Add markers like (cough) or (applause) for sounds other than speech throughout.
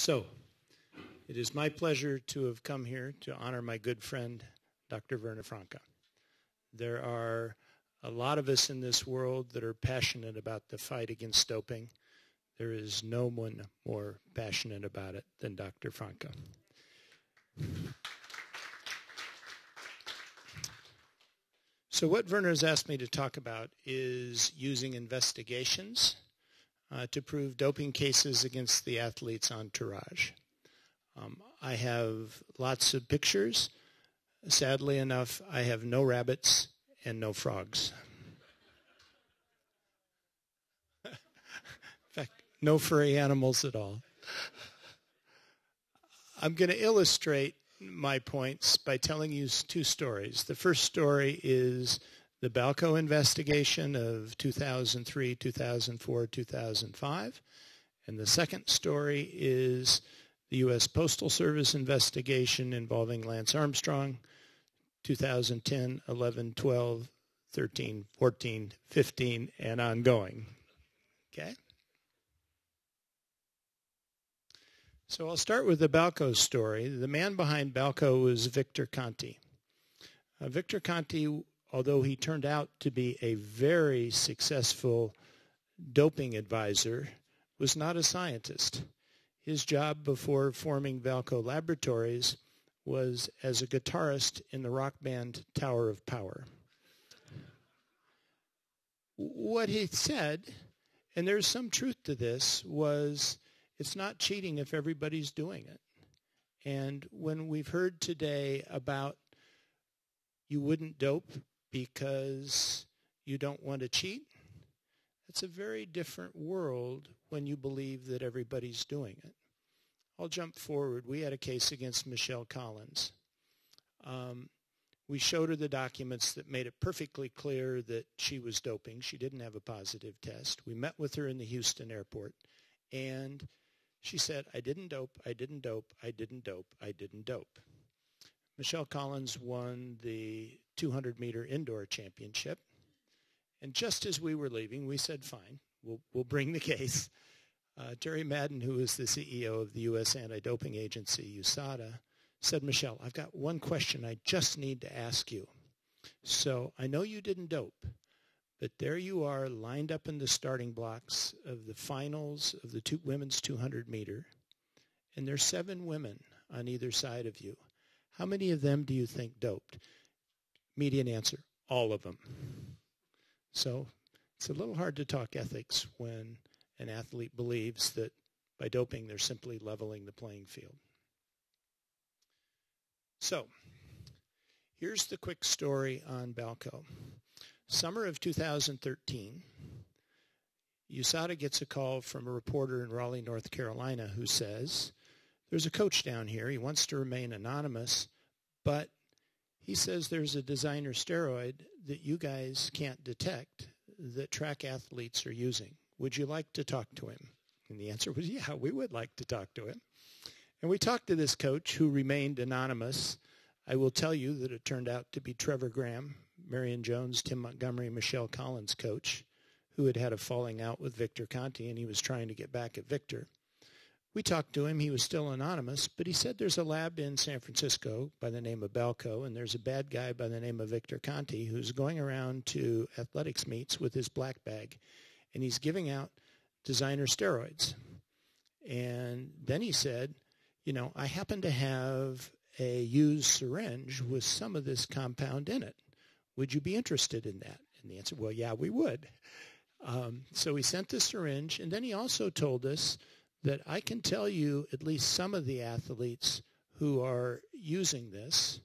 So, it is my pleasure to have come here to honor my good friend, Dr. Werner Franke. There are a lot of us in this world that are passionate about the fight against doping. There is no one more passionate about it than Dr. Franke. So what Werner has asked me to talk about is using investigations uh, to prove doping cases against the athlete's entourage. Um, I have lots of pictures. Sadly enough, I have no rabbits and no frogs. (laughs) In fact, no furry animals at all. I'm going to illustrate my points by telling you two stories. The first story is the Balco investigation of 2003, 2004, 2005. And the second story is the U.S. Postal Service investigation involving Lance Armstrong, 2010, 11, 12, 13, 14, 15, and ongoing. Okay? So I'll start with the Balco story. The man behind Balco was Victor Conti. Uh, Victor Conti, although he turned out to be a very successful doping advisor, was not a scientist. His job before forming Valco Laboratories was as a guitarist in the rock band Tower of Power. What he said, and there's some truth to this, was it's not cheating if everybody's doing it. And when we've heard today about you wouldn't dope because you don't want to cheat, It's a very different world when you believe that everybody's doing it. I'll jump forward. We had a case against Michelle Collins. Um, we showed her the documents that made it perfectly clear that she was doping. She didn't have a positive test. We met with her in the Houston airport, and she said, I didn't dope, I didn't dope, I didn't dope, I didn't dope. Michelle Collins won the 200 meter indoor championship. And just as we were leaving, we said, fine, we'll, we'll bring the case. Uh, Terry Madden, who is the CEO of the U.S. anti-doping agency, USADA, said, Michelle, I've got one question I just need to ask you. So I know you didn't dope, but there you are lined up in the starting blocks of the finals of the two, women's 200 meter. And there's seven women on either side of you. How many of them do you think doped? Median answer, all of them. So it's a little hard to talk ethics when an athlete believes that by doping they're simply leveling the playing field. So here's the quick story on Balco. Summer of 2013, USADA gets a call from a reporter in Raleigh, North Carolina who says, there's a coach down here. He wants to remain anonymous, but he says there's a designer steroid that you guys can't detect that track athletes are using. Would you like to talk to him? And the answer was, yeah, we would like to talk to him. And we talked to this coach who remained anonymous. I will tell you that it turned out to be Trevor Graham, Marion Jones, Tim Montgomery, Michelle Collins coach, who had had a falling out with Victor Conti, and he was trying to get back at Victor. We talked to him. He was still anonymous, but he said there's a lab in San Francisco by the name of Balco, and there's a bad guy by the name of Victor Conti who's going around to athletics meets with his black bag, and he's giving out designer steroids. And then he said, you know, I happen to have a used syringe with some of this compound in it. Would you be interested in that? And the answer, well, yeah, we would. Um, so he sent the syringe, and then he also told us that I can tell you at least some of the athletes who are using this.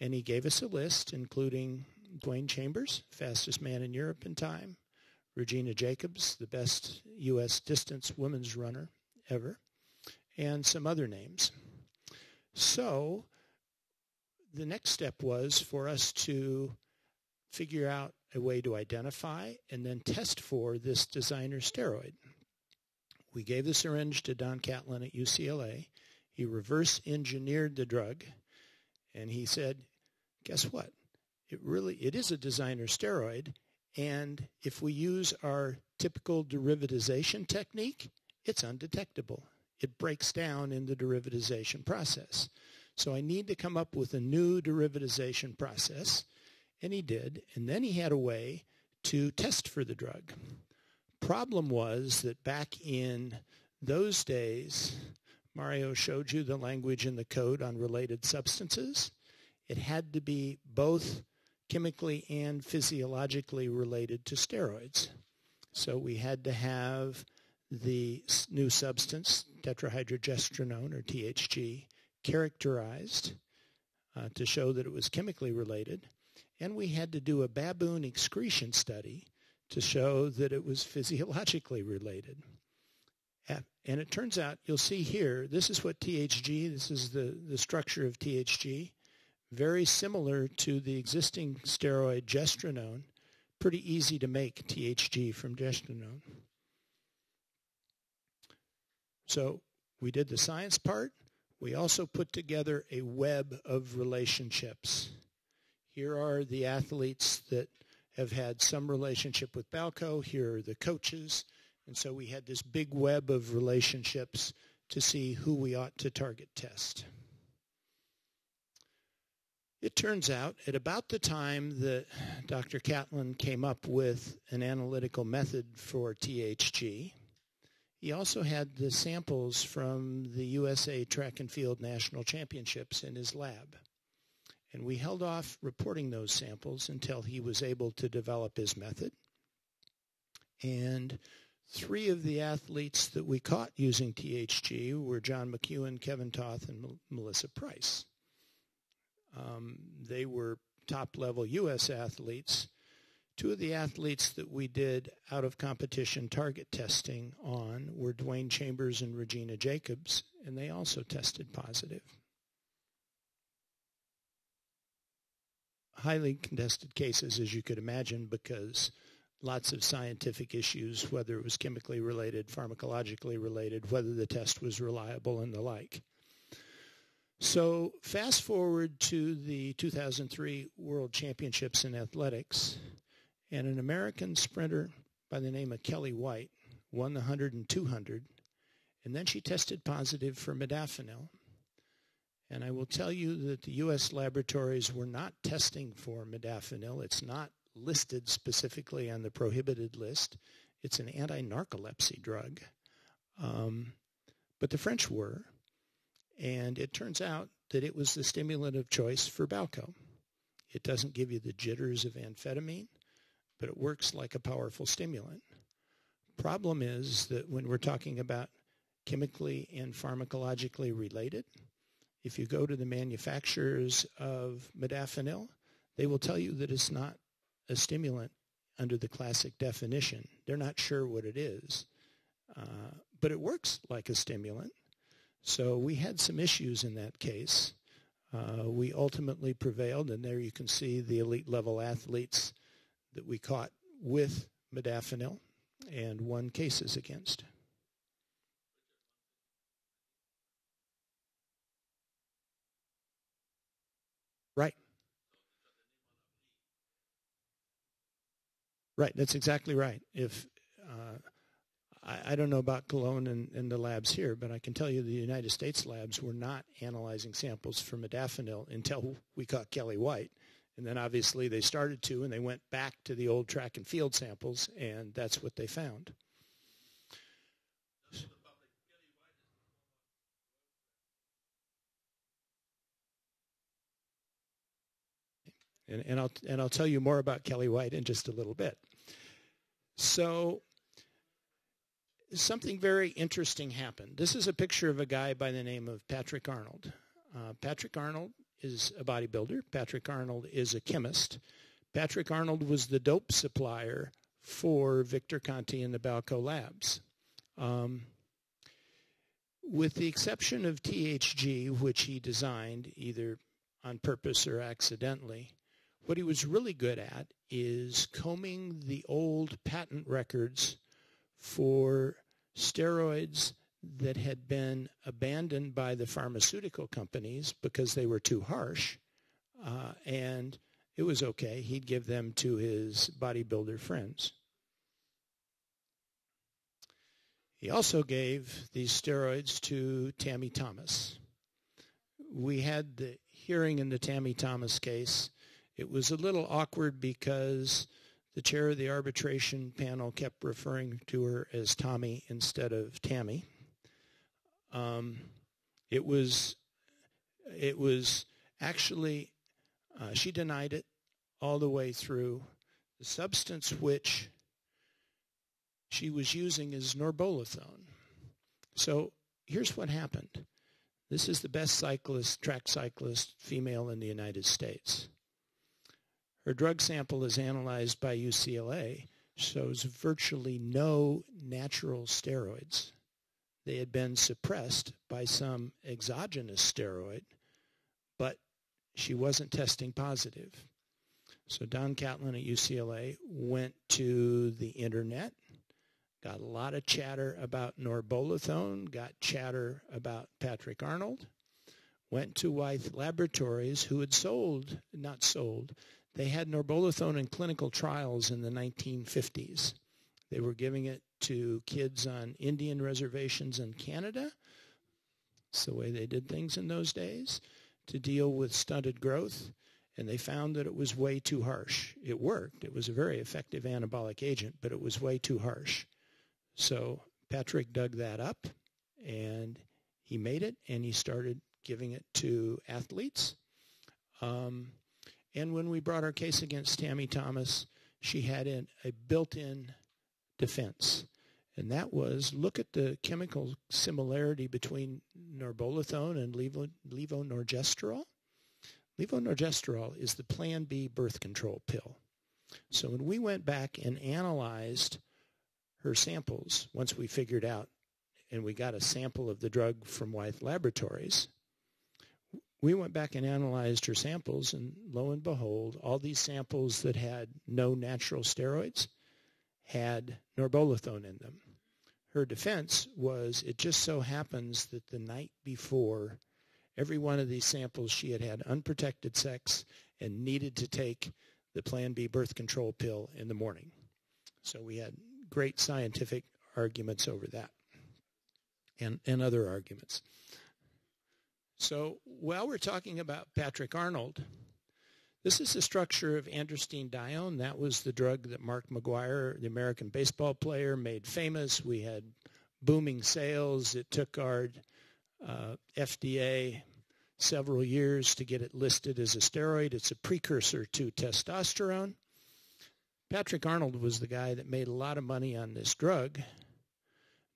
And he gave us a list, including Dwayne Chambers, fastest man in Europe in time, Regina Jacobs, the best U.S. distance women's runner ever, and some other names. So the next step was for us to figure out a way to identify and then test for this designer steroid. We gave the syringe to Don Catlin at UCLA. He reverse engineered the drug and he said, guess what? It really, it is a designer steroid. And if we use our typical derivatization technique, it's undetectable. it breaks down in the derivatization process. So I need to come up with a new derivatization process. And he did. And then he had a way to test for the drug. Problem was that back in those days, Mario showed you the language in the code on related substances. It had to be both chemically and physiologically related to steroids. So we had to have the new substance, tetrahydrogestrinone or THG, characterized uh, to show that it was chemically related. And we had to do a baboon excretion study to show that it was physiologically related. And it turns out, you'll see here, this is what THG, this is the, the structure of THG, very similar to the existing steroid gestrinone, pretty easy to make THG from gestrinone. So we did the science part. We also put together a web of relationships. Here are the athletes that have had some relationship with Balco. Here are the coaches. And so we had this big web of relationships to see who we ought to target test. It turns out at about the time that Dr. Catlin came up with an analytical method for THG, he also had the samples from the USA Track and Field National Championships in his lab. And we held off reporting those samples until he was able to develop his method. And three of the athletes that we caught using THG were John McEwen, Kevin Toth, and Melissa Price. Um, they were top level U.S. athletes. Two of the athletes that we did out of competition target testing on were Dwayne Chambers and Regina Jacobs, and they also tested positive. Highly contested cases, as you could imagine, because lots of scientific issues, whether it was chemically related, pharmacologically related, whether the test was reliable, and the like. So fast forward to the 2003 World Championships in athletics, and an American sprinter by the name of Kelly White won the 100 and 200, and then she tested positive for modafinil. And I will tell you that the U.S. laboratories were not testing for modafinil. It's not listed specifically on the prohibited list. It's an anti-narcolepsy drug. Um, but the French were. And it turns out that it was the stimulant of choice for Balco. It doesn't give you the jitters of amphetamine, but it works like a powerful stimulant. Problem is that when we're talking about chemically and pharmacologically related, if you go to the manufacturers of modafinil, they will tell you that it's not a stimulant under the classic definition. They're not sure what it is. Uh, but it works like a stimulant. So we had some issues in that case. Uh, we ultimately prevailed, and there you can see the elite level athletes that we caught with modafinil and won cases against. Right. Right. That's exactly right. If uh, I, I, don't know about Cologne and, and, the labs here, but I can tell you the United States labs were not analyzing samples for modafinil until we caught Kelly White. And then obviously they started to, and they went back to the old track and field samples, and that's what they found. And, and, I'll, and I'll tell you more about Kelly White in just a little bit. So something very interesting happened. This is a picture of a guy by the name of Patrick Arnold. Uh, Patrick Arnold is a bodybuilder. Patrick Arnold is a chemist. Patrick Arnold was the dope supplier for Victor Conte and the Balco Labs. Um, with the exception of THG, which he designed either on purpose or accidentally, what he was really good at is combing the old patent records for steroids that had been abandoned by the pharmaceutical companies because they were too harsh. Uh, and it was okay. He'd give them to his bodybuilder friends. He also gave these steroids to Tammy Thomas. We had the hearing in the Tammy Thomas case. It was a little awkward because the chair of the arbitration panel kept referring to her as Tommy instead of Tammy. Um, it was it was actually uh, she denied it all the way through. The substance which she was using is norbolethone. So here's what happened. This is the best cyclist, track cyclist, female in the United States. Her drug sample is analyzed by UCLA, shows virtually no natural steroids. They had been suppressed by some exogenous steroid, but she wasn't testing positive. So Don Catlin at UCLA went to the internet, got a lot of chatter about norbolethone, got chatter about Patrick Arnold, went to Wyeth Laboratories, who had sold, not sold, they had norbolethone in clinical trials in the 1950s. They were giving it to kids on Indian reservations in Canada. It's the way they did things in those days to deal with stunted growth and they found that it was way too harsh. It worked. It was a very effective anabolic agent, but it was way too harsh. So Patrick dug that up and he made it and he started giving it to athletes. Um, and when we brought our case against Tammy Thomas, she had an, a built-in defense. And that was look at the chemical similarity between norbolethone and levo, levonorgestrel. Levonorgestrel is the Plan B birth control pill. So when we went back and analyzed her samples, once we figured out and we got a sample of the drug from Wyeth Laboratories, we went back and analyzed her samples, and lo and behold, all these samples that had no natural steroids had norbolethone in them. Her defense was it just so happens that the night before every one of these samples she had had unprotected sex and needed to take the Plan B birth control pill in the morning. So we had great scientific arguments over that and, and other arguments. So while we're talking about Patrick Arnold, this is the structure of androstenedione. That was the drug that Mark McGwire, the American baseball player, made famous. We had booming sales. It took our uh, FDA several years to get it listed as a steroid. It's a precursor to testosterone. Patrick Arnold was the guy that made a lot of money on this drug.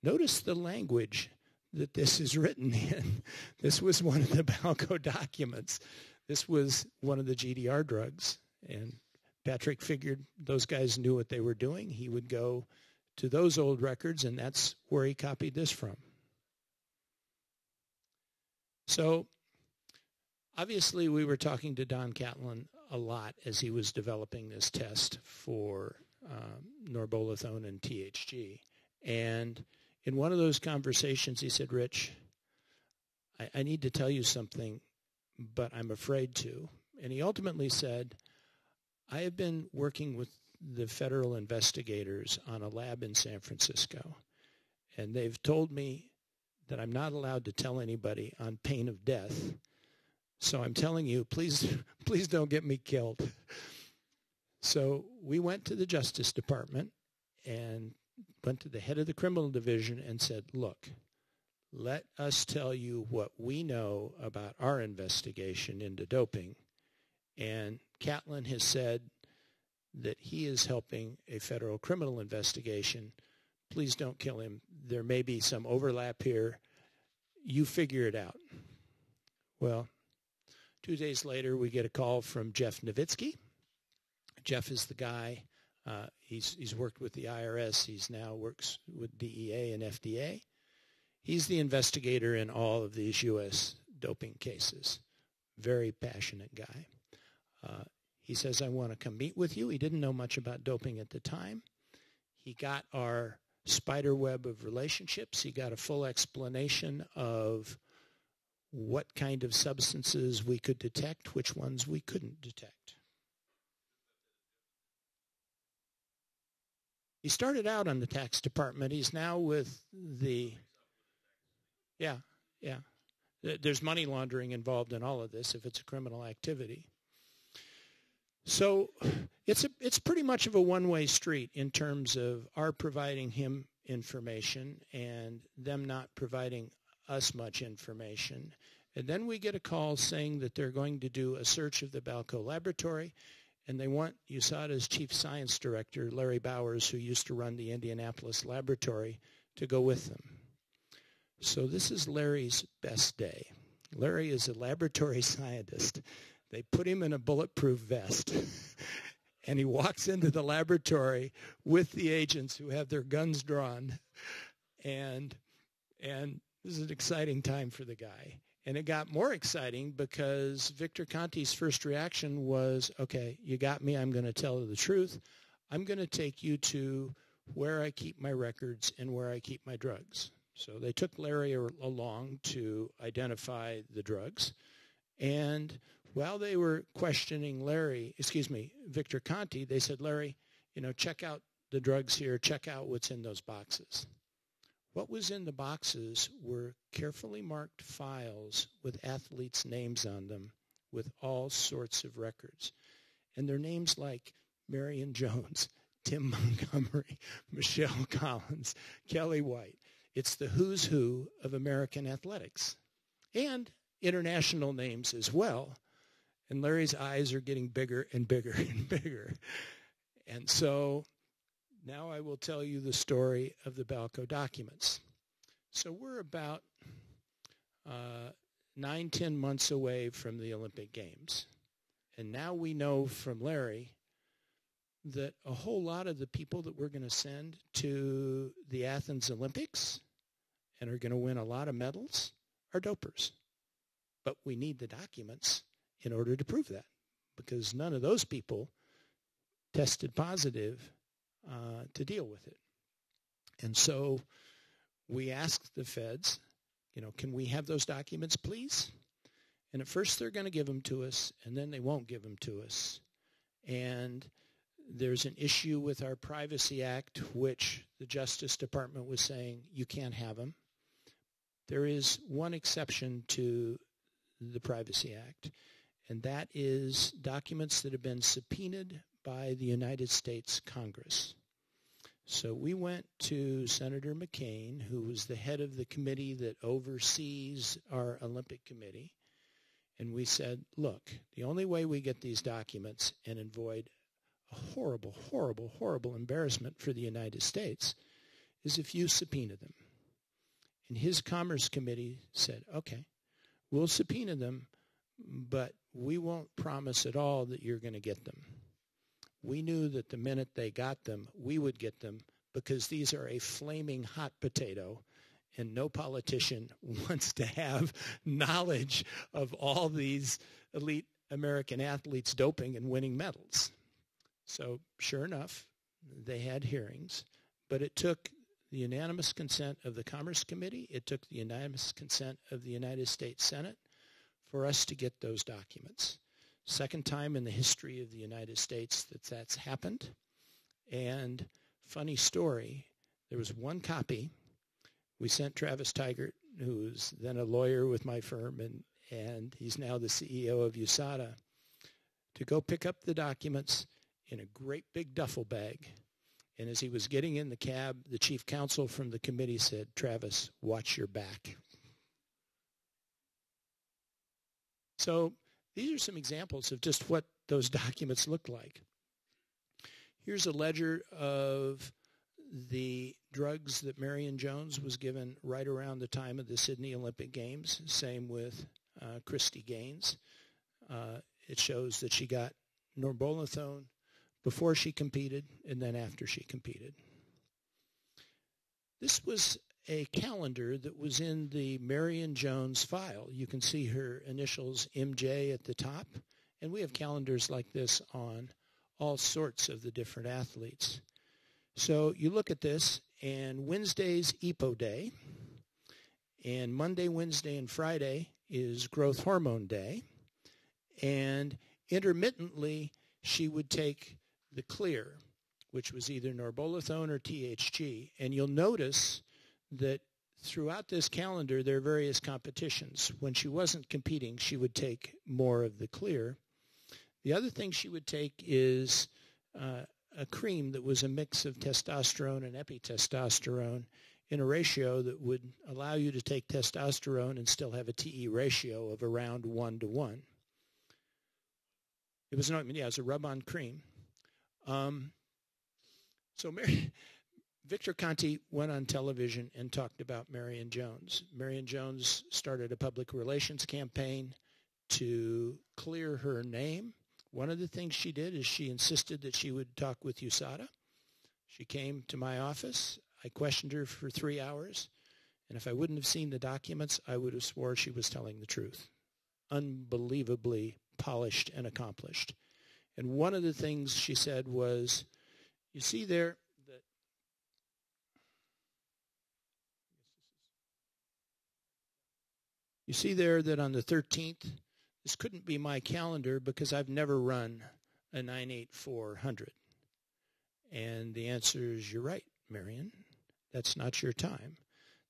Notice the language that this is written in. (laughs) This was one of the Balco documents. This was one of the GDR drugs. And Patrick figured those guys knew what they were doing. He would go to those old records, and that's where he copied this from. So obviously we were talking to Don Catlin a lot as he was developing this test for um, norbolethone and THG. And in one of those conversations, he said, Rich, I, I need to tell you something, but I'm afraid to. And he ultimately said, I have been working with the federal investigators on a lab in San Francisco, and they've told me that I'm not allowed to tell anybody on pain of death. So I'm telling you, please, (laughs) please don't get me killed. So we went to the Justice Department and went to the head of the criminal division and said, look, let us tell you what we know about our investigation into doping. And Catlin has said that he is helping a federal criminal investigation. Please don't kill him. There may be some overlap here. You figure it out. Well, two days later, we get a call from Jeff Novitzky. Jeff is the guy. Uh, he's he's worked with the IRS. He's now works with DEA and FDA. He's the investigator in all of these U.S. doping cases. Very passionate guy. Uh, he says, I want to come meet with you. He didn't know much about doping at the time. He got our spider web of relationships. He got a full explanation of what kind of substances we could detect, which ones we couldn't detect. He started out on the tax department. He's now with the, yeah, yeah. There's money laundering involved in all of this if it's a criminal activity. So it's a, it's pretty much of a one-way street in terms of our providing him information and them not providing us much information. And then we get a call saying that they're going to do a search of the Balco laboratory and they want USADA's chief science director, Larry Bowers, who used to run the Indianapolis laboratory, to go with them. So this is Larry's best day. Larry is a laboratory (laughs) scientist. They put him in a bulletproof vest. (laughs) and he walks into the laboratory with the agents who have their guns drawn. And and this is an exciting time for the guy. And it got more exciting because Victor Conti's first reaction was, okay, you got me. I'm going to tell the truth. I'm going to take you to where I keep my records and where I keep my drugs. So they took Larry along to identify the drugs. And while they were questioning Larry, excuse me, Victor Conti, they said, Larry, you know, check out the drugs here. Check out what's in those boxes. What was in the boxes were carefully marked files with athletes' names on them with all sorts of records. And their names like Marion Jones, (laughs) Tim Montgomery, (laughs) Michelle Collins, Kelly White. It's the who's who of American athletics and international names as well. And Larry's eyes are getting bigger and bigger (laughs) and bigger. And so now I will tell you the story of the Balco documents. So we're about uh, nine, ten months away from the Olympic Games. And now we know from Larry that a whole lot of the people that we're going to send to the Athens Olympics and are going to win a lot of medals are dopers. But we need the documents in order to prove that because none of those people tested positive uh, to deal with it. And so we asked the feds, you know, can we have those documents, please? And at first they're going to give them to us, and then they won't give them to us. And there's an issue with our Privacy Act, which the Justice Department was saying you can't have them. There is one exception to the Privacy Act, and that is documents that have been subpoenaed by the United States Congress. So we went to Senator McCain, who was the head of the committee that oversees our Olympic Committee, and we said, look, the only way we get these documents and avoid a horrible, horrible, horrible embarrassment for the United States is if you subpoena them. And his Commerce Committee said, okay, we'll subpoena them, but we won't promise at all that you're going to get them we knew that the minute they got them, we would get them because these are a flaming hot potato and no politician (laughs) wants to have knowledge of all these elite American athletes doping and winning medals. So sure enough, they had hearings, but it took the unanimous consent of the Commerce Committee, it took the unanimous consent of the United States Senate for us to get those documents. Second time in the history of the United States that that's happened. And funny story, there was one copy. We sent Travis Tigert, who was then a lawyer with my firm, and, and he's now the CEO of USADA, to go pick up the documents in a great big duffel bag. And as he was getting in the cab, the chief counsel from the committee said, Travis, watch your back. So these are some examples of just what those (laughs) documents look like. Here's a ledger of the drugs that Marion Jones was given right around the time of the Sydney Olympic Games. Same with uh, Christy Gaines. Uh, it shows that she got norbolethone before she competed and then after she competed. This was a calendar that was in the Marion Jones file. You can see her initials MJ at the top, and we have calendars like this on all sorts of the different athletes. So you look at this, and Wednesday's EPO day, and Monday, Wednesday, and Friday is growth hormone day, and intermittently she would take the clear, which was either norbolethone or THG. And you'll notice that throughout this calendar, there are various competitions. When she wasn't competing, she would take more of the clear. The other thing she would take is uh, a cream that was a mix of testosterone and epitestosterone in a ratio that would allow you to take testosterone and still have a TE ratio of around 1 to 1. It was an ointment, yeah, it was a rub-on cream. Um, so Mary, Victor Conti went on television and talked about Marion Jones. Marion Jones started a public relations campaign to clear her name. One of the things she did is she insisted that she would talk with USADA. She came to my office. I questioned her for three hours. And if I wouldn't have seen the documents, I would have swore she was telling the truth. Unbelievably polished and accomplished. And one of the things she said was, you see there you see there that on the 13th, this couldn't be my calendar because I've never run a 98400. And the answer is you're right, Marion. That's not your time.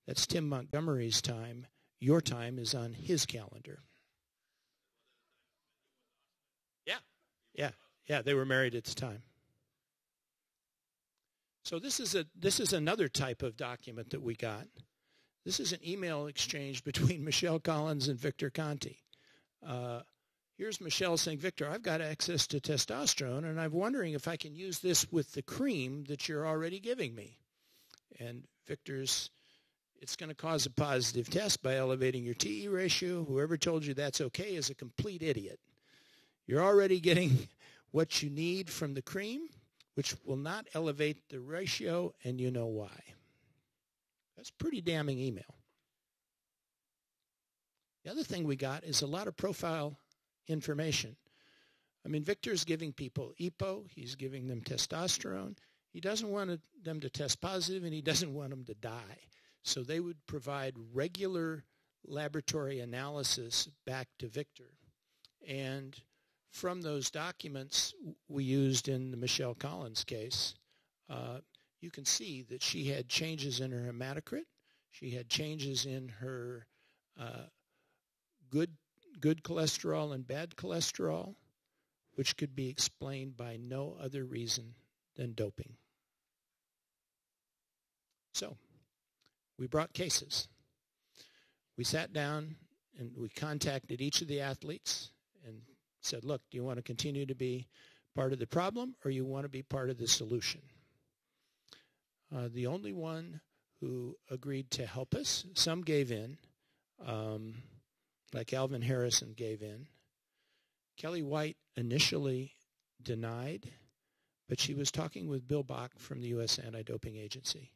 That's Tim Montgomery's time. Your time is on his calendar. Yeah, yeah, yeah. They were married at the time. So this is a this is another type of document that we got. This is an email exchange between (laughs) Michelle Collins and Victor Conti. Uh, here's Michelle saying, Victor, I've got access to testosterone, and I'm wondering if I can use this with the cream that you're already giving me. And Victor's, it's going to cause a positive test by elevating your TE ratio. Whoever told you that's okay is a complete idiot. You're already getting (laughs) what you need from the cream which will not elevate the ratio, and you know why. That's pretty damning email. The other thing we got is a lot of profile information. I mean, Victor's giving people EPO. He's giving them testosterone. He doesn't want them to test positive, and he (laughs) doesn't want them to die. So they would provide regular laboratory analysis back to Victor. And from those documents we used in the Michelle Collins case, uh, you can see that she had changes in her hematocrit. She had changes in her uh, good good cholesterol and bad cholesterol, which could be explained by no other reason than doping. So, we brought cases. We sat down and we contacted each of the athletes and said, look, do you want to continue to be part of the problem or you want to be part of the solution? Uh, the only one who agreed to help us, some gave in, um, like Alvin Harrison gave in. Kelly White initially denied, but she was talking with Bill Bach from the U.S. Anti-Doping Agency.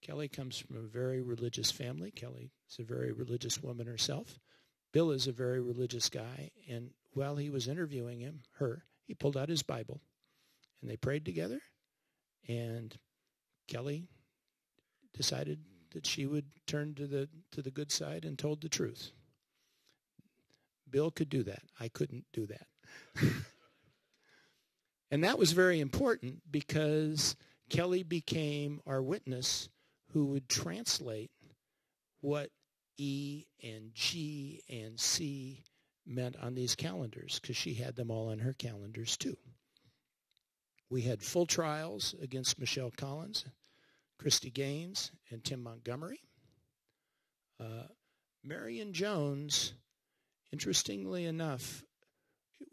Kelly comes from a very religious family. Kelly is a very religious woman herself. Bill is a very religious guy, and while he was interviewing him, her, he pulled out his Bible and they prayed together. And Kelly decided that she would turn to the to the good side and told the truth. Bill could do that. I couldn't do that. (laughs) and that was very important because Kelly became our witness who would translate what E and G and C meant on these calendars because she had them all on her calendars too. We had full trials against Michelle Collins, Christy Gaines, and Tim Montgomery. Uh, Marion Jones, interestingly enough,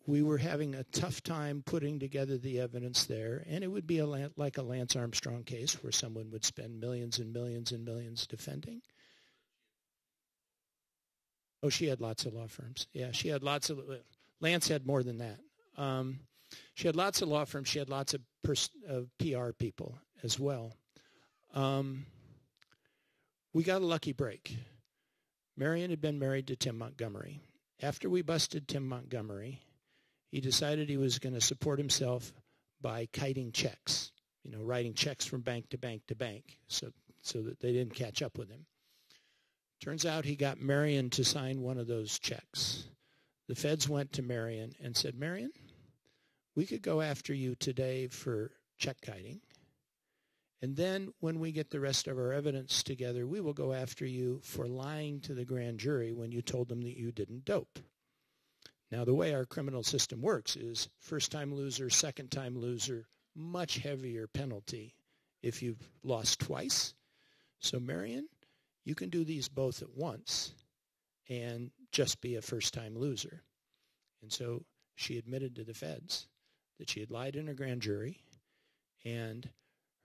we were having a tough time putting together the evidence there, and it would be a, like a Lance Armstrong case where someone would spend millions and millions and millions defending. Oh, she had lots of law firms. Yeah, she had lots of. Lance had more than that. Um, she had lots of law firms. She had lots of, pers- of PR people as well. Um, we got a lucky break. Marion had been married to Tim Montgomery. After we busted Tim Montgomery, he decided he was going to support himself by kiting checks, you know, writing checks from bank to bank to bank so, so that they didn't catch up with him. Turns out he got Marion to sign one of those checks. The feds went to Marion and said, Marion, we could go after you today for check kiting, And then when we get the rest of our evidence together, we will go after you for lying to the grand jury when you told them that you didn't dope. Now, the way our criminal system works is first time loser, second time loser, much heavier penalty if you've lost twice. So, Marion, you can do these both at once and just be a first time loser. And so she admitted to the feds that she had lied in her grand jury and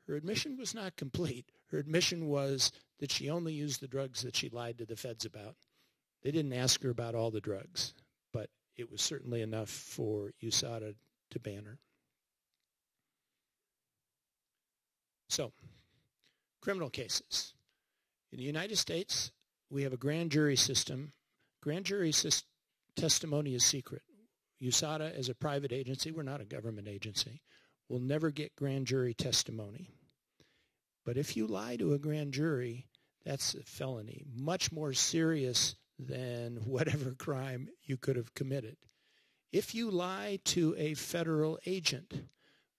her admission was not complete. Her admission was that she only used the drugs that she lied to the feds about. They didn't ask her about all the drugs, but it was certainly enough for USADA to ban her. So, criminal cases. In the United States, we have a grand jury system. Grand jury testimony is secret. USADA, as a private agency, we're not a government agency, will never get grand jury testimony. But if you lie to a grand jury, that's a felony, much more serious than (laughs) whatever crime you could have committed. If you lie to a federal agent,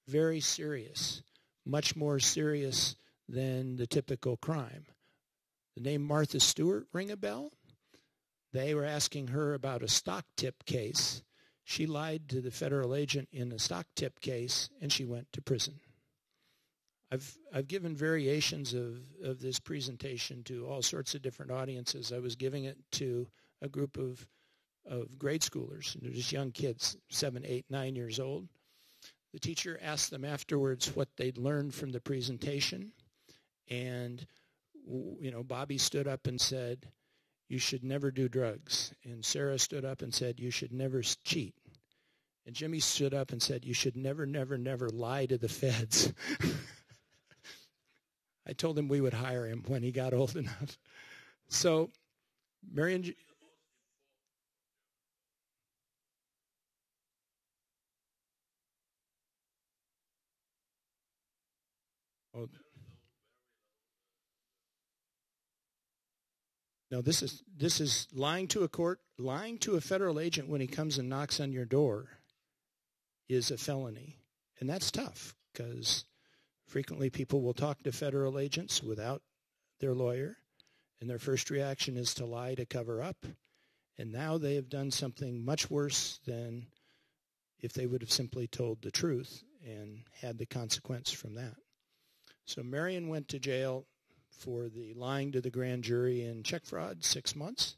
very serious, much more serious than the typical crime. The name Martha Stewart ring a bell? They were asking her about a stock tip case. She lied to the federal agent in a stock tip case and she went to prison. I've I've given variations of, of this presentation to all sorts of different audiences. I was giving it to a group of of grade schoolers, they're just young kids, seven, eight, nine years old. The teacher asked them afterwards what they'd learned from the presentation, and you know, Bobby stood up and said, "You should never do drugs," and Sarah stood up and said, "You should never cheat." And Jimmy stood up and said, "You should never, never, never lie to the feds." (laughs) I told him we would hire him when he got old enough. So, Marion. No, this is this is lying to a court, lying to a federal agent when he comes and knocks on your door is a felony. And that's tough because Frequently, people will talk to federal agents without their lawyer, and their first reaction is to lie to cover up. And now they have done something much worse than if they would have simply told the truth and had the consequence from that. So Marion went to jail for the lying to the grand jury in check fraud, six months.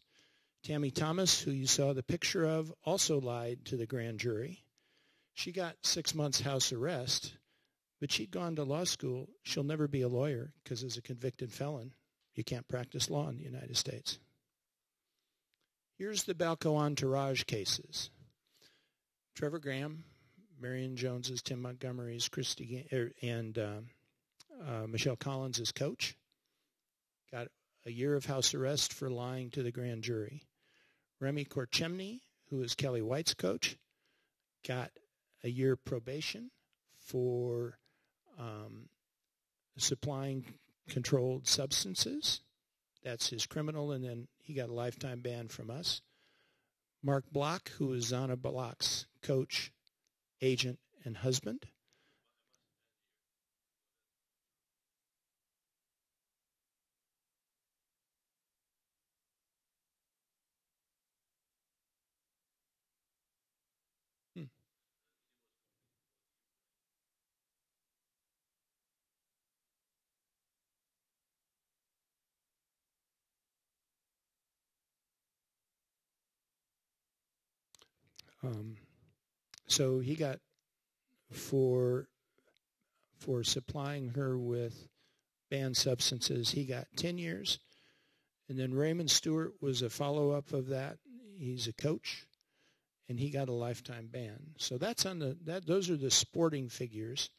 Tammy Thomas, who you saw the picture of, also lied to the grand jury. She got six months house arrest, but she'd gone to law school. She'll never be a lawyer because as a convicted felon, you can't practice law in the United States. Here's the Balco entourage cases. Trevor Graham, Marion Jones's, Tim Montgomery's, Christy er, and uh, uh, Michelle Collins' coach, a year of house arrest for lying to the grand jury. Remy Korchemny, who is Kelly White's coach, got a year probation for um, supplying controlled substances. That's his criminal, and then he got a lifetime ban from us. Mark Block, who is Zana Block's coach, agent, and husband. Um, so he got for for supplying her with banned substances. He got 10 years. And then Raymond Stewart was a follow-up of that. He's a coach, and he got a lifetime ban. So that's on the that those are the sporting figures.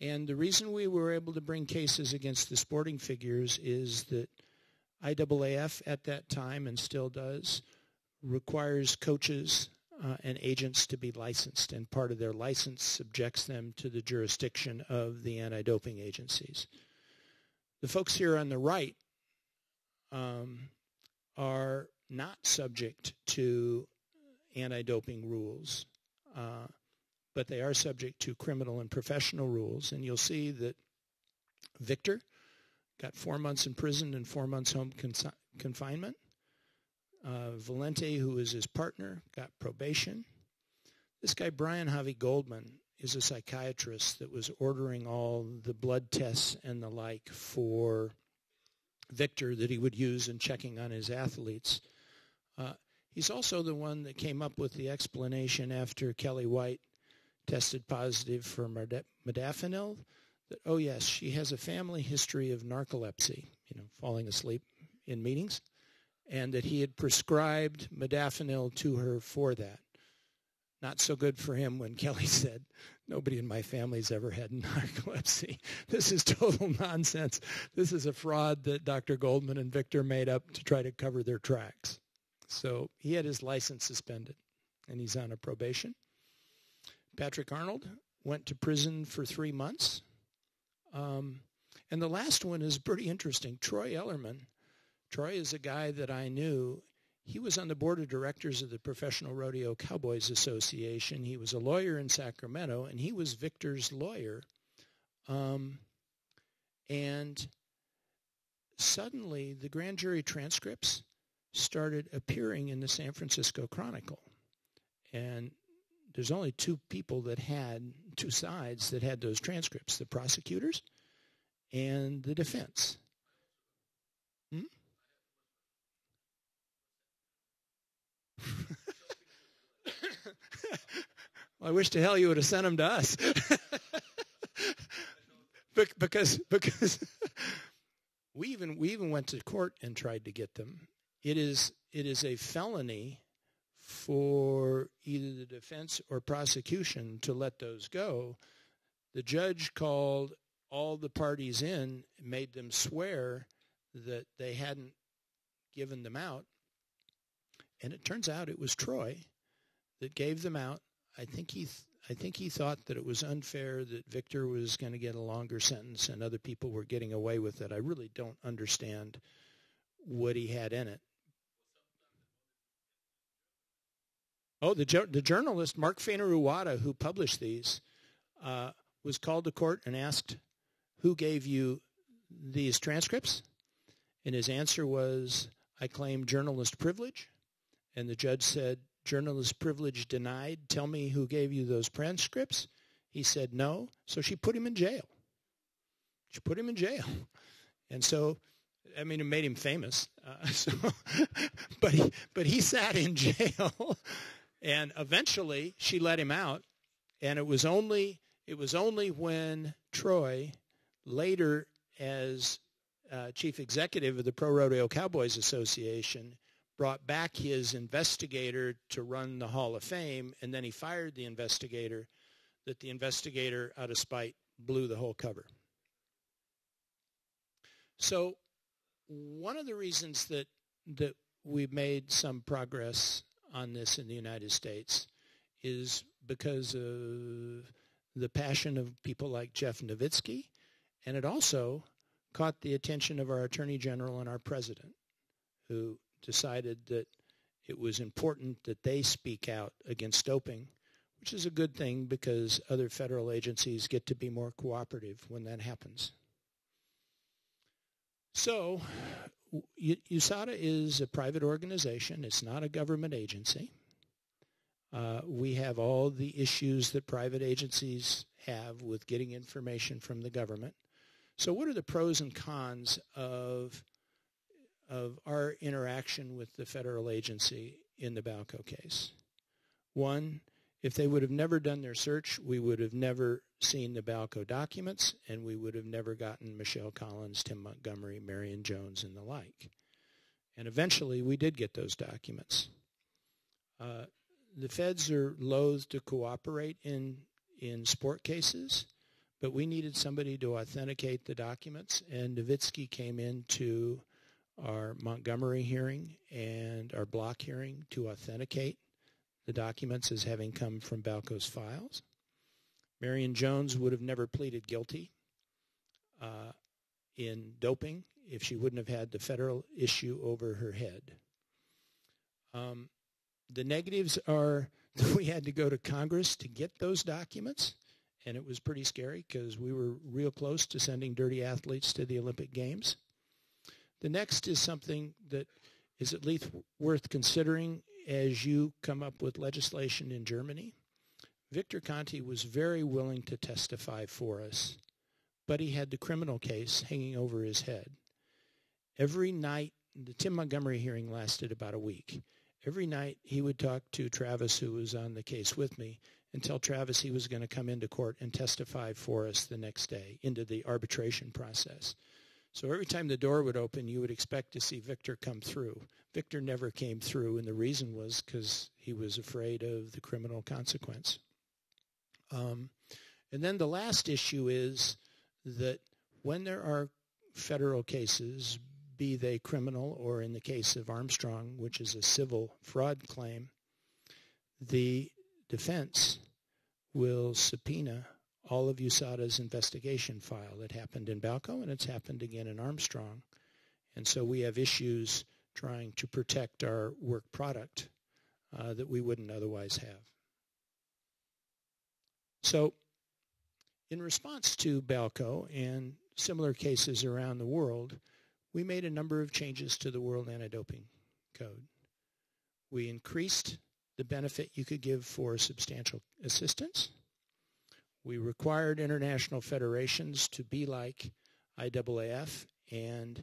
And the reason we were able to bring cases against the sporting figures is that IAAF at that time and still does requires coaches uh, and agents to be licensed, and part of their license subjects them to the jurisdiction of the anti-doping agencies. The folks here on the right um, are not subject to anti-doping rules, uh, but they are subject to criminal and professional rules, and you'll see that Victor got four months in prison and four months home consi- confinement. Uh, Valente, who was his partner, got probation. This guy, Brian Javi Goldman, is a psychiatrist that was ordering all the blood tests and the like for Victor that he would use in checking on his athletes. Uh, he's also the one that came up with the explanation after Kelly White tested positive for modafinil that, oh yes, she has a family history of narcolepsy, you know, falling asleep in meetings, and that he had prescribed modafinil to her for that. Not so good for him when Kelly (laughs) said, nobody in my family's ever had (laughs) narcolepsy. This is total (laughs) nonsense. This is a fraud that Dr. Goldman and Victor made up to try to cover their tracks. So he had his license suspended, and he's on a probation. Patrick Arnold went to prison for three months. Um, and the last one is pretty interesting. Troy Ellerman. Troy is a guy that I knew he was on the board of directors of the Professional Rodeo Cowboys Association. He was a lawyer in Sacramento, and he was Victor's lawyer. Um, and suddenly, the grand jury transcripts started appearing in the San Francisco Chronicle. And there's only two people that had, two sides that had those transcripts, the prosecutors and the defense. Hmm? well, I wish to hell you would have sent them to us. (laughs) because because (laughs) we even we even went to court and tried to get them. It is it is a felony for either the defense or prosecution to let those go. The judge called all the parties in, made them swear that they hadn't given them out, and it turns out it was Troy that gave them out. I think he I think he thought that it was unfair that Victor was going to get a longer sentence and other people were getting away with it. I really don't understand what he had in it. Oh, the the journalist Mark Fainaru-Wada, who published these, uh, was called to court and asked, "Who gave you these transcripts?" And his answer was, "I claim journalist privilege." And the judge said, journalist privilege denied. Tell me who gave you those transcripts. He said no. So she put him in jail. She put him in jail. And so, I mean, it made him famous. Uh, (laughs) so, but he, but he sat in (laughs) jail, and eventually she let him out. And it was only it was only when Troy, later as uh, chief executive of the Pro Rodeo Cowboys Association, brought back his investigator to run the Hall of Fame, and then he fired the investigator, that the investigator, out of spite, blew the whole cover. So one of the reasons that that we've made some progress on this in the United States is because of the passion of people like Jeff Novitzky, and it also caught the attention of our Attorney General and our President, who decided that it was important that they speak out against doping, which is a good thing because other federal agencies get to be more cooperative when that happens. So USADA is a private organization. It's not a government agency. Uh, we have all the issues that private agencies have with getting information from the government. So what are the pros and cons of of our interaction with the federal agency in the Balco case. One, if they would have never done their search, we would have never seen the Balco documents, and we would have never gotten Michelle Collins, Tim Montgomery, Marion Jones, and the like. And eventually, we did get those documents. Uh, the feds are loath to cooperate in in sport cases, but we needed somebody to authenticate the documents, and Novitzky came in to our Montgomery hearing and our block hearing to authenticate the documents as having come from Balco's files. Marion Jones would have never pleaded guilty uh, in doping if she wouldn't have had the federal issue over her head. Um, the negatives are (laughs) that we had to go to Congress to get those documents, and it was pretty scary because we were real close to sending dirty athletes to the Olympic Games. The next is something that is at least worth considering as you come up with legislation in Germany. Victor Conti was very willing to testify for us, but he had the criminal case hanging over his head. Every night, the Tim Montgomery hearing lasted about a week. Every night he would talk to Travis, who was on the case with me, and tell Travis he was going to come into court and testify for us the next day into the arbitration process. So every time the door would open, you would expect to see Victor come through. Victor never came through, and the reason was because he was afraid of the criminal consequence. Um, and then the last issue is that when there are federal cases, be they criminal or in the case of Armstrong, which is a civil fraud claim, the defense will subpoena all of USADA's investigation file. It happened in Balco and it's happened again in Armstrong. And so we have issues trying to protect our work product uh, that we wouldn't otherwise have. So in response to Balco and similar cases around the world, we made a number of changes to the World Anti-Doping Code. We increased the benefit you could give for substantial assistance. We required international federations to be like IAAF and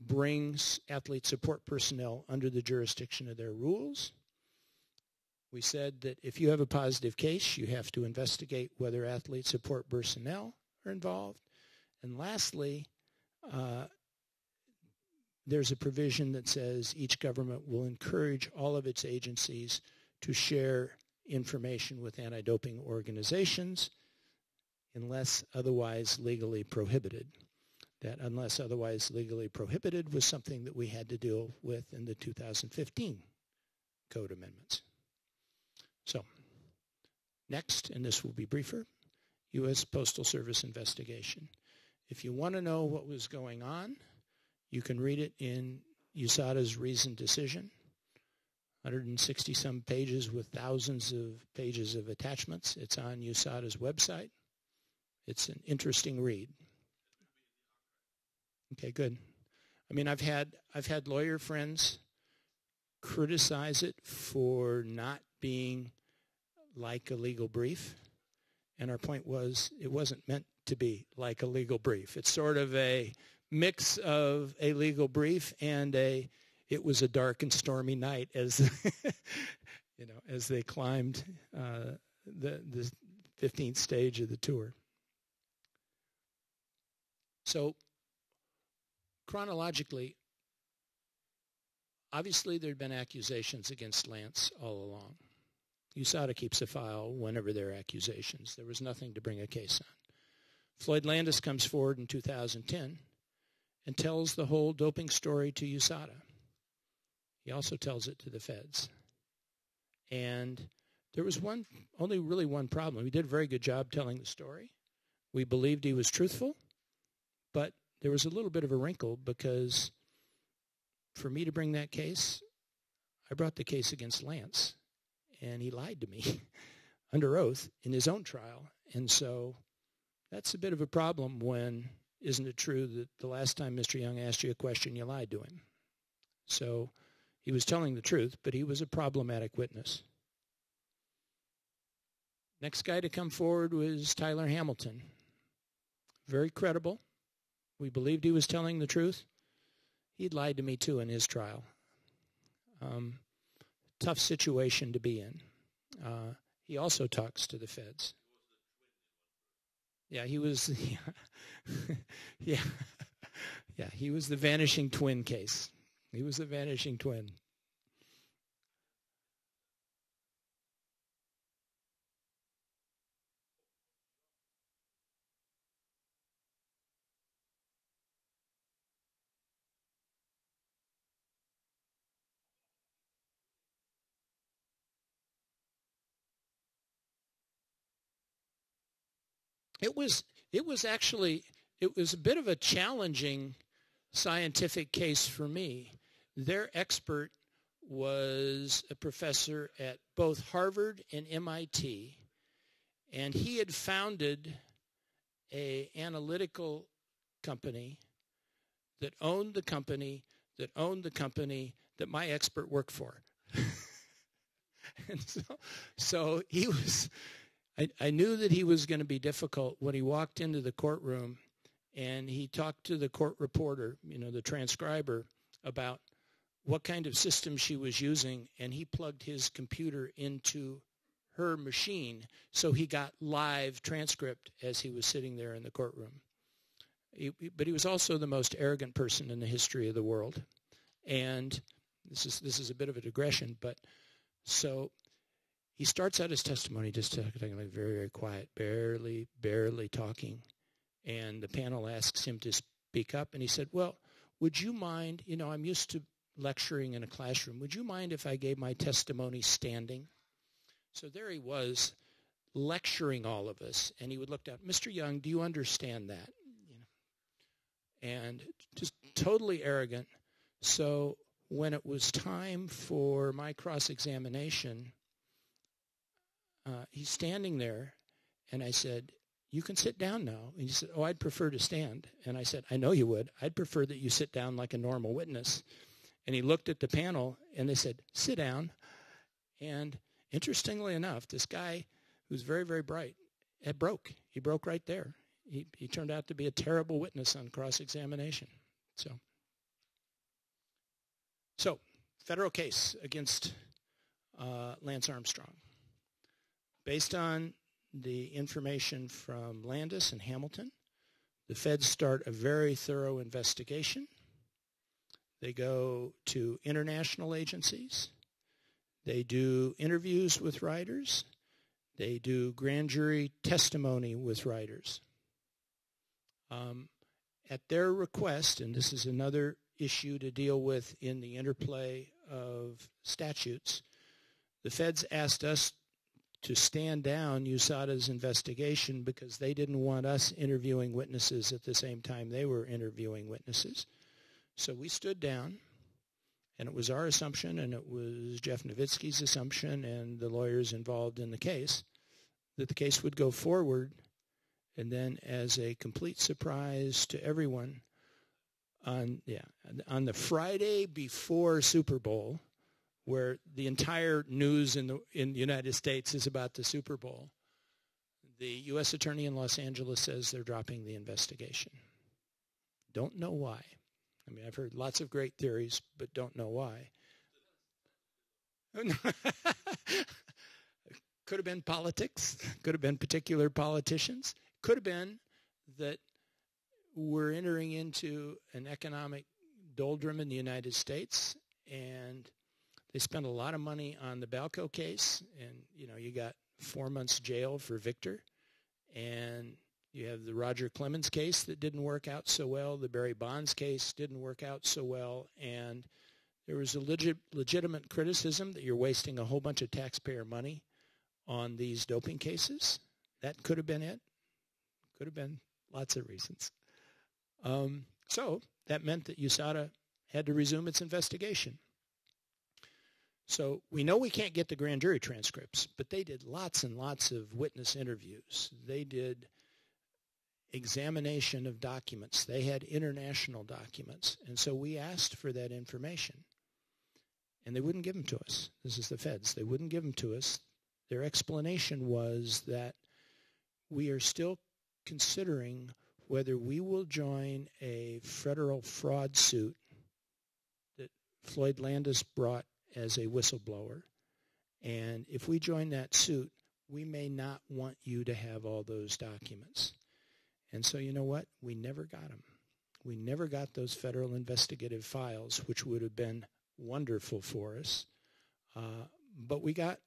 bring athlete support personnel under the jurisdiction of their rules. We said that if you have a positive case, you have to investigate whether athlete support personnel are involved. And lastly, uh, there's a provision that says each government will encourage all of its agencies to share information with anti-doping organizations unless otherwise legally prohibited. That unless otherwise legally prohibited was something that we had to deal with in the 2015 code amendments. So, next, and this will be briefer, U.S. Postal Service investigation. If you want to know what was going on, you can read it in USADA's reasoned decision. 160 some pages with thousands of pages of attachments. It's on USADA's website. It's an interesting read. Okay, good. I mean, I've had I've had lawyer friends criticize it for not being like a legal brief, and our point was it wasn't meant to be like a legal brief. It's sort of a mix of a legal brief and a it was a dark and stormy night as (laughs) you know as they climbed uh, the the 15th stage of the tour. So chronologically, obviously there had been accusations against Lance all along. USADA keeps a file whenever there are accusations. There was nothing to bring a case on. Floyd Landis comes forward in 2010 and tells the whole doping story to USADA. He also tells it to the feds. And there was one, only really one problem. He did a very good job telling the story. We believed he was truthful. But there was a little bit of a wrinkle because for me to bring that case, I brought the case against Lance, and he lied to me (laughs) under oath in his own trial. And so that's a bit of a problem when isn't it true that the last time Mr. Young asked you a question, you lied to him? So he was telling the truth, but he was a problematic witness. Next guy to come forward was Tyler Hamilton. Very credible, we believed he was telling the truth. He'd lied to me too in his trial. Um, tough situation to be in. Uh, he also talks to the feds. Yeah, he was. (laughs) Yeah, yeah, (laughs) yeah. He was the vanishing twin case. He was the vanishing twin. It was it was actually it was a bit of a challenging scientific case for me. Their expert was a professor at both Harvard and MIT, And he had founded a analytical company that owned the company that owned the company that my expert worked for. (laughs) and so, so he was, I, I knew that he was going to be difficult when he walked into the courtroom and he talked to the court reporter, you know, the transcriber, about what kind of system she was using, and he plugged his computer into her machine, so he got live transcript as he was sitting there in the courtroom. He, but he was also the most arrogant person in the history of the world, and this is this is a bit of a digression, but so he starts out his testimony just very very quiet, barely barely talking, and the panel asks him to speak up, and he said, "Well, would you mind? You know, I'm used to lecturing in a classroom. Would you mind if I gave my testimony standing?" So there he was lecturing all of us, and he would look down, Mr. Young, do you understand that? You know, and just totally arrogant. So when it was time for my cross-examination, uh, he's standing there, and I said, you can sit down now. And he said, oh, I'd prefer to stand. And I said, I know you would. I'd prefer that you sit down like a normal witness. And he looked at the panel, and they said, sit down. And Interestingly enough, this guy who's very, very bright, it broke. He broke right there. He, he turned out to be a terrible witness on cross-examination. So, so federal case against uh, Lance Armstrong. Based on the information from Landis and Hamilton, the feds start a very thorough investigation. They go to international agencies. They do interviews with writers. They do grand jury testimony with writers. Um, at their request, and this is another issue to deal with in the interplay of statutes, the feds asked us to stand down USADA's investigation because they didn't want us interviewing witnesses at the same time they were interviewing witnesses. So we stood down and it was our assumption, and it was Jeff Novitzky's assumption, and the lawyers involved in the case, that the case would go forward. And then, as a complete surprise to everyone, on yeah on the Friday before Super Bowl, where the entire news in the in the United States is about the Super Bowl, the U.S. Attorney in Los Angeles says they're dropping the investigation. Don't know why. I mean, I've heard lots of great theories, but don't know why. (laughs) could have been politics, could have been particular politicians, could have been that we're entering into an economic doldrum in the United States and they spent a lot of money on the Balco case and you know you got 4 months jail for Victor and you have the Roger Clemens case that didn't work out so well. The Barry Bonds case didn't work out so well. And there was a legit, legitimate criticism that you're wasting a whole bunch of taxpayer money on these doping cases. That could have been it. Could have been lots of reasons. Um, so that meant that USADA had to resume its investigation. So we know we can't get the grand jury transcripts, but they did lots and lots of witness interviews. They did examination of documents. They had international documents. And so we asked for that information. And they wouldn't give them to us. This is the feds. They wouldn't give them to us. Their explanation was that we are still considering whether we will join a federal fraud suit that Floyd Landis brought as a whistleblower. And if we join that suit, we may not want you to have all those documents. And so you know what? We never got them. We never got those federal investigative files, which would have been wonderful for us. Uh, but we got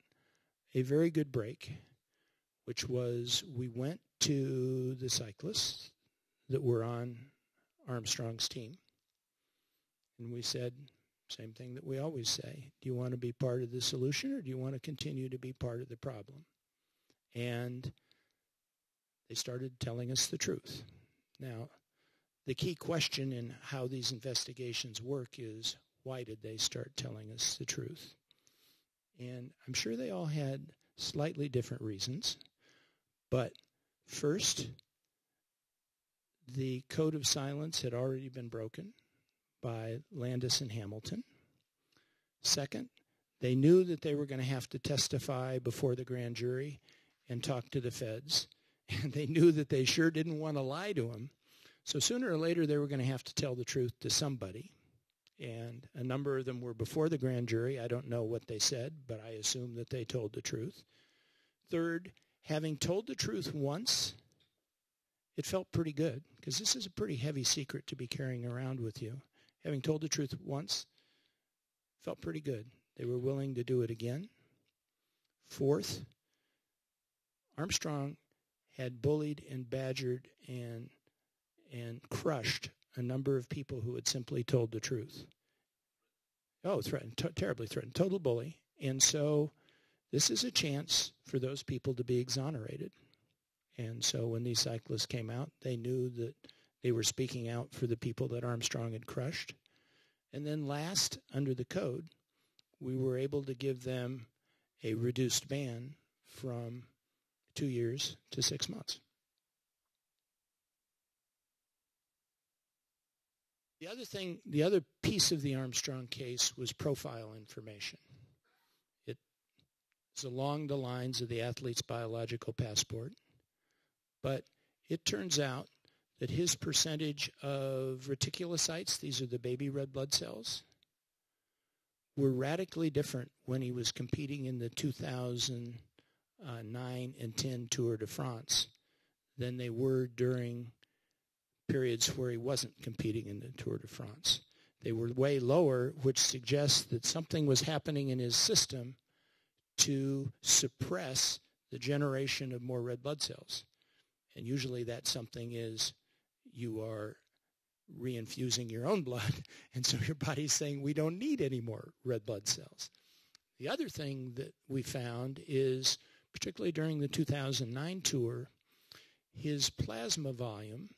a very good break, which was we went to the cyclists that were on Armstrong's team. And we said, same thing that we always say, do you want to be part of the solution or do you want to continue to be part of the problem? And they started telling us the truth. Now, the key question in how these investigations work is why did they start telling us the truth? And I'm sure they all had slightly different reasons, But first, the code of silence had already been broken by Landis and Hamilton. Second, they knew that they were going to have to testify before the grand jury and talk to the feds. (laughs) And they knew that they sure didn't want to lie to them. So sooner or later, they were going to have to tell the truth to somebody. And a number of them were before the grand jury. I don't know what they said, but I assume that they told the truth. Third, having told the truth once, it felt pretty good because this is a pretty heavy secret to be carrying around with you. Having told the truth once, felt pretty good. They were willing to do it again. Fourth, Armstrong had bullied and badgered and and crushed a number of people who had simply told the truth. Oh, threatened, terribly threatened, total bully. And so this is a chance for those people to be exonerated. And so when these cyclists came out, they knew that they were speaking out for the people that Armstrong had crushed. And then last, under the code, we were able to give them a reduced ban from two years to six months. The other thing, the other piece of the Armstrong case was profile information. It's along the lines of the athlete's biological passport, but it turns out that his percentage of reticulocytes, these are the baby red blood cells, were radically different when he was competing in the 2009 and 10 Tour de France than they were during periods where he wasn't competing in the Tour de France. They were way lower, which suggests that something was happening in his system to suppress the generation of more red blood cells. And usually that something is you are reinfusing your own blood, (laughs) and so your body's saying we don't need any more red blood cells. The other thing that we found is, particularly during the 2009 tour, his plasma volume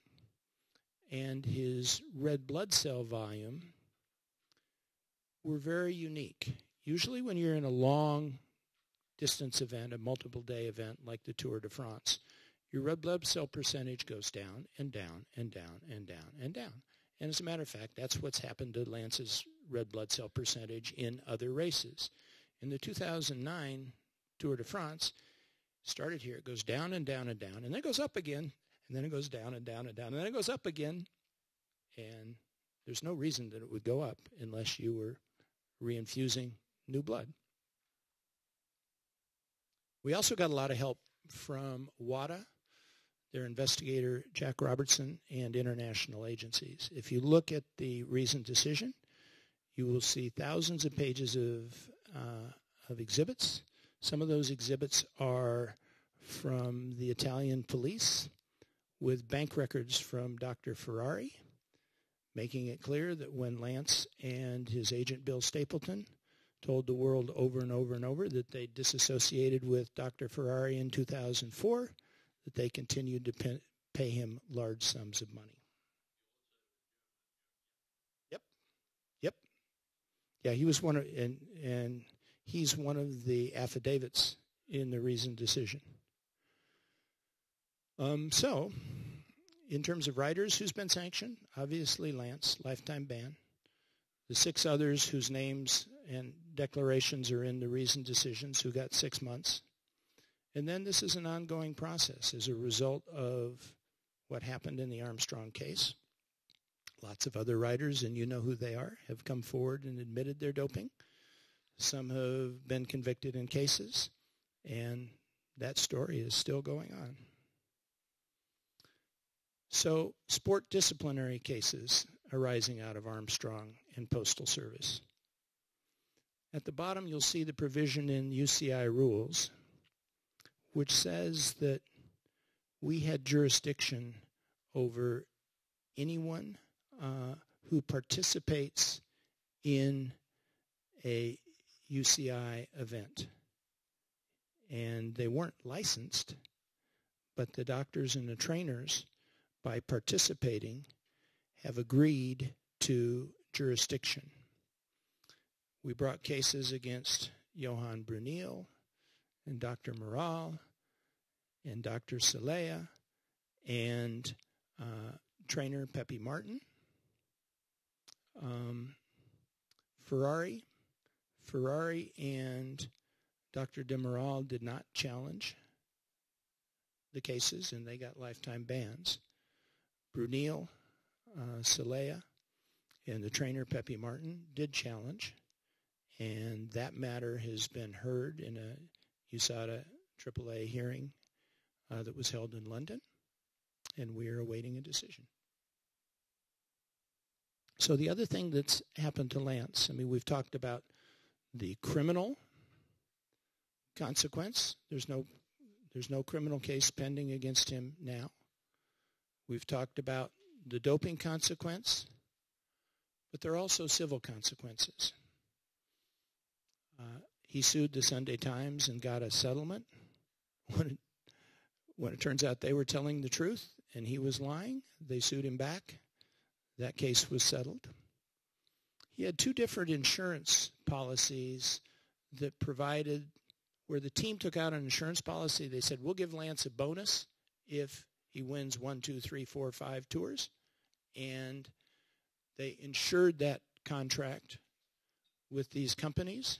and his red blood cell volume were very unique. Usually when you're in a long distance event, a multiple day event like the Tour de France, your red blood cell percentage goes down and down and down and down and down. And as a matter of fact, that's what's happened to Lance's red blood cell percentage in other races. In the 2009 Tour de France, started here, it goes down and down and down, and then it goes up again, and then it goes down and down and down, and then it goes up again. And there's no reason that it would go up unless you were reinfusing new blood. We also got a lot of help from WADA, their investigator Jack Robertson, and international agencies. If you look at the recent decision, you will see thousands of pages of, uh, of exhibits. Some of those exhibits are from the Italian police with bank records from Dr. Ferrari, making it clear that when Lance and his agent Bill Stapleton told the world over and over and over that they disassociated with Dr. Ferrari in 2004, that they continued to pay, him large sums of money. Yep. Yep. Yeah, he was one of and and he's one of the affidavits in the reasoned decision. Um, so, in terms of writers, who's been sanctioned? Obviously, Lance, lifetime ban. The six others whose names and declarations are in the reasoned decisions who got six months. And then this is an ongoing process as a result of what happened in the Armstrong case. Lots of other writers, and you know who they are, have come forward and admitted their doping. Some have been convicted in cases, and that story is still going on. So, sport disciplinary cases arising out of Armstrong and Postal Service. At the bottom, you'll see the provision in UCI rules, which says that we had jurisdiction over anyone uh, who participates in a UCI event. And they weren't licensed, but the doctors and the trainers, by participating, have agreed to jurisdiction. We brought cases against Johan Bruyneel and Dr. Moral and Dr. Celaya and uh, trainer Pepe Martin. Um, Ferrari, Ferrari and Dr. Demirel did not challenge the cases, and they got lifetime bans. Brunel, uh, and the trainer Pepe Martin did challenge, and that matter has been heard in a USADA AAA hearing uh, that was held in London, and we are awaiting a decision. So the other thing that's happened to Lance, I mean, we've talked about the criminal consequence. There's no there's no criminal case pending against him now. We've talked about the doping consequence, but there are also civil consequences. Uh, he sued the Sunday Times and got a settlement. When it, when it turns out they were telling the truth and he was lying, they sued him back. That case was settled. He had two different insurance policies that provided where the team took out an insurance policy. They said, we'll give Lance a bonus if he wins one, two, three, four, five tours. And they insured that contract with these companies.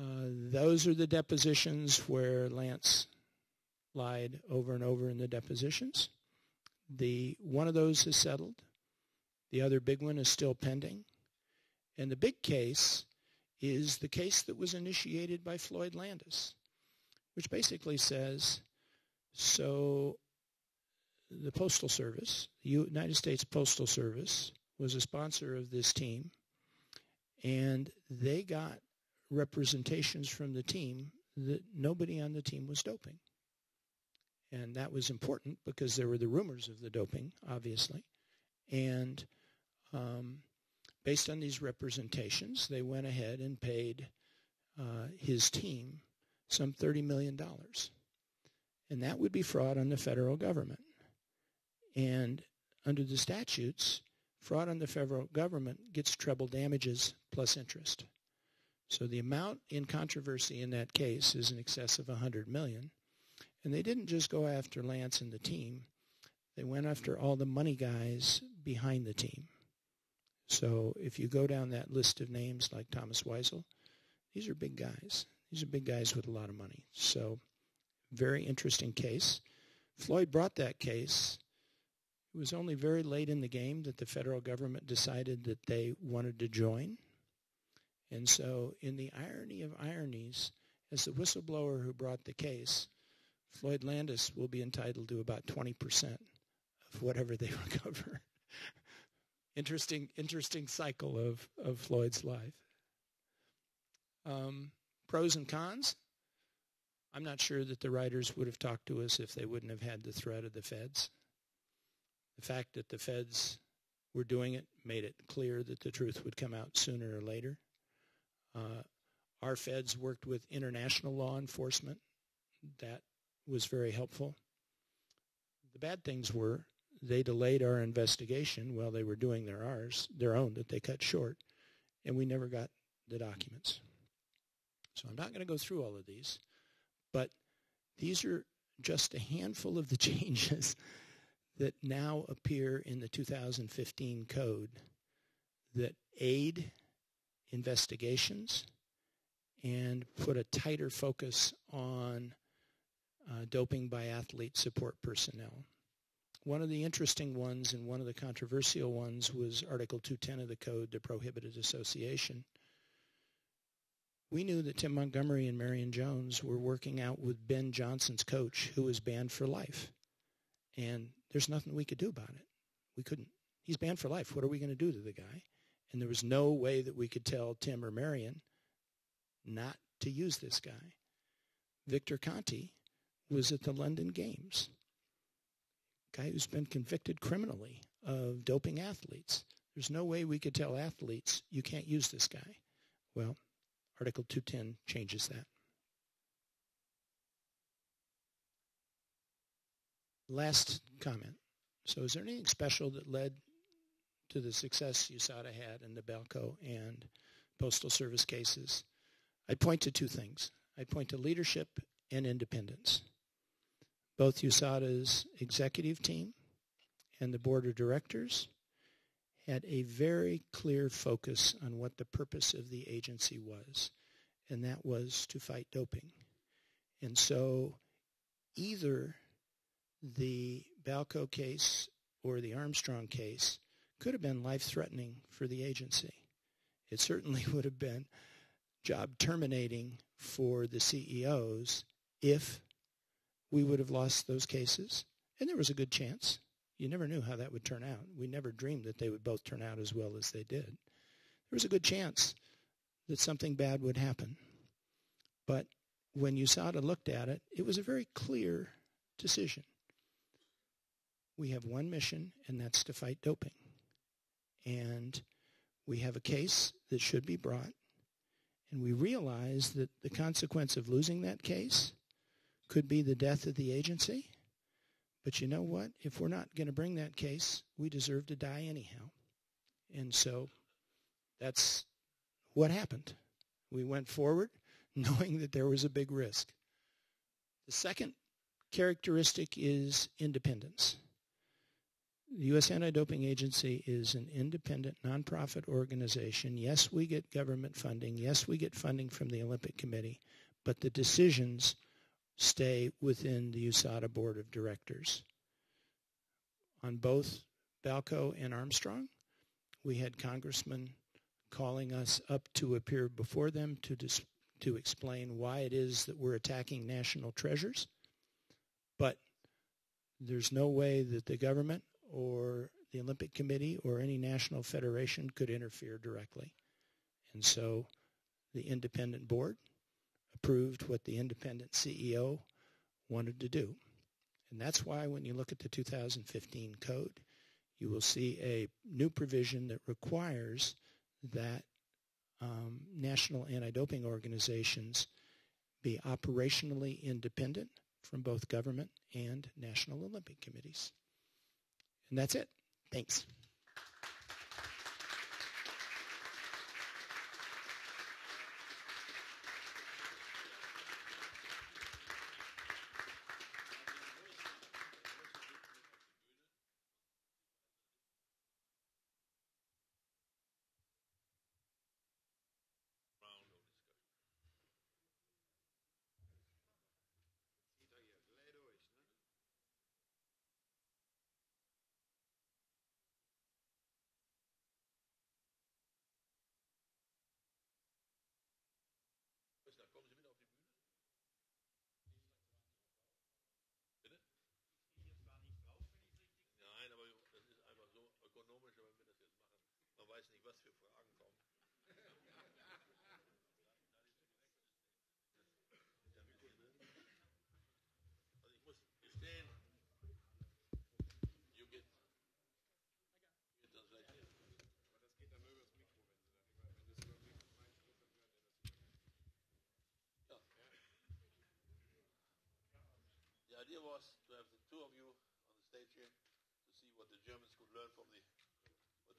Uh, those are the depositions where Lance lied over and over in the depositions. The one of those is settled. The other big one is still pending. And the big case is the case that was initiated by Floyd Landis, which basically says, so the Postal Service, the United States Postal Service, was a sponsor of this team, and they got representations from the team that nobody on the team was doping. And that was important because there were the rumors of the doping, obviously. And um, based on these representations, they went ahead and paid uh, his team some $30 million. And that would be fraud on the federal government. And under the statutes, fraud on the federal government gets treble damages plus interest. So the amount in controversy in that case is in excess of 100 million. And they didn't just go after Lance and the team. They went after all the money guys behind the team. So if you go down that list of names like Thomas Weisel, these are big guys. These are big guys with a lot of money. So very interesting case. Floyd brought that case. It was only very late in the game that the federal government decided that they wanted to join. And so in the irony of ironies, as the whistleblower who brought the case, Floyd Landis will be entitled to about 20% of whatever they (laughs) recover interesting, interesting cycle of, of Floyd's life. Um, pros and cons. I'm not sure that the writers would have talked to us if they wouldn't have had the threat of the feds. The fact that the feds were doing it made it clear that the truth would come out sooner or later. Uh, our feds worked with international law enforcement. That was very helpful. The bad things were they delayed our investigation while they were doing their ours, their own that they cut short, and we never got the documents. So I'm not going to go through all of these, but these are just a handful of the (laughs) changes that now appear in the 2015 code that aid investigations and put a tighter focus on uh, doping by athlete support personnel. One of the interesting ones and one of the controversial ones was Article 210 of the code, the prohibited association. We knew that Tim Montgomery and Marion Jones were working out with Ben Johnson's coach, who was banned for life. And there's nothing we could do about it. We couldn't. He's banned for life. What are we going to do to the guy? And there was no way that we could tell Tim or Marion not to use this guy. Victor Conti was at the London Games guy who's been convicted criminally of doping athletes. There's no way we could tell athletes, you can't use this guy. Well, Article 210 changes that. Last comment. So is there anything special that led to the success USADA had in the Balco and Postal Service cases? I'd point to two things. I'd point to leadership and independence. both USADA's executive team and the board of directors had a very clear focus on what the purpose of the agency was, and that was to fight doping. And so either the Balco case or the Armstrong case could have been life-threatening for the agency. It certainly would have been job terminating for the CEOs if we would have lost those cases. And there was a good chance. You never knew how that would turn out. We never dreamed that they would both turn out as well as they did. There was a good chance that something bad would happen. But when USADA looked at it, it was a very clear decision. We have one mission, and that's to fight doping. And we have a case that should be brought, and we realize that the consequence of losing that case could be the death of the agency. But you know what? If we're not going to bring that case, we deserve to die anyhow. And so that's what happened. We went forward (laughs) knowing that there was a big risk. The second characteristic is independence. The U.S. Anti-Doping Agency is an independent nonprofit organization. Yes, we get government funding. Yes, we get funding from the Olympic Committee, but the decisions stay within the USADA Board of Directors. On both Balco and Armstrong, we had congressmen calling us up to appear before them to dis- to explain why it is that we're attacking national treasures. But there's no way that the government or the Olympic Committee or any national federation could interfere directly. And so the independent board approved what the independent CEO wanted to do. And that's why when you look at the 2015 code, you will see a new provision that requires that um, national anti-doping organizations be operationally independent from both government and national Olympic committees. And that's it. Thanks. was für Fragen kommen. Also ich muss gestehen, das The idea was to have the two of you on the stage here to see what the Germans could learn from the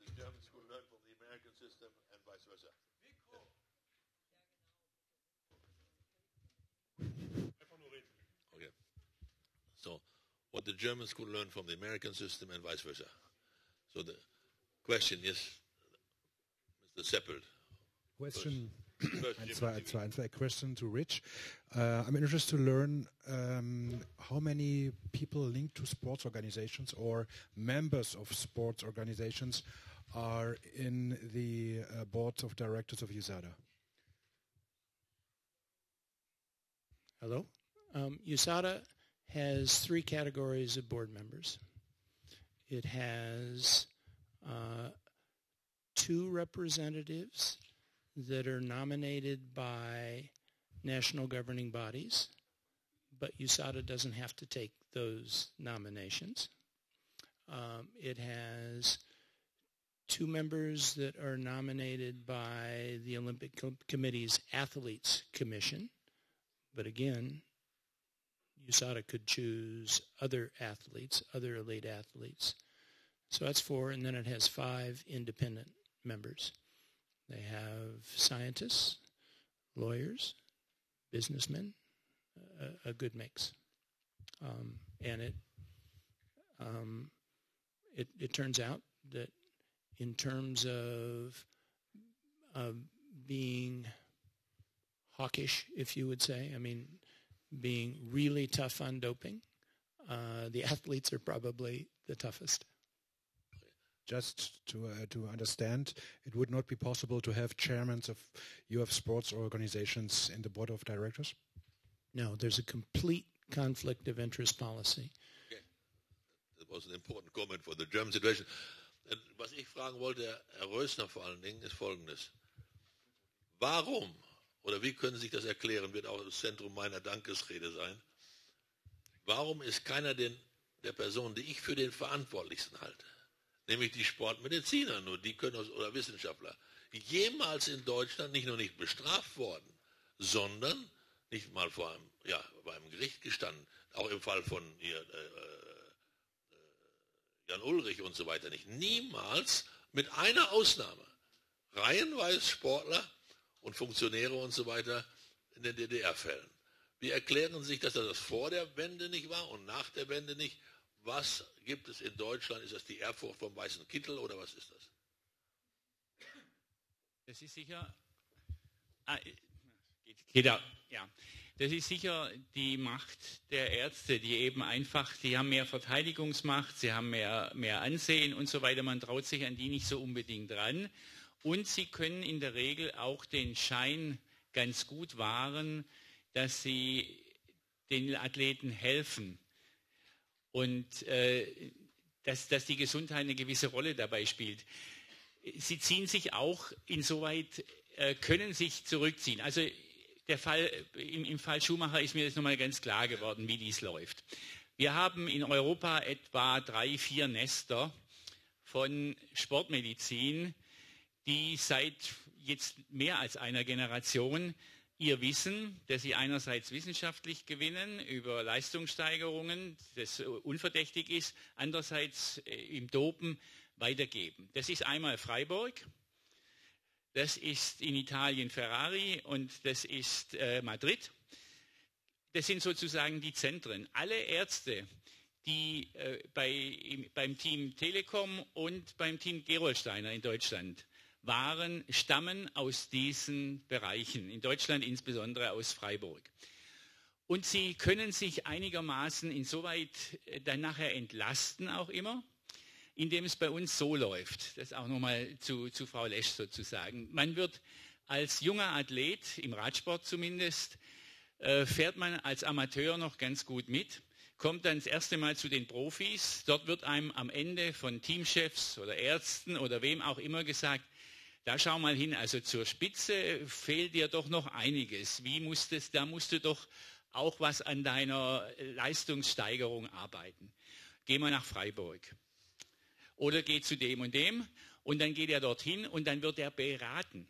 the Germans could learn from the American system and vice versa. Okay. So, what the Germans could learn from the American system and vice versa. So the question is, Mr. Seppelt. Question. a question to Rich. Uh, I'm interested to learn um, how many people linked to sports organizations or members of sports organizations are in the uh, board of directors of USADA. Hello. Um, USADA has three categories of board members. It has uh, two representatives that are nominated by national governing bodies, but USADA doesn't have to take those nominations. Um, it has two members that are nominated by the Olympic Com- Committee's Athletes Commission, but again, USADA could choose other athletes, other elite athletes. So that's four, and then it has five independent members. They have scientists, lawyers, businessmen, a, a good mix. Um, and it, um, it, it turns out that in terms of uh, being hawkish, if you would say, I mean, being really tough on doping, uh, the (laughs) athletes are probably the toughest. Just to uh, to understand, it would not be possible to have chairmen of UF sports organizations in the board of directors. No, there's a complete conflict of interest policy. Okay. That was an important comment for the German situation. Was ich fragen wollte, Herr Rösner vor allen Dingen, ist Folgendes. Warum oder wie können Sie sich das erklären, wird auch das Zentrum meiner Dankesrede sein. Warum ist keiner den, der Person, die ich für den Verantwortlichsten halte, nämlich die Sportmediziner, nur die können oder Wissenschaftler, jemals in Deutschland nicht nur nicht bestraft worden, sondern nicht mal vor einem, ja, bei einem Gericht gestanden, auch im Fall von hier, äh, äh, Jan Ulrich und so weiter nicht. Niemals mit einer Ausnahme. Reihenweise Sportler und Funktionäre und so weiter in den DDR-Fällen. Wie erklären sich, dass das vor der Wende nicht war und nach der Wende nicht? Was gibt es in Deutschland? Ist das die Ehrfurcht vom weißen Kittel oder was ist das? Das ist sicher. Ah, geht, geht ja. Das ist sicher die Macht der Ärzte, die eben einfach, die haben mehr Verteidigungsmacht, sie haben mehr, mehr Ansehen und so weiter. Man traut sich an die nicht so unbedingt ran. Und sie können in der Regel auch den Schein ganz gut wahren, dass sie den Athleten helfen und äh, dass, dass die Gesundheit eine gewisse Rolle dabei spielt. Sie ziehen sich auch insoweit, äh, können sich zurückziehen. Also der Fall, im, im Fall Schumacher ist mir das nochmal ganz klar geworden, wie dies läuft. Wir haben in Europa etwa drei, vier Nester von Sportmedizin, die seit jetzt mehr als einer Generation ihr Wissen, das sie einerseits wissenschaftlich gewinnen über Leistungssteigerungen, das unverdächtig ist, andererseits äh, im Dopen weitergeben. Das ist einmal Freiburg, das ist in Italien Ferrari und das ist äh, Madrid. Das sind sozusagen die Zentren. Alle Ärzte, die äh, bei, im, beim Team Telekom und beim Team Gerolsteiner in Deutschland waren, stammen aus diesen Bereichen, in Deutschland insbesondere aus Freiburg. Und sie können sich einigermaßen insoweit äh, dann nachher entlasten auch immer, indem es bei uns so läuft. Das auch nochmal zu, zu Frau Lesch sozusagen. Man wird als junger Athlet, im Radsport zumindest, äh, fährt man als Amateur noch ganz gut mit, kommt dann das erste Mal zu den Profis. Dort wird einem am Ende von Teamchefs oder Ärzten oder wem auch immer gesagt, da schau mal hin, also zur Spitze fehlt dir doch noch einiges. Wie musstest, da musst du doch auch was an deiner Leistungssteigerung arbeiten. Geh mal nach Freiburg. Oder geh zu dem und dem und dann geht er dorthin und dann wird er beraten,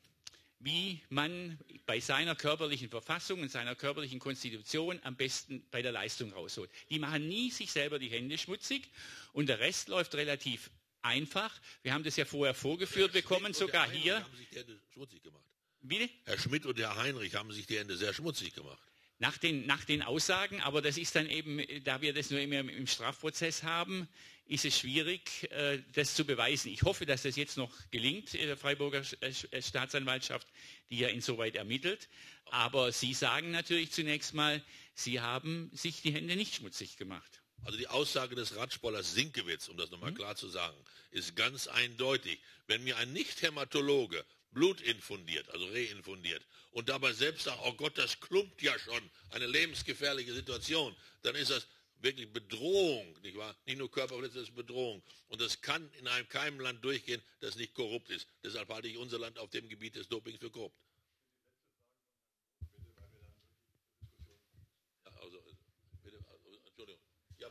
wie man bei seiner körperlichen Verfassung und seiner körperlichen Konstitution am besten bei der Leistung rausholt. Die machen nie sich selber die Hände schmutzig und der Rest läuft relativ einfach. Wir haben das ja vorher vorgeführt bekommen, sogar hier. Haben sich die Hände schmutzig gemacht. Bitte? Herr Schmidt und Herr Heinrich haben sich die Hände sehr schmutzig gemacht. Nach den, nach den Aussagen, aber das ist dann eben, da wir das nur immer im Strafprozess haben, ist es schwierig, äh, das zu beweisen. Ich hoffe, dass das jetzt noch gelingt in der Freiburger äh, Staatsanwaltschaft, die ja insoweit ermittelt. Aber Sie sagen natürlich zunächst mal, Sie haben sich die Hände nicht schmutzig gemacht. Also die Aussage des Radsportlers Sinkewitz, um das nochmal mhm. klar zu sagen, ist ganz eindeutig. Wenn mir ein Nicht-Hämatologe Blut infundiert, also reinfundiert, und dabei selbst sagt, oh Gott, das klumpt ja schon, eine lebensgefährliche Situation, dann ist das wirklich Bedrohung, nicht wahr? Nicht nur Körperverletzung, das ist Bedrohung. Und das kann in einem keinem Land durchgehen, das nicht korrupt ist. Deshalb halte ich unser Land auf dem Gebiet des Dopings für korrupt.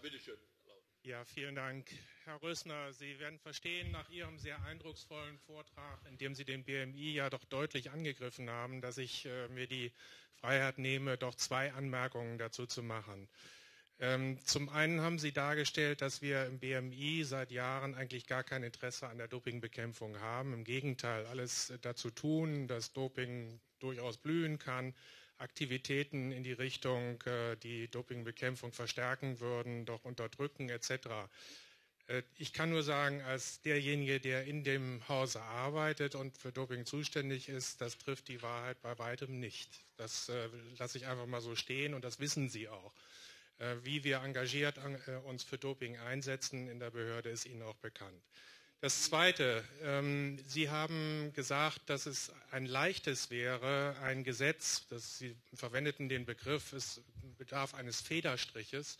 bitteschön. Ja, vielen Dank. Herr Rösner, Sie werden verstehen nach Ihrem sehr eindrucksvollen Vortrag, in dem Sie den BMI ja doch deutlich angegriffen haben, dass ich äh, mir die Freiheit nehme, doch zwei Anmerkungen dazu zu machen. Ähm, zum einen haben Sie dargestellt, dass wir im BMI seit Jahren eigentlich gar kein Interesse an der Dopingbekämpfung haben. Im Gegenteil, alles dazu tun, dass Doping durchaus blühen kann, Aktivitäten in die Richtung, äh, die Dopingbekämpfung verstärken würden, doch unterdrücken etc. Äh, ich kann nur sagen, als derjenige, der in dem Hause arbeitet und für Doping zuständig ist, das trifft die Wahrheit bei weitem nicht. Das äh, lasse ich einfach mal so stehen und das wissen Sie auch. Äh, wie wir engagiert äh, uns für Doping einsetzen in der Behörde, ist Ihnen auch bekannt. Das Zweite, ähm, Sie haben gesagt, dass es ein leichtes wäre, ein Gesetz, das Sie verwendeten den Begriff, es bedarf eines Federstriches,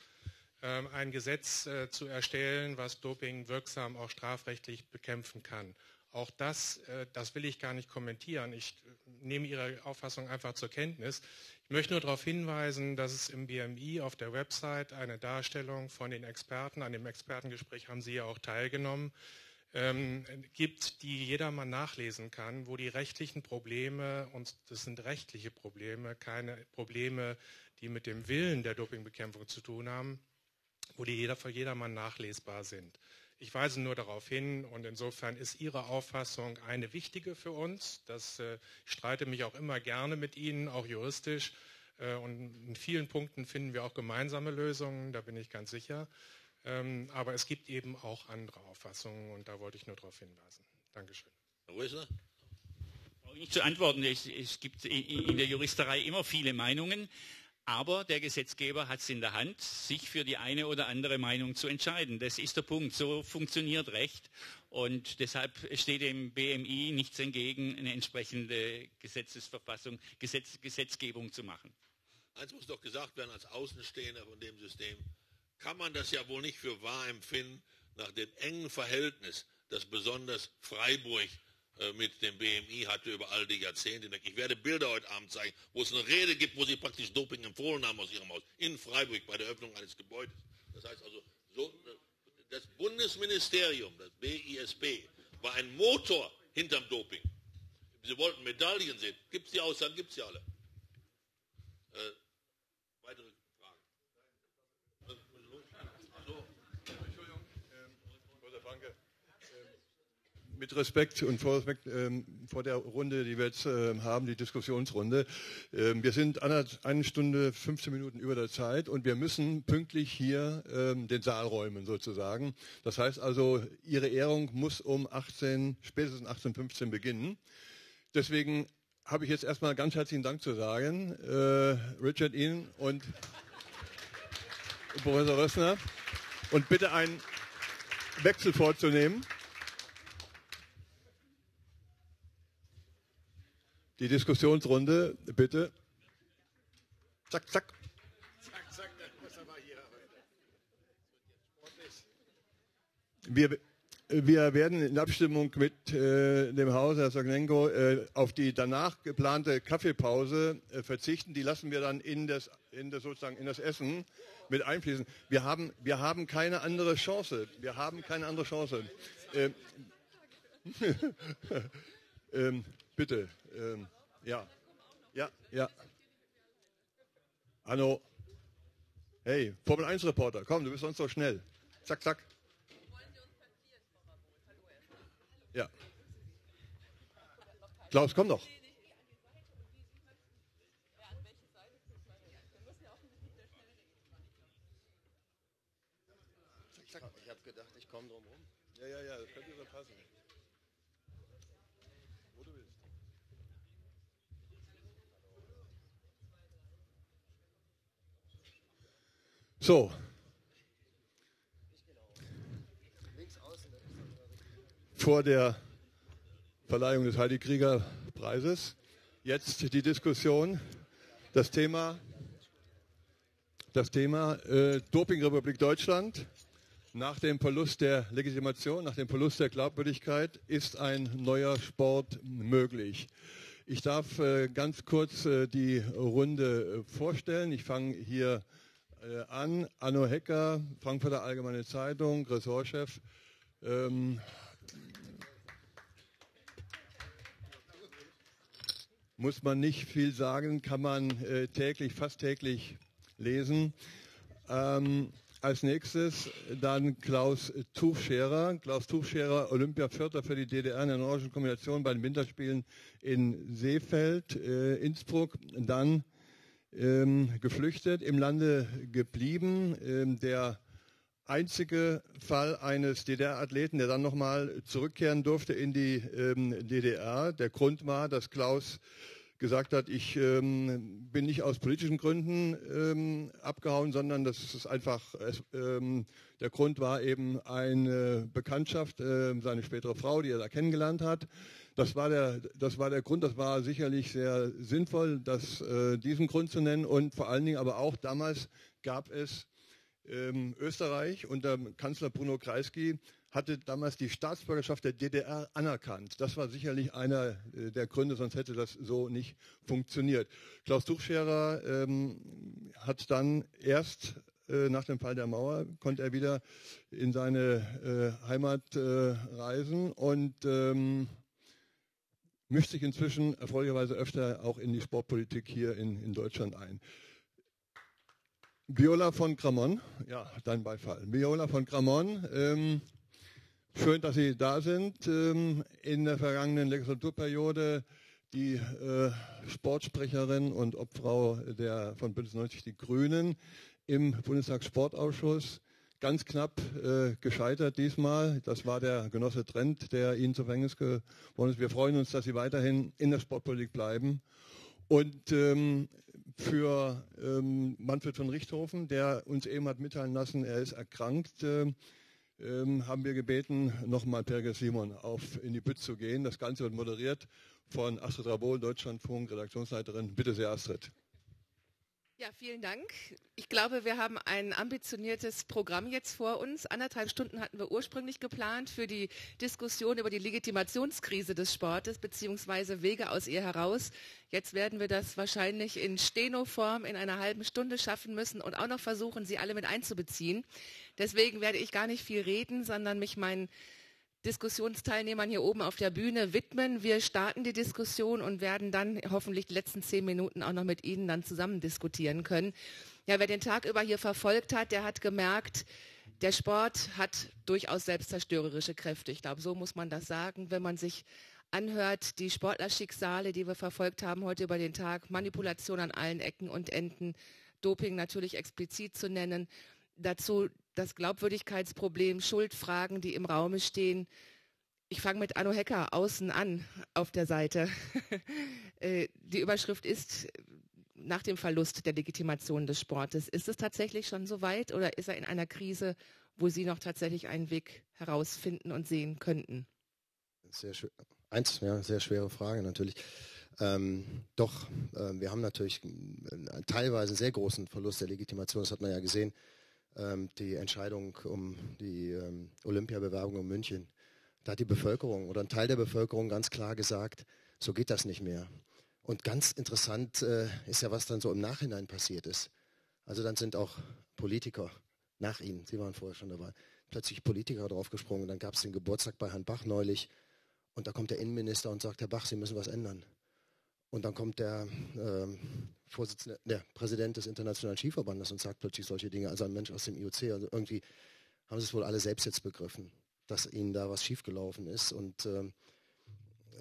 ähm, ein Gesetz äh, zu erstellen, was Doping wirksam auch strafrechtlich bekämpfen kann. Auch das, das will ich gar nicht kommentieren. Ich nehme Ihre Auffassung einfach zur Kenntnis. Ich möchte nur darauf hinweisen, dass es im BMI auf der Website eine Darstellung von den Experten, an dem Expertengespräch haben Sie ja auch teilgenommen, ähm, gibt, die jedermann nachlesen kann, wo die rechtlichen Probleme, und das sind rechtliche Probleme, keine Probleme, die mit dem Willen der Dopingbekämpfung zu tun haben, wo die jeder, für jedermann nachlesbar sind. Ich weise nur darauf hin und insofern ist Ihre Auffassung eine wichtige für uns. Das, äh, ich streite mich auch immer gerne mit Ihnen, auch juristisch. Äh, und in vielen Punkten finden wir auch gemeinsame Lösungen, da bin ich ganz sicher. Ähm, aber es gibt eben auch andere Auffassungen und da wollte ich nur darauf hinweisen. Dankeschön. Herr Rösler? Nicht zu antworten. Es, es gibt in der Juristerei immer viele Meinungen. Aber der Gesetzgeber hat es in der Hand, sich für die eine oder andere Meinung zu entscheiden. Das ist der Punkt. So funktioniert Recht. Und deshalb steht dem BMI nichts entgegen, eine entsprechende Gesetzesverfassung, Gesetz, Gesetzgebung zu machen. Eins muss doch gesagt werden als Außenstehender von dem System kann man das ja wohl nicht für wahr empfinden, nach dem engen Verhältnis, das besonders Freiburg mit dem BMI hatte über all die Jahrzehnte. Ich werde Bilder heute Abend zeigen, wo es eine Rede gibt, wo sie praktisch Doping empfohlen haben aus ihrem Haus, in Freiburg bei der Öffnung eines Gebäudes. Das heißt also, so, das Bundesministerium, das BISB, war ein Motor hinterm Doping. Sie wollten Medaillen sehen. Gibt es die aus, dann gibt es sie alle. Äh, mit Respekt und vor, ähm, vor der Runde, die wir jetzt äh, haben, die Diskussionsrunde. Ähm, wir sind eine, eine, Stunde, 15 Minuten über der Zeit und wir müssen pünktlich hier ähm, den Saal räumen sozusagen. Das heißt also, Ihre Ehrung muss um 18, spätestens 18.15 beginnen. Deswegen habe ich jetzt erstmal ganz herzlichen Dank zu sagen, äh, Richard Ihnen und Professor Rössner. Und bitte einen Wechsel vorzunehmen. Die Diskussionsrunde, bitte. Zack, zack. Zack, zack, das aber hier Wir, wir werden in Abstimmung mit äh, dem Haus, Herr Sagnenko, äh, auf die danach geplante Kaffeepause äh, verzichten. Die lassen wir dann in das, in das, sozusagen in das Essen mit einfließen. Wir haben, wir haben keine andere Chance. Wir haben keine andere Chance. (laughs) Ähm, ähm, bitte. Ähm, ja. Ja, ja. Hallo. Hey, Formel 1 Reporter, komm, du bist sonst so schnell. Zack, zack. Ja. Klaus, komm doch. Ich habe gedacht, ich komme drum rum. Ja, ja, ja, das könnte so passen. So. Vor der Verleihung des Heidi-Krieger-Preises jetzt die Diskussion, das Thema, das Thema äh, Dopingrepublik Deutschland. Nach dem Verlust der Legitimation, nach dem Verlust der Glaubwürdigkeit ist ein neuer Sport möglich. Ich darf äh, ganz kurz äh, die Runde äh, vorstellen. Ich fange hier an äh, an. Anno Hecker, Frankfurter Allgemeine Zeitung, Ressortchef. Ähm, muss man nicht viel sagen, kann man äh, täglich, fast täglich lesen. Ähm, als nächstes dann Klaus Tuchscherer. Klaus Tuchscherer, Olympiavierter für die DDR in der nordischen Kombination bei den Winterspielen in Seefeld, äh, Innsbruck. Dann ähm, geflüchtet, im Lande geblieben. Ähm, der einzige Fall eines DDR-Athleten, der dann nochmal zurückkehren durfte in die ähm, DDR. Der Grund war, dass Klaus gesagt hat, ich ähm, bin nicht aus politischen Gründen ähm, abgehauen, sondern das ist einfach, es, ähm, der Grund war eben eine Bekanntschaft, äh, seine spätere Frau, die er da kennengelernt hat. Das war der, das war der Grund, das war sicherlich sehr sinnvoll, das, äh, diesen Grund zu nennen und vor allen Dingen aber auch damals gab es ähm, Österreich unter Kanzler Bruno Kreisky hatte damals die Staatsbürgerschaft der DDR anerkannt. Das war sicherlich einer äh, der Gründe, sonst hätte das so nicht funktioniert. Klaus Tuchscherer ähm, hat dann erst nach dem Fall der Mauer, konnte er wieder in seine äh, Heimat äh, reisen und ähm, mischt sich inzwischen erfreulicherweise öfter auch in die Sportpolitik hier in, in Deutschland ein. Viola von Gramont, ja, dein Beifall. Viola von Gramont, ähm, schön, dass Sie da sind. Ähm, in der vergangenen Legislaturperiode die äh, Sportsprecherin und Obfrau der, von Bündnis 90 Die Grünen im Bundestagssportausschuss. Ganz knapp äh, gescheitert diesmal. Das war der Genosse Trend, der Ihnen zu Verhängnis geworden ist. Wir freuen uns, dass Sie weiterhin in der Sportpolitik bleiben. Und ähm, für ähm, Manfred von Richthofen, der uns eben hat mitteilen lassen, er ist erkrankt, äh, ähm, haben wir gebeten, nochmal Perge Simon auf in die Bütt zu gehen. Das Ganze wird moderiert von Astrid Rabol, Deutschlandfunk, Redaktionsleiterin. Bitte sehr, Astrid. Ja, vielen Dank. Ich glaube, wir haben ein ambitioniertes Programm jetzt vor uns. Anderthalb Stunden hatten wir ursprünglich geplant für die Diskussion über die Legitimationskrise des Sportes beziehungsweise Wege aus ihr heraus. Jetzt werden wir das wahrscheinlich in Stenoform in einer halben Stunde schaffen müssen und auch noch versuchen, Sie alle mit einzubeziehen. Deswegen werde ich gar nicht viel reden, sondern mich meinen Diskussionsteilnehmern hier oben auf der Bühne widmen. Wir starten die Diskussion und werden dann hoffentlich die letzten zehn Minuten auch noch mit Ihnen dann zusammen diskutieren können. Ja, wer den Tag über hier verfolgt hat, der hat gemerkt, der Sport hat durchaus selbstzerstörerische Kräfte. Ich glaube, so muss man das sagen, wenn man sich anhört, die Sportlerschicksale, die wir verfolgt haben heute über den Tag, Manipulation an allen Ecken und Enden, Doping natürlich explizit zu nennen, dazu das Glaubwürdigkeitsproblem, Schuldfragen, die im Raume stehen. Ich fange mit Anno Hecker außen an auf der Seite. (laughs) Äh, die Überschrift ist nach dem Verlust der Legitimation des Sportes. Ist es tatsächlich schon so weit oder ist er in einer Krise, wo Sie noch tatsächlich einen Weg herausfinden und sehen könnten? Sehr schön. Eins, ja, sehr schwere Frage natürlich. Ähm, doch, äh, wir haben natürlich äh, teilweise einen sehr großen Verlust der Legitimation, das hat man ja gesehen ähm, die Entscheidung um die ähm, Olympiabewerbung in München. Da hat die Bevölkerung oder ein Teil der Bevölkerung ganz klar gesagt, so geht das nicht mehr. Und ganz interessant äh, ist ja, was dann so im Nachhinein passiert ist. Also dann sind auch Politiker nach Ihnen, Sie waren vorher schon dabei, plötzlich Politiker draufgesprungen. Dann gab es den Geburtstag bei Herrn Bach neulich und da kommt der Innenminister und sagt, Herr Bach, Sie müssen was ändern. Und dann kommt der, ähm, Vorsitzende, der Präsident des Internationalen Skiverbandes und sagt plötzlich solche Dinge, also ein Mensch aus dem IOC. Also irgendwie haben sie es wohl alle selbst jetzt begriffen, dass ihnen da was schiefgelaufen ist. Und ähm,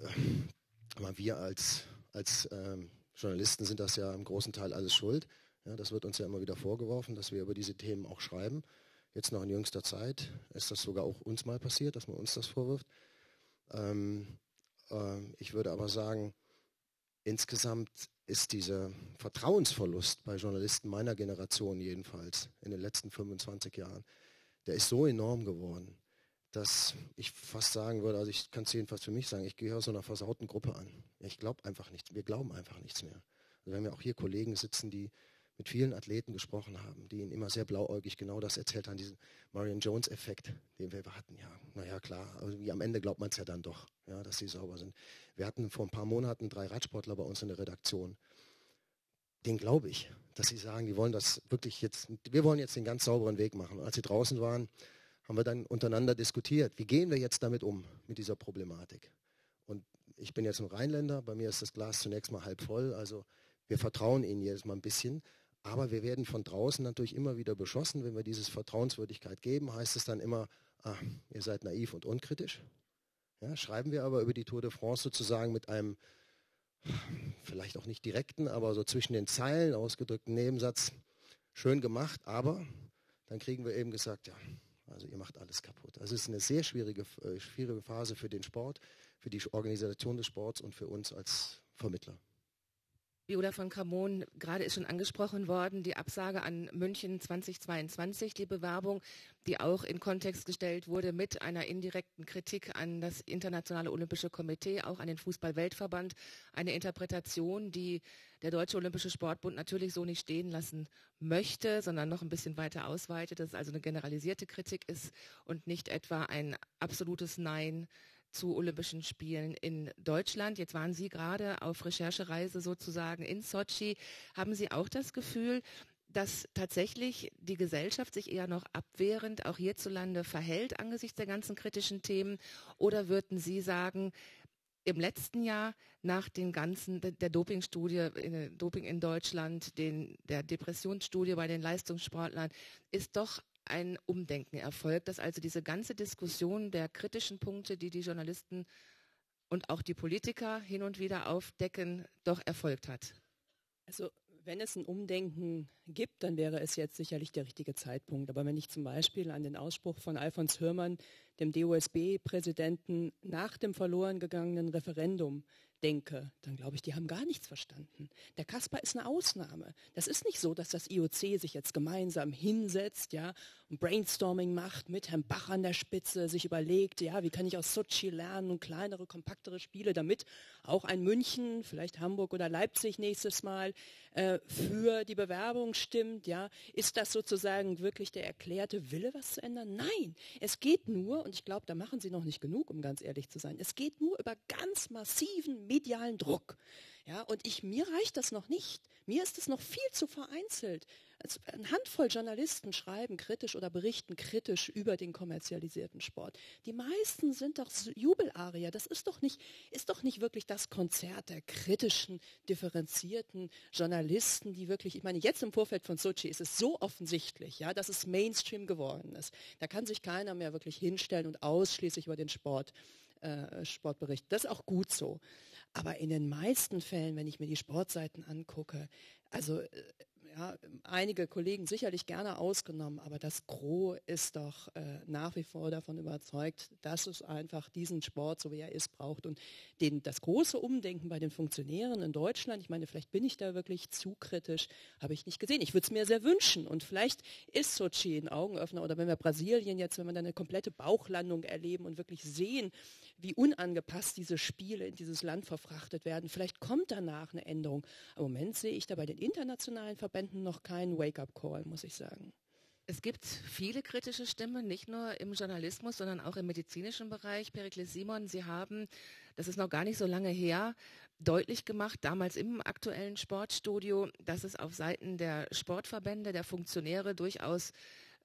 äh, wir als, als ähm, Journalisten sind das ja im großen Teil alles schuld. Ja, das wird uns ja immer wieder vorgeworfen, dass wir über diese Themen auch schreiben. Jetzt noch in jüngster Zeit ist das sogar auch uns mal passiert, dass man uns das vorwirft. Ähm, äh, ich würde aber sagen, insgesamt ist dieser Vertrauensverlust bei Journalisten meiner Generation jedenfalls in den letzten 25 Jahren, der ist so enorm geworden, dass ich fast sagen würde, also ich kann es jedenfalls für mich sagen, ich gehöre so einer versauten Gruppe an. Ich glaube einfach nichts, wir glauben einfach nichts mehr. Also wir haben ja auch hier Kollegen sitzen, die mit vielen Athleten gesprochen haben, die ihnen immer sehr blauäugig genau das erzählt haben, diesen Marion Jones-Effekt, den wir hatten. Ja, naja, klar, aber am Ende glaubt man es ja dann doch, ja, dass sie sauber sind. Wir hatten vor ein paar Monaten drei Radsportler bei uns in der Redaktion. Den glaube ich, dass sie sagen, die wollen das wirklich jetzt, wir wollen jetzt den ganz sauberen Weg machen. Und als sie draußen waren, haben wir dann untereinander diskutiert, wie gehen wir jetzt damit um, mit dieser Problematik. Und ich bin jetzt ein Rheinländer, bei mir ist das Glas zunächst mal halb voll, also wir vertrauen ihnen jedes Mal ein bisschen, aber wir werden von draußen natürlich immer wieder beschossen. Wenn wir dieses Vertrauenswürdigkeit geben, heißt es dann immer, ah, ihr seid naiv und unkritisch. Ja, schreiben wir aber über die Tour de France sozusagen mit einem vielleicht auch nicht direkten, aber so zwischen den Zeilen ausgedrückten Nebensatz, schön gemacht, aber dann kriegen wir eben gesagt, ja, also ihr macht alles kaputt. Also es ist eine sehr schwierige, äh, schwierige Phase für den Sport, für die Organisation des Sports und für uns als Vermittler. Viola von Kramon, gerade ist schon angesprochen worden, die Absage an München 2022, die Bewerbung, die auch in Kontext gestellt wurde mit einer indirekten Kritik an das Internationale Olympische Komitee, auch an den Fußball-Weltverband. Eine Interpretation, die der Deutsche Olympische Sportbund natürlich so nicht stehen lassen möchte, sondern noch ein bisschen weiter ausweitet, dass es also eine generalisierte Kritik ist und nicht etwa ein absolutes Nein zu Olympischen Spielen in Deutschland. Jetzt waren Sie gerade auf Recherchereise sozusagen in Sochi. Haben Sie auch das Gefühl, dass tatsächlich die Gesellschaft sich eher noch abwehrend auch hierzulande verhält angesichts der ganzen kritischen Themen? Oder würden Sie sagen, im letzten Jahr nach den ganzen der Dopingstudie Doping in Deutschland, den, der Depressionsstudie bei den Leistungssportlern ist doch ein Umdenken erfolgt, dass also diese ganze Diskussion der kritischen Punkte, die die Journalisten und auch die Politiker hin und wieder aufdecken, doch erfolgt hat? Also wenn es ein Umdenken gibt, dann wäre es jetzt sicherlich der richtige Zeitpunkt. Aber wenn ich zum Beispiel an den Ausspruch von Alfons Hürmann, dem DOSB-Präsidenten, nach dem verloren gegangenen Referendum denke, dann glaube ich, die haben gar nichts verstanden. Der Kasper ist eine Ausnahme. Das ist nicht so, dass das IOC sich jetzt gemeinsam hinsetzt, ja, und Brainstorming macht mit Herrn Bach an der Spitze, sich überlegt, ja, wie kann ich aus Sochi lernen und kleinere, kompaktere Spiele, damit auch ein München, vielleicht Hamburg oder Leipzig nächstes Mal äh, für die Bewerbung stimmt, ja. Ist das sozusagen wirklich der erklärte Wille, was zu ändern? Nein, es geht nur, und ich glaube, da machen sie noch nicht genug, um ganz ehrlich zu sein, es geht nur über ganz massiven medialen Druck. Ja, und ich, mir reicht das noch nicht. Mir ist es noch viel zu vereinzelt. Also eine Handvoll Journalisten schreiben kritisch oder berichten kritisch über den kommerzialisierten Sport. Die meisten sind doch Jubelarier. Das ist doch nicht, ist doch nicht wirklich das Konzert der kritischen, differenzierten Journalisten, die wirklich, ich meine, jetzt im Vorfeld von Sochi ist es so offensichtlich, ja, dass es Mainstream geworden ist. Da kann sich keiner mehr wirklich hinstellen und ausschließlich über den Sport äh, Sportberichten. Das ist auch gut so. Aber in den meisten Fällen, wenn ich mir die Sportseiten angucke, also äh, ja, einige Kollegen sicherlich gerne ausgenommen, aber das Gros ist doch äh, nach wie vor davon überzeugt, dass es einfach diesen Sport, so wie er ist, braucht. Und den, das große Umdenken bei den Funktionären in Deutschland, ich meine, vielleicht bin ich da wirklich zu kritisch, habe ich nicht gesehen. Ich würde es mir sehr wünschen. Und vielleicht ist Sochi ein Augenöffner oder wenn wir Brasilien jetzt, wenn wir da eine komplette Bauchlandung erleben und wirklich sehen, wie unangepasst diese Spiele in dieses Land verfrachtet werden, vielleicht kommt danach eine Änderung. Im Moment sehe ich da bei den internationalen Verbänden noch kein Wake-up-Call, muss ich sagen. Es gibt viele kritische Stimmen, nicht nur im Journalismus, sondern auch im medizinischen Bereich. Perikles Simon, Sie haben, das ist noch gar nicht so lange her, deutlich gemacht, damals im aktuellen Sportstudio, dass es auf Seiten der Sportverbände, der Funktionäre durchaus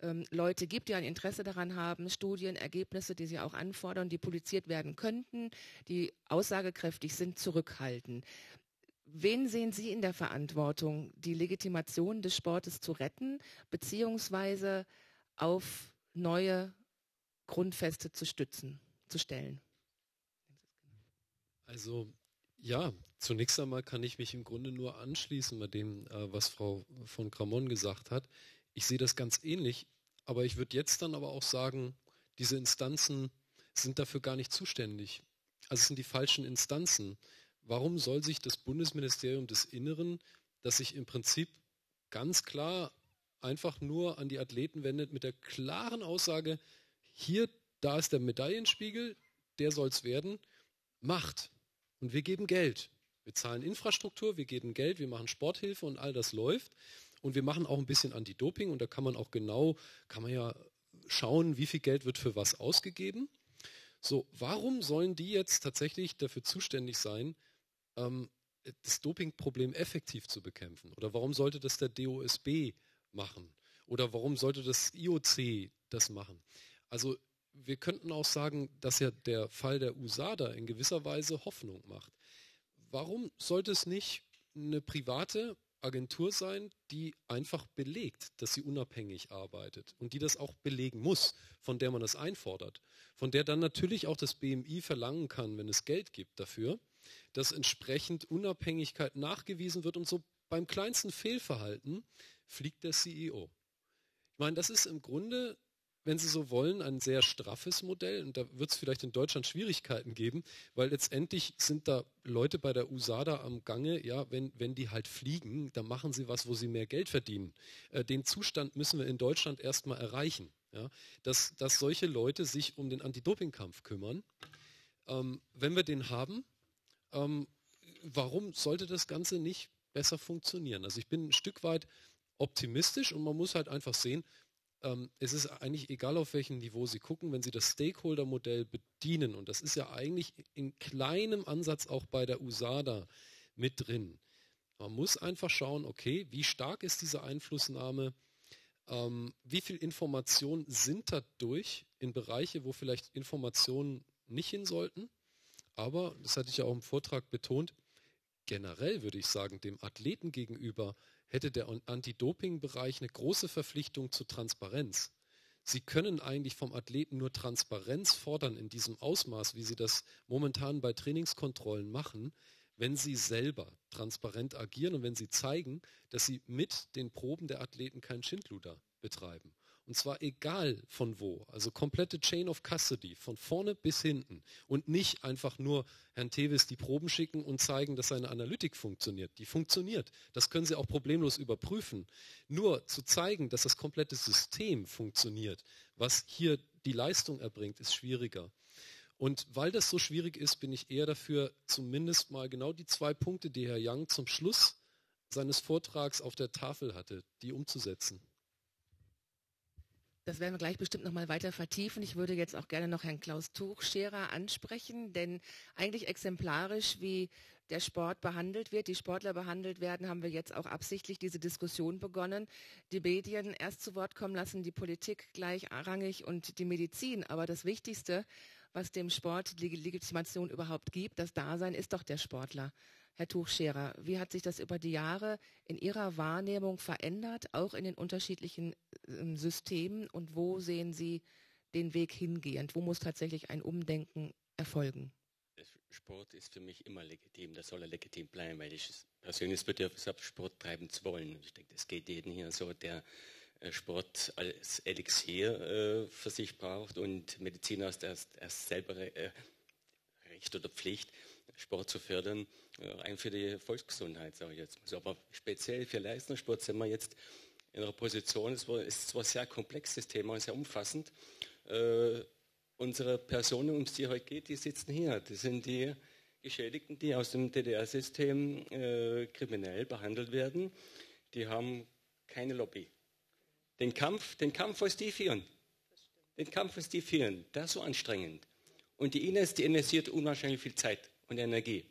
ähm, Leute gibt, die ein Interesse daran haben, Studien, Ergebnisse, die sie auch anfordern, die publiziert werden könnten, die aussagekräftig sind, zurückhalten. Wen sehen Sie in der Verantwortung, die Legitimation des Sportes zu retten, beziehungsweise auf neue Grundfeste zu stützen, zu stellen? Also ja, zunächst einmal kann ich mich im Grunde nur anschließen bei dem, äh, was Frau von Cramon gesagt hat. Ich sehe das ganz ähnlich, aber ich würde jetzt dann aber auch sagen, diese Instanzen sind dafür gar nicht zuständig. Also es sind die falschen Instanzen warum soll sich das Bundesministerium des Inneren, das sich im Prinzip ganz klar einfach nur an die Athleten wendet mit der klaren Aussage, hier, da ist der Medaillenspiegel, der soll es werden, macht. Und wir geben Geld. Wir zahlen Infrastruktur, wir geben Geld, wir machen Sporthilfe und all das läuft. Und wir machen auch ein bisschen Anti-Doping und da kann man auch genau, kann man ja schauen, wie viel Geld wird für was ausgegeben. So, warum sollen die jetzt tatsächlich dafür zuständig sein, ähm, das Dopingproblem effektiv zu bekämpfen? Oder warum sollte das der DOSB machen? Oder warum sollte das IOC das machen? Also wir könnten auch sagen, dass ja der Fall der USADA in gewisser Weise Hoffnung macht. Warum sollte es nicht eine private Agentur sein, die einfach belegt, dass sie unabhängig arbeitet und die das auch belegen muss, von der man das einfordert, von der dann natürlich auch das BMI verlangen kann, wenn es Geld gibt dafür, dass entsprechend Unabhängigkeit nachgewiesen wird und so beim kleinsten Fehlverhalten fliegt der CEO. Ich meine, das ist im Grunde wenn Sie so wollen, ein sehr straffes Modell. Und da wird es vielleicht in Deutschland Schwierigkeiten geben, weil letztendlich sind da Leute bei der USADA am Gange, ja, wenn, wenn die halt fliegen, dann machen sie was, wo sie mehr Geld verdienen. Äh, den Zustand müssen wir in Deutschland erstmal erreichen. Ja, dass, dass solche Leute sich um den Anti-Doping-Kampf kümmern. Ähm, wenn wir den haben, ähm, warum sollte das Ganze nicht besser funktionieren? Also ich bin ein Stück weit optimistisch und man muss halt einfach sehen, ähm, es ist eigentlich egal, auf welchem Niveau Sie gucken, wenn Sie das Stakeholder-Modell bedienen, und das ist ja eigentlich in kleinem Ansatz auch bei der USADA mit drin. Man muss einfach schauen, okay, wie stark ist diese Einflussnahme, ähm, wie viel Informationen sind dadurch in Bereiche, wo vielleicht Informationen nicht hin sollten. Aber, das hatte ich ja auch im Vortrag betont, generell würde ich sagen, dem Athleten gegenüber hätte der Anti-Doping-Bereich eine große Verpflichtung zur Transparenz. Sie können eigentlich vom Athleten nur Transparenz fordern in diesem Ausmaß, wie Sie das momentan bei Trainingskontrollen machen, wenn Sie selber transparent agieren und wenn Sie zeigen, dass Sie mit den Proben der Athleten kein Schindluder betreiben. Und zwar egal von wo. Also komplette Chain of Custody, von vorne bis hinten. Und nicht einfach nur Herrn Tevis die Proben schicken und zeigen, dass seine Analytik funktioniert. Die funktioniert. Das können Sie auch problemlos überprüfen. Nur zu zeigen, dass das komplette System funktioniert, was hier die Leistung erbringt, ist schwieriger. Und weil das so schwierig ist, bin ich eher dafür, zumindest mal genau die zwei Punkte, die Herr Young zum Schluss seines Vortrags auf der Tafel hatte, die umzusetzen. Das werden wir gleich bestimmt noch mal weiter vertiefen. Ich würde jetzt auch gerne noch Herrn Klaus Tuchscherer ansprechen, denn eigentlich exemplarisch, wie der Sport behandelt wird, die Sportler behandelt werden, haben wir jetzt auch absichtlich diese Diskussion begonnen. Die Medien erst zu Wort kommen lassen, die Politik gleichrangig und die Medizin. Aber das Wichtigste, was dem Sport die Legitimation überhaupt gibt, das Dasein, ist doch der Sportler. Herr Tuchscherer, wie hat sich das über die Jahre in Ihrer Wahrnehmung verändert, auch in den unterschiedlichen ähm, Systemen? Und wo sehen Sie den Weg hingehend? Wo muss tatsächlich ein Umdenken erfolgen? Sport ist für mich immer legitim, das soll er legitim bleiben, weil ich persönliches Bedürfnis habe, Sport treiben zu wollen. Ich denke, das geht jedem hier so, der äh, Sport als Elixier äh, für sich braucht und Medizin als erst, erst selber äh, Recht oder Pflicht. Sport zu fördern, äh, rein für die Volksgesundheit, sage ich jetzt mal so. Aber speziell für Leistungssport sind wir jetzt in einer Position, es ist zwar ein sehr komplexes Thema und sehr umfassend. Äh, unsere Personen, um die es heute geht, die sitzen hier. Das sind die Geschädigten, die aus dem DDR-System äh, kriminell behandelt werden. Die haben keine Lobby. Den Kampf, den Kampf, was die führen, den Kampf, was die führen, der ist so anstrengend. Und die Ines, die investiert unwahrscheinlich viel Zeit und Energie.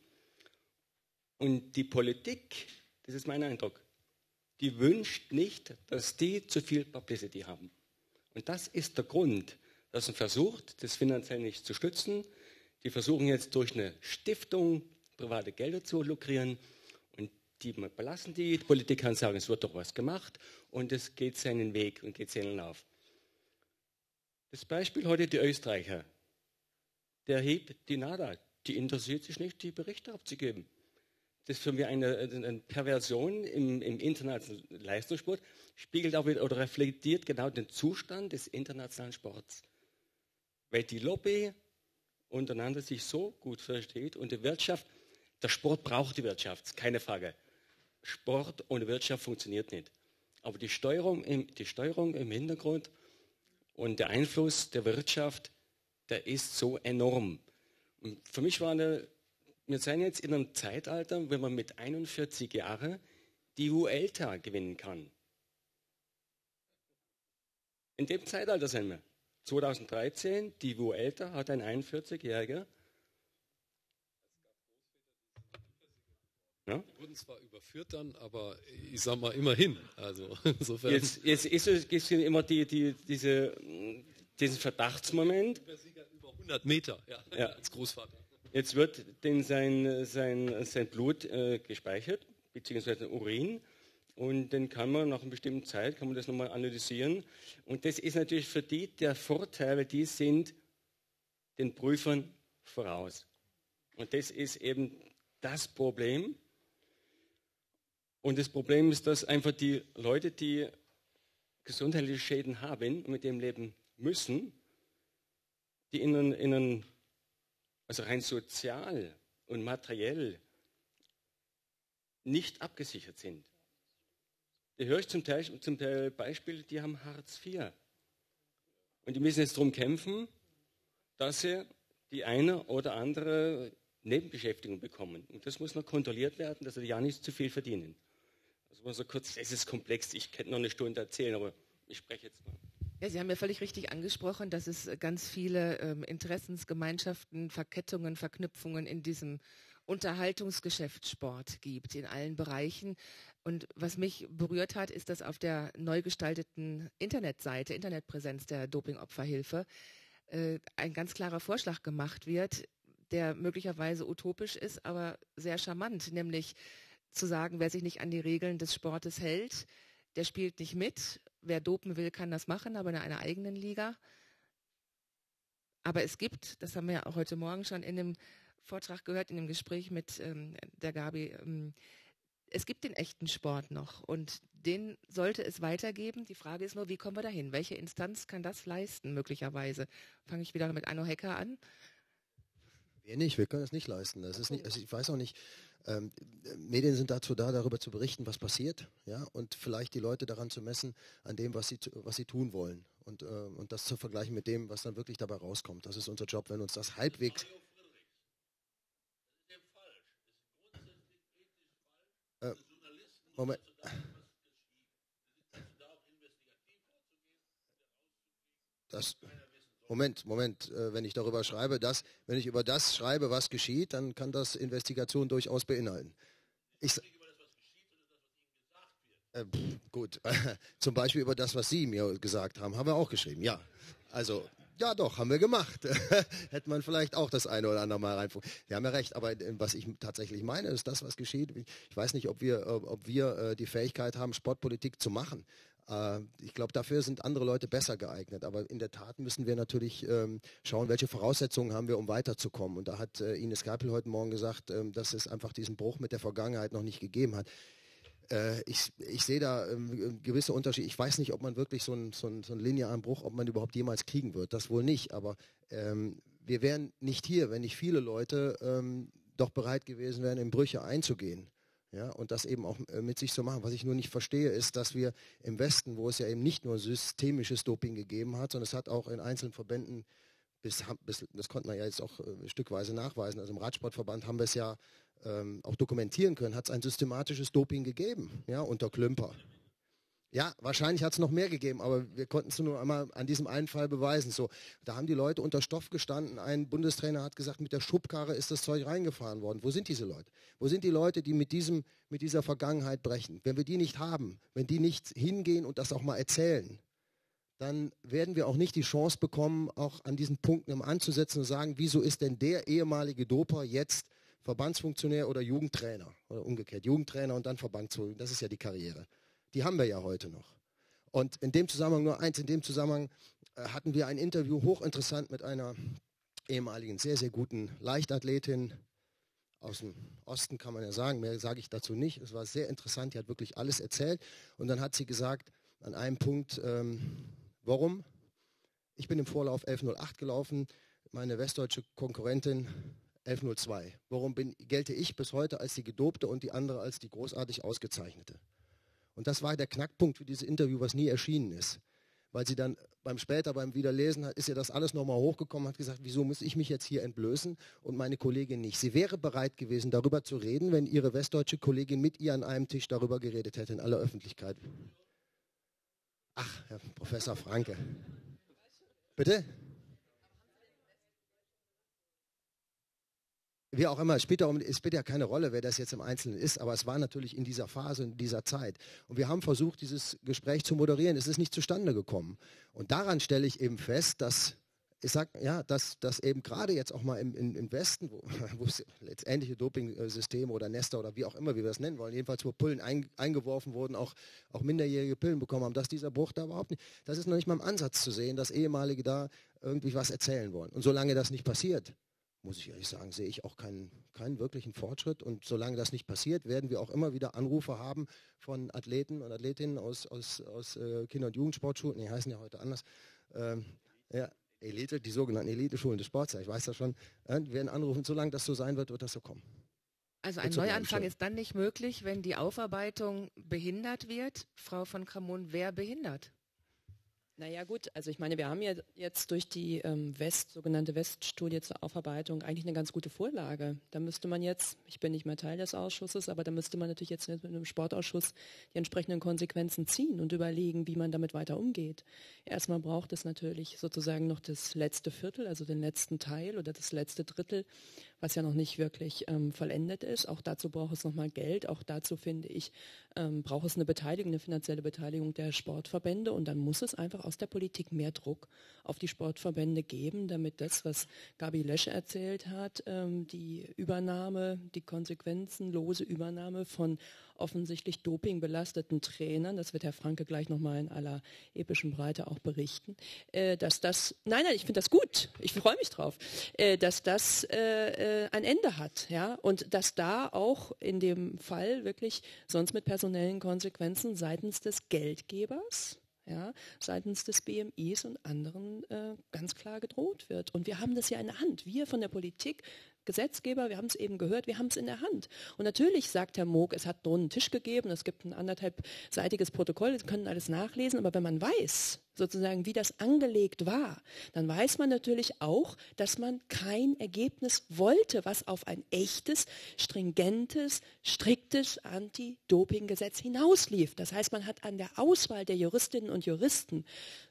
Und die Politik, das ist mein Eindruck, die wünscht nicht, dass die zu viel Publicity haben. Und das ist der Grund, dass man versucht, das finanziell nicht zu stützen. Die versuchen jetzt durch eine Stiftung private Gelder zu lukrieren und die belassen die. Die Politik kann sagen, es wird doch was gemacht und es geht seinen Weg und geht seinen Lauf. Das Beispiel heute die Österreicher. Der hebt die Nada, die interessiert sich nicht, die Berichte abzugeben. Das ist für mich eine, eine Perversion im, im, internationalen Leistungssport, spiegelt auch wieder oder reflektiert genau den Zustand des internationalen Sports. Weil die Lobby untereinander sich so gut versteht und die Wirtschaft, der Sport braucht die Wirtschaft, keine Frage. Sport ohne Wirtschaft funktioniert nicht. Aber die Steuerung im, die Steuerung im Hintergrund und der Einfluss der Wirtschaft, der ist so enorm. Und für mich war eine, wir sind jetzt in einem Zeitalter, wenn man mit 41 Jahren die Vuelta gewinnen kann. In dem Zeitalter sind wir. 2013, die Vuelta hat ein 41-Jähriger. Ja? Die wurden zwar überführt dann, aber ich sag mal immerhin. Also (laughs) insofern. Jetzt, jetzt ist es immer die, die, diese, diesen Verdachtsmoment. 100 Meter, ja, ja. als Großvater. Jetzt wird denn sein, sein, sein Blut äh, gespeichert, beziehungsweise Urin. Und dann kann man nach einer bestimmten Zeit, kann man das nochmal analysieren. Und das ist natürlich für die der Vorteil, die sind den Prüfern voraus. Und das ist eben das Problem. Und das Problem ist, dass einfach die Leute, die gesundheitliche Schäden haben und mit dem leben müssen, die in einen, in einen also rein sozial und materiell nicht abgesichert sind. Da höre ich zum Teil, zum Teil Beispiele, die haben Hartz IV. Und die müssen jetzt darum kämpfen, dass sie die eine oder andere Nebenbeschäftigung bekommen. Und das muss noch kontrolliert werden, dass sie ja nicht zu viel verdienen. Also mal so kurz, es ist komplex, ich könnte noch eine Stunde erzählen, aber ich spreche jetzt mal. Ja, Sie haben ja völlig richtig angesprochen, dass es ganz viele ähm, Interessensgemeinschaften, Verkettungen, Verknüpfungen in diesem Unterhaltungsgeschäft Sport gibt, in allen Bereichen. Und was mich berührt hat, ist, dass auf der neu gestalteten Internetseite, Internetpräsenz der Dopingopferhilfe, äh, ein ganz klarer Vorschlag gemacht wird, der möglicherweise utopisch ist, aber sehr charmant, nämlich zu sagen, wer sich nicht an die Regeln des Sportes hält, der spielt nicht mit. Wer dopen will, kann das machen, aber in einer eigenen Liga. Aber es gibt, das haben wir ja auch heute Morgen schon in dem Vortrag gehört, in dem Gespräch mit ähm, der Gabi, ähm, es gibt den echten Sport noch und den sollte es weitergeben. Die Frage ist nur, wie kommen wir dahin? Welche Instanz kann das leisten, möglicherweise? Fange ich wieder mit Anno Hecker an. Wir nicht, wir können das nicht leisten. Das ist nicht, also ich weiß auch nicht, ähm, Medien sind dazu da, darüber zu berichten, was passiert, ja, und vielleicht die Leute daran zu messen, an dem, was sie, was sie tun wollen. Und, äh, und das zu vergleichen mit dem, was dann wirklich dabei rauskommt. Das ist unser Job, wenn uns das halbwegs. Äh, Moment. Das, Moment, Moment, äh, wenn ich darüber schreibe, dass, wenn ich über das schreibe, was geschieht, dann kann das Investigation durchaus beinhalten. Ich, äh, gut, (laughs) zum Beispiel über das, was Sie mir gesagt haben, haben wir auch geschrieben, ja. Also, ja doch, haben wir gemacht. (laughs) Hätte man vielleicht auch das eine oder andere Mal reinfunden. Sie haben ja recht, aber äh, was ich tatsächlich meine, ist das, was geschieht. Ich weiß nicht, ob wir, ob wir die Fähigkeit haben, Sportpolitik zu machen. Äh, ich glaube, dafür sind andere Leute besser geeignet. Aber in der Tat müssen wir natürlich ähm, schauen, welche Voraussetzungen haben wir, um weiterzukommen. Und da hat äh, Ines Kapel heute Morgen gesagt, ähm, dass es einfach diesen Bruch mit der Vergangenheit noch nicht gegeben hat. Äh, ich, ich sehe da ähm, gewisse Unterschiede. Ich weiß nicht, ob man wirklich so einen, so, so einen linearen Bruch, ob man überhaupt jemals kriegen wird. Das wohl nicht. Aber ähm, wir wären nicht hier, wenn nicht viele Leute ähm, doch bereit gewesen wären, in Brüche einzugehen. Ja, und das eben auch äh, mit sich zu machen. Was ich nur nicht verstehe, ist, dass wir im Westen, wo es ja eben nicht nur systemisches Doping gegeben hat, sondern es hat auch in einzelnen Verbänden bis, bis das konnte man ja jetzt auch äh, stückweise nachweisen. Also im Radsportverband haben wir es ja ähm, auch dokumentieren können, hat es ein systematisches Doping gegeben, ja, unter Klümper. Ja, wahrscheinlich hat es noch mehr gegeben, aber wir konnten es nur einmal an diesem einen Fall beweisen. So, da haben die Leute unter Stoff gestanden. Ein Bundestrainer hat gesagt, mit der Schubkarre ist das Zeug reingefahren worden. Wo sind diese Leute? Wo sind die Leute, die mit diesem, mit dieser Vergangenheit brechen? Wenn wir die nicht haben, wenn die nicht hingehen und das auch mal erzählen, dann werden wir auch nicht die Chance bekommen, auch an diesen Punkten anzusetzen und sagen, wieso ist denn der ehemalige Doper jetzt Verbandsfunktionär oder Jugendtrainer oder umgekehrt Jugendtrainer und dann Verbandsfunktionär. Das ist ja die Karriere die haben wir ja heute noch. Und in dem Zusammenhang nur eins, in dem Zusammenhang äh, hatten wir ein Interview hochinteressant mit einer ehemaligen sehr, sehr guten Leichtathletin aus dem Osten, kann man ja sagen, mehr sage ich dazu nicht. Es war sehr interessant, die hat wirklich alles erzählt. Und dann hat sie gesagt, an einem Punkt, ähm, warum? Ich bin im Vorlauf 11.08 gelaufen, meine westdeutsche Konkurrentin 11.02. Warum bin, gelte ich bis heute als die Gedobte und die andere als die großartig Ausgezeichnete? Und das war der Knackpunkt für dieses Interview, was nie erschienen ist. Weil sie dann beim später, beim Wiederlesen, ist ihr das alles nochmal hochgekommen, hat gesagt, wieso muss ich mich jetzt hier entblößen und meine Kollegin nicht. Sie wäre bereit gewesen, darüber zu reden, wenn ihre westdeutsche Kollegin mit ihr an einem Tisch darüber geredet hätte, in aller Öffentlichkeit. Ach, Herr Professor Franke. Bitte? Wie auch immer, spielt, darum, es spielt ja keine Rolle, wer das jetzt im Einzelnen ist, aber es war natürlich in dieser Phase, in dieser Zeit. Und wir haben versucht, dieses Gespräch zu moderieren. Es ist nicht zustande gekommen. Und daran stelle ich eben fest, dass ich sag, ja, dass, dass eben gerade jetzt auch mal im, im, im Westen, wo, (laughs) wo es letztendliche Doping-Systeme oder Nester oder wie auch immer, wie wir das nennen wollen, jedenfalls wo Pullen ein, eingeworfen wurden, auch, auch minderjährige Pillen bekommen haben, dass dieser Bruch da überhaupt nicht, das ist noch nicht mal im Ansatz zu sehen, dass ehemalige da irgendwie was erzählen wollen. Und solange das nicht passiert, muss ich ehrlich sagen, sehe ich auch keinen, keinen wirklichen Fortschritt. Und solange das nicht passiert, werden wir auch immer wieder Anrufe haben von Athleten und Athletinnen aus, aus, aus äh, Kinder- und Jugendsportschulen, die heißen ja heute anders, ähm, ja, Elite, die sogenannten Elite-Schulen des Sports, ich weiß das schon, äh, werden anrufen, solange das so sein wird, wird das so kommen. Also ein Neuanfang ist dann nicht möglich, wenn die Aufarbeitung behindert wird. Frau von Kramon, wer behindert? Naja gut, also ich meine, wir haben ja jetzt durch die ähm, West, sogenannte Weststudie zur Aufarbeitung eigentlich eine ganz gute Vorlage. Da müsste man jetzt, ich bin nicht mehr Teil des Ausschusses, aber da müsste man natürlich jetzt mit einem Sportausschuss die entsprechenden Konsequenzen ziehen und überlegen, wie man damit weiter umgeht. Erstmal braucht es natürlich sozusagen noch das letzte Viertel, also den letzten Teil oder das letzte Drittel, was ja noch nicht wirklich ähm, vollendet ist. Auch dazu braucht es nochmal Geld. Auch dazu finde ich, ähm, braucht es eine Beteiligung, eine finanzielle Beteiligung der Sportverbände und dann muss es einfach aus der Politik mehr Druck auf die Sportverbände geben, damit das, was Gabi Lösche erzählt hat, ähm, die Übernahme, die konsequenzenlose Übernahme von offensichtlich dopingbelasteten Trainern, das wird Herr Franke gleich nochmal in aller epischen Breite auch berichten, äh, dass das, nein, nein, ich finde das gut, ich freue mich drauf, äh, dass das äh, ein Ende hat, ja, und dass da auch in dem Fall wirklich sonst mit personellen Konsequenzen seitens des Geldgebers ja, seitens des BMIs und anderen äh, ganz klar gedroht wird. Und wir haben das ja in der Hand. Wir von der Politik, Gesetzgeber, wir haben es eben gehört, wir haben es in der Hand. Und natürlich sagt Herr Moog, es hat einen Tisch gegeben, es gibt ein anderthalbseitiges Protokoll, Sie können alles nachlesen, aber wenn man weiß, sozusagen, wie das angelegt war, dann weiß man natürlich auch, dass man kein Ergebnis wollte, was auf ein echtes, stringentes, striktes Anti-Doping-Gesetz hinauslief. Das heißt, man hat an der Auswahl der Juristinnen und Juristen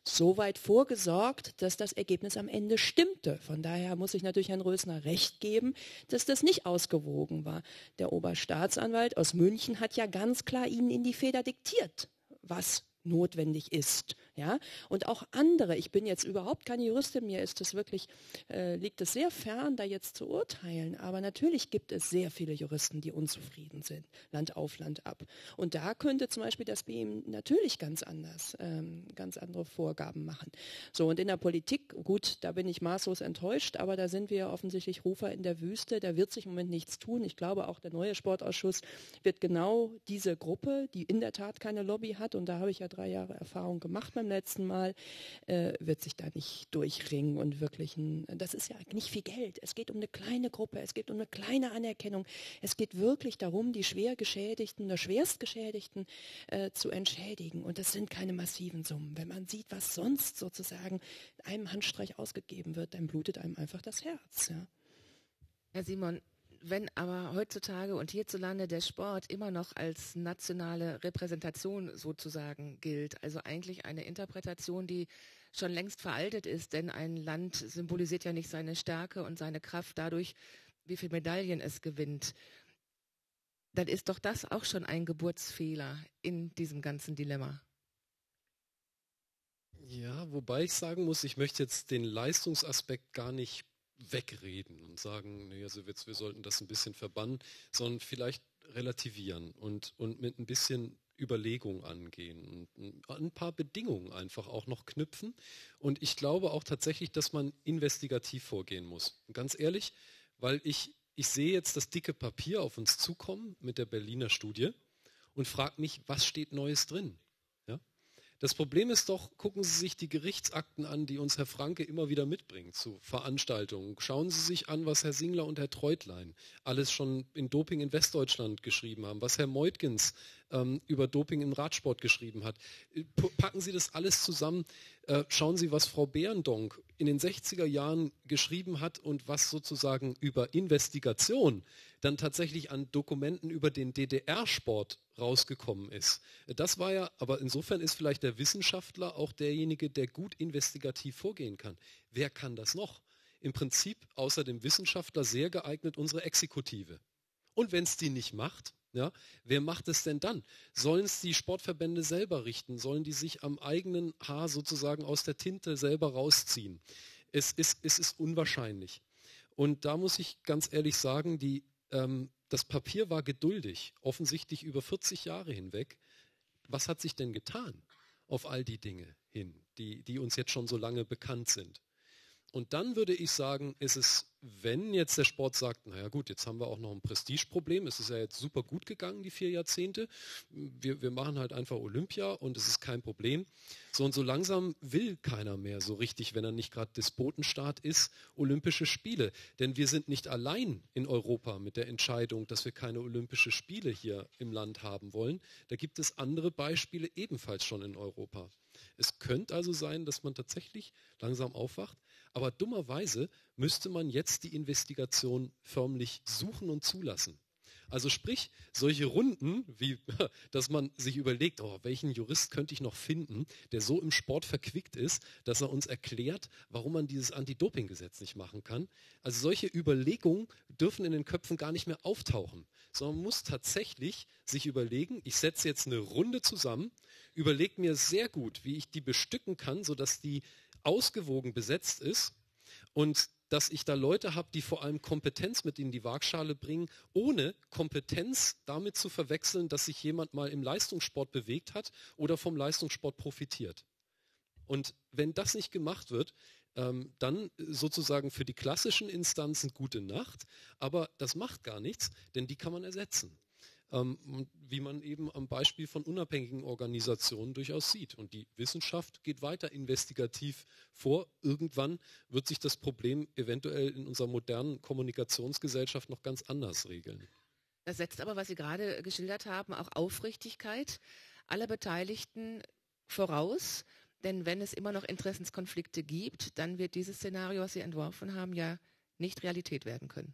so weit vorgesorgt, dass das Ergebnis am Ende stimmte. Von daher muss ich natürlich Herrn Rösner recht geben, dass das nicht ausgewogen war. Der Oberstaatsanwalt aus München hat ja ganz klar Ihnen in die Feder diktiert, was notwendig ist. Ja? Und auch andere, ich bin jetzt überhaupt keine Juristin, mir ist es wirklich, äh, liegt es sehr fern, da jetzt zu urteilen. Aber natürlich gibt es sehr viele Juristen, die unzufrieden sind, Land auf, Land ab. Und da könnte zum Beispiel das BIM natürlich ganz anders, ähm, ganz andere Vorgaben machen. So, und in der Politik, gut, da bin ich maßlos enttäuscht, aber da sind wir offensichtlich Rufer in der Wüste, da wird sich im Moment nichts tun. Ich glaube, auch der neue Sportausschuss wird genau diese Gruppe, die in der Tat keine Lobby hat, und da habe ich ja drei Jahre Erfahrung gemacht beim letzten Mal, äh, wird sich da nicht durchringen und wirklich ein, das ist ja nicht viel Geld. Es geht um eine kleine Gruppe, es geht um eine kleine Anerkennung. Es geht wirklich darum, die schwer Geschädigten oder Schwerstgeschädigten äh, zu entschädigen. Und das sind keine massiven Summen. Wenn man sieht, was sonst sozusagen einem Handstreich ausgegeben wird, dann blutet einem einfach das Herz. Ja. Herr Simon, wenn aber heutzutage und hierzulande der Sport immer noch als nationale Repräsentation sozusagen gilt, also eigentlich eine Interpretation, die schon längst veraltet ist, denn ein Land symbolisiert ja nicht seine Stärke und seine Kraft dadurch, wie viele Medaillen es gewinnt, dann ist doch das auch schon ein Geburtsfehler in diesem ganzen Dilemma. Ja, wobei ich sagen muss, ich möchte jetzt den Leistungsaspekt gar nicht wegreden und sagen, nee, also wir, wir sollten das ein bisschen verbannen, sondern vielleicht relativieren und, und mit ein bisschen Überlegung angehen und ein paar Bedingungen einfach auch noch knüpfen. Und ich glaube auch tatsächlich, dass man investigativ vorgehen muss. Und ganz ehrlich, weil ich, ich sehe jetzt das dicke Papier auf uns zukommen mit der Berliner Studie und frage mich, was steht Neues drin? Das Problem ist doch, gucken Sie sich die Gerichtsakten an, die uns Herr Franke immer wieder mitbringt zu Veranstaltungen. Schauen Sie sich an, was Herr Singler und Herr Treutlein alles schon in Doping in Westdeutschland geschrieben haben, was Herr Meutgens ähm, über Doping im Radsport geschrieben hat. Packen Sie das alles zusammen, äh, schauen Sie, was Frau Behrendonk in den 60er Jahren geschrieben hat und was sozusagen über Investigation dann tatsächlich an Dokumenten über den DDR-Sport rausgekommen ist. Das war ja, aber insofern ist vielleicht der Wissenschaftler auch derjenige, der gut investigativ vorgehen kann. Wer kann das noch? Im Prinzip außer dem Wissenschaftler sehr geeignet unsere Exekutive. Und wenn es die nicht macht, ja, wer macht es denn dann? Sollen es die Sportverbände selber richten? Sollen die sich am eigenen Haar sozusagen aus der Tinte selber rausziehen? Es ist, es ist unwahrscheinlich. Und da muss ich ganz ehrlich sagen, die, ähm, das Papier war geduldig, offensichtlich über 40 Jahre hinweg. Was hat sich denn getan auf all die Dinge hin, die, die uns jetzt schon so lange bekannt sind? Und dann würde ich sagen, ist es, wenn jetzt der Sport sagt, naja gut, jetzt haben wir auch noch ein Prestigeproblem, es ist ja jetzt super gut gegangen, die vier Jahrzehnte, wir, wir machen halt einfach Olympia und es ist kein Problem. So und so langsam will keiner mehr so richtig, wenn er nicht gerade Despotenstaat ist, Olympische Spiele. Denn wir sind nicht allein in Europa mit der Entscheidung, dass wir keine Olympische Spiele hier im Land haben wollen. Da gibt es andere Beispiele ebenfalls schon in Europa. Es könnte also sein, dass man tatsächlich langsam aufwacht. Aber dummerweise müsste man jetzt die Investigation förmlich suchen und zulassen. Also sprich, solche Runden, wie (laughs) dass man sich überlegt, oh, welchen Jurist könnte ich noch finden, der so im Sport verquickt ist, dass er uns erklärt, warum man dieses Anti-Doping-Gesetz nicht machen kann. Also solche Überlegungen dürfen in den Köpfen gar nicht mehr auftauchen, sondern man muss tatsächlich sich überlegen, ich setze jetzt eine Runde zusammen, überlege mir sehr gut, wie ich die bestücken kann, sodass die ausgewogen besetzt ist und dass ich da Leute habe, die vor allem Kompetenz mit in die Waagschale bringen, ohne Kompetenz damit zu verwechseln, dass sich jemand mal im Leistungssport bewegt hat oder vom Leistungssport profitiert. Und wenn das nicht gemacht wird, ähm, dann sozusagen für die klassischen Instanzen gute Nacht, aber das macht gar nichts, denn die kann man ersetzen ähm, wie man eben am Beispiel von unabhängigen Organisationen durchaus sieht. Und die Wissenschaft geht weiter investigativ vor. Irgendwann wird sich das Problem eventuell in unserer modernen Kommunikationsgesellschaft noch ganz anders regeln. Das setzt aber, was Sie gerade geschildert haben, auch Aufrichtigkeit aller Beteiligten voraus. Denn wenn es immer noch Interessenskonflikte gibt, dann wird dieses Szenario, was Sie entworfen haben, ja nicht Realität werden können.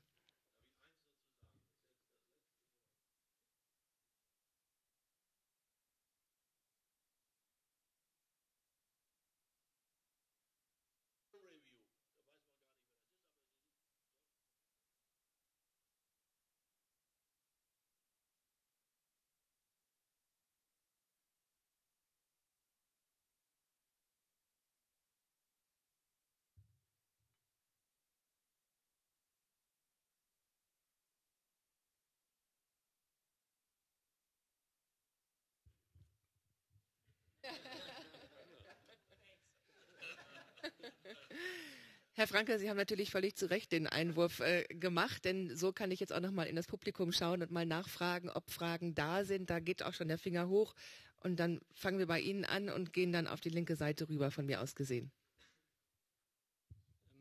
Herr Franke, Sie haben natürlich völlig zu Recht den Einwurf äh, gemacht, denn so kann ich jetzt auch noch mal in das Publikum schauen und mal nachfragen, ob Fragen da sind. Da geht auch schon der Finger hoch und dann fangen wir bei Ihnen an und gehen dann auf die linke Seite rüber, von mir aus gesehen.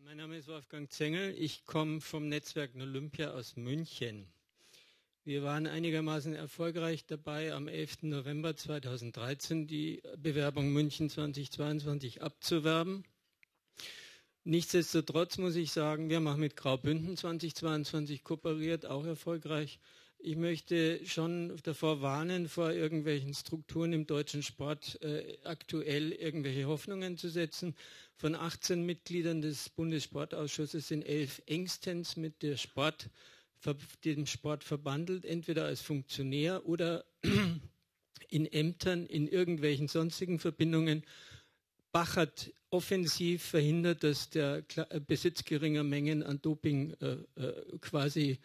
Mein Name ist Wolfgang Zengel. Ich komme vom Netzwerk Olympia aus München. Wir waren einigermaßen erfolgreich dabei, am 11. November 2013 die Bewerbung München 2022 abzuwerben. Nichtsdestotrotz muss ich sagen, wir machen mit Graubünden 2022 kooperiert, auch erfolgreich. Ich möchte schon davor warnen, vor irgendwelchen Strukturen im deutschen Sport äh, aktuell irgendwelche Hoffnungen zu setzen. Von 18 Mitgliedern des Bundessportausschusses sind elf engstens mit der Sport dem Sport verbandelt, entweder als Funktionär oder (clears throat) in Ämtern, in irgendwelchen sonstigen Verbindungen. Bach hat offensiv verhindert, dass der äh, Besitz geringer Mengen an Doping äh, äh, quasi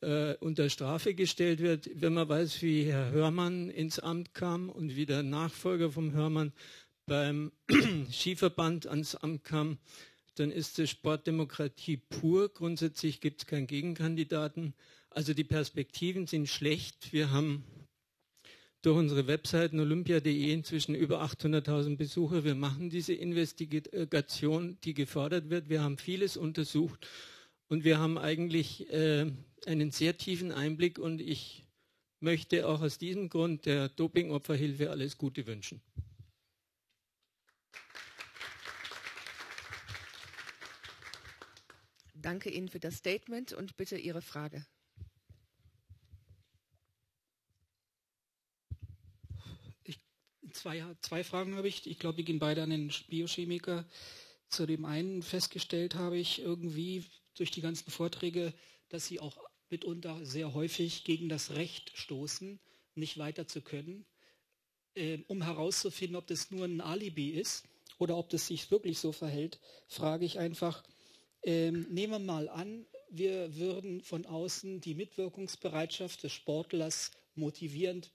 äh, unter Strafe gestellt wird. Wenn man weiß, wie Herr Hörmann ins Amt kam und wie der Nachfolger vom Hörmann beim (clears throat) Skiverband ans Amt kam, dann ist es Sportdemokratie pur. Grundsätzlich gibt es keinen Gegenkandidaten. Also die Perspektiven sind schlecht. Wir haben durch unsere Webseiten olympia.de inzwischen über 800.000 Besucher. Wir machen diese Investigation, die gefordert wird. Wir haben vieles untersucht und wir haben eigentlich äh, einen sehr tiefen Einblick und ich möchte auch aus diesem Grund der Dopingopferhilfe alles Gute wünschen. Danke Ihnen für das Statement und bitte Ihre Frage. Zwei, zwei Fragen habe ich. Ich glaube, die gehen beide an den Biochemiker. Zu dem einen festgestellt habe ich irgendwie durch die ganzen Vorträge, dass Sie auch mitunter sehr häufig gegen das Recht stoßen, nicht weiter zu können. Äh, um herauszufinden, ob das nur ein Alibi ist oder ob das sich wirklich so verhält, frage ich einfach, ähm, nehmen wir mal an, wir würden von außen die Mitwirkungsbereitschaft des Sportlers motivierend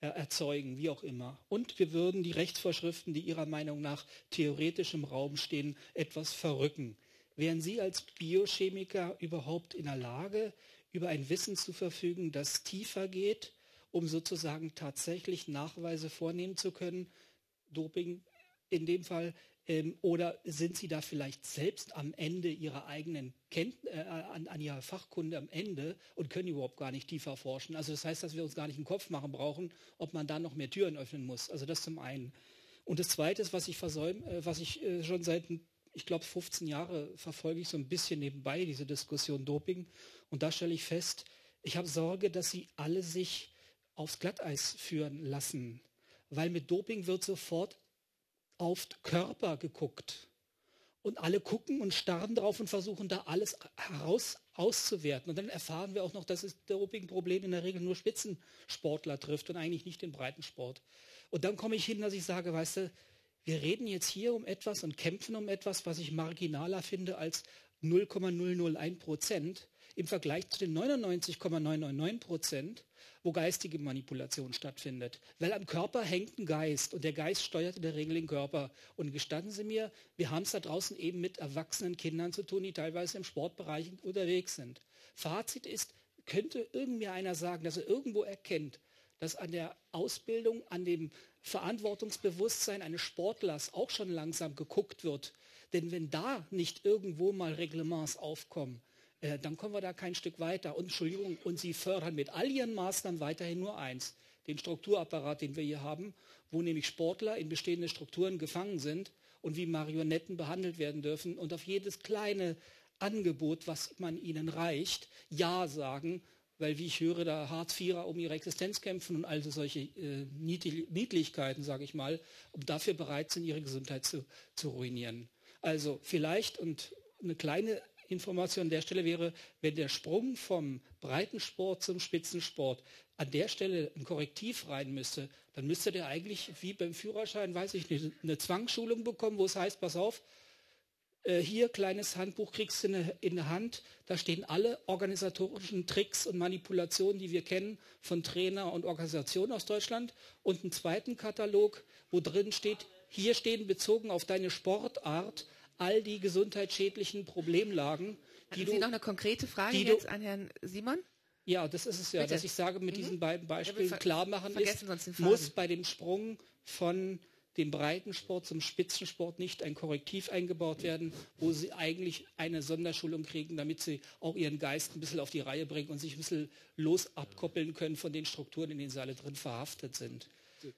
erzeugen, wie auch immer. Und wir würden die Rechtsvorschriften, die Ihrer Meinung nach theoretisch im Raum stehen, etwas verrücken. Wären Sie als Biochemiker überhaupt in der Lage, über ein Wissen zu verfügen, das tiefer geht, um sozusagen tatsächlich Nachweise vornehmen zu können, Doping in dem Fall, oder sind Sie da vielleicht selbst am Ende Ihrer eigenen Kennt äh, an, an, Ihrer Fachkunde am Ende und können überhaupt gar nicht tiefer forschen? Also das heißt, dass wir uns gar nicht einen Kopf machen brauchen, ob man da noch mehr Türen öffnen muss. Also das zum einen. Und das Zweite ist, was ich versäume, äh, was ich äh, schon seit, ich glaube, 15 Jahren verfolge ich so ein bisschen nebenbei, diese Diskussion Doping. Und da stelle ich fest, ich habe Sorge, dass sie alle sich aufs Glatteis führen lassen. Weil mit Doping wird sofort auf Körper geguckt. Und alle gucken und starren drauf und versuchen da alles heraus auszuwerten. Und dann erfahren wir auch noch, dass das Dopingproblem in der Regel nur Spitzensportler trifft und eigentlich nicht den Breitensport. Und dann komme ich hin, dass ich sage, weißt du, wir reden jetzt hier um etwas und kämpfen um etwas, was ich marginaler finde als 0,001 Prozent im Vergleich zu den 99,999 Prozent, wo geistige Manipulation stattfindet. Weil am Körper hängt ein Geist und der Geist steuert in der Regel den Körper. Und gestatten Sie mir, wir haben es da draußen eben mit erwachsenen Kindern zu tun, die teilweise im Sportbereich unterwegs sind. Fazit ist, könnte irgendwie einer sagen, dass er irgendwo erkennt, dass an der Ausbildung, an dem Verantwortungsbewusstsein eines Sportlers auch schon langsam geguckt wird. Denn wenn da nicht irgendwo mal Reglements aufkommen, äh, dann kommen wir da kein Stück weiter. Und Entschuldigung, und Sie fördern mit all Ihren Maßnahmen weiterhin nur eins, den Strukturapparat, den wir hier haben, wo nämlich Sportler in bestehende Strukturen gefangen sind und wie Marionetten behandelt werden dürfen und auf jedes kleine Angebot, was man ihnen reicht, Ja sagen, weil wie ich höre, da Hartz-IVer um ihre Existenz kämpfen und all solche äh, Niedlichkeiten, sage ich mal, und dafür bereit sind, ihre Gesundheit zu, zu ruinieren. Also vielleicht und eine kleine Information an der Stelle wäre, wenn der Sprung vom Breitensport zum Spitzensport an der Stelle ein Korrektiv rein müsste, dann müsste der eigentlich wie beim Führerschein, weiß ich nicht, eine Zwangsschulung bekommen, wo es heißt, pass auf, äh, hier kleines Handbuch kriegst du in, in der Hand, da stehen alle organisatorischen Tricks und Manipulationen, die wir kennen von Trainer und Organisationen aus Deutschland und einen zweiten Katalog, wo drin steht, hier stehen bezogen auf deine Sportart all die gesundheitsschädlichen Problemlagen. Haben Sie noch eine konkrete Frage jetzt an Herrn Simon? Ja, das ist es ja, Bitte. dass ich sage, mit mhm. diesen beiden Beispielen ja, klar machen ist, muss bei dem Sprung von dem Breitensport zum Spitzensport nicht ein Korrektiv eingebaut werden, wo sie eigentlich eine Sonderschulung kriegen, damit sie auch ihren Geist ein bisschen auf die Reihe bringen und sich ein bisschen los abkoppeln können von den Strukturen, in denen sie alle drin verhaftet sind.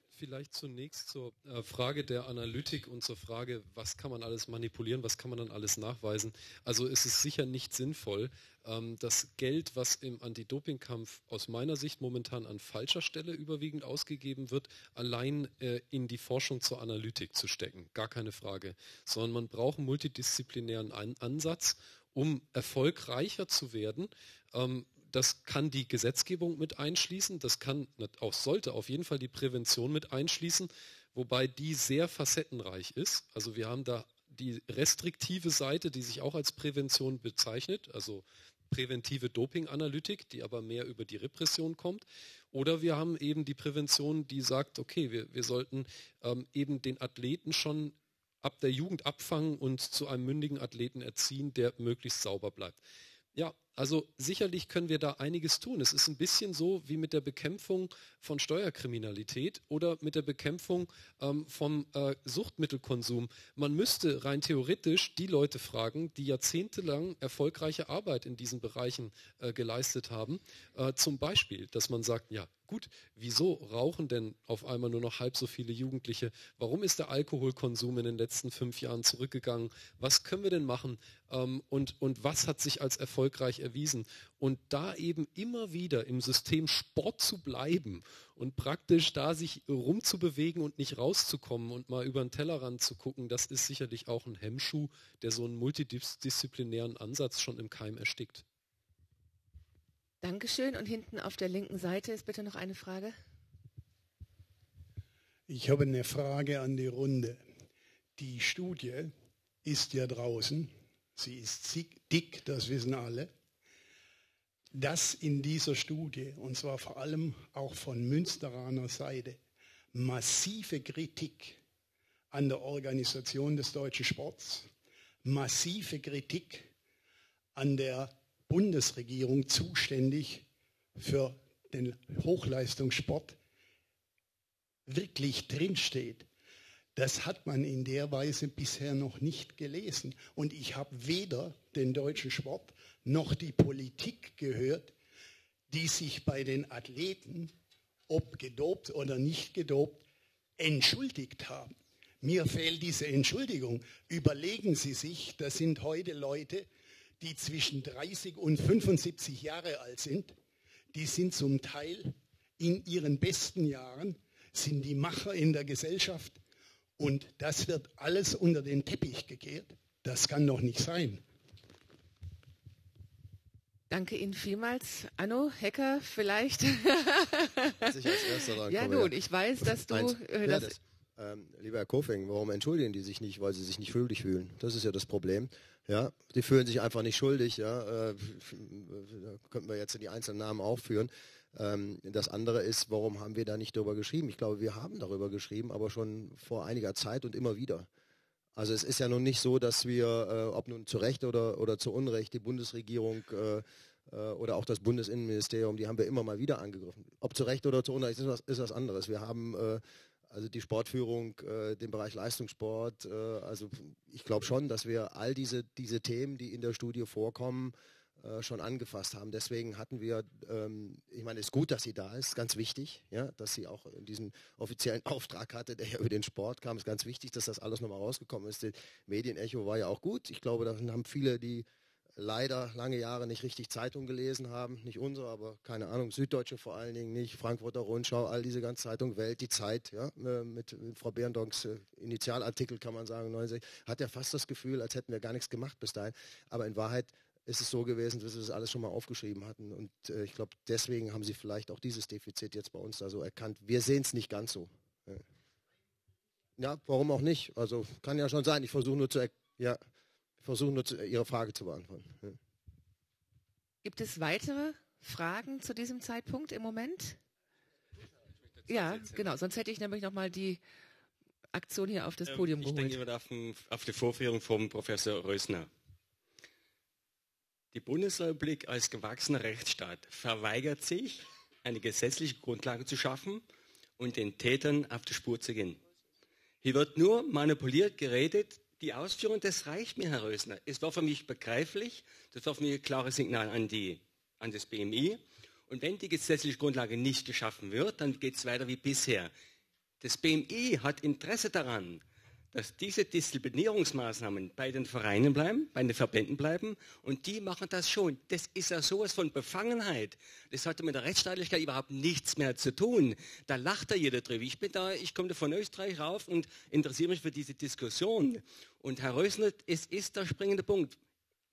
Vielleicht zunächst zur äh, Frage der Analytik und zur Frage, was kann man alles manipulieren, was kann man dann alles nachweisen. Also es ist sicher nicht sinnvoll, ähm, das Geld, was im Anti-Doping-Kampf aus meiner Sicht momentan an falscher Stelle überwiegend ausgegeben wird, allein äh, in die Forschung zur Analytik zu stecken. Gar keine Frage. Sondern man braucht einen multidisziplinären Ansatz, um erfolgreicher zu werden. Ähm, das kann die Gesetzgebung mit einschließen, das kann auch sollte auf jeden Fall die Prävention mit einschließen, wobei die sehr facettenreich ist. Also wir haben da die restriktive Seite, die sich auch als Prävention bezeichnet, also präventive Dopinganalytik, die aber mehr über die Repression kommt. Oder wir haben eben die Prävention, die sagt, okay, wir, wir sollten ähm, eben den Athleten schon ab der Jugend abfangen und zu einem mündigen Athleten erziehen, der möglichst sauber bleibt. Ja, also sicherlich können wir da einiges tun. Es ist ein bisschen so wie mit der Bekämpfung von Steuerkriminalität oder mit der Bekämpfung ähm, vom äh, Suchtmittelkonsum. Man müsste rein theoretisch die Leute fragen, die jahrzehntelang erfolgreiche Arbeit in diesen Bereichen äh, geleistet haben. Äh, zum Beispiel, dass man sagt, ja, gut, wieso rauchen denn auf einmal nur noch halb so viele Jugendliche? Warum ist der Alkoholkonsum in den letzten fünf Jahren zurückgegangen? Was können wir denn machen? Ähm, und, und was hat sich als erfolgreich erwiesen? Und da eben immer wieder im System Sport zu bleiben und praktisch da sich rumzubewegen und nicht rauszukommen und mal über den Tellerrand zu gucken, das ist sicherlich auch ein Hemmschuh, der so einen multidisziplinären Ansatz schon im Keim erstickt. Dankeschön. Und hinten auf der linken Seite ist bitte noch eine Frage. Ich habe eine Frage an die Runde. Die Studie ist ja draußen. Sie ist dick, das wissen alle. dass in dieser Studie, und zwar vor allem auch von Münsteraner Seite, massive Kritik an der Organisation des deutschen Sports, massive Kritik an der Bundesregierung zuständig für den Hochleistungssport wirklich drinsteht. Das hat man in der Weise bisher noch nicht gelesen. Und ich habe weder den deutschen Sport noch die Politik gehört, die sich bei den Athleten, ob gedopt oder nicht gedopt, entschuldigt haben. Mir fehlt diese Entschuldigung. Überlegen Sie sich, das sind heute Leute, die zwischen 30 und 75 Jahre alt sind. Die sind zum Teil in ihren besten Jahren, sind die Macher in der Gesellschaft und das wird alles unter den Teppich gekehrt. Das kann doch nicht sein. Danke Ihnen vielmals. Anno, Hacker, vielleicht. Ich als erster dran ja, nun, ich weiß, dass du. Äh, ja, das, ähm, lieber Herr Kofing, warum entschuldigen die sich nicht, weil sie sich nicht schuldig fühlen? Das ist ja das Problem. Ja, die fühlen sich einfach nicht schuldig. Ja, äh, könnten wir jetzt die einzelnen Namen aufführen. Ähm, das andere ist, warum haben wir da nicht darüber geschrieben? Ich glaube, wir haben darüber geschrieben, aber schon vor einiger Zeit und immer wieder. Also es ist ja nun nicht so, dass wir, äh, ob nun zu Recht oder, oder zu Unrecht, die Bundesregierung äh, oder auch das Bundesinnenministerium, die haben wir immer mal wieder angegriffen. Ob zu Recht oder zu Unrecht ist was, ist was anderes. Wir haben äh, also die Sportführung, äh, den Bereich Leistungssport. Äh, also ich glaube schon, dass wir all diese, diese Themen, die in der Studie vorkommen, äh, schon angefasst haben. Deswegen hatten wir, ähm, ich meine, es ist gut, dass sie da ist, ganz wichtig, ja, dass sie auch diesen offiziellen (laughs) Auftrag hatte, der ja über den Sport kam, ist ganz wichtig, dass das alles nochmal rausgekommen ist. Das Medienecho war ja auch gut. Ich glaube, da haben viele, die leider lange Jahre nicht richtig Zeitung gelesen haben, nicht unsere, aber keine Ahnung, Süddeutsche vor allen Dingen nicht, Frankfurter Rundschau, all diese ganzen Zeitungen, Welt, die Zeit, ja, äh, mit, Frau Berndonks äh, Initialartikel kann man sagen, 69, hat ja fast das Gefühl, als hätten wir gar nichts gemacht bis dahin, aber in Wahrheit ist es so gewesen, dass wir das alles schon mal aufgeschrieben hatten. Und äh, ich glaube, deswegen haben sie vielleicht auch dieses Defizit jetzt bei uns da so erkannt. Wir sehen es nicht ganz so. Ja. ja. warum auch nicht? Also kann ja schon sein. Ich versuche nur zu, ja, versuche nur zu, Ihre Frage zu beantworten. Ja. Gibt es weitere Fragen zu diesem Zeitpunkt im Moment? Ja, genau. Sonst hätte ich nämlich noch mal die Aktion hier auf das ähm, Podium ich geholt. Ich denke auf, auf die Vorführung vom Professor Rösner. Die Bundesrepublik als gewachsener Rechtsstaat verweigert sich, eine gesetzliche Grundlage zu schaffen und den Tätern auf die Spur zu gehen. Hier wird nur manipuliert, geredet. Die Ausführung, das reicht mir, Herr Rösner. Es war für mich begreiflich. Das war für mich ein klares Signal an, die, an das BMI. Und wenn die gesetzliche Grundlage nicht geschaffen wird, dann geht es weiter wie bisher. Das BMI hat Interesse daran, dass diese Disziplinierungsmaßnahmen bei den Vereinen bleiben, bei den Verbänden bleiben und die machen das schon. Das ist ja sowas von Befangenheit. Das hatte mit der Rechtsstaatlichkeit überhaupt nichts mehr zu tun. Da lacht da jeder drüber. Ich bin da, ich komme von Österreich rauf und interessiere mich für diese Diskussion. Und Herr Rösner, es ist der springende Punkt.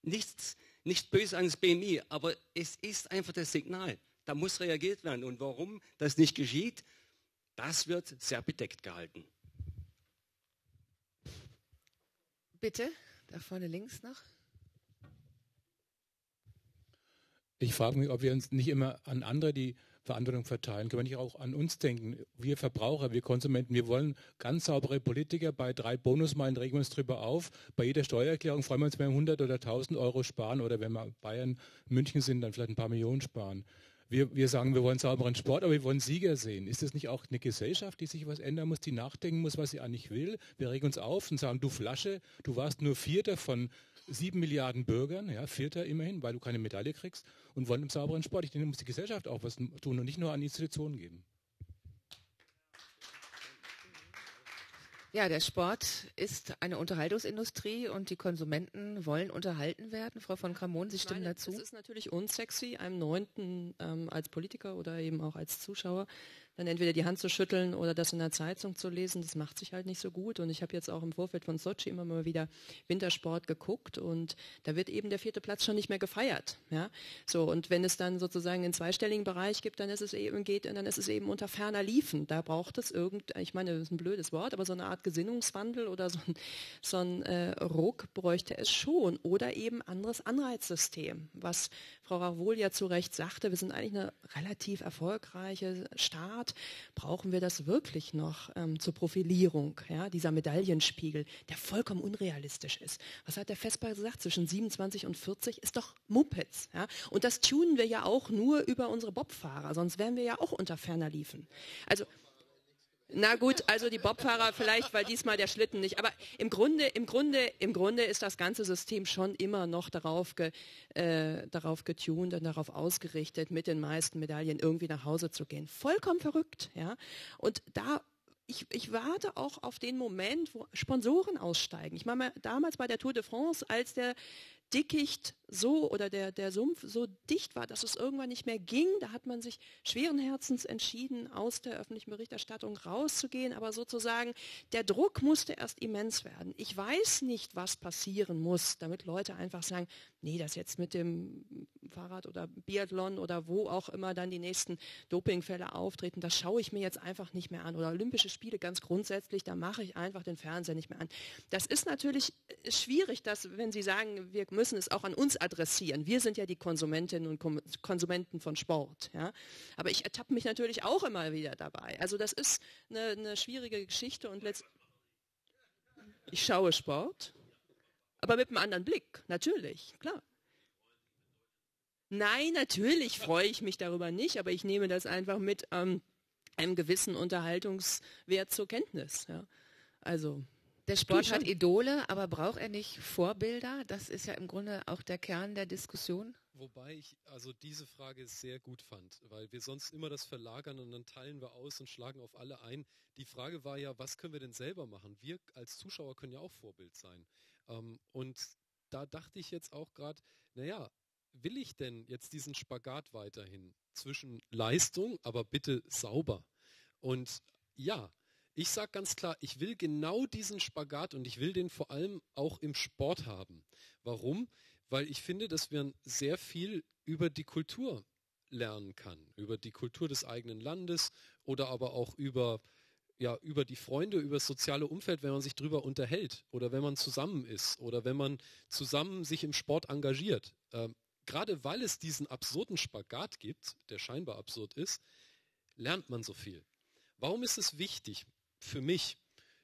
Nichts, nicht böse ans BMI, aber es ist einfach das Signal. Da muss reagiert werden. Und warum das nicht geschieht, das wird sehr bedeckt gehalten. Bitte, da vorne links noch. Ich frage mich, ob wir uns nicht immer an andere die Verantwortung verteilen. Können wir nicht auch an uns denken? Wir Verbraucher, wir Konsumenten, wir wollen ganz saubere Politiker. Bei drei Bonusmeilen regen wir uns drüber auf. Bei jeder Steuererklärung freuen wir uns, wenn wir 100 oder 1000 Euro sparen oder wenn wir Bayern, München sind, dann vielleicht ein paar Millionen sparen. Wir, wir sagen, wir wollen sauberen Sport, aber wir wollen Sieger sehen. Ist das nicht auch eine Gesellschaft, die sich was ändern muss, die nachdenken muss, was sie eigentlich will? Wir regen uns auf und sagen, du Flasche, du warst nur Vierter von sieben Milliarden Bürgern, ja, Vierter immerhin, weil du keine Medaille kriegst und wollen einen sauberen Sport. Ich denke, muss die Gesellschaft auch was tun und nicht nur an Institutionen geben. Ja, der Sport ist eine Unterhaltungsindustrie und die Konsumenten wollen unterhalten werden. Frau von Kramon, Sie stimmen meine, dazu? Es ist natürlich unsexy, einem Neunten ähm, als Politiker oder eben auch als Zuschauer dann entweder die Hand zu schütteln oder das in der Zeitung zu lesen, das macht sich halt nicht so gut. Und ich habe jetzt auch im Vorfeld von Sochi immer mal wieder Wintersport geguckt und da wird eben der vierte Platz schon nicht mehr gefeiert. Ja? So, und wenn es dann sozusagen einen zweistelligen Bereich gibt, dann ist es eben geht, dann ist es eben unter ferner Liefen. Da braucht es irgend, ich meine, das ist ein blödes Wort, aber so eine Art Gesinnungswandel oder so ein, so ein äh, Ruck bräuchte es schon. Oder eben anderes Anreizsystem, was Frau Ravol ja zu Recht sagte, wir sind eigentlich eine relativ erfolgreiche Staat. Brauchen wir das wirklich noch ähm, zur Profilierung, ja, dieser Medaillenspiegel, der vollkommen unrealistisch ist. Was hat der Vesper gesagt? Zwischen 27 und 40 ist doch Muppets. Ja? Und das tunen wir ja auch nur über unsere Bobfahrer, sonst wären wir ja auch unter ferner liefen. Also na gut, also die Bobfahrer vielleicht, weil diesmal der Schlitten nicht. Aber im Grunde, im Grunde, im Grunde ist das ganze System schon immer noch darauf, ge, äh, darauf getuned und darauf ausgerichtet, mit den meisten Medaillen irgendwie nach Hause zu gehen. Vollkommen verrückt, ja. Und da ich, ich, warte auch auf den Moment, wo Sponsoren aussteigen. Ich meine, damals bei der Tour de France, als der Dickicht so oder der, der Sumpf so dicht war, dass es irgendwann nicht mehr ging. Da hat man sich schweren Herzens entschieden, aus der öffentlichen Berichterstattung rauszugehen. Aber sozusagen, der Druck musste erst immens werden. Ich weiß nicht, was passieren muss, damit Leute einfach sagen, nee, das jetzt mit dem Fahrrad oder Biathlon oder wo auch immer dann die nächsten Dopingfälle auftreten, das schaue ich mir jetzt einfach nicht mehr an. Oder Olympische Spiele ganz grundsätzlich, da mache ich einfach den Fernseher nicht mehr an. Das ist natürlich schwierig, dass, wenn Sie sagen, wir müssen es auch an uns adressieren. Wir sind ja die Konsumentinnen und Konsumenten von Sport. Ja? Aber ich ertappe mich natürlich auch immer wieder dabei. Also das ist eine, eine schwierige Geschichte und letzt ich schaue Sport, aber mit einem anderen Blick, natürlich, klar. Nein, natürlich freue ich mich darüber nicht, aber ich nehme das einfach mit ähm, einem gewissen Unterhaltungswert zur Kenntnis. Ja. Also der Sport hat Idole, aber braucht er nicht Vorbilder? Das ist ja im Grunde auch der Kern der Diskussion. Wobei ich also diese Frage sehr gut fand, weil wir sonst immer das verlagern und dann teilen wir aus und schlagen auf alle ein. Die Frage war ja, was können wir denn selber machen? Wir als Zuschauer können ja auch Vorbild sein. Ähm, und da dachte ich jetzt auch gerade, naja, will ich denn jetzt diesen Spagat weiterhin zwischen Leistung, aber bitte sauber? Und ja, ich sage ganz klar, ich will genau diesen Spagat und ich will den vor allem auch im Sport haben. Warum? Weil ich finde, dass man sehr viel über die Kultur lernen kann, über die Kultur des eigenen Landes oder aber auch über ja, über die Freunde, über das soziale Umfeld, wenn man sich drüber unterhält oder wenn man zusammen ist oder wenn man zusammen sich im Sport engagiert. Ähm, gerade weil es diesen absurden Spagat gibt, der scheinbar absurd ist, lernt man so viel. Warum ist es wichtig? Für mich.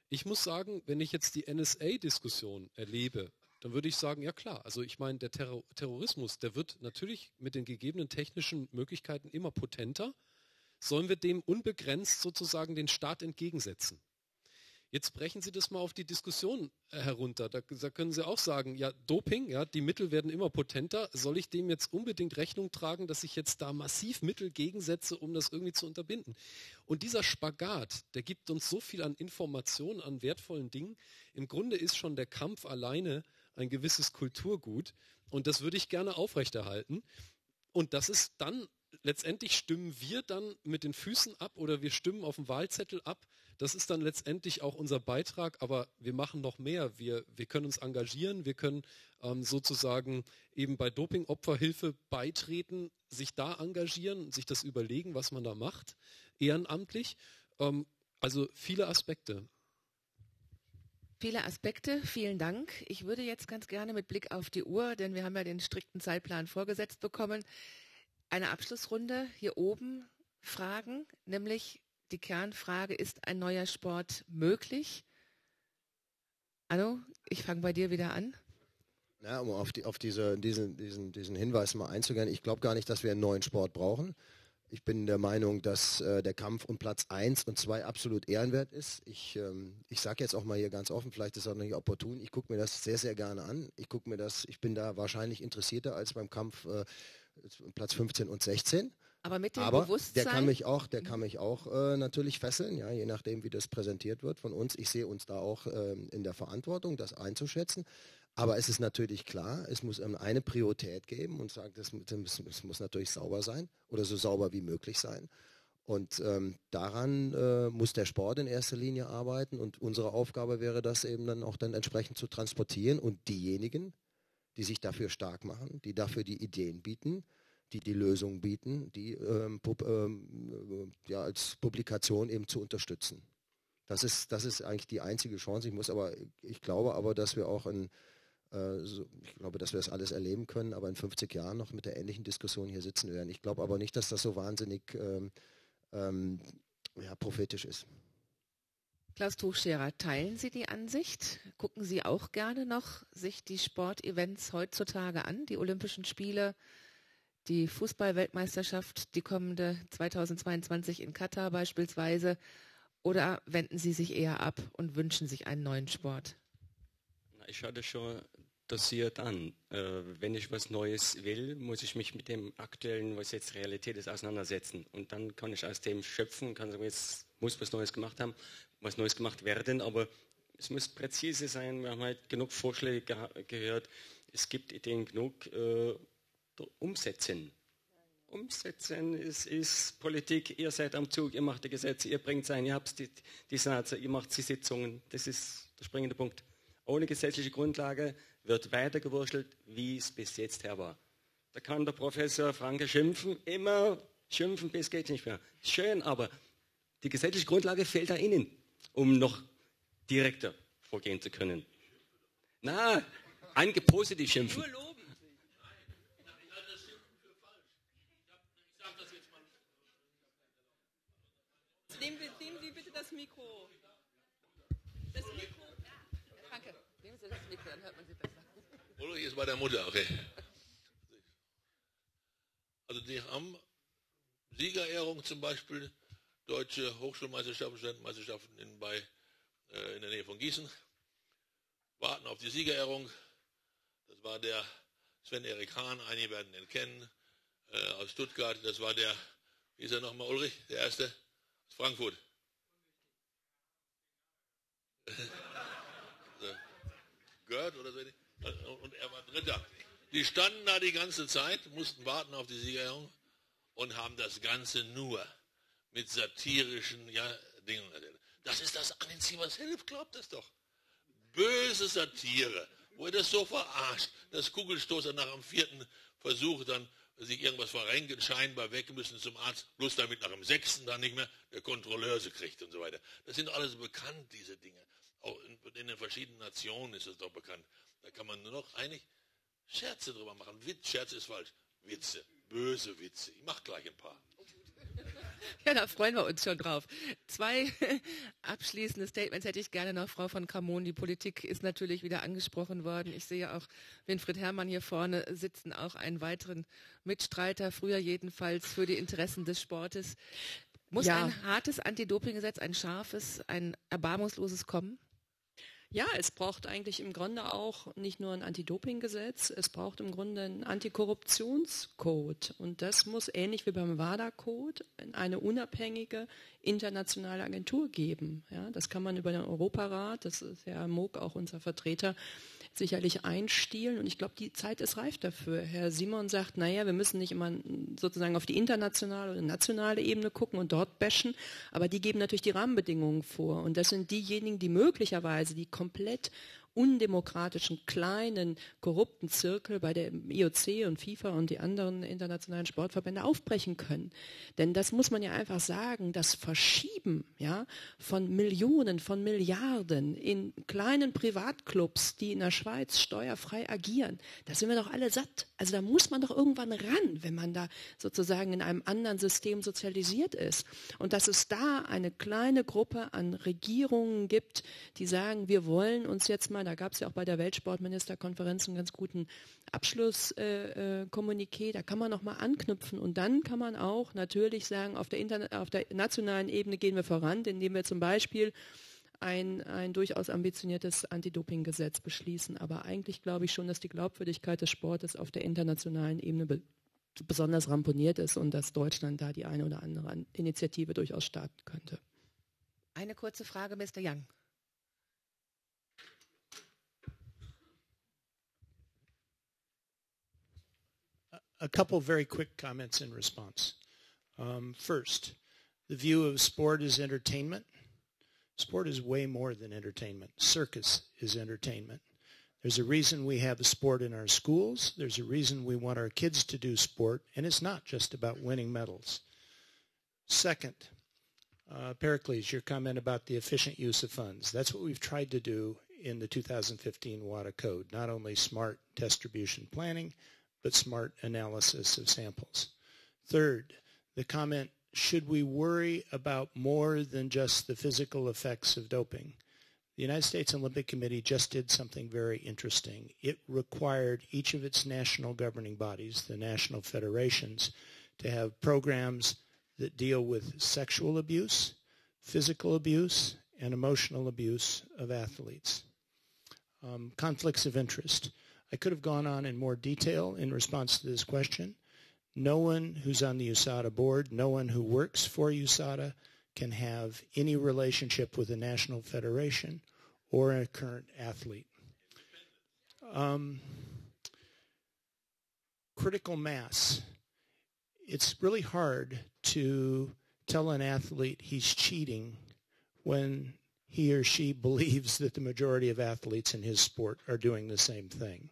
Ich muss sagen, wenn ich jetzt die NSA-Diskussion erlebe, dann würde ich sagen, ja klar, also ich meine, der Terror Terrorismus, der wird natürlich mit den gegebenen technischen Möglichkeiten immer potenter. Sollen wir dem unbegrenzt sozusagen den Staat entgegensetzen? Jetzt brechen Sie das mal auf die Diskussion äh, herunter. Da, da, können Sie auch sagen, ja, Doping, ja, die Mittel werden immer potenter. Soll ich dem jetzt unbedingt Rechnung tragen, dass ich jetzt da massiv Mittel gegensetze, um das irgendwie zu unterbinden? Und dieser Spagat, der gibt uns so viel an Informationen, an wertvollen Dingen. Im Grunde ist schon der Kampf alleine ein gewisses Kulturgut. Und das würde ich gerne aufrechterhalten. Und das ist dann letztendlich stimmen wir dann mit den Füßen ab oder wir stimmen auf dem Wahlzettel ab. Das ist dann letztendlich auch unser Beitrag, aber wir machen noch mehr. Wir, wir können uns engagieren, wir können ähm, sozusagen eben bei Dopingopferhilfe beitreten, sich da engagieren, sich das überlegen, was man da macht, ehrenamtlich. Ähm, also viele Aspekte. Viele Aspekte, vielen Dank. Ich würde jetzt ganz gerne mit Blick auf die Uhr, denn wir haben ja den strikten Zeitplan vorgesetzt bekommen, eine Abschlussrunde hier oben fragen, nämlich die Kernfrage, ist ein neuer Sport möglich? Anno, ich fange bei dir wieder an. Ja, um auf, die, auf diese, diesen, diesen, diesen Hinweis mal einzugehen, ich glaube gar nicht, dass wir einen neuen Sport brauchen. Ich bin der Meinung, dass äh, der Kampf um Platz 1 und 2 absolut ehrenwert ist. Ich, ähm, ich sage jetzt auch mal hier ganz offen, vielleicht ist es auch nicht opportun, ich gucke mir das sehr, sehr gerne an. Ich gucke mir das, ich bin da wahrscheinlich interessierter als beim Kampf äh, Platz 15 und 16. Aber mit dem Aber Bewusstsein. Der kann mich auch, der kann mich auch äh, natürlich fesseln, ja, je nachdem, wie das präsentiert wird von uns. Ich sehe uns da auch ähm, in der Verantwortung, das einzuschätzen. Aber es ist natürlich klar, es muss eine Priorität geben und sagt, es, es muss natürlich sauber sein oder so sauber wie möglich sein. Und ähm, daran äh, muss der Sport in erster Linie arbeiten und unsere Aufgabe wäre das eben dann auch dann entsprechend zu transportieren und diejenigen, die sich dafür stark machen, die dafür die Ideen bieten, die die Lösungen bieten, die ähm, pub, ähm, ja, als Publikation eben zu unterstützen. Das ist, das ist eigentlich die einzige Chance. Ich muss aber, ich glaube aber, dass wir auch in, äh, so, ich glaube, dass wir das alles erleben können, aber in 50 Jahren noch mit der ähnlichen Diskussion hier sitzen werden. Ich glaube aber nicht, dass das so wahnsinnig ähm, ähm, ja, prophetisch ist. Klaus Tuchscherer, teilen Sie die Ansicht? Gucken Sie auch gerne noch sich die Sportevents heutzutage an, die Olympischen Spiele, die Fußballweltmeisterschaft, die kommende 2022 in Katar beispielsweise? Oder wenden Sie sich eher ab und wünschen sich einen neuen Sport? Ich hatte schon dosiert an. Äh, wenn ich was Neues will, muss ich mich mit dem aktuellen, was jetzt Realität ist, auseinandersetzen. Und dann kann ich aus dem schöpfen, kann sagen, jetzt muss was Neues gemacht haben, was Neues gemacht werden, aber es muss präzise sein. Wir haben halt genug Vorschläge ge gehört. Es gibt Ideen genug. Äh, umsetzen. Umsetzen ist, ist, Politik. Ihr seid am Zug, ihr macht die Gesetze, ihr bringt es ein, ihr habt die, die Senate, ihr macht die Sitzungen. Das ist der springende Punkt. Ohne gesetzliche Grundlage wird weitergewurschtelt, wie es bis jetzt her war. Da kann der Professor Franke schimpfen, immer schimpfen, bis geht nicht mehr. Schön, aber die gesetzliche Grundlage fehlt da innen, um noch direkter vorgehen zu können. Na, einige positiv schimpfen. Nehmen, nehmen Sie bitte das Mikro. Das Mikro. Danke. Nehmen Sie das Mikro, dann hört man Sie besser. Ulrich ist bei der Mutter, okay. Also die haben Siegerehrung zum Beispiel, deutsche Hochschulmeisterschaften, Studentenmeisterschaften in, bei, äh, in der Nähe von Gießen, warten auf die Siegerehrung. Das war der Sven-Erik Hahn, einige werden ihn kennen, äh, aus Stuttgart. Das war der, wie ist er nochmal, Ulrich, der Erste aus Frankfurt. (laughs) Gehört oder so? Und er war Dritter. Die standen da die ganze Zeit, mussten warten auf die Siegerehrung und haben das Ganze nur mit satirischen ja, Dingen erzählt. Das ist das Einzige, was hilft, glaubt es doch. Böse Satire, wo er das so verarscht, dass Kugelstoßer nach dem vierten Versuch dann sich irgendwas verrenken, scheinbar weg müssen zum Arzt, bloß damit nach dem sechsten dann nicht mehr der Kontrolleur sie kriegt und so weiter. Das sind alles bekannt, diese Dinge. Auch in, in den verschiedenen Nationen ist es doch bekannt. Da kann man nur noch eigentlich Scherze drüber machen. Witz, Scherz ist falsch. Witze, böse Witze. Ich mache gleich ein paar. (laughs) Ja, da freuen wir uns schon drauf. Zwei (laughs) abschließende Statements hätte ich gerne noch, Frau von Kramon. Die Politik ist natürlich wieder angesprochen worden. Ich sehe auch Winfried Herrmann hier vorne sitzen, auch einen weiteren Mitstreiter, früher jedenfalls für die Interessen des Sportes. Muss ja. ein hartes Anti-Doping-Gesetz, ein scharfes, ein erbarmungsloses kommen? Ja, es braucht eigentlich im Grunde auch nicht nur ein Anti-Doping-Gesetz, es braucht im Grunde einen Antikorruptionscode. Und das muss ähnlich wie beim WADA-Code eine unabhängige internationale Agentur geben. Ja, das kann man über den Europarat, das ist Herr Moog auch unser Vertreter, sicherlich einstielen. Und ich glaube, die Zeit ist reif dafür. Herr Simon sagt, naja, wir müssen nicht immer sozusagen auf die internationale oder nationale Ebene gucken und dort bashen, aber die geben natürlich die Rahmenbedingungen vor. Und das sind diejenigen, die möglicherweise die komplett undemokratischen, kleinen, korrupten Zirkel bei der IOC und FIFA und die anderen internationalen Sportverbände aufbrechen können. Denn das muss man ja einfach sagen, das Verschieben ja, von Millionen, von Milliarden in kleinen Privatclubs, die in der Schweiz steuerfrei agieren, da sind wir doch alle satt. Also da muss man doch irgendwann ran, wenn man da sozusagen in einem anderen System sozialisiert ist. Und dass es da eine kleine Gruppe an Regierungen gibt, die sagen, wir wollen uns jetzt mal da gab es ja auch bei der Weltsportministerkonferenz einen ganz guten Abschlusskommuniqué. Äh, äh, da kann man nochmal anknüpfen und dann kann man auch natürlich sagen, auf der, Internet, auf der nationalen Ebene gehen wir voran, indem wir zum Beispiel ein, ein durchaus ambitioniertes Anti-Doping-Gesetz beschließen. Aber eigentlich glaube ich schon, dass die Glaubwürdigkeit des Sportes auf der internationalen Ebene be besonders ramponiert ist und dass Deutschland da die eine oder andere Initiative durchaus starten könnte. Eine kurze Frage, Mr. Young. A couple very quick comments in response. Um, first, the view of sport as entertainment. Sport is way more than entertainment. Circus is entertainment. There's a reason we have a sport in our schools. There's a reason we want our kids to do sport, and it's not just about winning medals. Second, uh, Pericles, your comment about the efficient use of funds. That's what we've tried to do in the 2015 WADA code, not only smart distribution planning, but smart analysis of samples. Third, the comment, should we worry about more than just the physical effects of doping? The United States Olympic Committee just did something very interesting. It required each of its national governing bodies, the national federations, to have programs that deal with sexual abuse, physical abuse, and emotional abuse of athletes. Um, conflicts of interest. I could have gone on in more detail in response to this question. No one who's on the USADA board, no one who works for USADA can have any relationship with a national federation or a current athlete. Um, critical mass. It's really hard to tell an athlete he's cheating when he or she (laughs) believes that the majority of athletes in his sport are doing the same thing.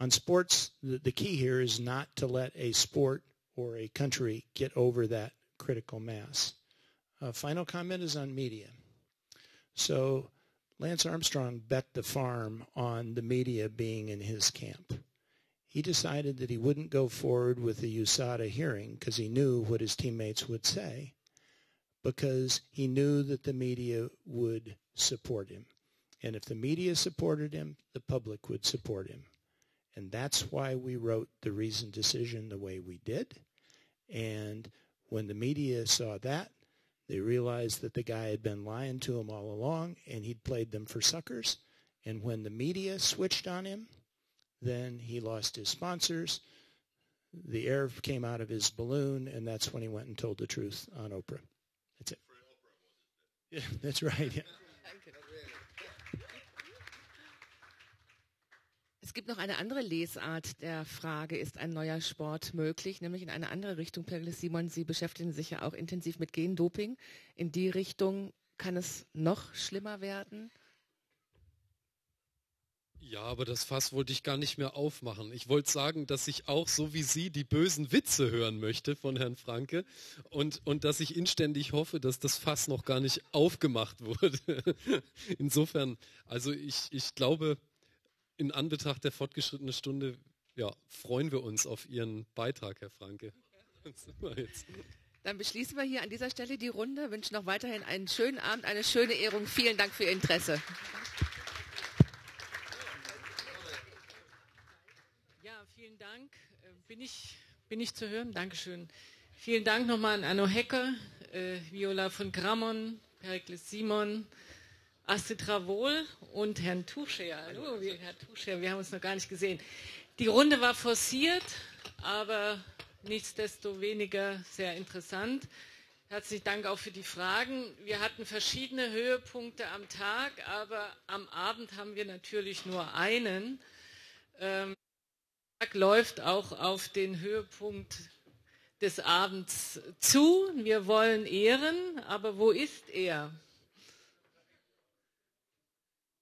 On sports, the, the key here is not to let a sport or a country get over that critical mass. Uh, final comment is on media. So Lance Armstrong bet the farm on the media being in his camp. He decided that he wouldn't go forward with the USADA hearing because he knew what his teammates would say, because he knew that the media would support him. And if the media supported him, the public would support him. And that's why we wrote the reasoned decision the way we did. And when the media saw that, they realized that the guy had been lying to them all along and he'd played them for suckers. And when the media switched on him, then he lost his sponsors. The air came out of his balloon, and that's when he went and told the truth on Oprah. That's it. Yeah, that's right. Yeah. (laughs) Es gibt noch eine andere Lesart der Frage, ist ein neuer Sport möglich, nämlich in eine andere Richtung. Perlis Simon, Sie beschäftigen sich ja auch intensiv mit Gendoping. In die Richtung kann es noch schlimmer werden? Ja, aber das Fass wollte ich gar nicht mehr aufmachen. Ich wollte sagen, dass ich auch so wie Sie die bösen Witze hören möchte von Herrn Franke und, und dass ich inständig hoffe, dass das Fass noch gar nicht aufgemacht (laughs) wurde. Insofern, also ich, ich glaube, in Anbetracht der fortgeschrittenen Stunde ja, freuen wir uns auf Ihren Beitrag, Herr Franke. Dann beschließen wir hier an dieser Stelle die Runde, wünschen noch weiterhin einen schönen Abend, eine schöne Ehrung. Vielen Dank für Ihr Interesse. Ja, vielen Dank. Äh, bin ich, bin ich zu hören? Dankeschön. Vielen Dank nochmal an Anno Hecker, äh, Viola von Grammon, Perikles Simon, Astrid Travol und Herrn Tuscher. Hallo, Herr Tuscher, wir haben uns noch gar nicht gesehen. Die Runde war forciert, aber nichtsdestoweniger sehr interessant. Herzlichen Dank auch für die Fragen. Wir hatten verschiedene Höhepunkte am Tag, aber am Abend haben wir natürlich nur einen. Ähm, der Tag läuft auch auf den Höhepunkt des Abends zu. Wir wollen ehren, aber wo ist er?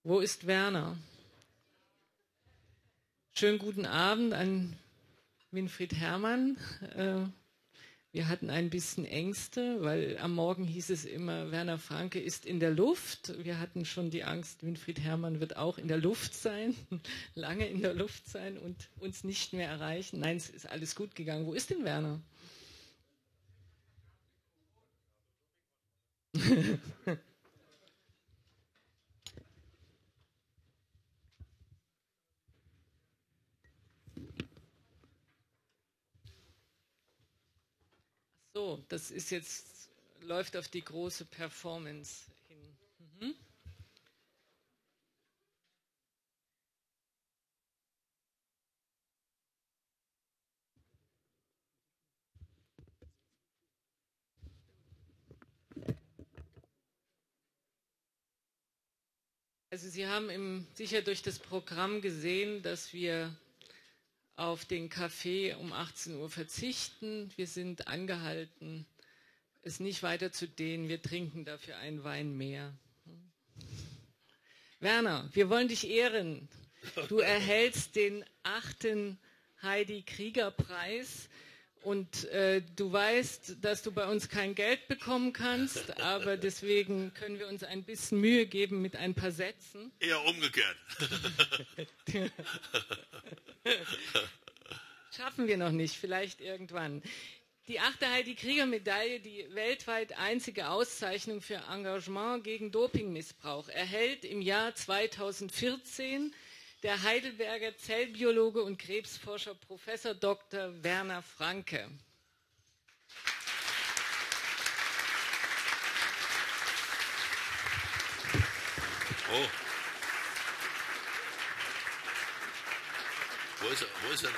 Wo ist Werner? Schönen guten Abend an Winfried Herrmann. Äh, wir hatten ein bisschen Ängste, weil am Morgen hieß es immer, Werner Franke ist in der Luft. Wir hatten schon die Angst, Winfried Herrmann wird auch in der Luft sein, (laughs) lange in der Luft sein und uns nicht mehr erreichen. Nein, es ist alles gut gegangen. Wo ist denn Werner? (laughs) So, das ist jetzt, läuft auf die große Performance hin. Mhm. Also Sie haben im, sicher durch das Programm gesehen, dass wir auf den Kaffee um 18 Uhr verzichten. Wir sind angehalten, es nicht weiter zu dehnen. Wir trinken dafür einen Wein mehr. Werner, wir wollen dich ehren. Du erhältst den achten Heidi Krieger Preis und äh, du weißt, dass du bei uns kein Geld bekommen kannst, aber deswegen können wir uns ein bisschen Mühe geben mit ein paar Sätzen. Eher umgekehrt. (laughs) Schaffen wir noch nicht, vielleicht irgendwann. Die achte Heidi Krieger Medaille, die weltweit einzige Auszeichnung für Engagement gegen Dopingmissbrauch, erhält im Jahr 2014 der Heidelberger Zellbiologe und Krebsforscher Professor Dr. Werner Franke. Oh. Wo ist er? Wo ist er? (laughs)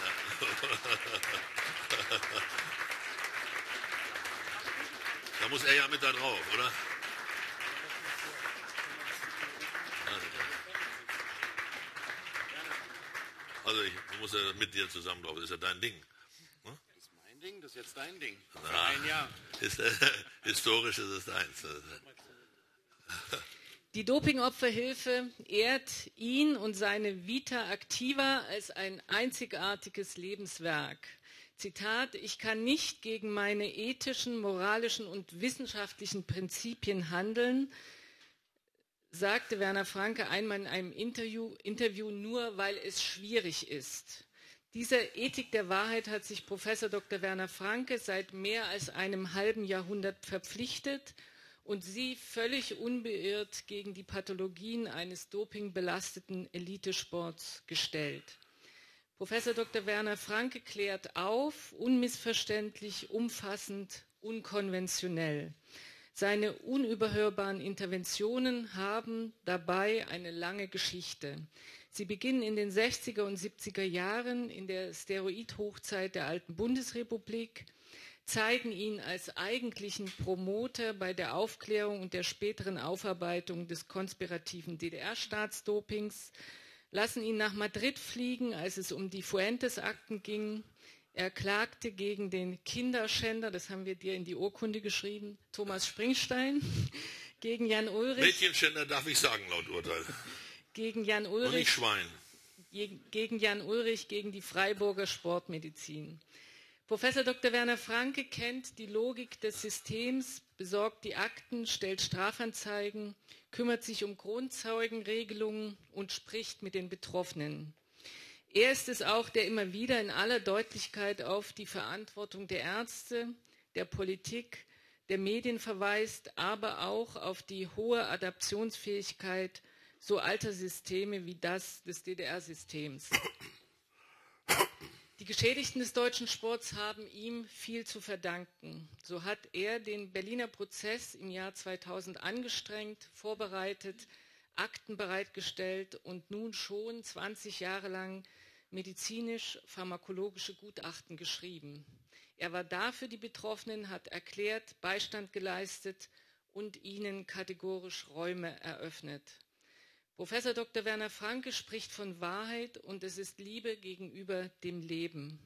da muss er ja mit da drauf, oder? Also ich muss ja mit dir zusammen drauf, das ist ja dein Ding. Ne? Das ist mein Ding, das ist jetzt dein Ding. Na, ein Jahr. Ist, äh, (laughs) historisch ist es deins. Die Dopingopferhilfe ehrt ihn und seine Vita Activa als ein einzigartiges Lebenswerk. Zitat, ich kann nicht gegen meine ethischen, moralischen und wissenschaftlichen Prinzipien handeln, sagte Werner Franke einmal in einem Interview, Interview nur, weil es schwierig ist. Dieser Ethik der Wahrheit hat sich Professor Dr. Werner Franke seit mehr als einem halben Jahrhundert verpflichtet und sie völlig unbeirrt gegen die Pathologien eines dopingbelasteten Elitesports gestellt. Professor Dr. Werner Franke klärt auf, unmissverständlich, umfassend, unkonventionell. Seine unüberhörbaren Interventionen haben dabei eine lange Geschichte. Sie beginnen in den 60er und 70er Jahren in der Steroidhochzeit der alten Bundesrepublik, zeigen ihn als eigentlichen Promoter bei der Aufklärung und der späteren Aufarbeitung des konspirativen DDR-Staatsdopings, lassen ihn nach Madrid fliegen, als es um die Fuentes-Akten ging, er klagte gegen den Kinderschänder, das haben wir dir in die Urkunde geschrieben, Thomas Springstein, (laughs) gegen Jan Ulrich. Mädchenschänder darf ich sagen, laut Urteil. Gegen Jan Ulrich. Und nicht Schwein. Gegen Jan Ulrich, gegen die Freiburger Sportmedizin. Professor Dr. Werner Franke kennt die Logik des Systems, besorgt die Akten, stellt Strafanzeigen, kümmert sich um Grundzeugenregelungen und spricht mit den Betroffenen. Er ist es auch, der immer wieder in aller Deutlichkeit auf die Verantwortung der Ärzte, der Politik, der Medien verweist, aber auch auf die hohe Adaptionsfähigkeit so alter Systeme wie das des DDR-Systems. Die Geschädigten des deutschen Sports haben ihm viel zu verdanken. So hat er den Berliner Prozess im Jahr 2000 angestrengt, vorbereitet, Akten bereitgestellt und nun schon 20 Jahre lang medizinisch-pharmakologische Gutachten geschrieben. Er war da für die Betroffenen, hat erklärt, Beistand geleistet und ihnen kategorisch Räume eröffnet. Professor Dr. Werner Franke spricht von Wahrheit und es ist Liebe gegenüber dem Leben.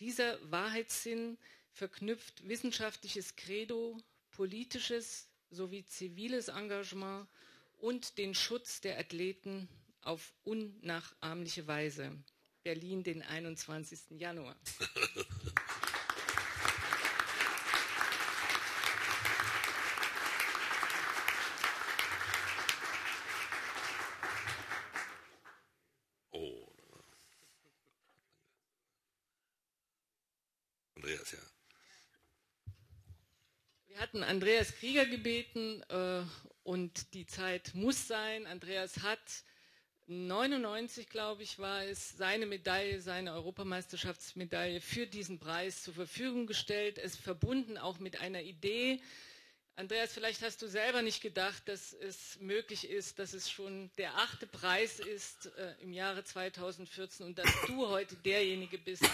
Dieser Wahrheitssinn verknüpft wissenschaftliches Credo, politisches sowie ziviles Engagement und den Schutz der Athleten auf unnachahmliche Weise. Berlin den 21. Januar. oh. Andreas, ja. Wir hatten Andreas Krieger gebeten äh, und die Zeit muss sein. Andreas hat 99, glaube ich, war es, seine Medaille, seine Europameisterschaftsmedaille für diesen Preis zur Verfügung gestellt. Es verbunden auch mit einer Idee. Andreas, vielleicht hast du selber nicht gedacht, dass es möglich ist, dass es schon der achte Preis ist äh, im Jahre 2014 und dass du heute derjenige bist,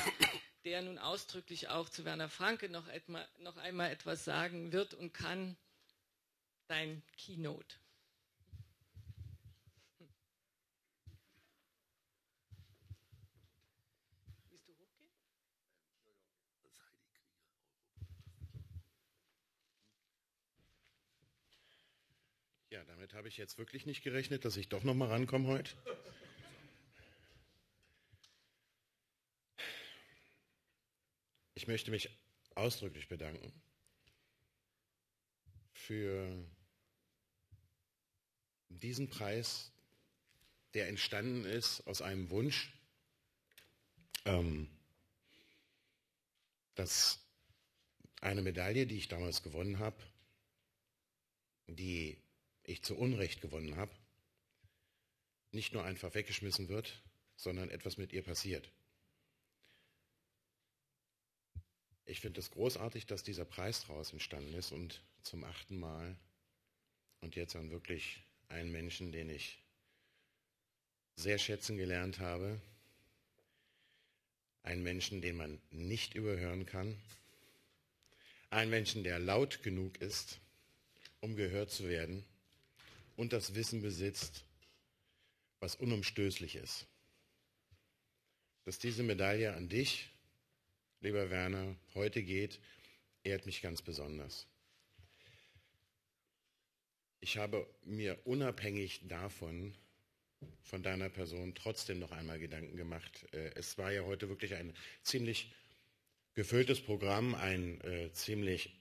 der nun ausdrücklich auch zu Werner Franke noch, etma, noch einmal etwas sagen wird und kann. Dein Keynote. Ja, damit habe ich jetzt wirklich nicht gerechnet, dass ich doch noch mal rankomme heute. Ich möchte mich ausdrücklich bedanken für diesen Preis, der entstanden ist aus einem Wunsch, ähm, dass eine Medaille, die ich damals gewonnen habe, die ich zu Unrecht gewonnen habe, nicht nur einfach weggeschmissen wird, sondern etwas mit ihr passiert. Ich finde es großartig, dass dieser Preis daraus entstanden ist und zum achten Mal und jetzt an wirklich einen Menschen, den ich sehr schätzen gelernt habe, einen Menschen, den man nicht überhören kann, einen Menschen, der laut genug ist, um gehört zu werden und das Wissen besitzt, was unumstößlich ist. Dass diese Medaille an dich, lieber Werner, heute geht, ehrt mich ganz besonders. Ich habe mir unabhängig davon, von deiner Person, trotzdem noch einmal Gedanken gemacht. Äh, es war ja heute wirklich ein ziemlich gefülltes Programm, ein äh, ziemlich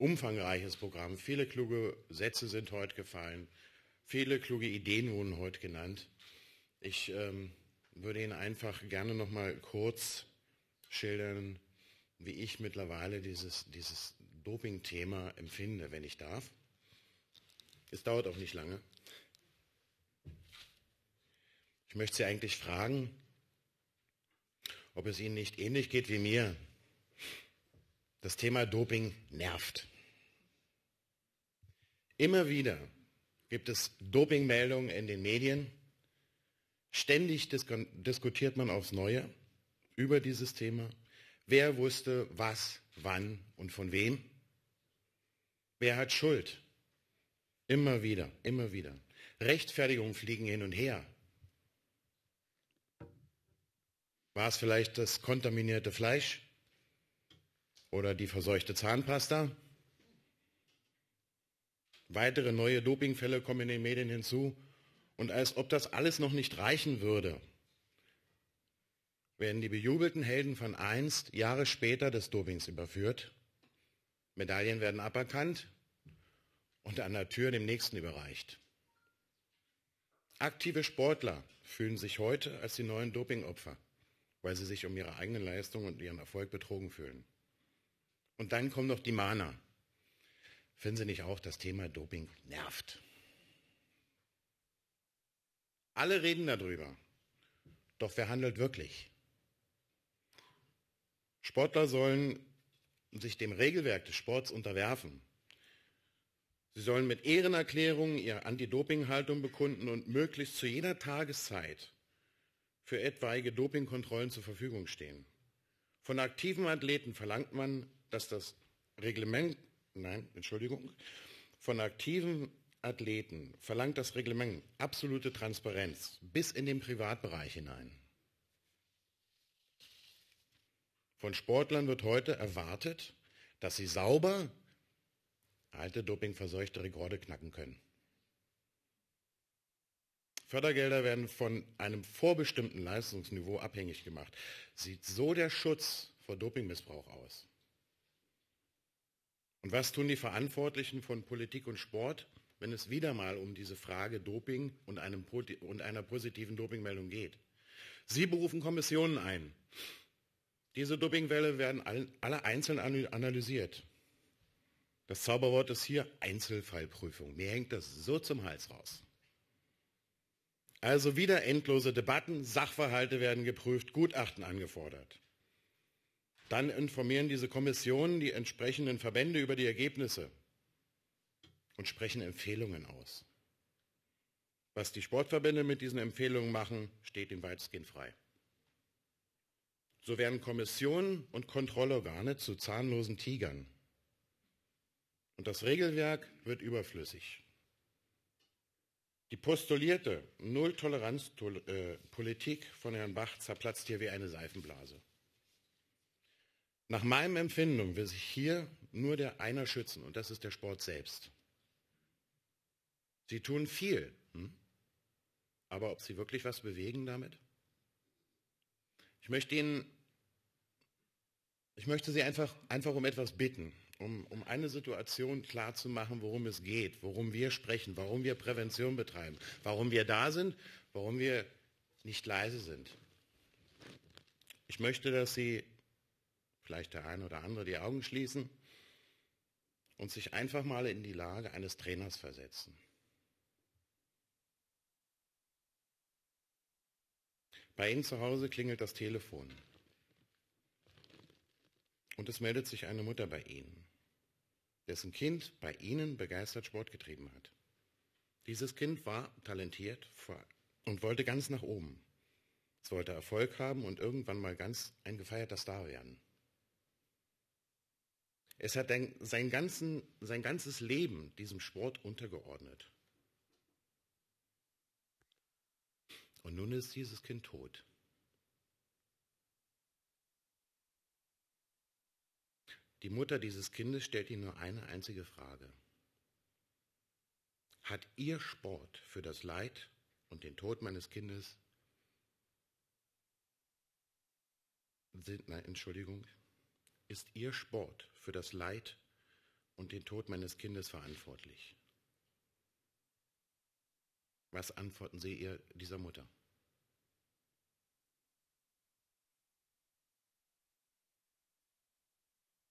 umfangreiches Programm. Viele kluge Sätze sind heute gefallen, viele kluge Ideen wurden heute genannt. Ich ähm, würde Ihnen einfach gerne noch mal kurz schildern, wie ich mittlerweile dieses, dieses Doping-Thema empfinde, wenn ich darf. Es dauert auch nicht lange. Ich möchte Sie eigentlich fragen, ob es Ihnen nicht ähnlich geht wie mir. Das Thema Doping nervt. Immer wieder gibt es Dopingmeldungen in den Medien. Ständig diskutiert man aufs Neue über dieses Thema. Wer wusste was, wann und von wem? Wer hat Schuld? Immer wieder, immer wieder. Rechtfertigungen fliegen hin und her. War es vielleicht das kontaminierte Fleisch oder die verseuchte Zahnpasta? Weitere neue Dopingfälle kommen in den Medien hinzu. Und als ob das alles noch nicht reichen würde, werden die bejubelten Helden von einst Jahre später des Dopings überführt. Medaillen werden aberkannt und an der Tür dem Nächsten überreicht. Aktive Sportler fühlen sich heute als die neuen Dopingopfer weil sie sich um ihre eigene Leistung und ihren Erfolg betrogen fühlen. Und dann kommt noch die Mana. Finden Sie nicht auch, das Thema Doping nervt? Alle reden darüber. Doch wer handelt wirklich? Sportler sollen sich dem Regelwerk des Sports unterwerfen. Sie sollen mit Ehrenerklärungen ihre Anti-Doping-Haltung bekunden und möglichst zu jeder Tageszeit für etwaige Dopingkontrollen zur Verfügung stehen. Von aktiven Athleten verlangt man, dass das Reglement, nein, Entschuldigung, von aktiven Athleten verlangt das Reglement absolute Transparenz bis in den Privatbereich hinein. Von Sportlern wird heute erwartet, dass sie sauber alte dopingverseuchte Rekorde knacken können. Fördergelder werden von einem vorbestimmten Leistungsniveau abhängig gemacht. Sieht so der Schutz vor Dopingmissbrauch aus? Und was tun die Verantwortlichen von Politik und Sport, wenn es wieder mal um diese Frage Doping und, einem, und einer positiven Dopingmeldung geht? Sie berufen Kommissionen ein. Diese Dopingwelle werden alle einzeln analysiert. Das Zauberwort ist hier Einzelfallprüfung. Mir hängt das so zum Hals raus. Also wieder endlose Debatten, Sachverhalte werden geprüft, Gutachten angefordert. Dann informieren diese Kommissionen die entsprechenden Verbände über die Ergebnisse und sprechen Empfehlungen aus. Was die Sportverbände mit diesen Empfehlungen machen, steht ihnen weitestgehend frei. So werden Kommissionen und Kontrollorgane zu zahnlosen Tigern. Und das Regelwerk wird überflüssig. Die postulierte Null-Toleranz-Politik von Herrn Bach zerplatzt hier wie eine Seifenblase. Nach meinem Empfinden will sich hier nur der einer schützen, und das ist der Sport selbst. Sie tun viel. Hm? Aber ob sie wirklich was bewegen damit? Ich möchte Ihnen, ich möchte Sie einfach, einfach um etwas bitten, um, um eine Situation klarzumachen, worum es geht, worum wir sprechen, warum wir Prävention betreiben, warum wir da sind, warum wir nicht leise sind. Ich möchte, dass Sie, vielleicht der eine oder andere, die Augen schließen und sich einfach mal in die Lage eines Trainers versetzen. Bei Ihnen zu Hause klingelt das Telefon. Und es meldet sich eine Mutter bei Ihnen, dessen Kind bei Ihnen begeistert Sport getrieben hat. Dieses Kind war talentiert und wollte ganz nach oben. Es wollte Erfolg haben und irgendwann mal ganz ein gefeierter Star werden. Es hat sein, ganzen, sein ganzes Leben diesem Sport untergeordnet. Und nun ist dieses Kind tot. Die Mutter dieses Kindes stellt ihm nur eine einzige Frage. Hat Ihr Sport für das Leid und den Tod meines Kindes, sind, nein, Entschuldigung, ist Ihr Sport für das Leid und den Tod meines Kindes verantwortlich? Was antworten Sie ihr dieser Mutter?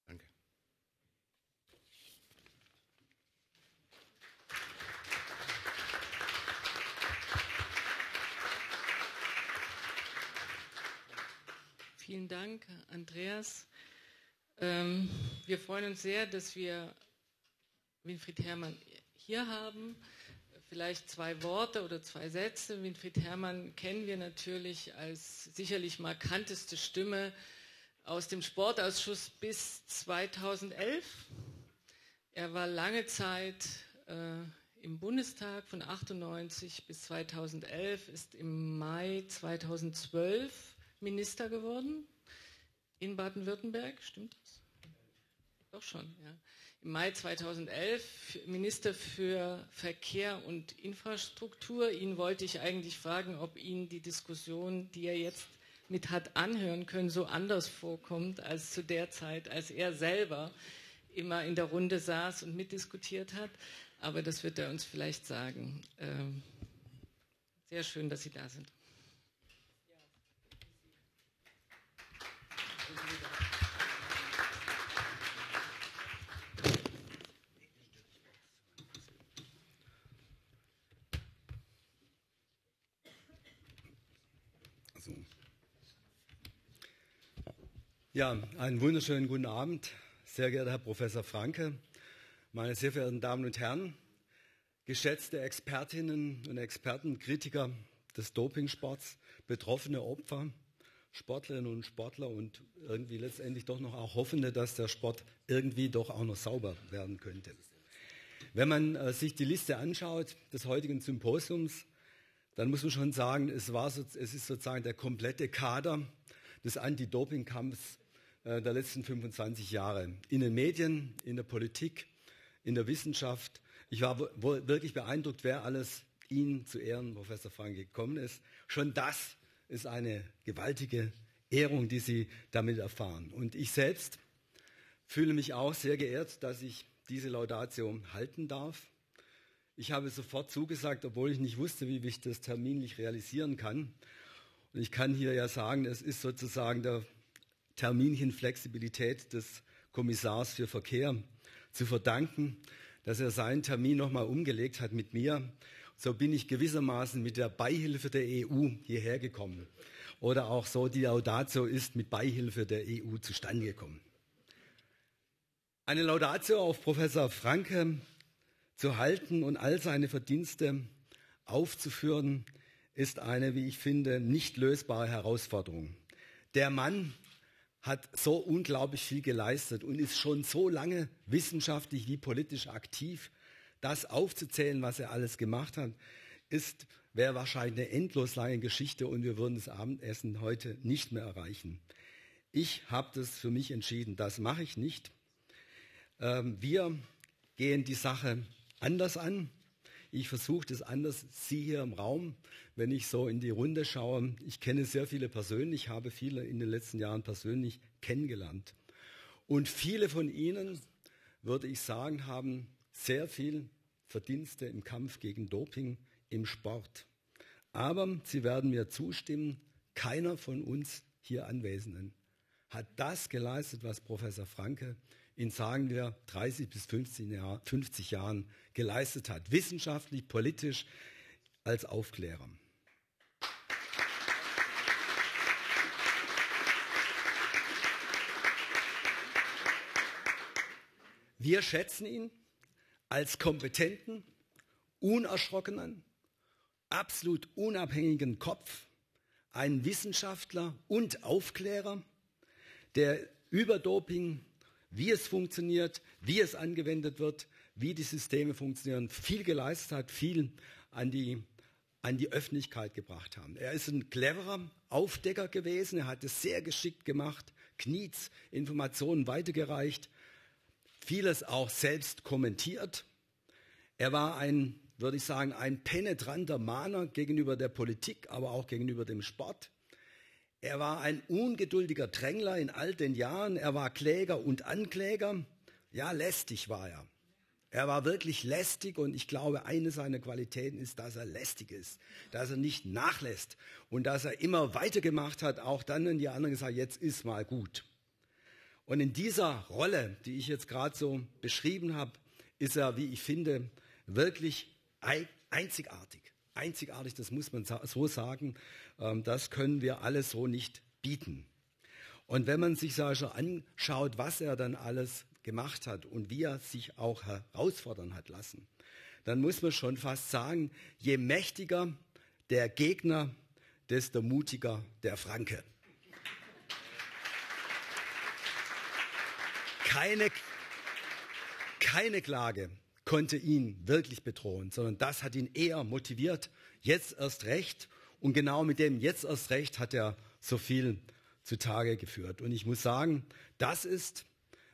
Danke. Vielen Dank, Andreas. Ähm, wir freuen uns sehr, dass wir Winfried Herrmann hier haben. Vielleicht zwei Worte oder zwei Sätze. Winfried Herrmann kennen wir natürlich als sicherlich markanteste Stimme aus dem Sportausschuss bis 2011. Er war lange Zeit äh, im Bundestag von 98 bis 2011, ist im Mai 2012 Minister geworden in Baden-Württemberg, stimmt das? Doch schon, ja im Mai 2011 Minister für Verkehr und Infrastruktur. Ihn wollte ich eigentlich fragen, ob Ihnen die Diskussion, die er jetzt mit hat anhören können, so anders vorkommt als zu der Zeit, als er selber immer in der Runde saß und mitdiskutiert hat. Aber das wird er uns vielleicht sagen. Ähm, sehr schön, dass Sie da sind. Ja, einen wunderschönen guten Abend, sehr geehrter Herr Professor Franke, meine sehr verehrten Damen und Herren, geschätzte Expertinnen und Experten, Kritiker des Dopingsports, betroffene Opfer, Sportlerinnen und Sportler und irgendwie letztendlich doch noch auch Hoffende, dass der Sport irgendwie doch auch noch sauber werden könnte. Wenn man äh, sich die Liste anschaut des heutigen Symposiums, dann muss man schon sagen, es, war so, es ist sozusagen der komplette Kader des Anti-Doping-Kampfs der letzten 25 Jahre. In den Medien, in der Politik, in der Wissenschaft. Ich war wirklich beeindruckt, wer alles Ihnen zu Ehren, Professor Frank, gekommen ist. Schon das ist eine gewaltige Ehrung, die Sie damit erfahren. Und ich selbst fühle mich auch sehr geehrt, dass ich diese Laudatio halten darf. Ich habe sofort zugesagt, obwohl ich nicht wusste, wie ich das terminlich realisieren kann. Und ich kann hier ja sagen, es ist sozusagen der Terminchenflexibilität des Kommissars für Verkehr zu verdanken, dass er seinen Termin nochmal umgelegt hat mit mir. So bin ich gewissermaßen mit der Beihilfe der EU hierher gekommen. Oder auch so, die Laudatio ist mit Beihilfe der EU zustande gekommen. Eine Laudatio auf Professor Franke zu halten und all seine Verdienste aufzuführen, ist eine, wie ich finde, nicht lösbare Herausforderung. Der Mann hat so unglaublich viel geleistet und ist schon so lange wissenschaftlich wie politisch aktiv. Das aufzuzählen, was er alles gemacht hat, ist, wäre wahrscheinlich eine endlos lange Geschichte und wir würden das Abendessen heute nicht mehr erreichen. Ich habe das für mich entschieden, das mache ich nicht. Ähm, wir gehen die Sache anders an. Ich versuche das anders. Sie hier im Raum, wenn ich so in die Runde schaue, ich kenne sehr viele persönlich, habe viele in den letzten Jahren persönlich kennengelernt. Und viele von Ihnen, würde ich sagen, haben sehr viel Verdienste im Kampf gegen Doping im Sport. Aber Sie werden mir zustimmen, keiner von uns hier Anwesenden hat das geleistet, was Professor Franke in, sagen wir, 30 bis 50, Jahr, 50 Jahren geleistet hat. Wissenschaftlich, politisch, als Aufklärer. Wir schätzen ihn als kompetenten, unerschrockenen, absolut unabhängigen Kopf, einen Wissenschaftler und Aufklärer, der über Doping, wie es funktioniert, wie es angewendet wird, wie die Systeme funktionieren, viel geleistet hat, viel an die, an die Öffentlichkeit gebracht haben. Er ist ein cleverer Aufdecker gewesen, er hat es sehr geschickt gemacht, Kniets Informationen weitergereicht, vieles auch selbst kommentiert. Er war ein, würde ich sagen, ein penetranter Mahner gegenüber der Politik, aber auch gegenüber dem Sport. Er war ein ungeduldiger Drängler in all den Jahren. Er war Kläger und Ankläger. Ja, lästig war er. Er war wirklich lästig und ich glaube, eine seiner Qualitäten ist, dass er lästig ist, dass er nicht nachlässt und dass er immer weitergemacht hat, auch dann, wenn die anderen gesagt jetzt ist mal gut. Und in dieser Rolle, die ich jetzt gerade so beschrieben habe, ist er, wie ich finde, wirklich einzigartig. Einzigartig, das muss man so sagen. Ähm, das können wir alles so nicht bieten. Und wenn man sich schon anschaut, was er dann alles gemacht hat und wie er sich auch herausfordern hat lassen, dann muss man schon fast sagen, je mächtiger der Gegner, desto mutiger der Franke. Keine, keine Klage konnte ihn wirklich bedrohen, sondern das hat ihn eher motiviert, jetzt erst recht und genau mit dem jetzt erst recht hat er so viel zutage geführt. Und ich muss sagen, das ist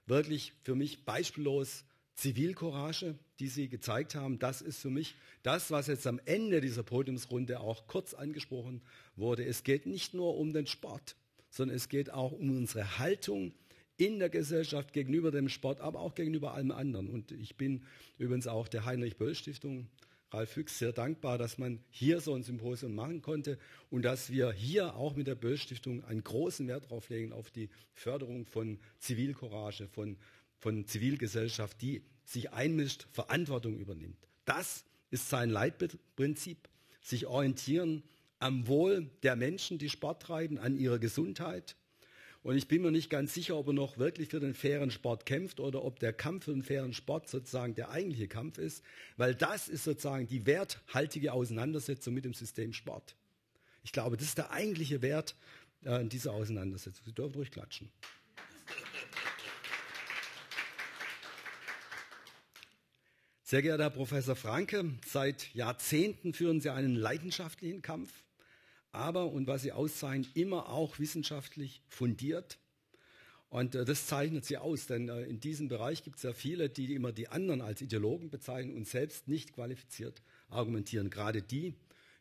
wirklich für mich beispiellos Zivilcourage, die Sie gezeigt haben. Das ist für mich das, was jetzt am Ende dieser Podiumsrunde auch kurz angesprochen wurde. Es geht nicht nur um den Sport, sondern es geht auch um unsere Haltung in der Gesellschaft gegenüber dem Sport, aber auch gegenüber allem anderen. Und ich bin übrigens auch der Heinrich Böll Stiftung Ralf Füchs sehr dankbar, dass man hier so ein Symposium machen konnte und dass wir hier auch mit der Böll Stiftung einen großen Wert darauf legen, auf die Förderung von Zivilcourage, von, von Zivilgesellschaft, die sich einmischt, Verantwortung übernimmt. Das ist sein Leitprinzip, sich orientieren am Wohl der Menschen, die Sport treiben, an ihrer Gesundheit, und ich bin mir nicht ganz sicher, ob er noch wirklich für den fairen Sport kämpft oder ob der Kampf für den fairen Sport sozusagen der eigentliche Kampf ist, weil das ist sozusagen die werthaltige Auseinandersetzung mit dem System Sport. Ich glaube, das ist der eigentliche Wert äh, dieser Auseinandersetzung. Sie dürfen ruhig klatschen. Sehr geehrter Herr Professor Franke, seit Jahrzehnten führen Sie einen leidenschaftlichen Kampf aber, und was sie auszeichnen, immer auch wissenschaftlich fundiert. Und äh, das zeichnet sie aus, denn äh, in diesem Bereich gibt es ja viele, die immer die anderen als Ideologen bezeichnen und selbst nicht qualifiziert argumentieren. Gerade die,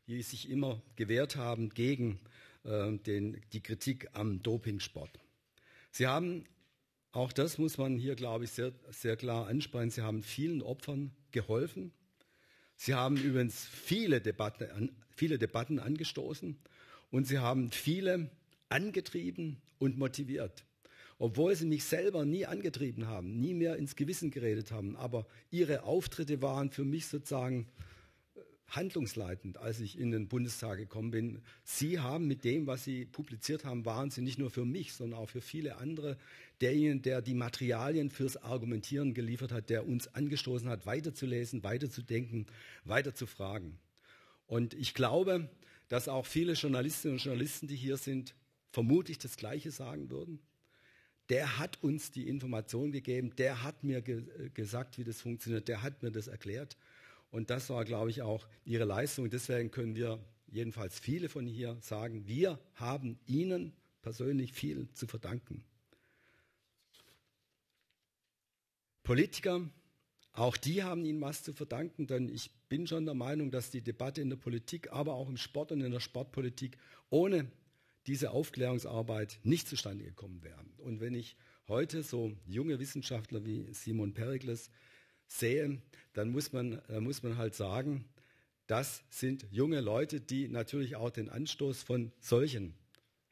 die sich immer gewehrt haben gegen äh, den, die Kritik am Dopingsport. Sie haben, auch das muss man hier, glaube ich, sehr, sehr klar ansprechen, sie haben vielen Opfern geholfen. Sie haben übrigens viele Debatten, viele Debatten angestoßen und sie haben viele angetrieben und motiviert. Obwohl sie mich selber nie angetrieben haben, nie mehr ins Gewissen geredet haben. Aber ihre Auftritte waren für mich sozusagen handlungsleitend, als ich in den Bundestag gekommen bin. Sie haben mit dem, was Sie publiziert haben, waren Sie nicht nur für mich, sondern auch für viele andere derjenige, der die Materialien fürs Argumentieren geliefert hat, der uns angestoßen hat, weiterzulesen, weiterzudenken, weiterzufragen. Und ich glaube, dass auch viele Journalistinnen und Journalisten, die hier sind, vermutlich das Gleiche sagen würden. Der hat uns die Information gegeben, der hat mir ge gesagt, wie das funktioniert, der hat mir das erklärt. Und das war, glaube ich, auch ihre Leistung. Deswegen können wir jedenfalls viele von hier sagen, wir haben Ihnen persönlich viel zu verdanken. Politiker, auch die haben Ihnen was zu verdanken, denn ich bin schon der Meinung, dass die Debatte in der Politik, aber auch im Sport und in der Sportpolitik ohne diese Aufklärungsarbeit nicht zustande gekommen wäre. Und wenn ich heute so junge Wissenschaftler wie Simon Perikles sehe, dann muss man, dann muss man halt sagen, das sind junge Leute, die natürlich auch den Anstoß von solchen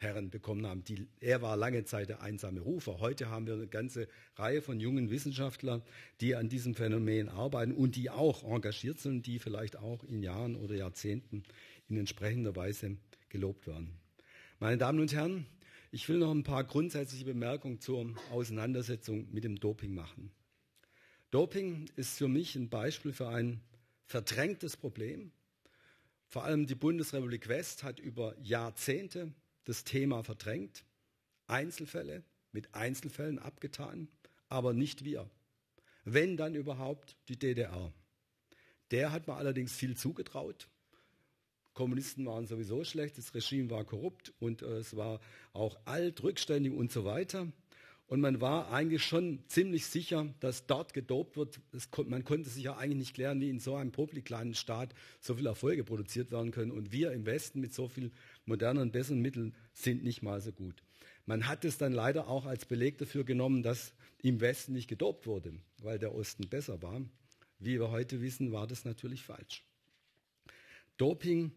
Herren bekommen haben. Die, er war lange Zeit der einsame Rufer. Heute haben wir eine ganze Reihe von jungen Wissenschaftlern, die an diesem Phänomen arbeiten und die auch engagiert sind, die vielleicht auch in Jahren oder Jahrzehnten in entsprechender Weise gelobt werden. Meine Damen und Herren, ich will noch ein paar grundsätzliche Bemerkungen zur Auseinandersetzung mit dem Doping machen. Doping ist für mich ein Beispiel für ein verdrängtes Problem. Vor allem die Bundesrepublik West hat über Jahrzehnte das Thema verdrängt, Einzelfälle mit Einzelfällen abgetan, aber nicht wir. Wenn dann überhaupt die DDR. Der hat man allerdings viel zugetraut. Kommunisten waren sowieso schlecht, das Regime war korrupt und äh, es war auch alt, rückständig und so weiter. Und man war eigentlich schon ziemlich sicher, dass dort gedopt wird. Es, man konnte sich ja eigentlich nicht klären, wie in so einem publik kleinen Staat so viele Erfolge produziert werden können. Und wir im Westen mit so viel modernen, besseren Mitteln sind nicht mal so gut. Man hat es dann leider auch als Beleg dafür genommen, dass im Westen nicht gedopt wurde, weil der Osten besser war. Wie wir heute wissen, war das natürlich falsch. Doping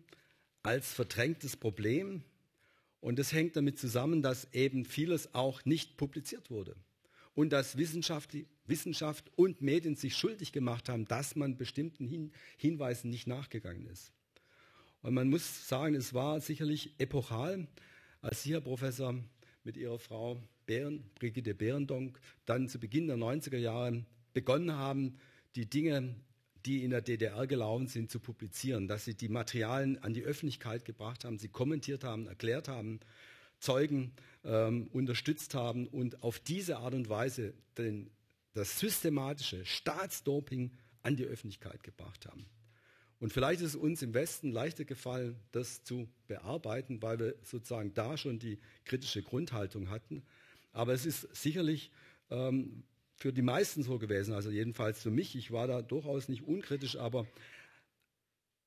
als verdrängtes Problem. Und das hängt damit zusammen, dass eben vieles auch nicht publiziert wurde. Und dass Wissenschaft, Wissenschaft und Medien sich schuldig gemacht haben, dass man bestimmten Hin Hinweisen nicht nachgegangen ist. Und man muss sagen, es war sicherlich epochal, als Sie, Herr Professor, mit Ihrer Frau Behren, Brigitte Behrendonk dann zu Beginn der 90er Jahre begonnen haben, die Dinge die in der DDR gelaufen sind, zu publizieren, dass sie die Materialien an die Öffentlichkeit gebracht haben, sie kommentiert haben, erklärt haben, Zeugen ähm, unterstützt haben und auf diese Art und Weise den, das systematische Staatsdoping an die Öffentlichkeit gebracht haben. Und vielleicht ist es uns im Westen leichter gefallen, das zu bearbeiten, weil wir sozusagen da schon die kritische Grundhaltung hatten. Aber es ist sicherlich ähm, für die meisten so gewesen, also jedenfalls für mich. Ich war da durchaus nicht unkritisch, aber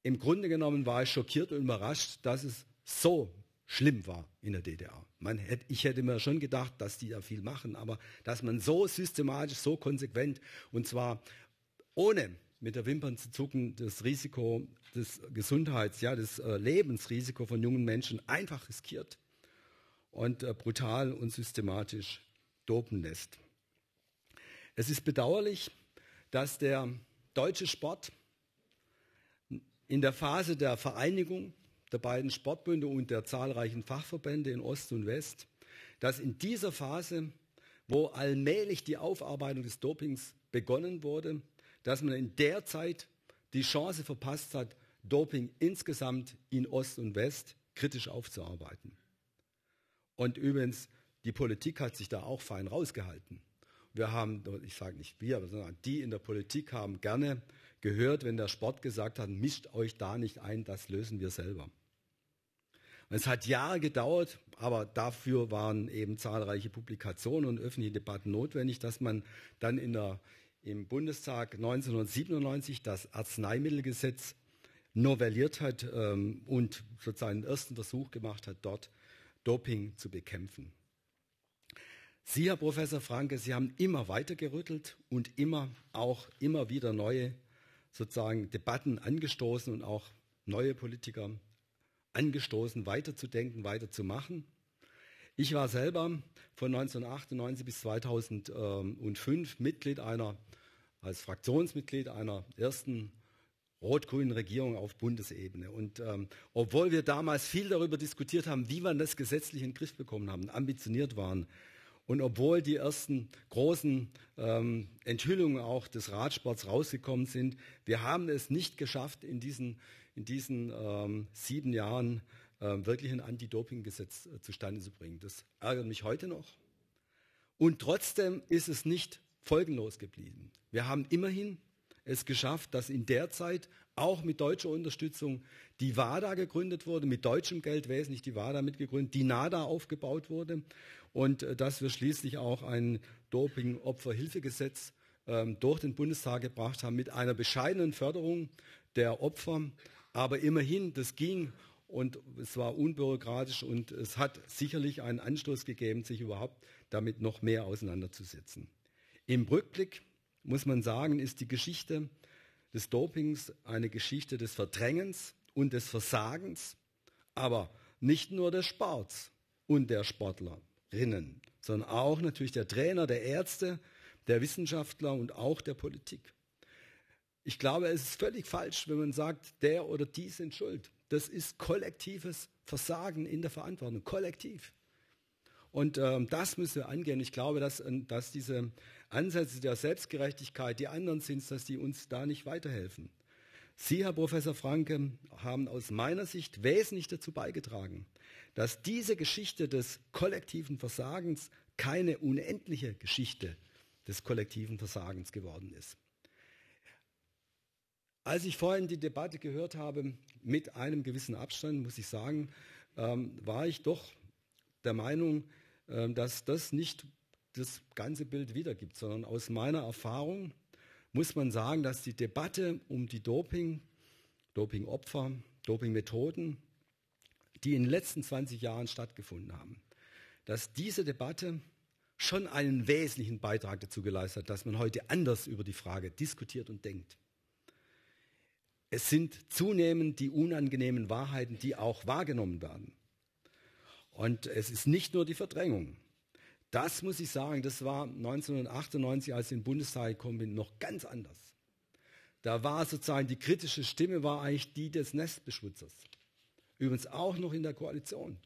im Grunde genommen war ich schockiert und überrascht, dass es so schlimm war in der DDR. Hätte, ich hätte mir schon gedacht, dass die da viel machen, aber dass man so systematisch, so konsequent und zwar ohne mit der Wimpern zu zucken, das Risiko des Gesundheits, ja, das äh, Lebensrisiko von jungen Menschen einfach riskiert und äh, brutal und systematisch dopen lässt. Es ist bedauerlich, dass der deutsche Sport in der Phase der Vereinigung der beiden Sportbünde und der zahlreichen Fachverbände in Ost und West, dass in dieser Phase, wo allmählich die Aufarbeitung des Dopings begonnen wurde, dass man in der Zeit die Chance verpasst hat, Doping insgesamt in Ost und West kritisch aufzuarbeiten. Und übrigens, die Politik hat sich da auch fein rausgehalten. Wir haben, ich sage nicht wir, sondern die in der Politik haben gerne gehört, wenn der Sport gesagt hat, mischt euch da nicht ein, das lösen wir selber. Es hat Jahre gedauert, aber dafür waren eben zahlreiche Publikationen und öffentliche Debatten notwendig, dass man dann in der, im Bundestag 1997 das Arzneimittelgesetz novelliert hat ähm, und sozusagen den ersten Versuch gemacht hat, dort Doping zu bekämpfen. Sie, Herr Professor Franke, Sie haben immer weitergerüttelt und immer auch immer wieder neue sozusagen Debatten angestoßen und auch neue Politiker angestoßen, weiterzudenken, weiterzumachen. Ich war selber von 1998 bis 2005 Mitglied einer, als Fraktionsmitglied einer ersten rot-grünen Regierung auf Bundesebene. Und ähm, obwohl wir damals viel darüber diskutiert haben, wie wir das gesetzlich in den Griff bekommen haben, ambitioniert waren, und obwohl die ersten großen ähm, Enthüllungen auch des Radsports rausgekommen sind, wir haben es nicht geschafft, in diesen, in diesen ähm, sieben Jahren äh, wirklich ein Anti-Doping-Gesetz äh, zustande zu bringen. Das ärgert mich heute noch. Und trotzdem ist es nicht folgenlos geblieben. Wir haben immerhin es geschafft, dass in der Zeit auch mit deutscher Unterstützung die WADA gegründet wurde, mit deutschem Geld wesentlich die WADA mitgegründet, die NADA aufgebaut wurde und äh, dass wir schließlich auch ein Doping-Opferhilfegesetz ähm, durch den Bundestag gebracht haben mit einer bescheidenen Förderung der Opfer. Aber immerhin, das ging und es war unbürokratisch und es hat sicherlich einen Anstoß gegeben, sich überhaupt damit noch mehr auseinanderzusetzen. Im Rückblick muss man sagen, ist die Geschichte des Dopings eine Geschichte des Verdrängens und des Versagens, aber nicht nur des Sports und der Sportlerinnen, sondern auch natürlich der Trainer, der Ärzte, der Wissenschaftler und auch der Politik. Ich glaube, es ist völlig falsch, wenn man sagt, der oder die sind schuld. Das ist kollektives Versagen in der Verantwortung, kollektiv. Und ähm, das müssen wir angehen. Ich glaube, dass, äh, dass diese Ansätze der Selbstgerechtigkeit, die anderen sind, dass die uns da nicht weiterhelfen. Sie, Herr Professor Franke, haben aus meiner Sicht wesentlich dazu beigetragen, dass diese Geschichte des kollektiven Versagens keine unendliche Geschichte des kollektiven Versagens geworden ist. Als ich vorhin die Debatte gehört habe, mit einem gewissen Abstand, muss ich sagen, ähm, war ich doch der Meinung, äh, dass das nicht das ganze Bild wiedergibt, sondern aus meiner Erfahrung muss man sagen, dass die Debatte um die Doping, Dopingopfer, Dopingmethoden, die in den letzten 20 Jahren stattgefunden haben, dass diese Debatte schon einen wesentlichen Beitrag dazu geleistet hat, dass man heute anders über die Frage diskutiert und denkt. Es sind zunehmend die unangenehmen Wahrheiten, die auch wahrgenommen werden. Und es ist nicht nur die Verdrängung. Das muss ich sagen, das war 1998, als ich in den Bundestag gekommen bin, noch ganz anders. Da war sozusagen die kritische Stimme war eigentlich die des Nestbeschmutzers. Übrigens auch noch in der Koalition.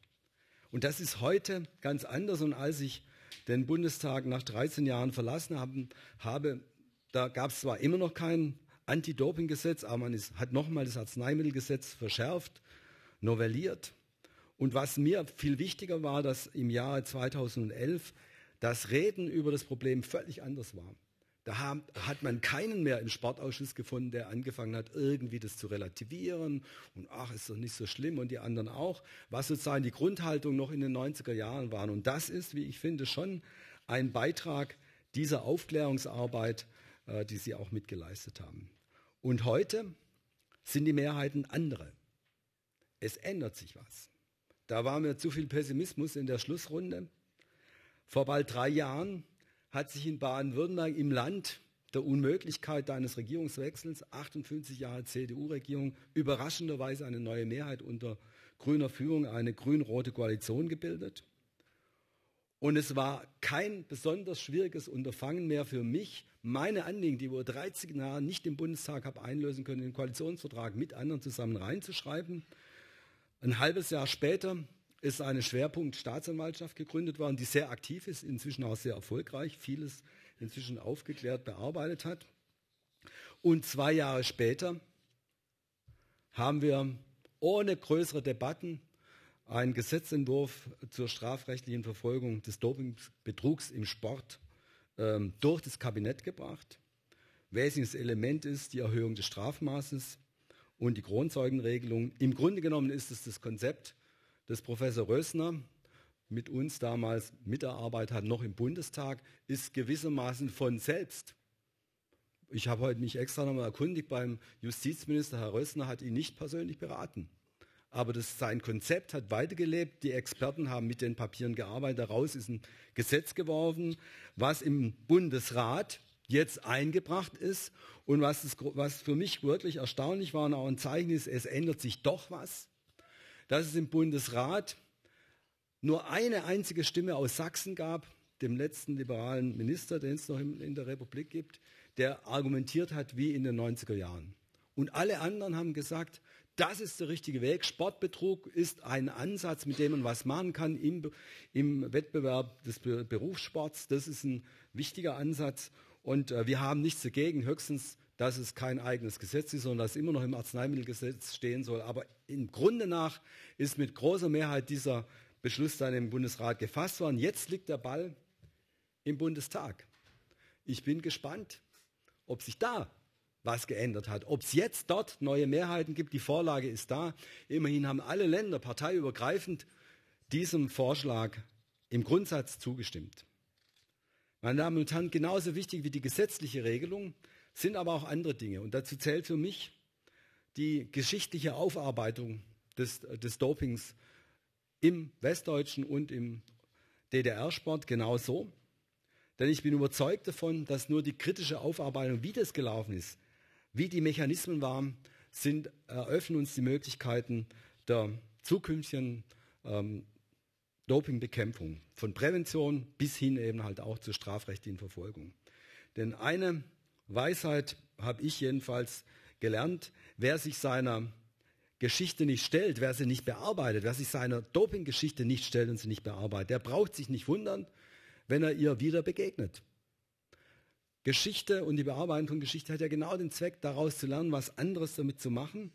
Und das ist heute ganz anders. Und als ich den Bundestag nach 13 Jahren verlassen habe, habe da gab es zwar immer noch kein Anti-Doping-Gesetz, aber man ist, hat nochmal das Arzneimittelgesetz verschärft, novelliert. Und was mir viel wichtiger war, dass im Jahre 2011 das Reden über das Problem völlig anders war. Da hat man keinen mehr im Sportausschuss gefunden, der angefangen hat, irgendwie das zu relativieren und ach, ist doch nicht so schlimm und die anderen auch, was sozusagen die Grundhaltung noch in den 90er Jahren waren. Und das ist, wie ich finde, schon ein Beitrag dieser Aufklärungsarbeit, äh, die Sie auch mitgeleistet haben. Und heute sind die Mehrheiten andere. Es ändert sich was. Da war mir zu viel Pessimismus in der Schlussrunde. Vor bald drei Jahren hat sich in Baden-Württemberg im Land der Unmöglichkeit eines Regierungswechsels, 58 Jahre CDU-Regierung, überraschenderweise eine neue Mehrheit unter grüner Führung, eine grün-rote Koalition gebildet. Und es war kein besonders schwieriges Unterfangen mehr für mich, meine Anliegen, die über 13 Jahre nicht im Bundestag habe einlösen können, in den Koalitionsvertrag mit anderen zusammen reinzuschreiben. Ein halbes Jahr später ist eine Schwerpunkt-Staatsanwaltschaft gegründet worden, die sehr aktiv ist, inzwischen auch sehr erfolgreich, vieles inzwischen aufgeklärt, bearbeitet hat. Und zwei Jahre später haben wir ohne größere Debatten einen Gesetzentwurf zur strafrechtlichen Verfolgung des Dopingbetrugs im Sport ähm, durch das Kabinett gebracht. Wesentliches Element ist die Erhöhung des Strafmaßes und die Kronzeugenregelung. Im Grunde genommen ist es das Konzept, das Professor Rösner mit uns damals mitarbeitet hat, noch im Bundestag, ist gewissermaßen von selbst. Ich habe heute mich extra nochmal erkundigt beim Justizminister, Herr Rösner hat ihn nicht persönlich beraten. Aber das, sein Konzept hat weitergelebt. Die Experten haben mit den Papieren gearbeitet. Daraus ist ein Gesetz geworfen, was im Bundesrat jetzt eingebracht ist. Und was, das, was für mich wirklich erstaunlich war und auch ein Zeichen ist, es ändert sich doch was. Dass es im Bundesrat nur eine einzige Stimme aus Sachsen gab, dem letzten liberalen Minister, den es noch in der Republik gibt, der argumentiert hat wie in den 90er Jahren. Und alle anderen haben gesagt, das ist der richtige Weg. Sportbetrug ist ein Ansatz, mit dem man was machen kann im, im Wettbewerb des Berufssports. Das ist ein wichtiger Ansatz. Und äh, wir haben nichts dagegen, höchstens, dass es kein eigenes Gesetz ist, sondern dass es immer noch im Arzneimittelgesetz stehen soll. Aber im Grunde nach ist mit großer Mehrheit dieser Beschluss dann im Bundesrat gefasst worden. Jetzt liegt der Ball im Bundestag. Ich bin gespannt, ob sich da was geändert hat. Ob es jetzt dort neue Mehrheiten gibt, die Vorlage ist da. Immerhin haben alle Länder parteiübergreifend diesem Vorschlag im Grundsatz zugestimmt. Meine Damen und Herren, genauso wichtig wie die gesetzliche Regelung sind aber auch andere Dinge. Und dazu zählt für mich die geschichtliche Aufarbeitung des, des Dopings im westdeutschen und im DDR-Sport genauso. Denn ich bin überzeugt davon, dass nur die kritische Aufarbeitung, wie das gelaufen ist, wie die Mechanismen waren, sind, eröffnen uns die Möglichkeiten der zukünftigen ähm, Dopingbekämpfung, von Prävention bis hin eben halt auch zur strafrechtlichen Verfolgung. Denn eine Weisheit habe ich jedenfalls gelernt, wer sich seiner Geschichte nicht stellt, wer sie nicht bearbeitet, wer sich seiner Dopinggeschichte nicht stellt und sie nicht bearbeitet, der braucht sich nicht wundern, wenn er ihr wieder begegnet. Geschichte und die Bearbeitung von Geschichte hat ja genau den Zweck, daraus zu lernen, was anderes damit zu machen.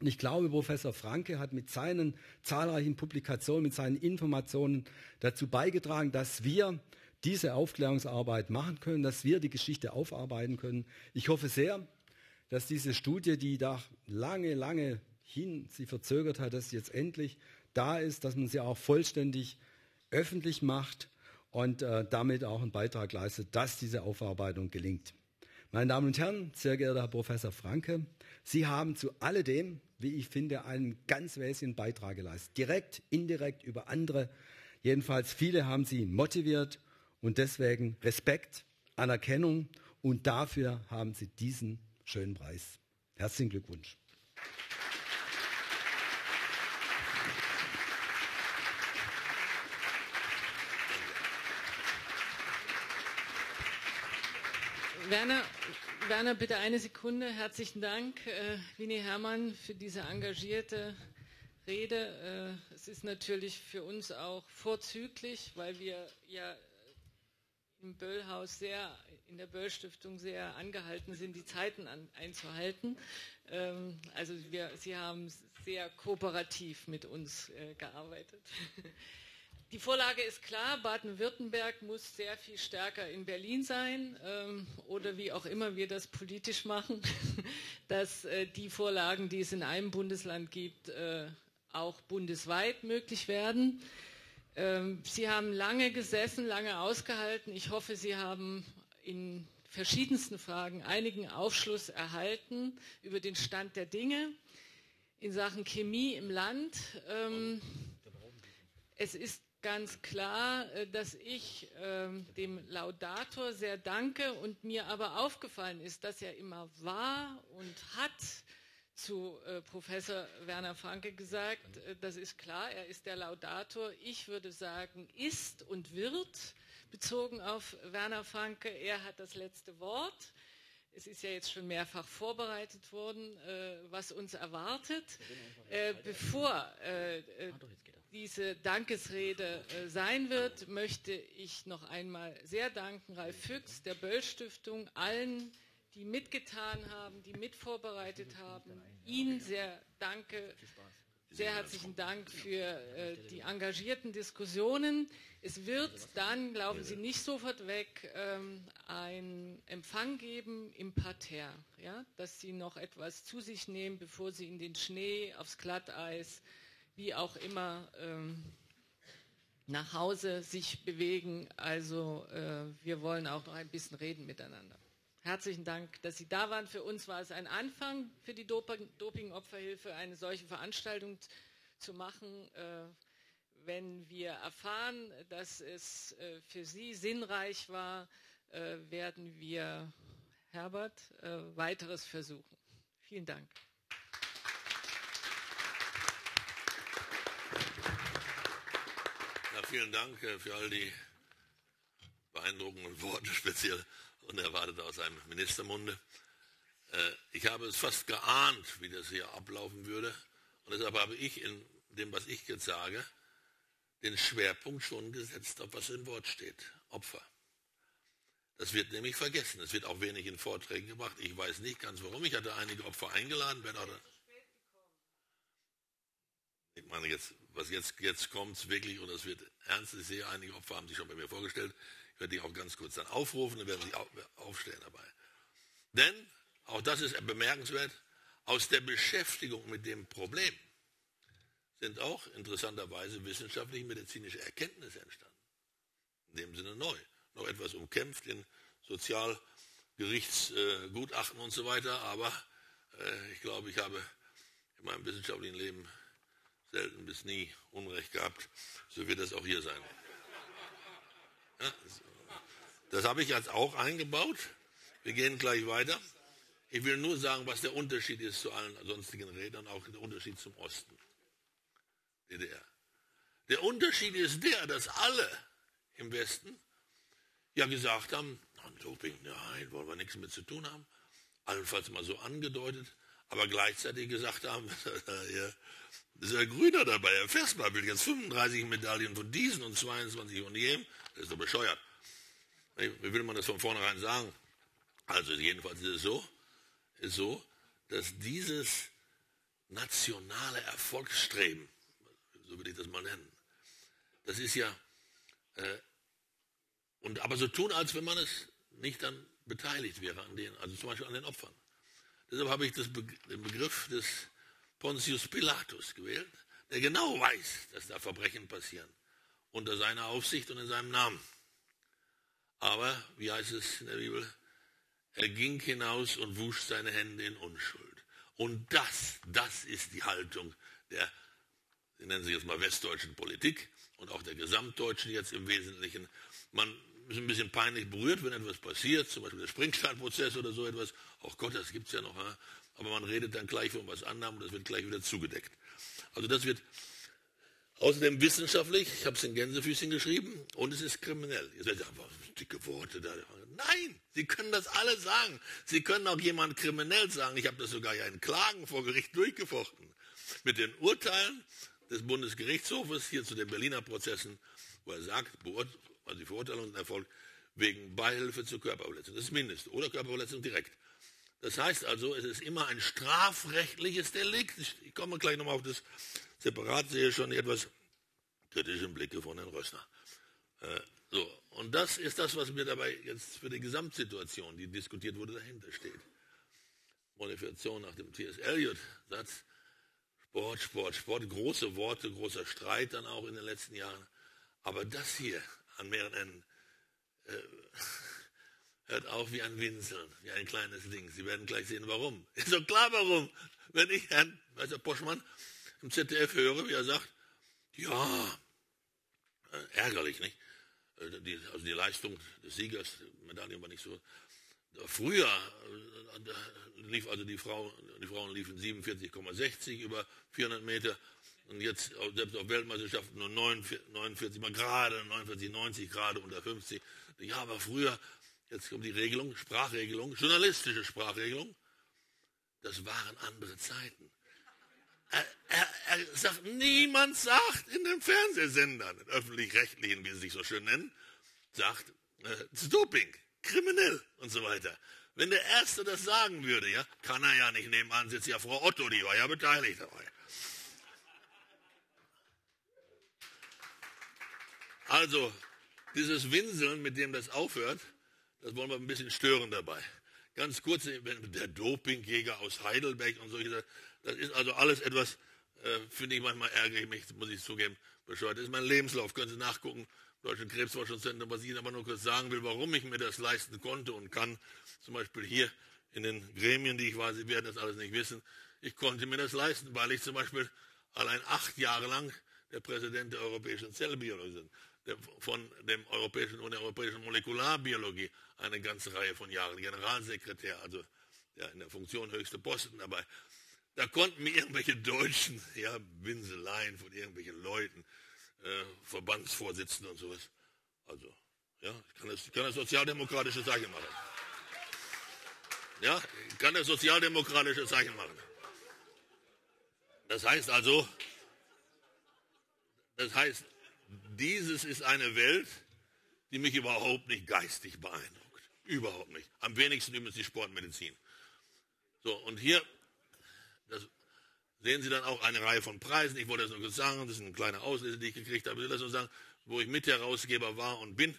Und ich glaube, Professor Franke hat mit seinen zahlreichen Publikationen, mit seinen Informationen dazu beigetragen, dass wir diese Aufklärungsarbeit machen können, dass wir die Geschichte aufarbeiten können. Ich hoffe sehr, dass diese Studie, die da lange, lange hin sie verzögert hat, dass sie jetzt endlich da ist, dass man sie auch vollständig öffentlich macht und äh, damit auch einen Beitrag leistet, dass diese Aufarbeitung gelingt. Meine Damen und Herren, sehr geehrter Herr Professor Franke, Sie haben zu alledem, wie ich finde, einen ganz wesentlichen Beitrag geleistet. Direkt, indirekt über andere. Jedenfalls viele haben Sie motiviert und deswegen Respekt, Anerkennung und dafür haben Sie diesen schönen Preis. Herzlichen Glückwunsch. Werner, Werner, bitte eine Sekunde. Herzlichen Dank, äh, Winnie Herrmann, für diese engagierte Rede. Äh, es ist natürlich für uns auch vorzüglich, weil wir ja im Böllhaus sehr, in der Böll-Stiftung sehr angehalten sind, die Zeiten an, einzuhalten. Ähm, also wir, Sie haben sehr kooperativ mit uns äh, gearbeitet. (laughs) Die Vorlage ist klar, Baden-Württemberg muss sehr viel stärker in Berlin sein ähm, oder wie auch immer wir das politisch machen, (laughs) dass äh, die Vorlagen, die es in einem Bundesland gibt, äh, auch bundesweit möglich werden. Ähm, Sie haben lange gesessen, lange ausgehalten. Ich hoffe, Sie haben in verschiedensten Fragen einigen Aufschluss erhalten über den Stand der Dinge in Sachen Chemie im Land. Ähm, es ist ganz klar, äh, dass ich ähm, dem Laudator sehr danke und mir aber aufgefallen ist, dass er immer war und hat zu äh, Professor Werner Franke gesagt, äh, das ist klar, er ist der Laudator. Ich würde sagen, ist und wird, bezogen auf Werner Franke, er hat das letzte Wort. Es ist ja jetzt schon mehrfach vorbereitet worden, was uns erwartet. Bevor diese Dankesrede äh, sein wird, möchte ich noch einmal sehr danken Ralf Füchs, der Böll Stiftung, allen, die mitgetan haben, die mitvorbereitet haben. Ihnen sehr danke, sehr herzlichen Dank für äh, die engagierten Diskussionen. Es wird dann, glauben Sie nicht sofort weg, ähm, einen Empfang geben im Parterre, ja, dass Sie noch etwas zu sich nehmen, bevor Sie in den Schnee, aufs Glatteis, wie auch immer ähm, nach Hause sich bewegen. Also äh, wir wollen auch noch ein bisschen reden miteinander. Herzlichen Dank, dass Sie da waren. Für uns war es ein Anfang für die Doping-Opferhilfe, eine solche Veranstaltung zu machen. Äh, wenn wir erfahren, dass es äh, für Sie sinnreich war, äh, werden wir, Herbert, äh, weiteres versuchen. Vielen Dank. Vielen Dank äh, für all die beeindruckenden Worte, (laughs) speziell unerwartet aus einem Ministermunde. Äh, ich habe es fast geahnt, wie das hier ablaufen würde. Und deshalb habe ich in dem, was ich jetzt sage, den Schwerpunkt schon gesetzt, auf was im Wort steht. Opfer. Das wird nämlich vergessen. Es wird auch wenig in Vorträgen gemacht. Ich weiß nicht ganz warum. Ich hatte einige Opfer eingeladen. Wer ich meine, jetzt, was jetzt, jetzt kommt, wirklich, und das wird ernst, ich sehe, einige Opfer haben sich schon bei mir vorgestellt. Ich werde die auch ganz kurz dann aufrufen, dann werden sie aufstellen dabei. Denn, auch das ist bemerkenswert, aus der Beschäftigung mit dem Problem sind auch interessanterweise wissenschaftlich-medizinische Erkenntnisse entstanden. In dem Sinne neu. Noch etwas umkämpft in Sozialgerichtsgutachten und so weiter, aber Äh, ich glaube, ich habe in meinem wissenschaftlichen Leben selten bis nie Unrecht gehabt. So wird das auch hier sein. Ja, das habe ich jetzt auch eingebaut. Wir gehen gleich weiter. Ich will nur sagen, was der Unterschied ist zu allen sonstigen Rädern, auch der Unterschied zum Osten. DDR. Der Unterschied ist der, dass alle im Westen ja gesagt haben, Doping, nein, wollen wir nichts mit zu tun haben. Allenfalls mal so angedeutet, aber gleichzeitig gesagt haben, (laughs) ist ja Grüner dabei, Herr Versper will jetzt 35 Medaillen von diesen und 22 von jedem. Das ist doch bescheuert. Wie will man das von vornherein sagen? Also jedenfalls ist es so, ist so, dass dieses nationale Erfolgsstreben, so will ich das mal nennen, das ist ja, äh, und aber so tun, als wenn man es nicht dann beteiligt wäre an den, also zum Beispiel an den Opfern. Deshalb habe ich das Be den Begriff des Pontius Pilatus gewählt, der genau weiß, dass da Verbrechen passieren, unter seiner Aufsicht und in seinem Namen. Aber, wie heißt es in der Bibel, er ging hinaus und wusch seine Hände in Unschuld. Und das, das ist die Haltung der, sie nennen sich jetzt mal westdeutschen Politik und auch der gesamtdeutschen jetzt im Wesentlichen. Man ist ein bisschen peinlich berührt, wenn etwas passiert, zum Beispiel der Springsteinprozess oder so etwas. Auch Gott, das gibt es ja noch. Aber man redet dann gleich von was anderem und das wird gleich wieder zugedeckt. Also das wird außerdem wissenschaftlich, ich habe es in Gänsefüßchen geschrieben, und es ist kriminell. Ihr seid einfach dicke Worte da. Nein, Sie können das alle sagen. Sie können auch jemand kriminell sagen. Ich habe das sogar ja in Klagen vor Gericht durchgefochten. Mit den Urteilen des Bundesgerichtshofes hier zu den Berliner Prozessen, wo er sagt, also die Verurteilung erfolgt wegen Beihilfe zur Körperverletzung. Das ist Mindest. Oder Körperverletzung direkt. Das heißt also, es ist immer ein strafrechtliches Delikt. Ich komme gleich nochmal auf das separat, sehe schon die etwas kritischen Blicke von Herrn Rössner. Äh, so, und das ist das, was mir dabei jetzt für die Gesamtsituation, die diskutiert wurde, dahinter steht. Motivation nach dem T.S. Eliot-Satz, Sport, Sport, Sport, große Worte, großer Streit dann auch in den letzten Jahren. Aber das hier an mehreren Enden äh, hört auf wie ein Winseln, wie ein kleines Ding. Sie werden gleich sehen, warum. (laughs) Ist doch klar, warum. Wenn ich Herrn Meister Poschmann im ZDF höre, wie er sagt, ja, äh, ärgerlich, nicht? Äh, die, also die Leistung des Siegers, Medaille war nicht so. Früher äh, lief also die Frau, die Frauen liefen 47,60 über 400 Meter und jetzt selbst auf Weltmeisterschaften nur 49, 49 mal gerade, 49, 90 gerade unter 50. Ja, aber früher, jetzt kommt die Regelung, Sprachregelung, journalistische Sprachregelung. Das waren andere Zeiten. Er, er, er sagt, niemand sagt in den Fernsehsendern, den öffentlich-rechtlichen, wie sie sich so schön nennen, sagt, äh, Doping, kriminell und so weiter. Wenn der Erste das sagen würde, ja, kann er ja nicht nebenan sitzen. Ja, Frau Otto, die war ja beteiligt dabei. Also, dieses Winseln, mit dem das aufhört, das wollen wir ein bisschen stören dabei. Ganz kurz, der Dopingjäger aus Heidelberg und solche das ist also alles etwas, äh, finde ich manchmal ärgerlich mich, muss ich zugeben, bescheuert. Das ist mein Lebenslauf, können Sie nachgucken, Deutschen Krebsforschungszentrum, was ich Ihnen aber nur kurz sagen will, warum ich mir das leisten konnte und kann. Zum Beispiel hier in den Gremien, die ich war, Sie werden das alles nicht wissen. Ich konnte mir das leisten, weil ich zum Beispiel allein acht Jahre lang der Präsident der Europäischen Zellbiologie bin von dem europäischen und der europäischen Molekularbiologie eine ganze Reihe von Jahren Generalsekretär, also ja, in der Funktion höchste Posten dabei. Da konnten mir irgendwelche Deutschen, ja, Winseleien von irgendwelchen Leuten, äh, Verbandsvorsitzende und sowas. Also, ja, ich kann das, ich kann das sozialdemokratische Zeichen machen. Ja, ich kann das sozialdemokratische Zeichen machen. Das heißt also, das heißt, dieses ist eine Welt, die mich überhaupt nicht geistig beeindruckt. Überhaupt nicht. Am wenigsten übrigens die Sportmedizin. So, und hier das sehen Sie dann auch eine Reihe von Preisen. Ich wollte das nur kurz sagen, das ist eine kleine Auslese, die ich gekriegt habe. Ich will das nur sagen, wo ich Mitherausgeber war und bin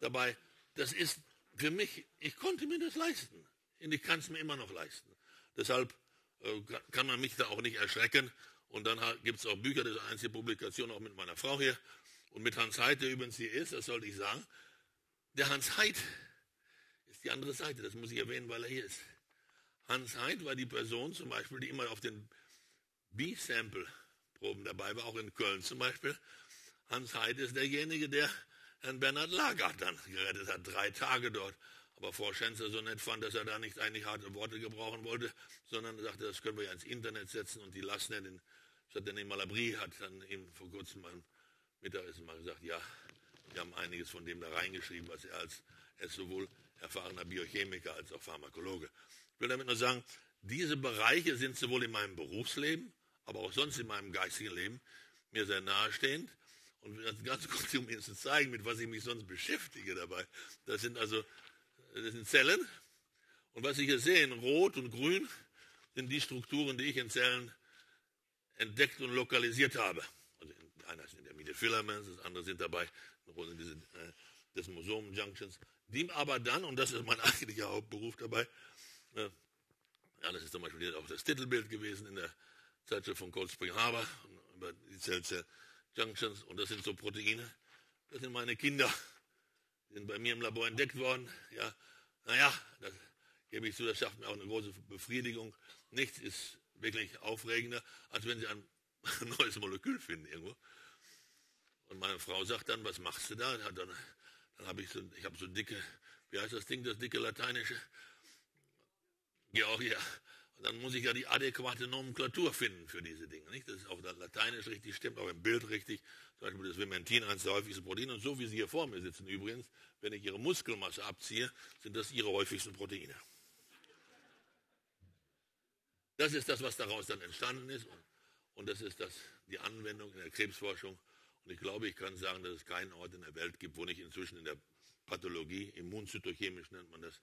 dabei. Das ist für mich, ich konnte mir das leisten. Und ich kann es mir immer noch leisten. Deshalb äh, kann man mich da auch nicht erschrecken. Und dann gibt es auch Bücher, das ist eine einzige Publikation auch mit meiner Frau hier. Und mit Hans Heid, der übrigens hier ist, das sollte ich sagen. Der Hans Heid ist die andere Seite, das muss ich erwähnen, weil er hier ist. Hans Heid war die Person zum Beispiel, die immer auf den B-Sample-Proben dabei war, auch in Köln zum Beispiel. Hans Heid ist derjenige, der Herrn Bernhard Lagarde dann gerettet hat, drei Tage dort. Aber Frau Schenzer so nett fand, dass er da nicht eigentlich harte Worte gebrauchen wollte, sondern sagte, das können wir ja ins Internet setzen und die Lassner, den Châteauneuf Malabry hat dann eben vor kurzem beim Mittagessen mal gesagt, ja, wir haben einiges von dem da reingeschrieben, was er als er ist sowohl erfahrener Biochemiker als auch Pharmakologe. Ich will damit nur sagen, diese Bereiche sind sowohl in meinem Berufsleben, aber auch sonst in meinem geistigen Leben mir sehr nahestehend. Und ganz (laughs) kurz, um Ihnen zu zeigen, mit was ich mich sonst beschäftige dabei. Das sind also das sind Zellen. Und was Sie hier sehen, rot und grün, sind die Strukturen, die ich in Zellen entdeckt und lokalisiert habe. Einer sind der Media Filaments, das andere sind dabei diese äh, Desmosomen-Junctions. Die aber dann, und das ist mein (laughs) eigentlicher Hauptberuf dabei, äh, ja, das ist zum Beispiel auch das Titelbild gewesen in der Zeitschrift von Cold Spring Harbor über die Zell-Cell-Junctions und das sind so Proteine. Das sind meine Kinder, die sind bei mir im Labor entdeckt worden. Ja, naja, das gebe ich zu, das schafft mir auch eine große Befriedigung. Nichts ist wirklich aufregender, als wenn Sie ein (laughs) neues Molekül finden irgendwo. Und meine Frau sagt dann, was machst du da? Dann, dann habe ich so, ich habe so dicke, wie heißt das Ding, das dicke lateinische? Georgia. Und dann muss ich ja die adäquate Nomenklatur finden für diese Dinge. Nicht? Das ist auch dann lateinisch richtig stimmt, auch im Bild richtig. Zum Beispiel das Vimentin, eines der häufigsten Proteine. Und so wie Sie hier vor mir sitzen übrigens, wenn ich Ihre Muskelmasse abziehe, sind das Ihre häufigsten Proteine. Das ist das, was daraus dann entstanden ist. Und das ist das, die Anwendung in der Krebsforschung und ich glaube, ich kann sagen, dass es keinen Ort in der Welt gibt, wo nicht inzwischen in der Pathologie, immunzytochemisch nennt man das,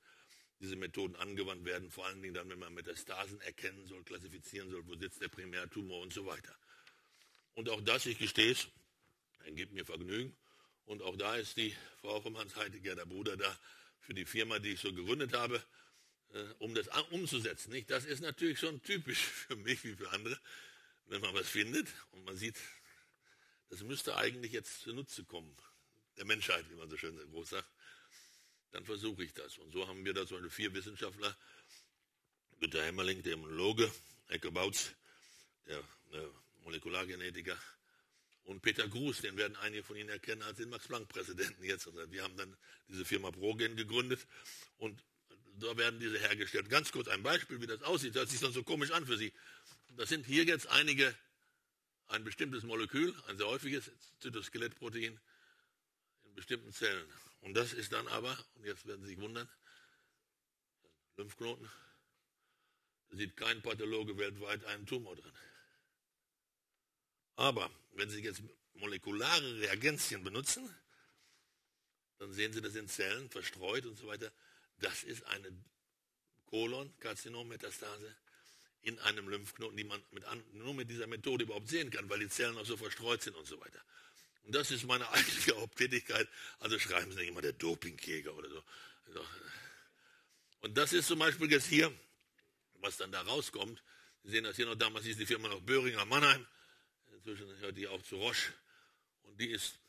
diese Methoden angewandt werden, vor allen Dingen dann, wenn man Metastasen erkennen soll, klassifizieren soll, wo sitzt der Primärtumor und so weiter. Und auch das, ich gestehe es, gibt mir Vergnügen. Und auch da ist die Frau vom Hans Heidegger, der Bruder da, für die Firma, die ich so gegründet habe, äh, um das umzusetzen. Nicht? Das ist natürlich schon typisch (laughs) für mich wie für andere, wenn man was findet und man sieht, das müsste eigentlich jetzt zunutze kommen, der Menschheit, wie man so schön groß sagt, dann versuche ich das. Und so haben wir da so eine vier Wissenschaftler, Günter Hemmerling, der Immunologe, Ecke Bautz, der, der Molekulargenetiker und Peter Gruß, den werden einige von Ihnen erkennen als den Max-Planck-Präsidenten jetzt. Also wir haben dann diese Firma Progen gegründet und da werden diese hergestellt. Ganz kurz ein Beispiel, wie das aussieht. Das hört sich dann so komisch an für Sie. Das sind hier jetzt einige ein bestimmtes Molekül, ein sehr häufiges Zytoskelettprotein in bestimmten Zellen. Und das ist dann aber, und jetzt werden Sie sich wundern, Lymphknoten, da sieht kein Pathologe weltweit einen Tumor drin. Aber wenn Sie jetzt molekulare Reagenzien benutzen, dann sehen Sie das in Zellen verstreut und so weiter. Das ist eine Kolon-Karzinom-Metastase in einem Lymphknoten, die man mit an, nur mit dieser Methode überhaupt sehen kann, weil die Zellen auch so verstreut sind und so weiter. Und das ist meine (laughs) eigentliche Haupttätigkeit. Also schreiben Sie nicht immer der Dopingjäger oder so. Also, und das ist zum Beispiel jetzt hier, was dann da rauskommt. Sie sehen das hier noch, damals hieß die Firma noch Böhringer Mannheim. Inzwischen hört die auch zu Roche. Und die ist,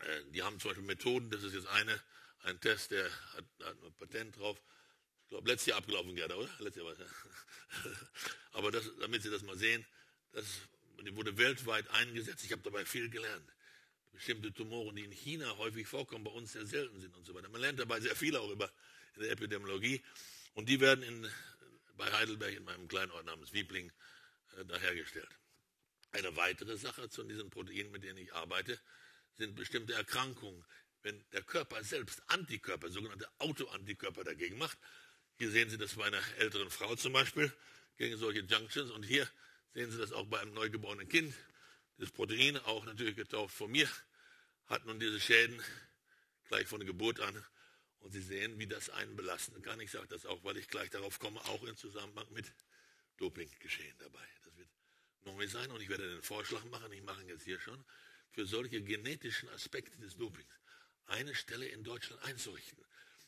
äh, die haben zum Beispiel Methoden, das ist jetzt eine, ein Test, der hat, hat ein Patent drauf glaube, letztes Jahr abgelaufen, Gerda, oder? Letztes Jahr war ja. (laughs) Aber das, damit Sie das mal sehen, das wurde weltweit eingesetzt. Ich habe dabei viel gelernt. Bestimmte Tumoren, die in China häufig vorkommen, bei uns sehr selten sind und so weiter. Man lernt dabei sehr viel auch über in der Epidemiologie. Und die werden in, bei Heidelberg in meinem kleinen Ort namens Wiebling äh, da hergestellt. Eine weitere Sache zu diesen Proteinen, mit denen ich arbeite, sind bestimmte Erkrankungen. Wenn der Körper selbst Antikörper, sogenannte Autoantikörper dagegen macht, hier sehen Sie das bei einer älteren Frau zum Beispiel gegen solche Junctions. Und hier sehen Sie das auch bei einem neugeborenen Kind. Das Protein, auch natürlich getauft von mir, hat nun diese Schäden gleich von der Geburt an. Und Sie sehen, wie das einen belasten kann. Ich sage das auch, weil ich gleich darauf komme, auch im Zusammenhang mit Doping geschehen dabei. Das wird neu sein und ich werde den Vorschlag machen, ich mache ihn jetzt hier schon, für solche genetischen Aspekte des Dopings eine Stelle in Deutschland einzurichten.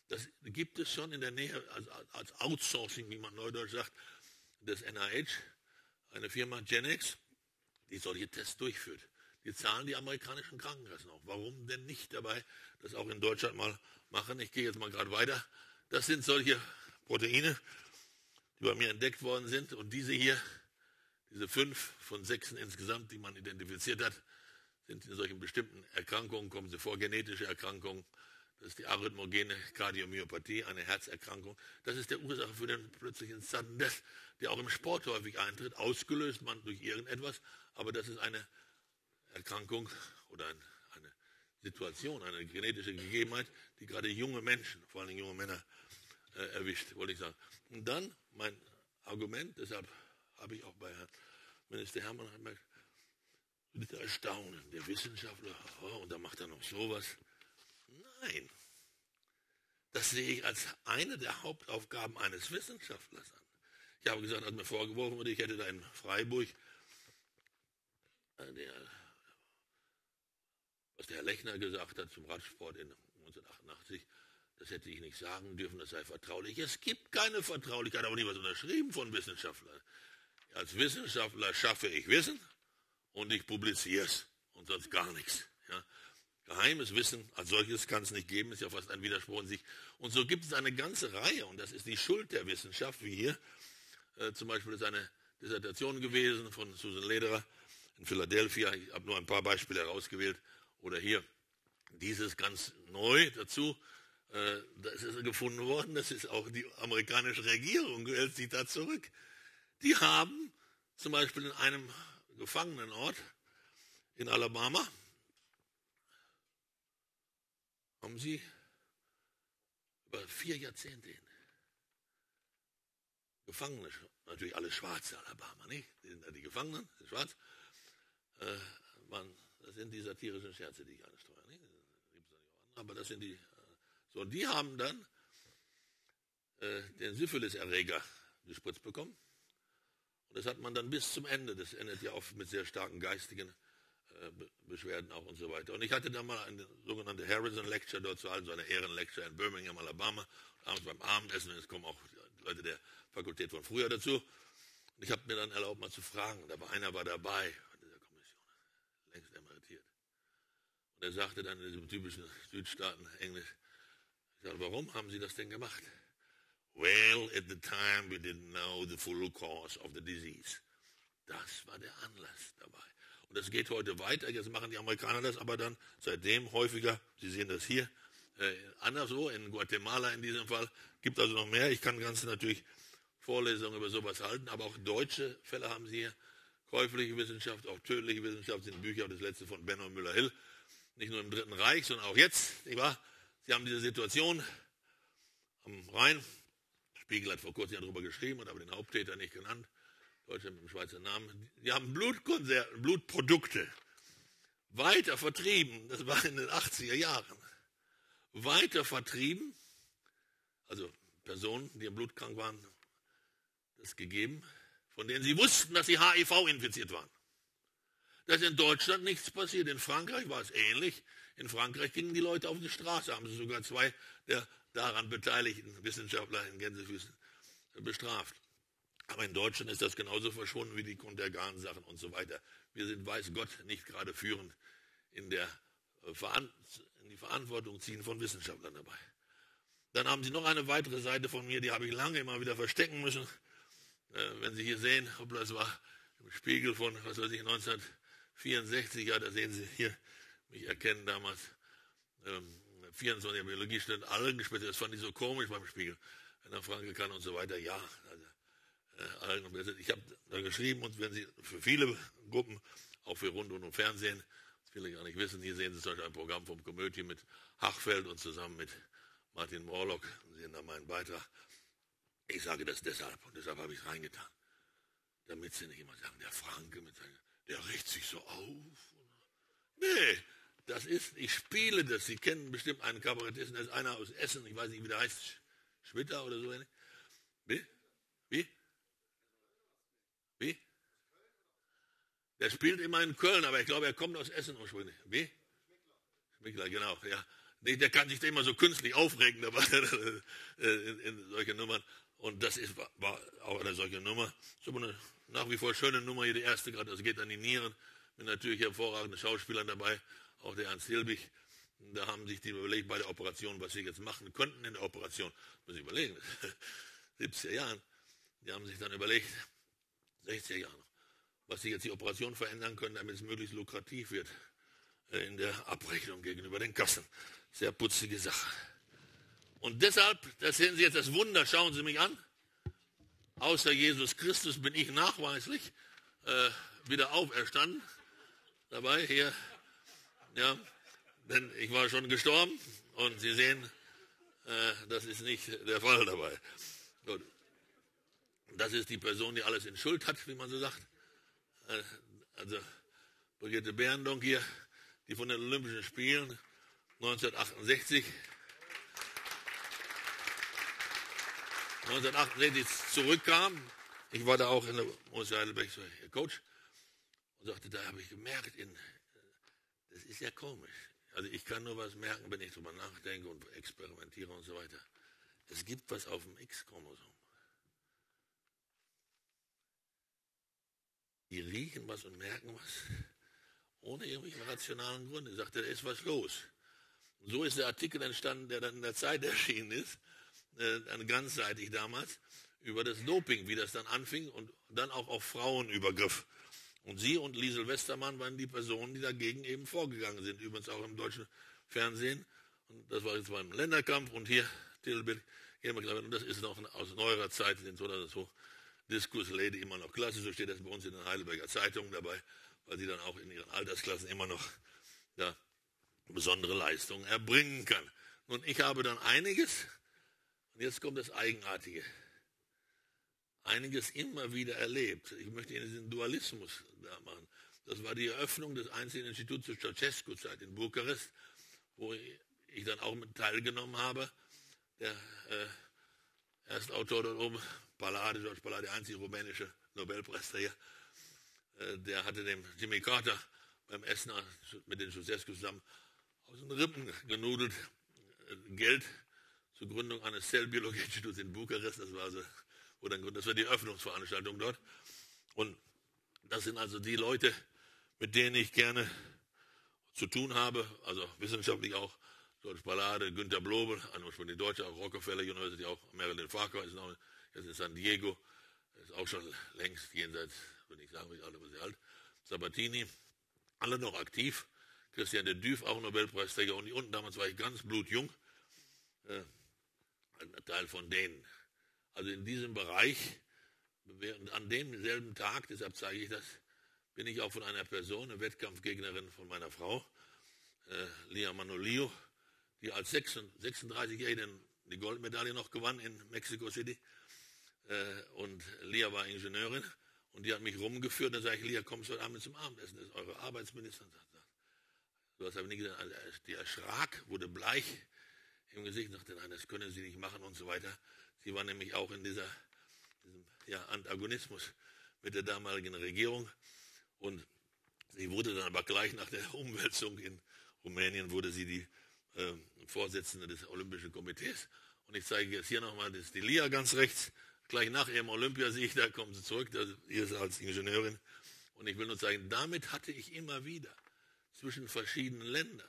Das gibt es schon in der Nähe als, als Outsourcing, wie man neudeutsch sagt, des NIH, eine Firma Genex, die solche Tests durchführt. Die zahlen die amerikanischen Krankenkassen auch. Warum denn nicht dabei das auch in Deutschland mal machen? Ich gehe jetzt mal gerade weiter. Das sind solche Proteine. die bei mir entdeckt worden sind. Und diese hier, diese fünf von sechs insgesamt, die man identifiziert hat, sind in solchen bestimmten Erkrankungen, kommen sie vor, genetische Erkrankungen. Das ist die arrhythmogene Kardiomyopathie, eine Herzerkrankung. Das ist der Ursache für den plötzlichen Sudden Death, der auch im Sport häufig eintritt, ausgelöst man durch irgendetwas. Aber das ist eine Erkrankung oder ein, eine Situation, eine genetische Gegebenheit, die gerade junge Menschen, vor allem junge Männer, äh, erwischt, wollte ich sagen. Und dann mein Argument, deshalb habe ich auch bei Herrn Minister Hermann bitte erstaunen, der Wissenschaftler, oh, und da macht er noch sowas. Nein, das sehe ich als eine der Hauptaufgaben eines Wissenschaftlers an. Ich habe gesagt, als mir vorgeworfen wurde, ich hätte da in Freiburg, äh, der, was der Herr Lechner gesagt hat zum Radsport in 1988, das hätte ich nicht sagen dürfen, das sei vertraulich. Es gibt keine Vertraulichkeit, aber nie was unterschrieben von Wissenschaftlern. Als Wissenschaftler schaffe ich Wissen und ich publiziere es und sonst gar nichts. Ja. Geheimes Wissen als solches kann es nicht geben, ist ja fast ein Widerspruch in sich. Und so gibt es eine ganze Reihe, und das ist die Schuld der Wissenschaft, wie hier. Äh, zum Beispiel ist eine Dissertation gewesen von Susan Lederer in Philadelphia. Ich habe nur ein paar Beispiele herausgewählt. Oder hier dieses ganz neu dazu. Äh, das ist gefunden worden, das ist auch die amerikanische Regierung, hält sich da zurück. Die haben zum Beispiel in einem Gefangenenort in Alabama, haben sie über vier Jahrzehnte hin Gefangene, natürlich alle Schwarze Alabama, nicht? Die, sind, die Gefangenen, die schwarz, äh, man, das sind die satirischen Scherze, die ich ansteuere, nicht? Aber das sind die, äh, so, die haben dann äh, den Syphilis-Erreger gespritzt bekommen. Und das hat man dann bis zum Ende, das endet ja oft mit sehr starken geistigen Beschwerden auch und so weiter. Und ich hatte da mal eine sogenannte Harrison Lecture dort zu allen, so eine Ehrenlecture in Birmingham, Alabama, abends beim Abendessen, es kommen auch Leute der Fakultät von früher dazu. Und ich habe mir dann erlaubt, mal zu fragen. Da war einer war dabei von dieser Kommission, längst emeritiert. Und er sagte dann in diesem typischen Südstaaten Englisch, ich sagte, warum haben Sie das denn gemacht? Well, at the time we didn't know the full cause of the disease. Das war der Anlass dabei. Und das geht heute weiter. Jetzt machen die Amerikaner das, aber dann seitdem häufiger. Sie sehen das hier äh, anderswo, in Guatemala in diesem Fall. Gibt also noch mehr. Ich kann ganz natürlich Vorlesungen über sowas halten, aber auch deutsche Fälle haben Sie hier. Käufliche Wissenschaft, auch tödliche Wissenschaft sind Bücher, das letzte von Benno Müller-Hill. Nicht nur im Dritten Reich, sondern auch jetzt, nicht wahr? Sie haben diese Situation am Rhein. Spiegel hat vor kurzem darüber geschrieben, hat aber den Haupttäter nicht genannt. Deutscher mit dem Schweizer Namen. Die haben Blutprodukte weiter vertrieben. Das war in den 80er Jahren. Weiter vertrieben. Also Personen, die im Blutkrank waren, das gegeben, von denen sie wussten, dass sie HIV infiziert waren. Da ist in Deutschland nichts passiert. In Frankreich war es ähnlich. In Frankreich gingen die Leute auf die Straße, haben sie sogar zwei der daran beteiligten Wissenschaftler in Gänsefüßen bestraft. Aber in Deutschland ist das genauso verschwunden wie die Kontergan-Sachen und so weiter. Wir sind, weiß Gott, nicht gerade führend in, der, äh, in die Verantwortung ziehen von Wissenschaftlern dabei. Dann haben Sie noch eine weitere Seite von mir, die habe ich lange immer wieder verstecken müssen. Äh, wenn Sie hier sehen, hoppla, es war im Spiegel von, was weiß ich, 1964, ja, da sehen Sie hier, mich erkennen damals, ähm, 24 Biologie stand Algen, das fand ich so komisch beim Spiegel, wenn er Franke kann und so weiter, ja, also, ich habe da geschrieben und wenn Sie für viele Gruppen, auch für Rund- und Fernsehen, das will ich gar nicht wissen, hier sehen Sie zum Beispiel ein Programm vom Komödie mit Hachfeld und zusammen mit Martin Morlock, Sie sehen da meinen Beitrag. Ich sage das deshalb und deshalb habe ich es reingetan. Damit Sie nicht immer sagen, der Franke mit seinem, der riecht sich so auf. Nee, das ist, ich spiele das. Sie kennen bestimmt einen Kabarettisten, das ist einer aus Essen, ich weiß nicht, wie der heißt, Schwitter oder so. Wie? Wie? Der spielt immer in Köln, aber ich glaube, er kommt aus Essen ursprünglich. Wie? Schmickler, genau, ja. Der kann sich da immer so künstlich aufregen dabei, (laughs) in, in solche Nummern. Und das ist, war auch eine solche Nummer. So eine nach wie vor schöne Nummer hier, die erste gerade, das geht an die Nieren, mit natürlich hervorragenden Schauspielern dabei auch der Ernst Hilbig, da haben sich die überlegt bei der Operation, was sie jetzt machen könnten in der Operation. Muss ich überlegen, (laughs) 70er Jahren. die haben sich dann überlegt, 60er Jahre was sie jetzt die Operation verändern können, damit es möglichst lukrativ wird äh, in der Abrechnung gegenüber den Kassen. Sehr putzige Sache. Und deshalb, das sehen Sie jetzt das Wunder, schauen Sie mich an. Außer Jesus Christus bin ich nachweislich äh, wieder auferstanden. Dabei hier, ja, denn ich war schon gestorben und Sie sehen, äh, das ist nicht der Fall dabei. Gut. Das ist die Person, die alles in Schuld hat, wie man so sagt. Äh, also Brigitte Berndonk hier, die von den Olympischen Spielen 1968 1968 zurückkam. Ich war da auch in der Universität Heidelberg Coach und sagte, da habe ich gemerkt, in, das ist ja komisch. Also ich kann nur was merken, wenn ich drüber nachdenke und experimentiere und so weiter. Es gibt was auf dem X-Chromosom. Die riechen was und merken was, ohne irgendwelche rationalen Gründe. Ich sagte, da ist was los. Und so ist der Artikel entstanden, der dann in der Zeit (laughs) erschienen ist, äh, ganzseitig damals, über das Doping, wie das dann anfing und dann auch auf Frauenübergriff. Und sie und Liesel Westermann waren die Personen, die dagegen eben vorgegangen sind, übrigens auch im deutschen Fernsehen. Und das war jetzt beim Länderkampf und hier Titelbild. Und das ist noch aus neuerer Zeit, sind so, dass so Diskusslady immer noch klasse, so steht das bei uns in den Heidelberger Zeitungen dabei, weil sie dann auch in ihren Altersklassen immer noch ja, besondere Leistungen erbringen kann. Und ich habe dann einiges, und jetzt kommt das Eigenartige, einiges immer wieder erlebt. Ich möchte Ihnen diesen Dualismus da machen. Das war die Eröffnung des einzigen Instituts zur Ceausescu-Zeit in Bukarest, wo ich dann auch mit teilgenommen habe. Der äh, Erstautor dort oben, Palade, George Palade, der einzige rumänische Nobelpreisträger, äh, der hatte dem Jimmy Carter beim Essen mit den Ceausescu zusammen aus den Rippen genudelt äh, Geld zur Gründung eines Zellbiologie-Instituts in Bukarest. Das war dann, das war die Öffnungsveranstaltung dort. Und das sind also die Leute, mit denen ich gerne zu tun habe, also wissenschaftlich auch George Ballade, Günter Blobel, ein ursprünglich Deutscher, auch Rockefeller University, auch Marilyn Farquhar ist noch, jetzt in San Diego, ist auch schon längst jenseits, würde ich sagen, wie alt, aber sehr alt. Sabatini, alle noch aktiv. Christian de Duve, auch Nobelpreisträger. Und unten damals war ich ganz blutjung. Äh, ein Teil von denen. Also in diesem Bereich, an demselben Tag, deshalb zeige ich das, bin ich auch von einer Person, eine Wettkampfgegnerin von meiner Frau, äh, Lia Manolio, die als 36-Jährige die Goldmedaille noch gewann in Mexico City. Äh, und Lia war Ingenieurin und die hat mich rumgeführt. Dann sage ich, Lia, kommst du heute Abend zum Abendessen? Das ist eure Arbeitsministerin. So was habe ich nicht gesagt. Also, die erschrak, wurde bleich im Gesicht, sagte, nein, das können Sie nicht machen und so weiter. Sie war nämlich auch in dieser, diesem ja, Antagonismus mit der damaligen Regierung. Und sie wurde dann aber gleich nach der Umwälzung in Rumänien, wurde sie die äh, Vorsitzende des Olympischen Komitees. Und ich zeige jetzt hier nochmal, das ist die Lia ganz rechts. Gleich nach ihrem Olympiasieg, da kommt sie zurück, ihr ist als Ingenieurin. Und ich will nur zeigen, damit hatte ich immer wieder zwischen verschiedenen Ländern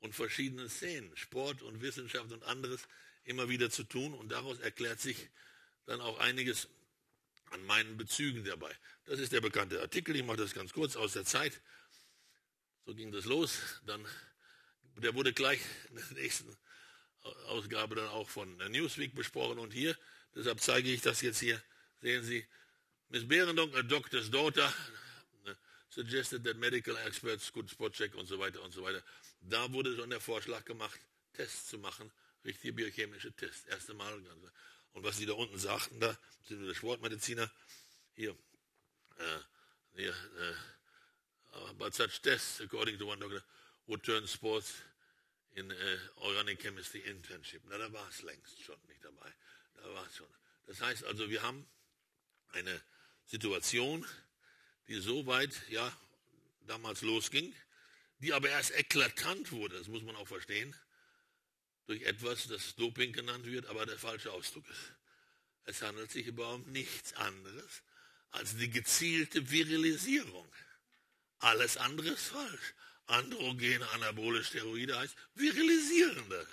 und verschiedenen Szenen, Sport und Wissenschaft und anderes, immer wieder zu tun. Und daraus erklärt sich dann auch einiges an meinen Bezügen dabei. Das ist der bekannte Artikel. Ich mache das ganz kurz aus der Zeit. So ging das los. Dann, der wurde gleich in der nächsten Ausgabe dann auch von Newsweek besprochen. Und hier, deshalb zeige ich das jetzt hier, sehen Sie, Miss Behrendonk, a doctor's daughter, suggested that medical experts could spot check und so weiter und so weiter. Da wurde schon der Vorschlag gemacht, Tests zu machen, richtige biochemische Tests. Erste Mal. Und was sie da unten sagten, da sind wir Sportmediziner, hier, äh, hier, äh, but such tests, according to one doctor, would turn sports in uh, Organic Chemistry Internship. Na, da war es längst schon nicht dabei. Das heißt also, wir haben eine Situation, die so weit, ja, damals losging, die aber erst eklatant wurde, das muss man auch verstehen, durch etwas, das Doping genannt wird, aber der falsche Ausdruck ist. Es handelt sich über nichts anderes als die gezielte Virilisierung. Alles andere ist falsch. Androgene anabole Steroide heißt virilisierende.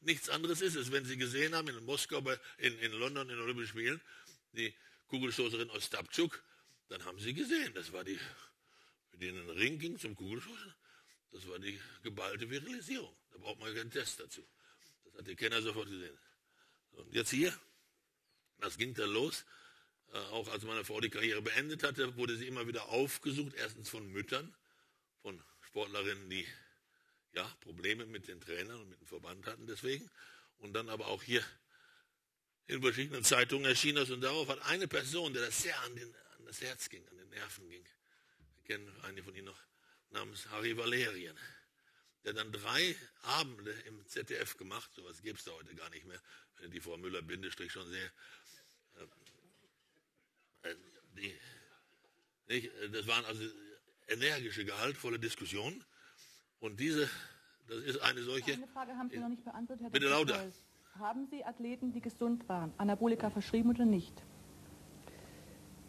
Nichts anderes ist es. Wenn Sie gesehen haben in Moskau, in, in London, in Olympischen Spielen, die Kugelstoßerin Ostapchuk, dann haben sie gesehen, das war die, mit denen ein Ring ging zum Kugelstoßen, das war die geballte Virilisierung. Da braucht man keinen Test dazu. Das hat die Kenner sofort gesehen. Und jetzt hier, das ging dann los. Äh, auch als meine Frau die Karriere beendet hatte, wurde sie immer wieder aufgesucht. Erstens von Müttern, von Sportlerinnen, die ja, Probleme mit den Trainern und mit dem Verband hatten deswegen. Und dann aber auch hier in verschiedenen Zeitungen erschien das. Und darauf hat eine Person, der das sehr an, den, an das Herz ging, an den Nerven ging, wir kennen einige von Ihnen noch, namens Harry Valerien, der dann drei Abende im ZDF gemacht, sowas gibt es da heute gar nicht mehr, wenn die Frau Müller-Bindestrich schon sehe, äh, die, nicht, das waren also energische, gehaltvolle Diskussionen. Und diese, das ist eine solche. Eine Frage haben Sie noch nicht beantwortet, Herr Bitte Dr. lauter. Haben Sie Athleten, die gesund waren, Anabolika verschrieben oder nicht?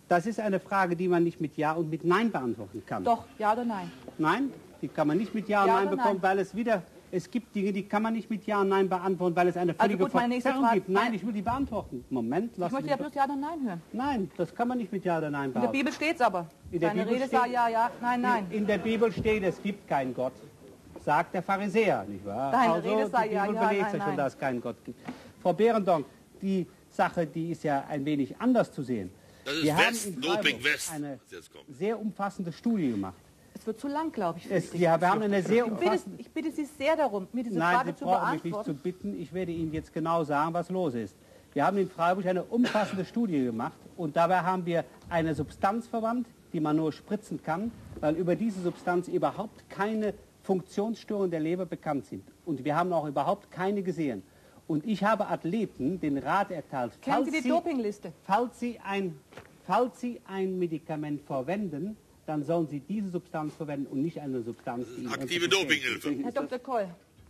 Das ist eine Frage, die man nicht mit Ja und mit Nein beantworten kann. Doch, ja oder nein? Nein, die kann man nicht mit Ja und Ja Nein bekommen, nein? weil es wieder, es gibt Dinge, die kann man nicht mit Ja und Nein beantworten, weil es eine Also völlige gut, meine nächste Verzerrung Frage- gibt. Nein, Nein. ich will die beantworten. Moment, Ich lassen möchte Sie ja mich bloß Ja oder Nein hören. Nein, das kann man nicht mit Ja oder Nein In der beantworten. Bibel steht es aber. In der Seine Bibel Rede steht- sei ja, ja, nein, nein. In, in der Bibel steht, es gibt keinen Gott, sagt der Pharisäer, nicht wahr? Deine also, Rede sei die ja, Bibel ja, belegt nein, ja schon, nein. dass es keinen Gott gibt. Frau Behrendonk, die Sache, die ist ja ein wenig anders zu sehen. Das ist Wir haben West, in Doping West, eine sehr umfassende Studie gemacht. Es wird zu lang, glaube ich. Es, ja, wir haben eine sehr ich bitte, umfassende... ich bitte Sie sehr darum, mir diese Nein, Frage Sie zu brauchen mich nicht beantworten. zu bitten. Ich werde Ihnen jetzt genau sagen, was los ist. Wir haben in Freiburg eine umfassende Studie gemacht und dabei haben wir eine Substanz verwandt, die man nur spritzen kann, weil über diese Substanz überhaupt keine Funktionsstörungen der Leber bekannt sind. Und wir haben auch überhaupt keine gesehen. Und ich habe Athleten den Rat erteilt, Kennen Sie die Dopingliste? falls Sie, ein, falls Sie ein Medikament verwenden, dann sollen Sie diese Substanz verwenden und nicht eine Substanz, die Ihnen Aktive Dopinghilfe. Herr Dr. Koll,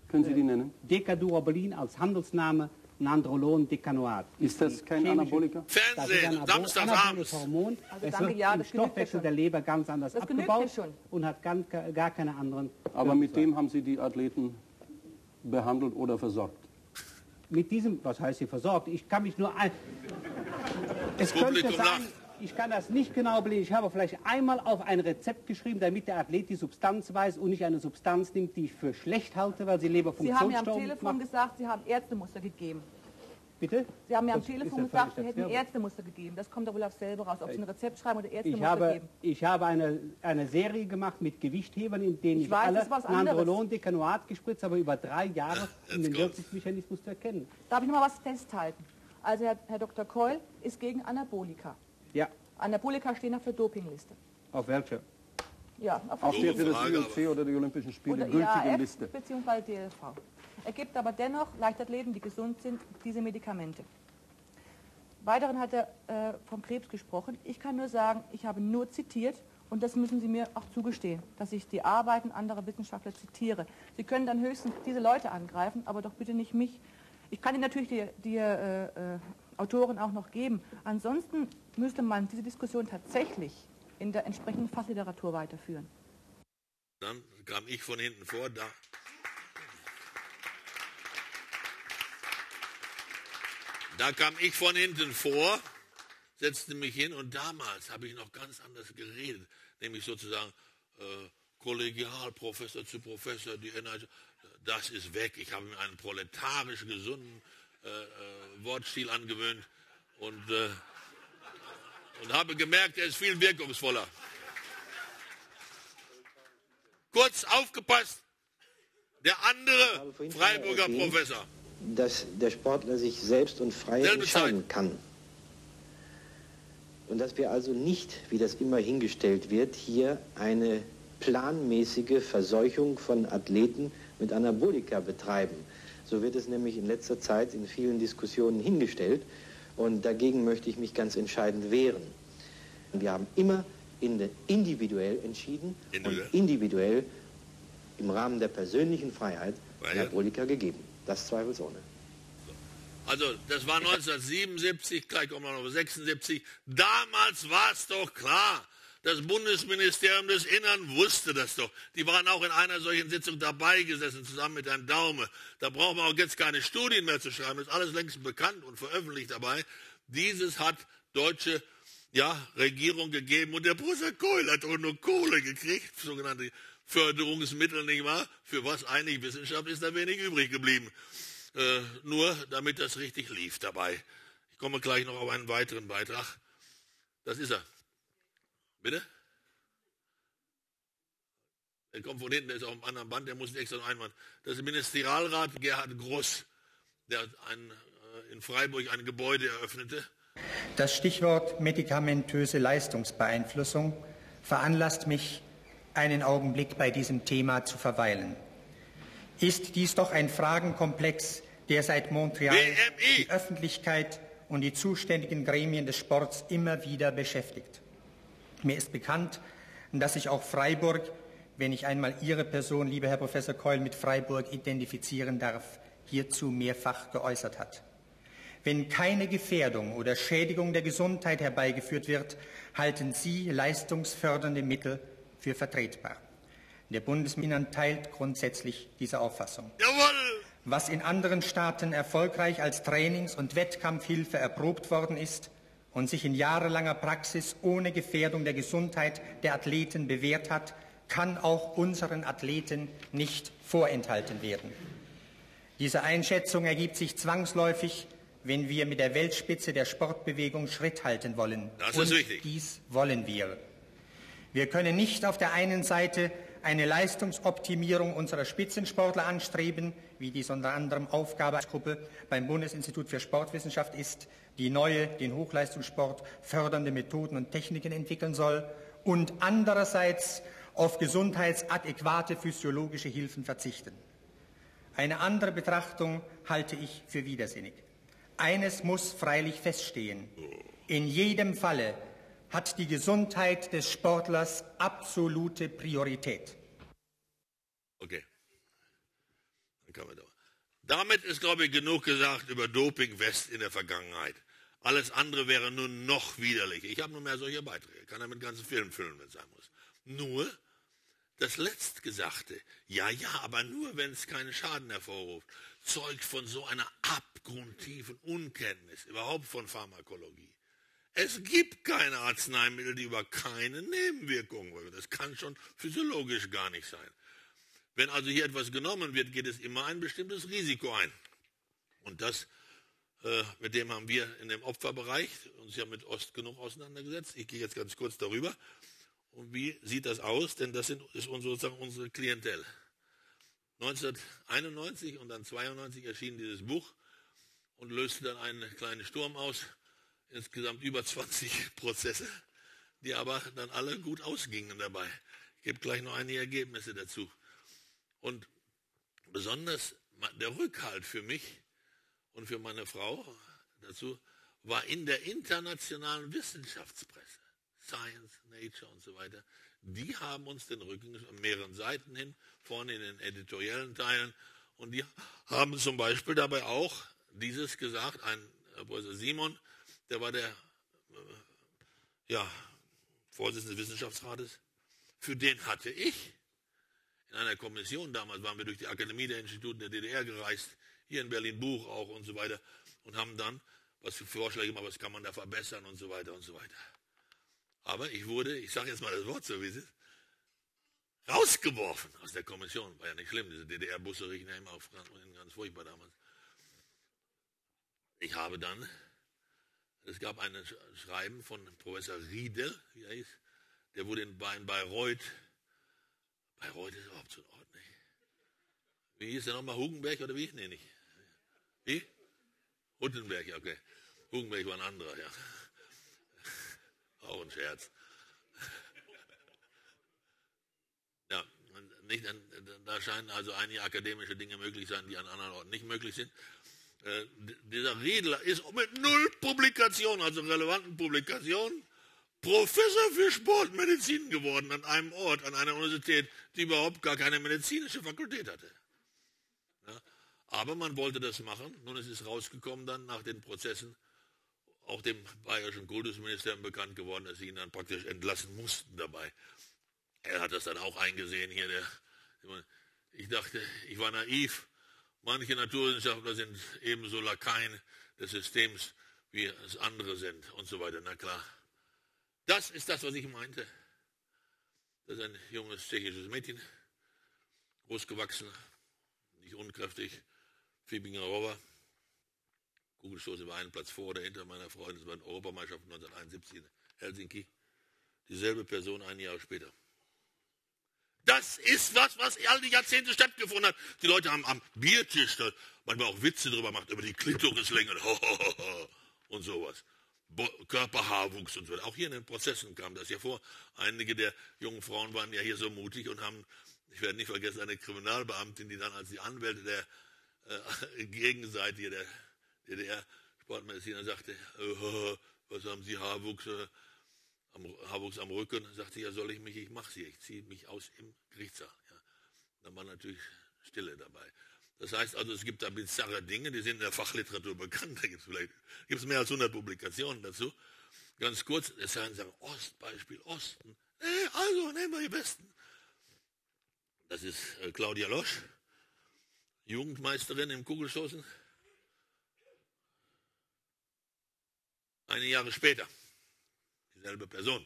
können Sie die nennen? Decadurabolin als Handelsname, Nandrolon Decanoat. Ist das kein Anabolika? Fernsehen, Samstagabends. Hormon. Also es danke, wird ja, das Stoffwechsel der Leber ganz anders Das abgebaut und hat ganz, gar keine anderen. Aber mit dem haben Sie die Athleten behandelt oder versorgt? Mit diesem, was heißt hier versorgt? Ich kann mich nur ein. Es Publikum könnte sein, lacht. Ich kann das nicht genau belegen. Ich habe vielleicht einmal auf ein Rezept geschrieben, damit der Athlet die Substanz weiß und nicht eine Substanz nimmt, die ich für schlecht halte, weil sie Sie haben mir am Telefon macht. gesagt, Sie haben Ärztemuster gegeben. Bitte? Sie haben mir am Das Telefon gesagt, Sie hätten. Ärztemuster gegeben. Das kommt doch wohl aufs selbe raus, ob Sie ein Rezept schreiben oder Ich Ärztemuster habe, geben. ich habe eine, eine Serie gemacht mit Gewichthebern, in denen Ich ich, weiß, alle. Nandrolon Decanoat gespritzt habe, über drei Jahre, um den Wirkungsmechanismus zu erkennen. Darf ich noch mal was festhalten? Also Herr, Herr Dr. Keul ist gegen Anabolika. Ja, Anabolika stehen auf der Dopingliste. auf welche? Ja, auf Auch steht für das IOC oder die Olympischen Spiele oder gültige IAF Liste. bzw. DLV. Er gibt aber dennoch Leichtathleten, die gesund sind, diese Medikamente. Weiteren hat er äh, vom Krebs gesprochen. Ich kann nur sagen, ich habe nur zitiert und das müssen Sie mir auch zugestehen, dass ich die Arbeiten anderer Wissenschaftler zitiere. Sie können dann höchstens diese Leute angreifen, aber doch bitte nicht mich. Ich kann Ihnen natürlich die, die äh, äh, Autoren auch noch geben. Ansonsten müsste man diese Diskussion tatsächlich in der entsprechenden Fachliteratur weiterführen. Dann kam ich von hinten vor, da. Da kam ich von hinten vor, setzte mich hin und damals habe ich noch ganz anders geredet, nämlich sozusagen äh, kollegial, Professor zu Professor, die Inhalte, das ist weg. Ich habe mir einen proletarisch gesunden äh, äh, Wortstil angewöhnt und, äh, und habe gemerkt, er ist viel wirkungsvoller. Kurz aufgepasst, der andere Freiburger Professor. dass der Sportler sich selbst und frei Selbe entscheiden kann. Und dass wir also nicht, wie das immer hingestellt wird, hier eine planmäßige Verseuchung von Athleten mit Anabolika betreiben. So wird es nämlich in letzter Zeit in vielen Diskussionen hingestellt. Und dagegen möchte ich mich ganz entscheidend wehren. Wir haben immer in der- individuell entschieden Individuell. und individuell im Rahmen der persönlichen Freiheit ja- Anabolika gegeben. Das zweifelsohne. Also das war (laughs) 1977, gleich kommen wir noch 76. Damals war es doch klar. Das Bundesministerium des Innern wusste das doch. Die waren auch in einer solchen Sitzung dabei gesessen, zusammen mit Herrn Daume. Da brauchen wir auch jetzt keine Studien mehr zu schreiben. Das ist alles längst bekannt und veröffentlicht dabei. Dieses hat deutsche ja, Regierung gegeben und der Professor Keul hat auch nur Kohle gekriegt, sogenannte Förderungsmittel, nicht wahr? Für was eigentlich Wissenschaft ist da wenig übrig geblieben. Äh, nur damit das richtig lief dabei. Ich komme gleich noch auf einen weiteren Beitrag. Das ist er. Bitte? Der kommt von hinten, der ist auf einem anderen Band, der muss nicht extra noch einwand. Das ist Ministerialrat Gerhard Gross, der ein, äh, in Freiburg ein Gebäude eröffnete. Das Stichwort medikamentöse Leistungsbeeinflussung veranlasst mich, einen Augenblick bei diesem Thema zu verweilen. Ist dies doch ein Fragenkomplex, der seit Montreal BMI. die Öffentlichkeit und die zuständigen Gremien des Sports immer wieder beschäftigt. Mir ist bekannt, dass sich auch Freiburg, wenn ich einmal Ihre Person, lieber Herr Professor Keul, mit Freiburg identifizieren darf, hierzu mehrfach geäußert hat. Wenn keine Gefährdung oder Schädigung der Gesundheit herbeigeführt wird, halten Sie leistungsfördernde Mittel für vertretbar. Der Bundesminister teilt grundsätzlich diese Auffassung. Jawohl! Was in anderen Staaten erfolgreich als Trainings- und Wettkampfhilfe erprobt worden ist und sich in jahrelanger Praxis ohne Gefährdung der Gesundheit der Athleten bewährt hat, kann auch unseren Athleten nicht vorenthalten werden. Diese Einschätzung ergibt sich zwangsläufig wenn wir mit der Weltspitze der Sportbewegung Schritt halten wollen. Das ist Und wichtig. dies wollen wir. Wir können nicht auf der einen Seite eine Leistungsoptimierung unserer Spitzensportler anstreben, wie dies unter anderem Aufgabe der Gruppe beim Bundesinstitut für Sportwissenschaft ist, die neue, den Hochleistungssport fördernde Methoden und Techniken entwickeln soll, und andererseits auf gesundheitsadäquate physiologische Hilfen verzichten. Eine andere Betrachtung halte ich für widersinnig. Eines muss freilich feststehen. In jedem Falle hat die Gesundheit des Sportlers absolute Priorität. Okay. Dann kann man da. Damit ist, glaube ich, genug gesagt über Doping West in der Vergangenheit. Alles andere wäre nun noch widerlich. Ich habe nur mehr solche Beiträge. Kann er mit ganzen Filmen füllen, wenn es sein muss. Nur das Letztgesagte, ja, ja, aber nur, wenn es keinen Schaden hervorruft zeugt von so einer abgrundtiefen Unkenntnis überhaupt von Pharmakologie. Es gibt keine Arzneimittel, die über keine Nebenwirkungen wirken. Das kann schon physiologisch gar nicht sein. Wenn also hier etwas genommen wird, geht es immer ein bestimmtes Risiko ein. Und das, äh, mit dem haben wir in dem Opferbereich uns ja mit Ost genug auseinandergesetzt. Ich gehe jetzt ganz kurz darüber. Und wie sieht das aus? Denn das sind, ist sozusagen unsere Klientel. 1991 und dann 92 erschien dieses Buch und löste dann einen kleinen Sturm aus. Insgesamt über 20 Prozesse, die aber dann alle gut ausgingen dabei. Ich gebe gleich noch einige Ergebnisse dazu. Und besonders der Rückhalt für mich und für meine Frau dazu war in der internationalen Wissenschaftspresse, Science, Nature und so weiter, die haben uns den Rücken an mehreren Seiten hin, vorne in den editoriellen Teilen. Und die haben zum Beispiel dabei auch dieses gesagt, ein Professor Simon, der war der äh, ja, Vorsitzende des Wissenschaftsrates, für den hatte ich in einer Kommission, damals waren wir durch die Akademie der Institute der DDR gereist, hier in Berlin Buch auch und so weiter, und haben dann was für Vorschläge gemacht, was kann man da verbessern und so weiter und so weiter. Aber ich wurde, ich sage jetzt mal das Wort so wie es ist, rausgeworfen aus der Kommission. War ja nicht schlimm, diese DDR-Busse riechen ja immer auf, ganz furchtbar damals. Ich habe dann, es gab ein Schreiben von Professor Riedel, wie er hieß, der wurde in Bayreuth, Bayreuth ist überhaupt so ein Ort, nicht? Wie hieß der nochmal, Hugenberg oder wie? Nee, nicht. Wie? Huttenberg, okay. Hugenberg war ein anderer, ja. Auch ein Scherz. Ja, nicht, da scheinen also einige akademische Dinge möglich sein, die an anderen Orten nicht möglich sind. Äh, dieser Riedler ist mit null Publikationen, also relevanten Publikationen, Professor für Sportmedizin geworden an einem Ort, an einer Universität, die überhaupt gar keine medizinische Fakultät hatte. Ja, aber man wollte das machen. Nun ist es rausgekommen dann nach den Prozessen, auch dem bayerischen Kultusministerium bekannt geworden, dass sie ihn dann praktisch entlassen mussten dabei. Er hat das dann auch eingesehen hier. Der, ich dachte, ich war naiv. Manche Naturwissenschaftler sind ebenso Lakaien des Systems, wie es andere sind und so weiter. Na klar, Das ist das, was ich meinte. Das ist ein junges tschechisches Mädchen, großgewachsen, nicht unkräftig, Fiebinger Rover. Kugelstoß über einen Platz vor oder hinter meiner Freundin. Das war eine Europameisterschaft 1971 in Helsinki. Dieselbe Person ein Jahr später. Das ist was, was all die Jahrzehnte stattgefunden hat. Die Leute haben am Biertisch da manchmal auch Witze drüber gemacht, über die Klitorislänge (laughs) und sowas. Körperhaarwuchs und so. Auch hier in den Prozessen kam das ja vor. Einige der jungen Frauen waren ja hier so mutig und haben, ich werde nicht vergessen, eine Kriminalbeamtin, die dann als die Anwälte der äh, (laughs) Gegenseite der DDR-Sportmediziner sagte, äh, (laughs) was haben Sie Haarwuchs, äh, am, Haarwuchs am Rücken? Sagte, ja, soll ich mich, ich mache sie, ich ziehe mich aus im Gerichtssaal. Ja. Dann war natürlich Stille dabei. Das heißt also, es gibt da bizarre Dinge, die sind in der Fachliteratur bekannt. Da gibt es vielleicht gibt's mehr als 100 Publikationen dazu. Ganz kurz, es sagen, sagen Ostbeispiel, Osten. Nee, also nehmen wir die Besten. Das ist äh, Claudia Losch, Jugendmeisterin im Kugelstoßen. Eine Jahre später, dieselbe Person.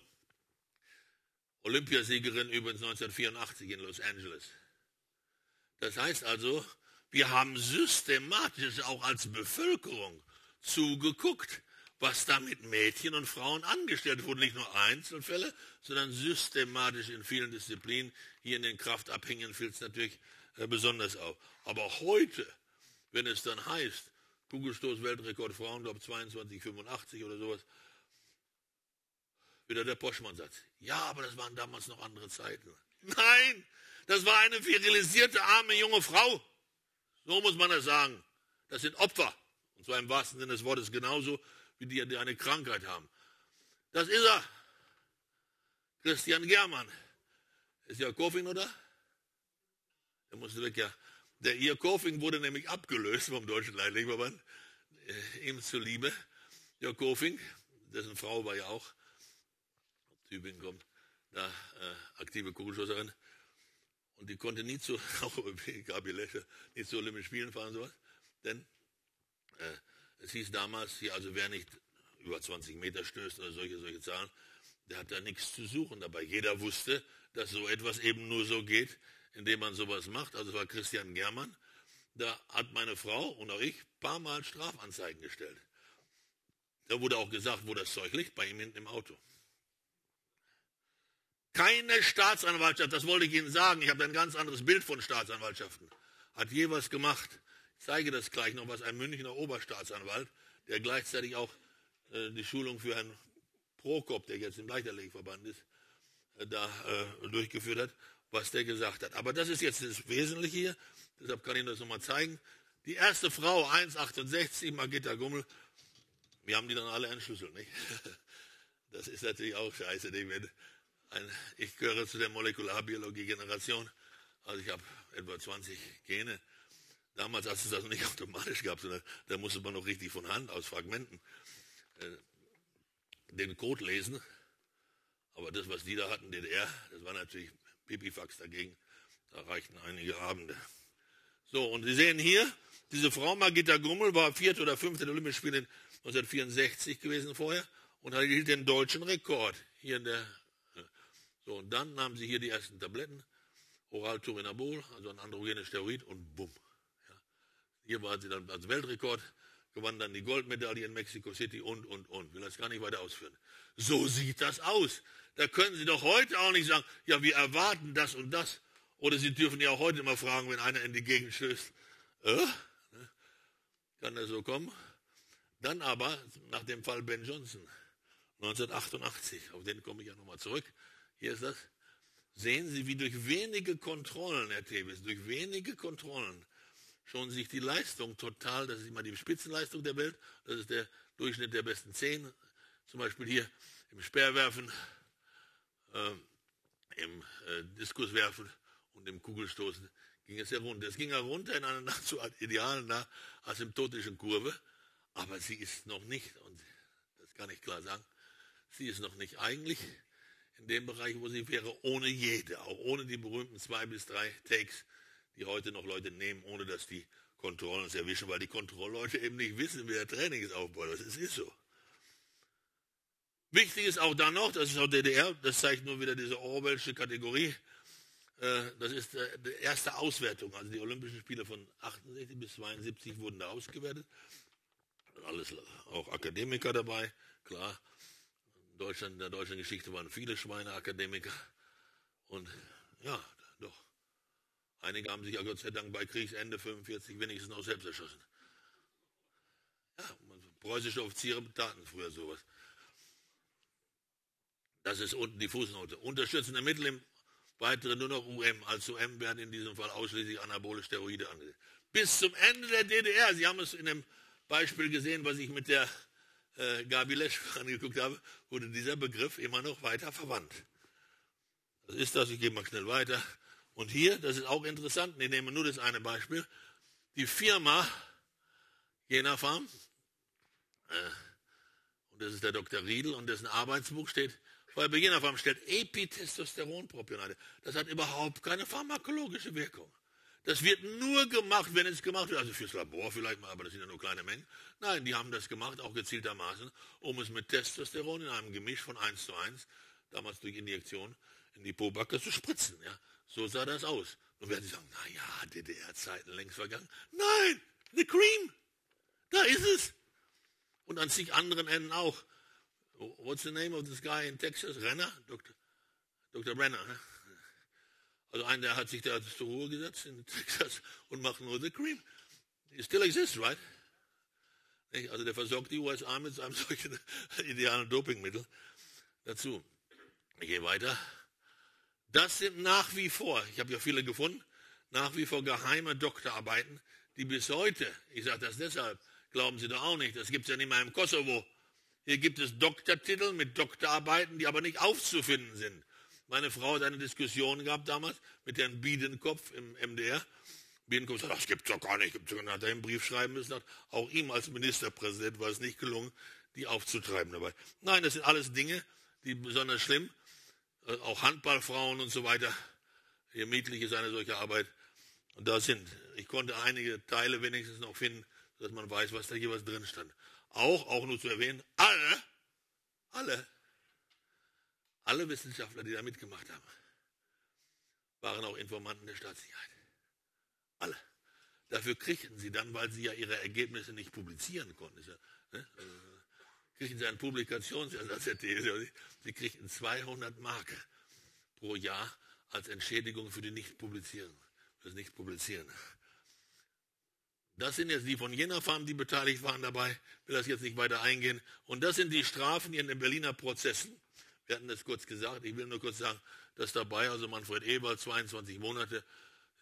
Olympiasiegerin übrigens 1984 in Los Angeles. Das heißt also, wir haben systematisch auch als Bevölkerung zugeguckt, was da mit Mädchen und Frauen angestellt wurde. Nicht nur Einzelfälle, sondern systematisch in vielen Disziplinen. Hier in den Kraftabhängigen fällt es natürlich äh, besonders auf. Aber heute, wenn es dann heißt, Kugelstoß-Weltrekord Frauen, glaube 22,85 oder sowas, wieder der Poschmann-Satz. Ja, aber das waren damals noch andere Zeiten. (laughs) Nein, das war eine virilisierte, arme junge Frau. So muss man es sagen. Das sind Opfer. Und zwar im wahrsten Sinne des Wortes genauso wie die, die eine Krankheit haben. Das ist er. Christian Germann. Ist ja Kofing, oder? Der musste weg, ja. Der ihr Kofing wurde nämlich abgelöst vom Deutschen Leitlingverband. Äh, ihm zuliebe. Ja, Kofing, dessen Frau war ja auch, Tübingen kommt, da äh, aktive Kugelschusserin. Und die konnte nie zu, (laughs) auch Gabi Lesche, nicht zu Olympischen Spielen fahren, sowas. Denn äh, es hieß damals, hier, also wer nicht über 20 Meter stößt oder solche, solche Zahlen, der hat da nichts zu suchen dabei. Jeder wusste, dass so etwas eben nur so geht, indem man sowas macht. Also war Christian Germann. Da hat meine Frau und auch ich ein paar Mal Strafanzeigen gestellt. Da wurde auch gesagt, wo das Zeug liegt, bei ihm hinten im Auto. Keine Staatsanwaltschaft, das wollte ich Ihnen sagen, ich habe ein ganz anderes Bild von Staatsanwaltschaften, hat je was gemacht. Ich zeige das gleich noch, was ein Münchner Oberstaatsanwalt, der gleichzeitig auch äh, die Schulung für Herrn Prokop, der jetzt im Leichtathletikverband ist, äh, da äh, durchgeführt hat, was der gesagt hat. Aber das ist jetzt das Wesentliche hier, deshalb kann ich das nochmal zeigen. Die erste Frau, 1,68, Margitta Gummel, wir haben die dann alle entschlüsselt, nicht? (laughs) Das ist natürlich auch scheiße, wenn ein, ich gehöre zu der Molekularbiologie-Generation. Also ich habe etwa 20 Gene. Damals, als es das noch nicht automatisch gab, sondern da musste man noch richtig von Hand aus Fragmenten äh, den Code lesen. Aber das, was die da hatten, DDR, das war natürlich Pipifax dagegen. Da reichten einige Abende. So, und Sie sehen hier, diese Frau Margitta Gummel war vierte oder fünfte der Olympischen Spiele 1964 gewesen vorher und hielt den deutschen Rekord hier in der so, und dann nahmen sie hier die ersten Tabletten, Oral-Turinabol, also ein androgenes Steroid, und bumm. Ja. Hier war sie dann als Weltrekord, gewann dann die Goldmedaille in Mexico City und, und, und. Will das gar nicht weiter ausführen. So sieht das aus. Da können Sie doch heute auch nicht sagen, ja, wir erwarten das und das. Oder Sie dürfen ja auch heute mal fragen, wenn einer in die Gegend stößt, äh? Ne? Kann das so kommen? Dann aber, nach dem Fall Ben Johnson, 1988, auf den komme ich ja nochmal zurück, hier ist das. Sehen Sie, wie durch wenige Kontrollen, Herr Tevis, durch wenige Kontrollen schon sich die Leistung total, das ist immer die Spitzenleistung der Welt, das ist der Durchschnitt der besten zehn, zum Beispiel hier im Speerwerfen, äh, im äh, Diskuswerfen und im Kugelstoßen ging es herunter. Es ging herunter in einer (laughs) nahezu idealen, nah asymptotischen Kurve, aber sie ist noch nicht, und das kann ich klar sagen, sie ist noch nicht eigentlich in dem Bereich, wo sie wäre, ohne jede, auch ohne die berühmten zwei bis drei Takes, die heute noch Leute nehmen, ohne dass die Kontrollen es erwischen, weil die Kontrollleute eben nicht wissen, wie der Trainingsaufbau ist. Es ist so. Wichtig ist auch dann noch, das ist auch DDR, das zeigt nur wieder diese Orwellsche Kategorie, äh, das ist äh, die erste Auswertung. Also die Olympischen Spiele von 68 bis 72 wurden da ausgewertet. Alles auch Akademiker dabei, klar. Deutschland, in der deutschen Geschichte waren viele Schweine-Akademiker. Und ja, doch. Einige haben sich ja Gott sei Dank bei Kriegsende 45 wenigstens auch selbst erschossen. Ja, preußische Offiziere taten früher sowas. Das ist unten die Fußnote. Unterstützende Mittel im Weitere nur noch UM. Als UM werden in diesem Fall ausschließlich anabole Steroide angesehen. Bis zum Ende der DDR, Sie haben es in dem Beispiel gesehen, was ich mit der äh, Gabi Lesch (laughs) angeguckt habe, wurde dieser Begriff immer noch weiter verwandt. Das ist das, ich gehe mal schnell weiter. Und hier, das ist auch interessant, ich nehme nur das eine Beispiel. Die Firma Jena Farm, äh, und das ist der Dr. Riedel, und dessen Arbeitsbuch steht, bei auf einmal stellt Epitestosteronpropionate. Das hat überhaupt keine pharmakologische Wirkung. Das wird nur gemacht, wenn es gemacht wird. Also fürs Labor vielleicht mal, aber das sind ja nur kleine Mengen. Nein, die haben das gemacht, auch gezieltermaßen, um es mit Testosteron in einem Gemisch von 1 zu 1, damals durch Injektion, in die Pobacke zu spritzen. Ja, so sah das aus. Nun werden Sie sagen, naja, DDR-Zeiten längst vergangen. Nein, the cream. Da ist es. Und an zig anderen Enden auch. What's the name of this guy in Texas? Renner? Dr. Dr. Renner. Ne? Also einer, hat sich da zur Ruhe gesetzt in Texas (laughs) und macht nur the cream. He still exists, right? Also der versorgt die USA mit einem (laughs) solchen idealen Dopingmittel dazu. Ich gehe weiter. Das sind nach wie vor, ich habe ja viele gefunden, nach wie vor geheime Doktorarbeiten, die bis heute, ich sage das deshalb, glauben Sie doch auch nicht, das gibt es ja nicht mehr im Kosovo, hier gibt es Doktortitel mit Doktorarbeiten, die aber nicht aufzufinden sind. Meine Frau hat eine Diskussion gehabt damals mit Herrn Biedenkopf im MDR. Biedenkopf sagt, das gibt es doch gar nicht. Dann hat er einen Brief schreiben müssen. Auch ihm als Ministerpräsident war es nicht gelungen, die aufzutreiben dabei. Nein, das sind alles Dinge, die besonders schlimm, äh, auch Handballfrauen und so weiter. Hier mietlich ist eine solche Arbeit. Und da sind, ich konnte einige Teile wenigstens noch finden, dass man weiß, was da jeweils drin stand auch, auch nur zu erwähnen, alle, alle, alle Wissenschaftler, die da mitgemacht haben, waren auch Informanten der Staatssicherheit. Alle. Dafür kriegten sie dann, weil sie ja ihre Ergebnisse nicht publizieren konnten, ja, ne, äh, kriegten sie einen Publikationsersatz der TSE. Sie kriegten 200 Mark pro Jahr als Entschädigung für die Nicht-Publizieren, das Nicht-Publizieren. Das sind jetzt die von Jena Farm, die beteiligt waren dabei. Will das jetzt nicht weiter eingehen. Und das sind die Strafen in den Berliner Prozessen. Wir hatten das kurz gesagt. Ich will nur kurz sagen, dass dabei, also Manfred Eber, 22 Monate.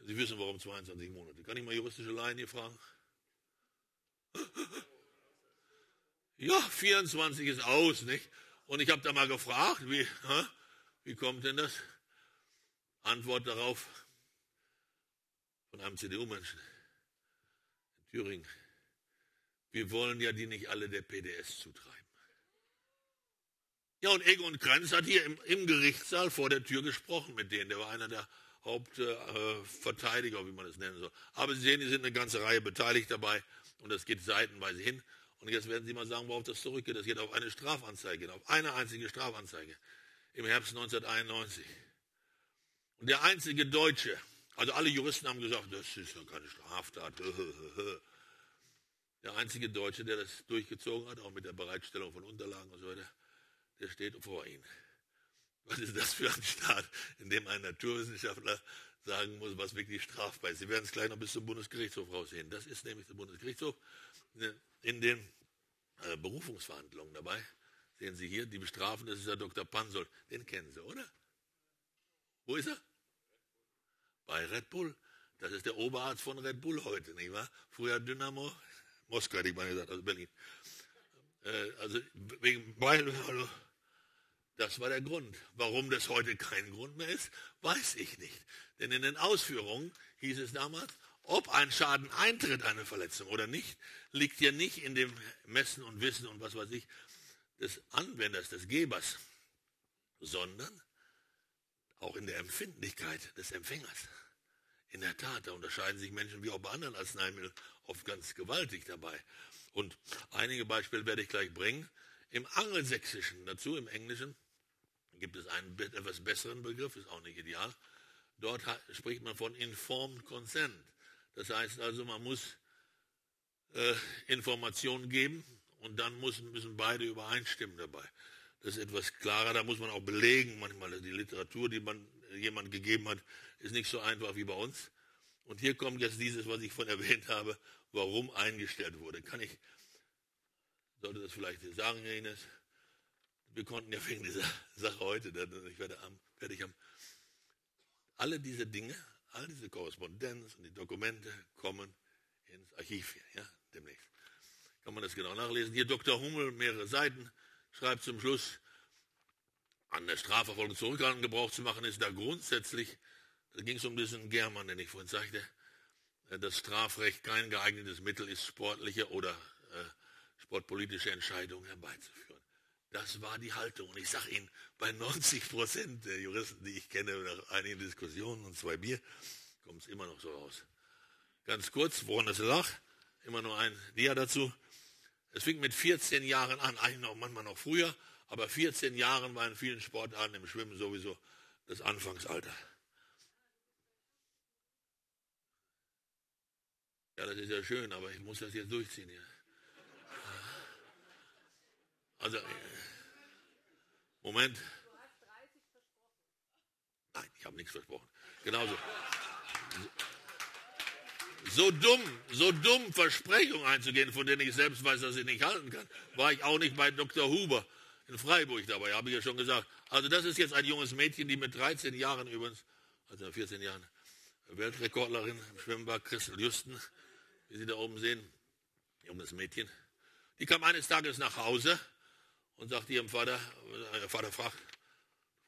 Sie wissen, warum 22 Monate. Kann ich mal juristische Laien hier fragen? Ja, 24 ist aus, nicht? Und ich habe da mal gefragt, wie, wie kommt denn das? Antwort darauf von einem CDU-Menschen. Thüringen, wir wollen ja die nicht alle der PDS zutreiben. Ja, und Egon Kranz hat hier im, im, Gerichtssaal vor der Tür gesprochen mit denen. Der war einer der Hauptverteidiger, äh, wie man es nennen soll. Aber Sie sehen, die sind eine ganze Reihe beteiligt dabei und das geht seitenweise hin. Und jetzt werden Sie mal sagen, worauf das zurückgeht. Das geht auf eine Strafanzeige, auf eine einzige Strafanzeige im Herbst 1991. Und der einzige Deutsche, also alle Juristen haben gesagt, das ist ja keine Straftat. (laughs) Der einzige Deutsche, der das durchgezogen hat, auch mit der Bereitstellung von Unterlagen und so weiter, der steht vor Ihnen. Was ist das für ein Staat, in dem ein Naturwissenschaftler sagen muss, was wirklich strafbar ist? Sie werden es gleich noch bis zum Bundesgerichtshof raussehen. Das ist nämlich der Bundesgerichtshof. In den äh, Berufungsverhandlungen dabei sehen Sie hier, die bestrafen, das ist der Dr. Pansold. Den kennen Sie, oder? Wo ist er? bei Red Bull. Das ist der Oberarzt von Red Bull heute, nicht wahr? Früher Dynamo, Moskau hätte ich mal gesagt, also Berlin. Äh, also wegen, weil, also, das war der Grund. Warum das heute kein Grund mehr ist, weiß ich nicht. Denn in den Ausführungen hieß es damals, ob ein Schaden eintritt, eine Verletzung oder nicht, liegt ja nicht in dem Messen und Wissen und was weiß ich des Anwenders, des Gebers, sondern auch in der Empfindlichkeit des Empfängers. In der Tat, da unterscheiden sich Menschen wie auch bei anderen Arzneimitteln oft ganz gewaltig dabei. Und einige Beispiele werde ich gleich bringen. Im Angelsächsischen dazu, im Englischen, gibt es einen etwas besseren Begriff, ist auch nicht ideal. Dort spricht man von informed consent. Das heißt also, man muss äh, Informationen geben und dann müssen, müssen beide übereinstimmen dabei. Das ist etwas klarer, da muss man auch belegen, manchmal die Literatur, die man jemand gegeben hat, ist nicht so einfach wie bei uns. Und hier kommt jetzt dieses, was ich von erwähnt habe, warum eingestellt wurde. Kann ich, sollte das vielleicht sagen, Ines? Wir konnten ja wegen dieser (laughs) Sache heute, ich werde am, fertig haben, alle diese Dinge, all diese Korrespondenz und die Dokumente kommen ins Archiv ja, demnächst. Kann man das genau nachlesen. Hier Dr. Hummel, mehrere Seiten, schreibt zum Schluss, an der Strafverfolgung zurückhaltend Gebrauch zu machen, ist da grundsätzlich, ging es um diesen German, den ich vorhin sagte, äh, das Strafrecht kein geeignetes Mittel ist, sportliche oder äh, sportpolitische Entscheidungen herbeizuführen. Das war die Haltung. Und ich sage Ihnen, bei 90 Prozent der Juristen, die ich kenne, nach einigen Diskussionen und zwei Bier, kommt es immer noch so raus. Ganz kurz, woran es lag, immer nur ein Dia dazu. Es fing mit 14 Jahren an, eigentlich noch manchmal noch früher, aber 14 Jahren war in vielen Sportarten im Schwimmen sowieso das Anfangsalter. Ja, das ist ja schön, aber ich muss das jetzt durchziehen hier. Also, äh, Moment. Nein, ich habe nichts versprochen. Genauso so dumm, so dumm Versprechungen einzugehen, von denen ich selbst weiß, dass ich nicht halten kann, war ich auch nicht bei Dr. Huber in Freiburg dabei, habe ich ja schon gesagt. Also das ist jetzt ein junges Mädchen, die mit 13 Jahren übrigens, also 14 Jahren, Weltrekordlerin im Schwimmbad, Christel Justen, wie Sie da oben sehen, junges Mädchen. Die kam eines Tages nach Hause und sagte ihrem Vater, ihr Vater fragt,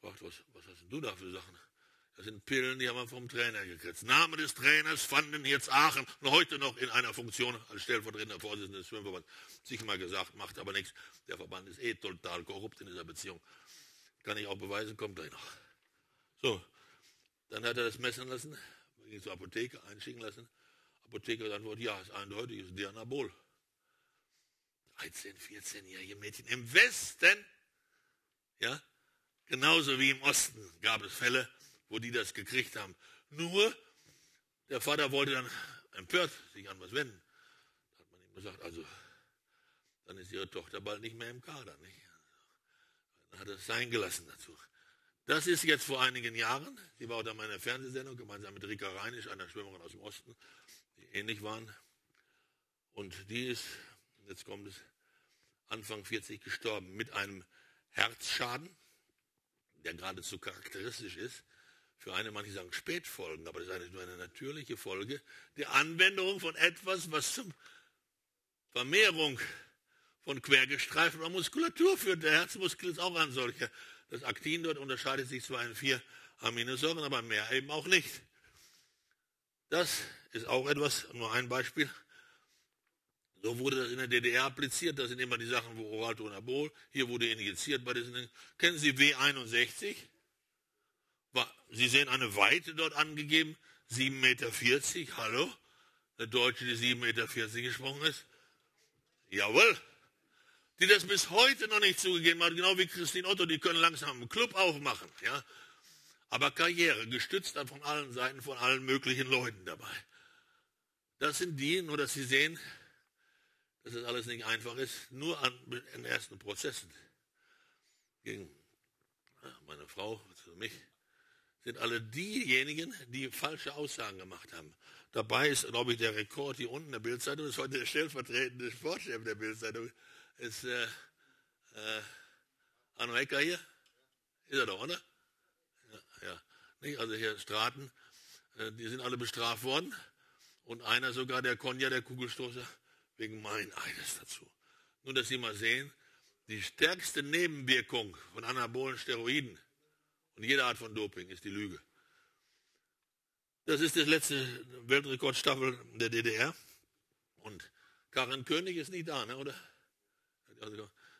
fragt was, was hast du da für Sachen? Das sind Pillen, die haben wir vom Trainer gekriegt. Name des Trainers fanden jetzt Aachen und heute noch in einer Funktion als stellvertretender Vorsitzender des Schwimmverbands. Sich mal gesagt, macht aber nichts. Der Verband ist eh total korrupt in dieser Beziehung. Kann ich auch beweisen, kommt gleich noch. So, dann hat er das messen lassen, ging zur Apotheke, einschicken lassen. Apotheker antwortet, ja, ist eindeutig, ist Dianabol. 13, 14-jährige Mädchen im Westen, ja, genauso wie im Osten gab es Fälle, wo die das gekriegt haben. Nur, der Vater wollte dann empört sich an was wenden. Da hat man ihm gesagt, also, dann ist ihre Tochter bald nicht mehr im Kader. Nicht? Dann hat er es sein gelassen dazu. Das ist jetzt vor einigen Jahren. Sie war auch in meiner Fernsehsendung gemeinsam mit Rika Reinisch, einer Schwimmerin aus dem Osten, ähnlich waren. Und die ist, jetzt kommt es, Anfang 40 gestorben mit einem Herzschaden, der geradezu charakteristisch ist für eine, manche sagen Spätfolgen, aber das ist nur eine natürliche Folge der Anwendung von etwas, was zum Vermehrung von quergestreifter Muskulatur führt. Der Herzmuskel ist auch ein solcher. Das Aktin dort unterscheidet sich zwar in vier Aminosäuren, aber mehr eben auch nicht. Das ist auch etwas, nur ein Beispiel. So wurde das in der DDR appliziert. Das sind immer die Sachen, wo Oraltonabol, hier wurde injiziert bei diesen. Kennen Sie W61? Sie sehen eine Weite dort angegeben, 7,40 Meter. Hallo? Der Deutsche, die 7,40 Meter gesprungen ist? Jawohl. Die das bis heute noch nicht zugegeben hat, genau wie Christine Otto, die können langsam einen Club aufmachen. Ja? Aber Karriere, gestützt von allen Seiten, von allen möglichen Leuten dabei. Das sind die, nur dass Sie sehen, dass das alles nicht einfach ist, nur an den ersten Prozessen. Gegen meine Frau, für mich, sind alle diejenigen, die falsche Aussagen gemacht haben. Dabei ist, glaube ich, der Rekord hier unten der Bildzeitung, ist heute der stellvertretende Sportchef der Bildzeitung, ist äh, äh, Arno Ecker hier. Ist er doch, oder? Ja, ja. Nicht? Also hier Straten, äh, die sind alle bestraft worden. Und einer sogar, der Konja, der Kugelstoßer, wegen Meineides dazu. Nur, dass Sie mal sehen, die stärkste Nebenwirkung von anabolen Steroiden und jede Art von Doping ist die Lüge. Das ist das letzte Weltrekordstaffel der DDR. Und Karin König ist nicht da, ne, oder?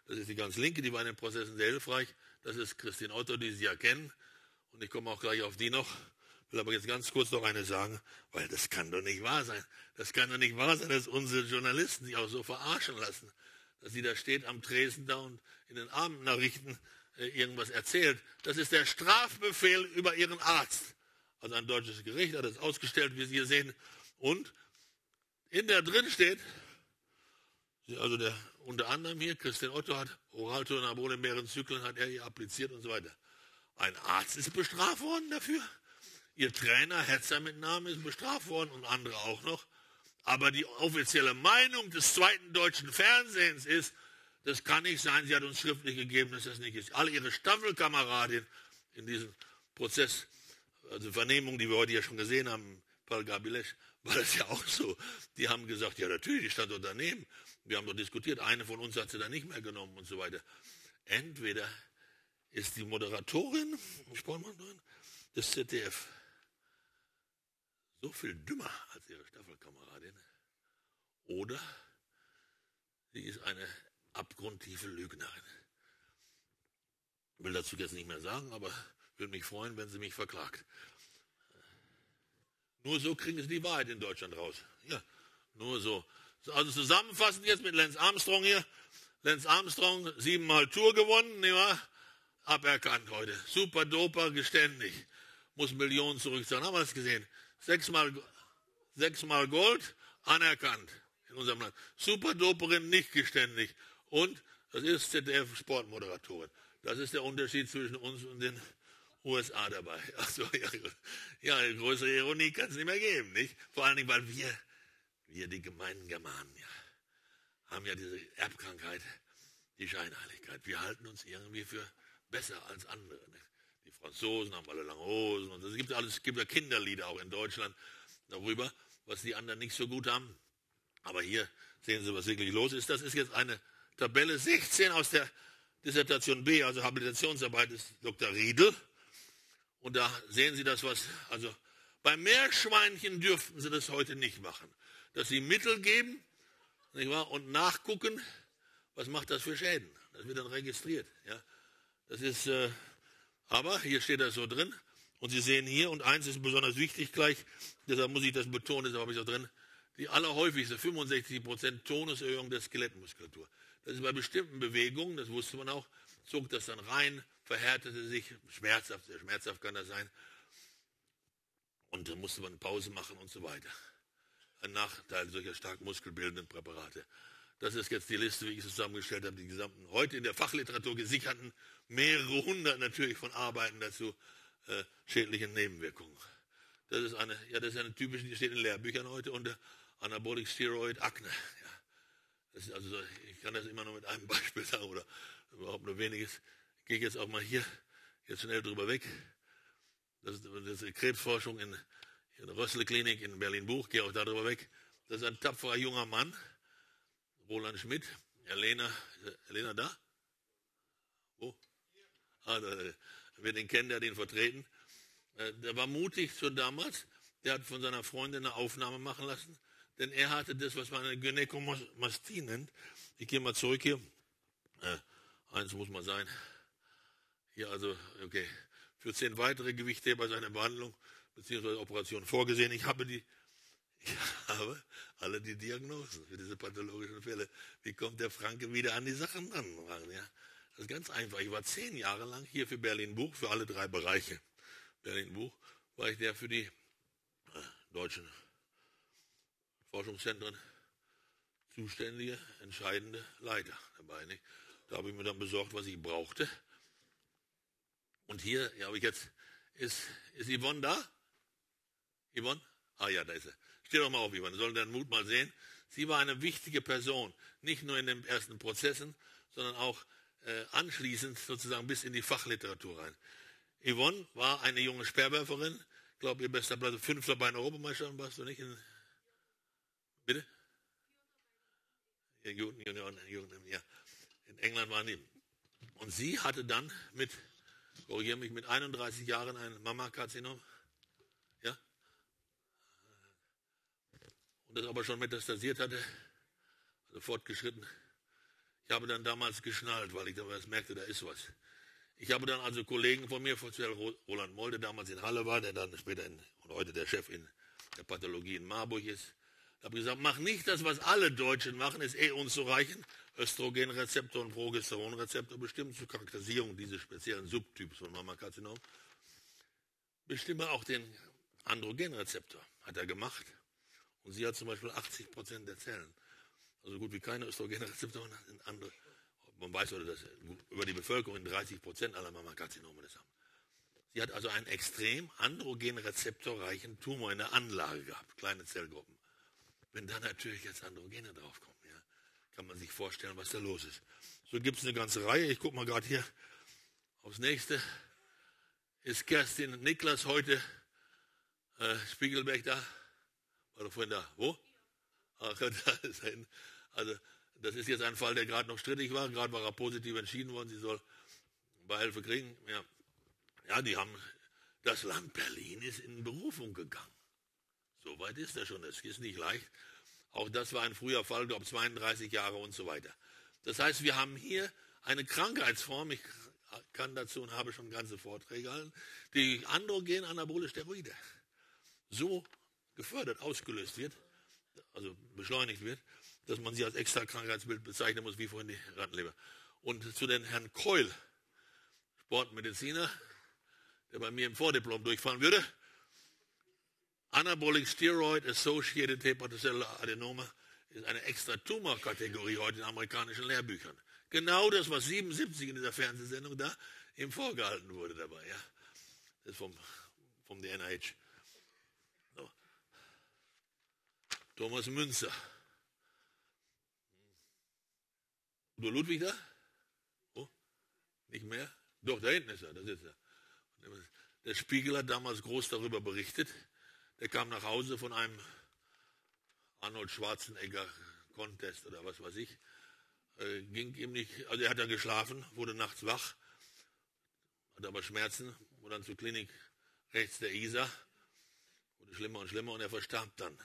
Das ist die ganz Linke, die war in den Prozessen sehr hilfreich. Das ist Christine Otto, die Sie ja kennen. Und ich komme auch gleich auf die noch. Will aber jetzt ganz kurz noch eine sagen, weil das kann doch nicht wahr sein. Das kann doch nicht wahr sein, dass unsere Journalisten sich auch so verarschen lassen. dass sie da steht am Tresen da und in den Abendnachrichten äh, irgendwas erzählt. Das ist der Strafbefehl über ihren Arzt. Also ein deutsches Gericht hat es ausgestellt, wie Sie hier sehen. Und in der drin steht, also der, unter anderem hier, Christian Otto hat Oraltonabol in mehreren Zyklen, hat er hier appliziert und so weiter. Ein Arzt ist bestraft worden dafür. Ihr Trainer, Hetzer mit Namen, ist bestraft worden und andere auch noch. Aber die offizielle Meinung des zweiten deutschen Fernsehens ist, das kann nicht sein, sie hat uns schriftlich gegeben, dass das nicht ist. Alle ihre Staffelkameradinnen in diesem Prozess, also Vernehmung, die wir heute ja schon gesehen haben, Paul Gabilesch, war das ja auch so. Die haben gesagt, ja natürlich, die stand daneben. Wir haben doch diskutiert, eine von uns hat sie dann nicht mehr genommen und so weiter. Entweder ist die Moderatorin des ZDF so viel dümmer als ihre Staffelkameradin oder sie ist eine abgrundtiefe Lügnerin. Will dazu jetzt nicht mehr sagen, aber würde mich freuen, wenn sie mich verklagt. Nur so kriegen sie die Wahrheit in Deutschland raus. Ja, nur so. Also zusammenfassend jetzt mit Lance Armstrong hier. Lance Armstrong siebenmal Tour gewonnen, ne, aberkannt heute. Super Doper, geständig. Muss Millionen zurückzahlen. Haben wir das gesehen? Sechsmal, sechsmal Gold, anerkannt in unserem Land. Super Doperin, nicht geständig. Und das ist ZDF-Sportmoderatorin. Das ist der Unterschied zwischen uns und den USA dabei. (laughs) Also, ja, ja größere Ironie kann es nicht mehr geben, nicht? Vor allen Dingen, weil wir wir, die gemeinen Germanen, ja, haben ja diese Erbkrankheit, die Scheinheiligkeit. Wir halten uns irgendwie für besser als andere. Ne? Franzosen haben alle lange Hosen und es gibt alles, es gibt ja Kinderlieder auch in Deutschland darüber, was die anderen nicht so gut haben. Aber hier sehen Sie, was wirklich los ist. Das ist jetzt eine Tabelle 16 aus der Dissertation B, also Habilitationsarbeit des Dr. Riedel. Und da sehen Sie das, was, also bei Meerschweinchen dürften Sie das heute nicht machen dass sie Mittel geben nicht wahr? und nachgucken, was macht das für Schäden. Das wird dann registriert. Ja? Das ist, äh, aber hier steht das so drin. Und Sie sehen hier, und eins ist besonders wichtig gleich, deshalb muss ich das betonen, deshalb habe ich auch drin, die allerhäufigste 65% Tonuserhöhung der Skelettmuskulatur. Das ist bei bestimmten Bewegungen, das wusste man auch, zog das dann rein, verhärtete sich, schmerzhaft, sehr schmerzhaft kann das sein. Und dann musste man Pause machen und so weiter ein Nachteil solcher stark muskelbildenden Präparate. Das ist jetzt die Liste, wie ich es zusammengestellt habe, die gesamten, heute in der Fachliteratur gesicherten, mehrere hundert natürlich von Arbeiten dazu, äh, schädlichen Nebenwirkungen. Das ist eine, ja, das ist eine typische, die steht in Lehrbüchern heute unter Anabolic Steroid Akne. Ja. Das ist also, ich kann das immer nur mit einem (laughs) Beispiel sagen oder überhaupt nur weniges. Ich gehe jetzt auch mal hier, jetzt schnell drüber weg. Das ist, das ist Krebsforschung in in der Rössle-Klinik in Berlin-Buch, gehe auch darüber weg. Das ist ein tapferer junger Mann, Roland Schmidt. Elena, Elena da? Wo? Ah, da, wer den kennt, der hat ihn vertreten. Äh, der war mutig schon damals. Der hat von seiner Freundin eine Aufnahme machen lassen, denn er hatte das, was man eine Gynäkomastie nennt. Ich gehe mal zurück hier. Äh, eins muss mal sein. Hier also, okay. Für zehn weitere Gewichte bei seiner Behandlung beziehungsweise Operation vorgesehen. Ich habe die, (laughs) ich habe alle die Diagnosen für diese pathologischen Fälle. Wie kommt der Franke wieder an die Sachen ran? Ja, das ist ganz einfach. Ich war zehn Jahre lang hier für Berlin Buch, für alle drei Bereiche. Berlin Buch war ich der für die äh, deutschen Forschungszentren zuständige, entscheidende Leiter dabei. Nicht? Da habe ich mir dann besorgt, was ich brauchte. Und hier ja, habe ich jetzt, ist, ist Yvonne da? Yvonne? Ah ja, da ist er. Steh doch mal auf, Yvonne. Sollen deinen Mut mal sehen. Sie war eine wichtige Person, nicht nur in den ersten Prozessen, sondern auch äh, anschließend sozusagen bis in die Fachliteratur rein. Yvonne war eine junge Speerwerferin. Ich glaube, ihr bester Platz, Fünfter bei einer Europameisterin warst du nicht? In, bitte? Ja, ja. In England waren die. Und sie hatte dann mit, korrigiere mich, mit 31 Jahren ein Mammakarzinom. Das aber schon metastasiert hatte, also fortgeschritten. Ich habe dann damals geschnallt, weil ich damals merkte, da ist was. Ich habe dann also Kollegen von mir, speziell Roland Molde, damals in Halle war, der dann später in, und heute der Chef in der Pathologie in Marburg ist, habe gesagt, mach nicht das, was alle Deutschen machen, ist eh unzureichend. Östrogenrezeptor und Progesteronrezeptor bestimmen zur Charakterisierung dieses speziellen Subtyps von Mammakarzinom. Bestimme auch den Androgenrezeptor, hat er gemacht. Und sie hat zum Beispiel 80 Prozent der Zellen. Also gut wie keine Östrogenrezeptoren sind andere. Man weiß oder dass über die Bevölkerung 30 Prozent aller Mammakarzinome das haben. Sie hat also einen extrem androgenrezeptorreichen Tumor in der Anlage gehabt, kleine Zellgruppen. Wenn da natürlich jetzt Androgene draufkommen, ja, kann man sich vorstellen, was da los ist. So gibt es eine ganze Reihe. Ich gucke mal gerade hier aufs nächste. Ist Kerstin Niklas heute äh, Spiegelberg da? Doch vorhin da? Wo? Ach, (laughs) da ist er. Also, das ist jetzt ein Fall, der gerade noch strittig war. Gerade war er positiv entschieden worden. Sie soll Beihilfe kriegen. Ja. ja, die haben, das Land Berlin ist in Berufung gegangen. So weit ist er schon. Das ist nicht leicht. Auch das war ein früher Fall, glaube 32 Jahre und so weiter. Das heißt, wir haben hier eine Krankheitsform, ich kann dazu und habe schon ganze Vorträge gehalten, die androgen anabole Steroide so gefördert, ausgelöst wird, also beschleunigt wird, dass man sie als extra Krankheitsbild bezeichnen muss, wie vorhin die Rattenleber. Und zu den Herrn Keul, Sportmediziner, der bei mir im Vordiplom durchfahren würde, Anabolic Steroid Associated Hepatocellular Adenoma ist eine extra Tumorkategorie heute in amerikanischen Lehrbüchern. Genau das, was 77 in dieser Fernsehsendung da ihm vorgehalten wurde dabei. Ja. Das ist vom, vom DNH. So. Thomas Münzer. Nur Ludwig da? Oh, nicht mehr? Doch, da hinten ist er, da sitzt er. Der Spiegel hat damals groß darüber berichtet. Der kam nach Hause von einem Arnold Schwarzenegger Contest oder was weiß ich. Äh, ging ihm nicht, also er hat ja geschlafen, wurde nachts wach, hatte aber Schmerzen, wurde dann zur Klinik rechts der Isar, wurde schlimmer und schlimmer und er verstarb dann.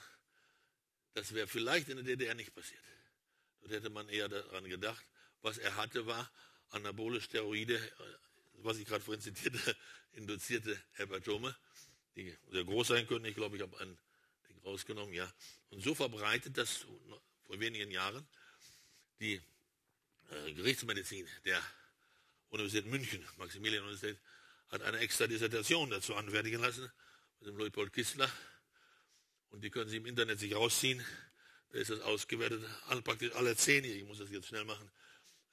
Das wäre vielleicht in der DDR nicht passiert. Dort hätte man eher daran gedacht. Was er hatte, war anabole Steroide, äh, was ich gerade vorhin zitierte, (laughs) induzierte Hepatome, die sehr groß sein können. Ich glaube, ich habe ein Ding rausgenommen, ja. Und so verbreitet das vor wenigen Jahren die äh, Gerichtsmedizin der Universität München, Maximilian-Universität, hat eine extra Dissertation dazu anfertigen lassen, mit dem Leopold Kistler. Und die können Sie im Internet sich rausziehen. Da ist das ausgewertet, praktisch alle zehn, ich muss das jetzt schnell machen,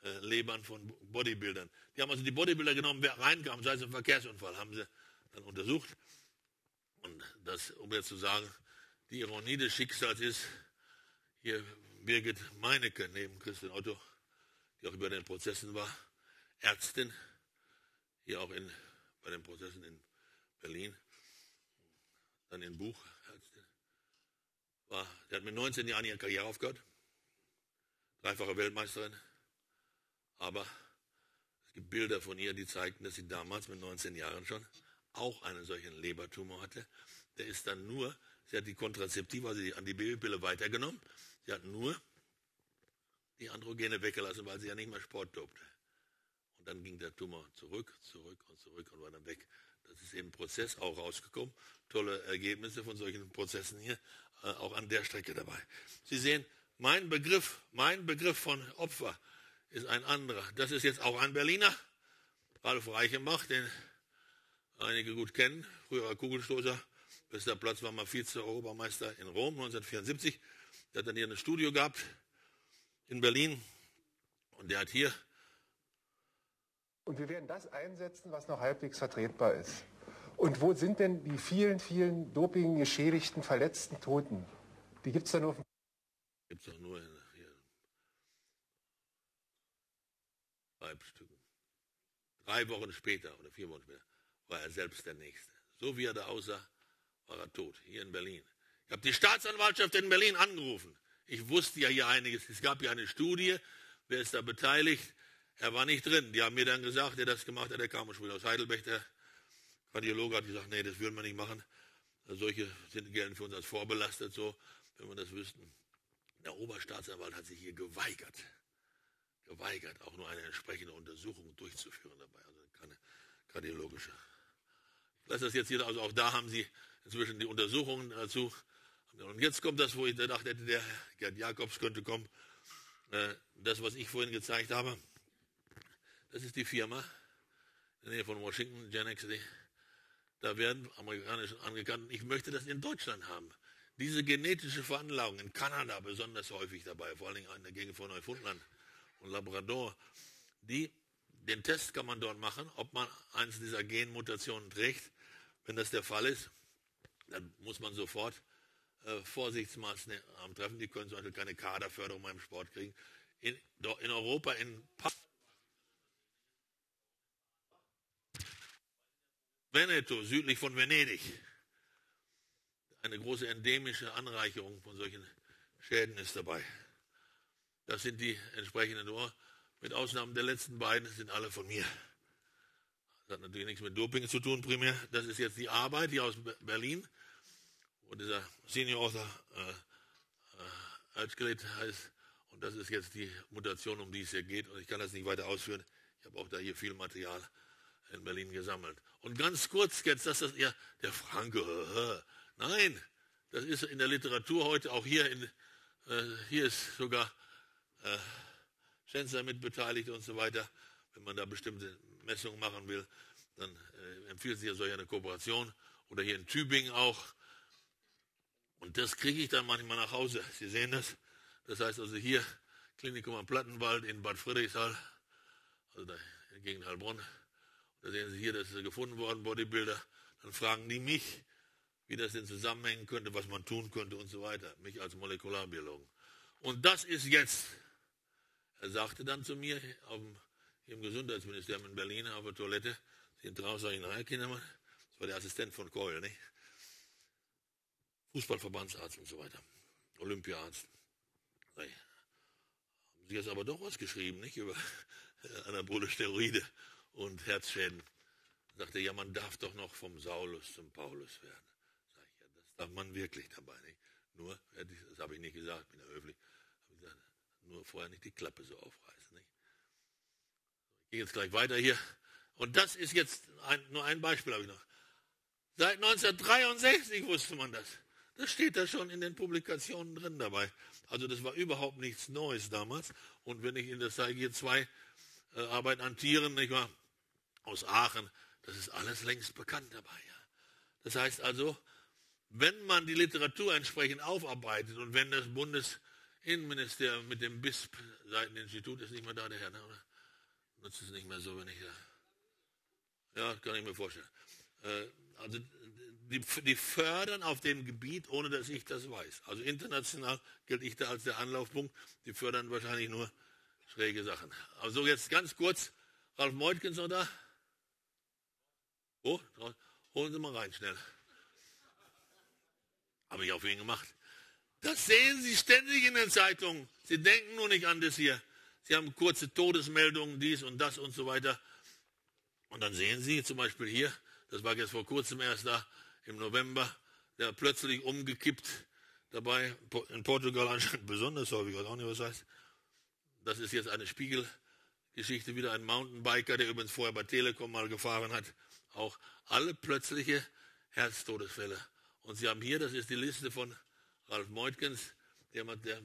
äh, Lebern von Bodybuildern. Die haben also die Bodybuilder genommen, wer reinkam, sei es ein Verkehrsunfall, haben sie dann untersucht. Und das, um jetzt zu sagen, die Ironie des Schicksals ist, hier Birgit Meinecke neben Christian Otto, die auch über den Prozessen war, Ärztin, hier auch in, bei den Prozessen in Berlin, dann in Buch, war, sie hat mit 19 Jahren ihre Karriere aufgehört, dreifache Weltmeisterin, aber es gibt Bilder von ihr, die zeigten, dass sie damals mit 19 Jahren schon auch einen solchen Lebertumor hatte. Der ist dann nur, sie hat die Kontrazeptive, also die Antibabypille weitergenommen, sie hat nur die Androgene weggelassen, weil sie ja nicht mehr Sport tobte. Und dann ging der Tumor zurück, zurück und zurück und war dann weg. Das ist eben Prozess auch rausgekommen. Tolle Ergebnisse von solchen Prozessen hier, äh, auch an der Strecke dabei. Sie sehen, mein Begriff, mein Begriff von Opfer ist ein anderer. Das ist jetzt auch ein Berliner, Ralf Reichenbach, den einige gut kennen, früherer Kugelstoßer. Bester Platz war mal Vize-Europameister in Rom 1974. Der hat dann hier ein Studio gehabt in Berlin und der hat hier. Und wir werden das einsetzen, was noch halbwegs vertretbar ist. Und wo sind denn die vielen, vielen Doping geschädigten, verletzten Toten? Die gibt es da nur. Gibt es doch nur hier. Stücken. Drei Wochen später oder vier Wochen später war er selbst der Nächste. So wie er da aussah, war er tot, hier in Berlin. Ich habe die Staatsanwaltschaft in Berlin angerufen. Ich wusste ja hier einiges. Es gab ja eine Studie. Wer ist da beteiligt? Er war nicht drin. Die haben mir dann gesagt, der das gemacht hat, der kam schon wieder aus Heidelberg. Der Kardiologe hat gesagt, nee, das würden wir nicht machen. Solche sind, gelten für uns als vorbelastet, so, wenn wir das wüssten. Der Oberstaatsanwalt hat sich hier geweigert, geweigert, auch nur eine entsprechende Untersuchung durchzuführen dabei. Also keine kardiologische. Ich das jetzt hier, also auch da haben Sie inzwischen die Untersuchungen dazu Und jetzt kommt das, wo ich dachte, der Gerd Jakobs könnte kommen. Äh, das, was ich vorhin gezeigt habe, das ist die Firma in der Nähe von Washington, Genexity. Da werden amerikanische angekannten, ich möchte das in Deutschland haben. Diese genetische Veranlagung in Kanada besonders häufig dabei, vor Dingen in der Gegend von Neufundland und Labrador, die, den Test kann man dort machen, ob man eins dieser Genmutationen trägt. Wenn das der Fall ist, dann muss man sofort äh, Vorsichtsmaßnahmen treffen. Die können zum Beispiel keine Kaderförderung beim Sport kriegen. In, in Europa, in Veneto, südlich von Venedig, eine große endemische Anreicherung von solchen Schäden ist dabei. Das sind die entsprechenden Ohr. Mit Ausnahme der letzten beiden sind alle von mir. Das hat natürlich nichts mit Doping zu tun primär. Das ist jetzt die Arbeit hier aus Berlin, wo dieser Senior Author äh, äh, heißt. Und das ist jetzt die Mutation, um die es hier geht. Und ich kann das nicht weiter ausführen. Ich habe auch da hier viel Material in Berlin gesammelt. Und ganz kurz jetzt, dass das ja der Franke, nein, das ist in der Literatur heute auch hier in, äh, hier ist sogar äh, Schänzer mit beteiligt und so weiter. Wenn man da bestimmte Messungen machen will, dann äh, empfiehlt sich ja solch eine Kooperation. Oder hier in Tübingen auch. Und das kriege ich dann manchmal nach Hause. Sie sehen das. Das heißt also hier Klinikum am Plattenwald in Bad Friedrichshall, also da gegen Heilbronn. Da sehen Sie hier, das ist gefunden worden, Bodybuilder. Dann fragen die mich, wie das denn zusammenhängen könnte, was man tun könnte und so weiter. Mich als Molekularbiologen. Und das ist jetzt, er sagte dann zu mir dem, im Gesundheitsministerium in Berlin auf der Toilette, sind draußen in naja, Kindermann, das war der Assistent von Keul, nicht? Fußballverbandsarzt und so weiter, Olympiaarzt. Haben Sie jetzt aber doch was geschrieben, nicht? Über anabole Steroide und Herzschäden. Sagte, ja, man darf doch noch vom Saulus zum Paulus werden. Sag ich, ja, das darf man wirklich dabei nicht. Nur, das habe ich nicht gesagt, bin ja höflich, ich gesagt, nur vorher nicht die Klappe so aufreißen. Nicht? Ich gehe jetzt gleich weiter hier. Und das ist jetzt ein, nur ein Beispiel, habe ich noch. Seit 1963 wusste man das. Das steht da schon in den Publikationen drin dabei. Also das war überhaupt nichts Neues damals. Und wenn ich Ihnen das zeige, hier zwei äh, Arbeiten an Tieren, nicht wahr? aus Aachen, das ist alles längst bekannt dabei. Ja. Das heißt also, wenn man die Literatur entsprechend aufarbeitet und wenn das Bundesinnenministerium mit dem BISP-Seiteninstitut ist nicht mehr da, der Herr, ne, oder? Nutzt es nicht mehr so, wenn ich da. Ja, kann ich mir vorstellen. Äh, also die, die, fördern auf dem Gebiet, ohne dass ich das weiß. Also international gilt ich da als der Anlaufpunkt. Die fördern wahrscheinlich nur schräge Sachen. Also jetzt ganz kurz, Ralf Meutkens noch da? Oh, holen Sie mal rein, schnell. Habe ich auf ihn gemacht. Das sehen Sie ständig in den Zeitungen. Sie denken nur nicht an das hier. Sie haben kurze Todesmeldungen, dies und das und so weiter. Und dann sehen Sie zum Beispiel hier, das war jetzt vor kurzem erst da, im November, der plötzlich umgekippt dabei, in Portugal anscheinend besonders häufig, was auch nicht was heißt. Das ist jetzt eine Spiegelgeschichte, wieder ein Mountainbiker, der übrigens vorher bei Telekom mal gefahren hat, auch alle plötzliche Herztodesfälle. Und Sie haben hier, das ist die Liste von Ralf Meutkens, der, der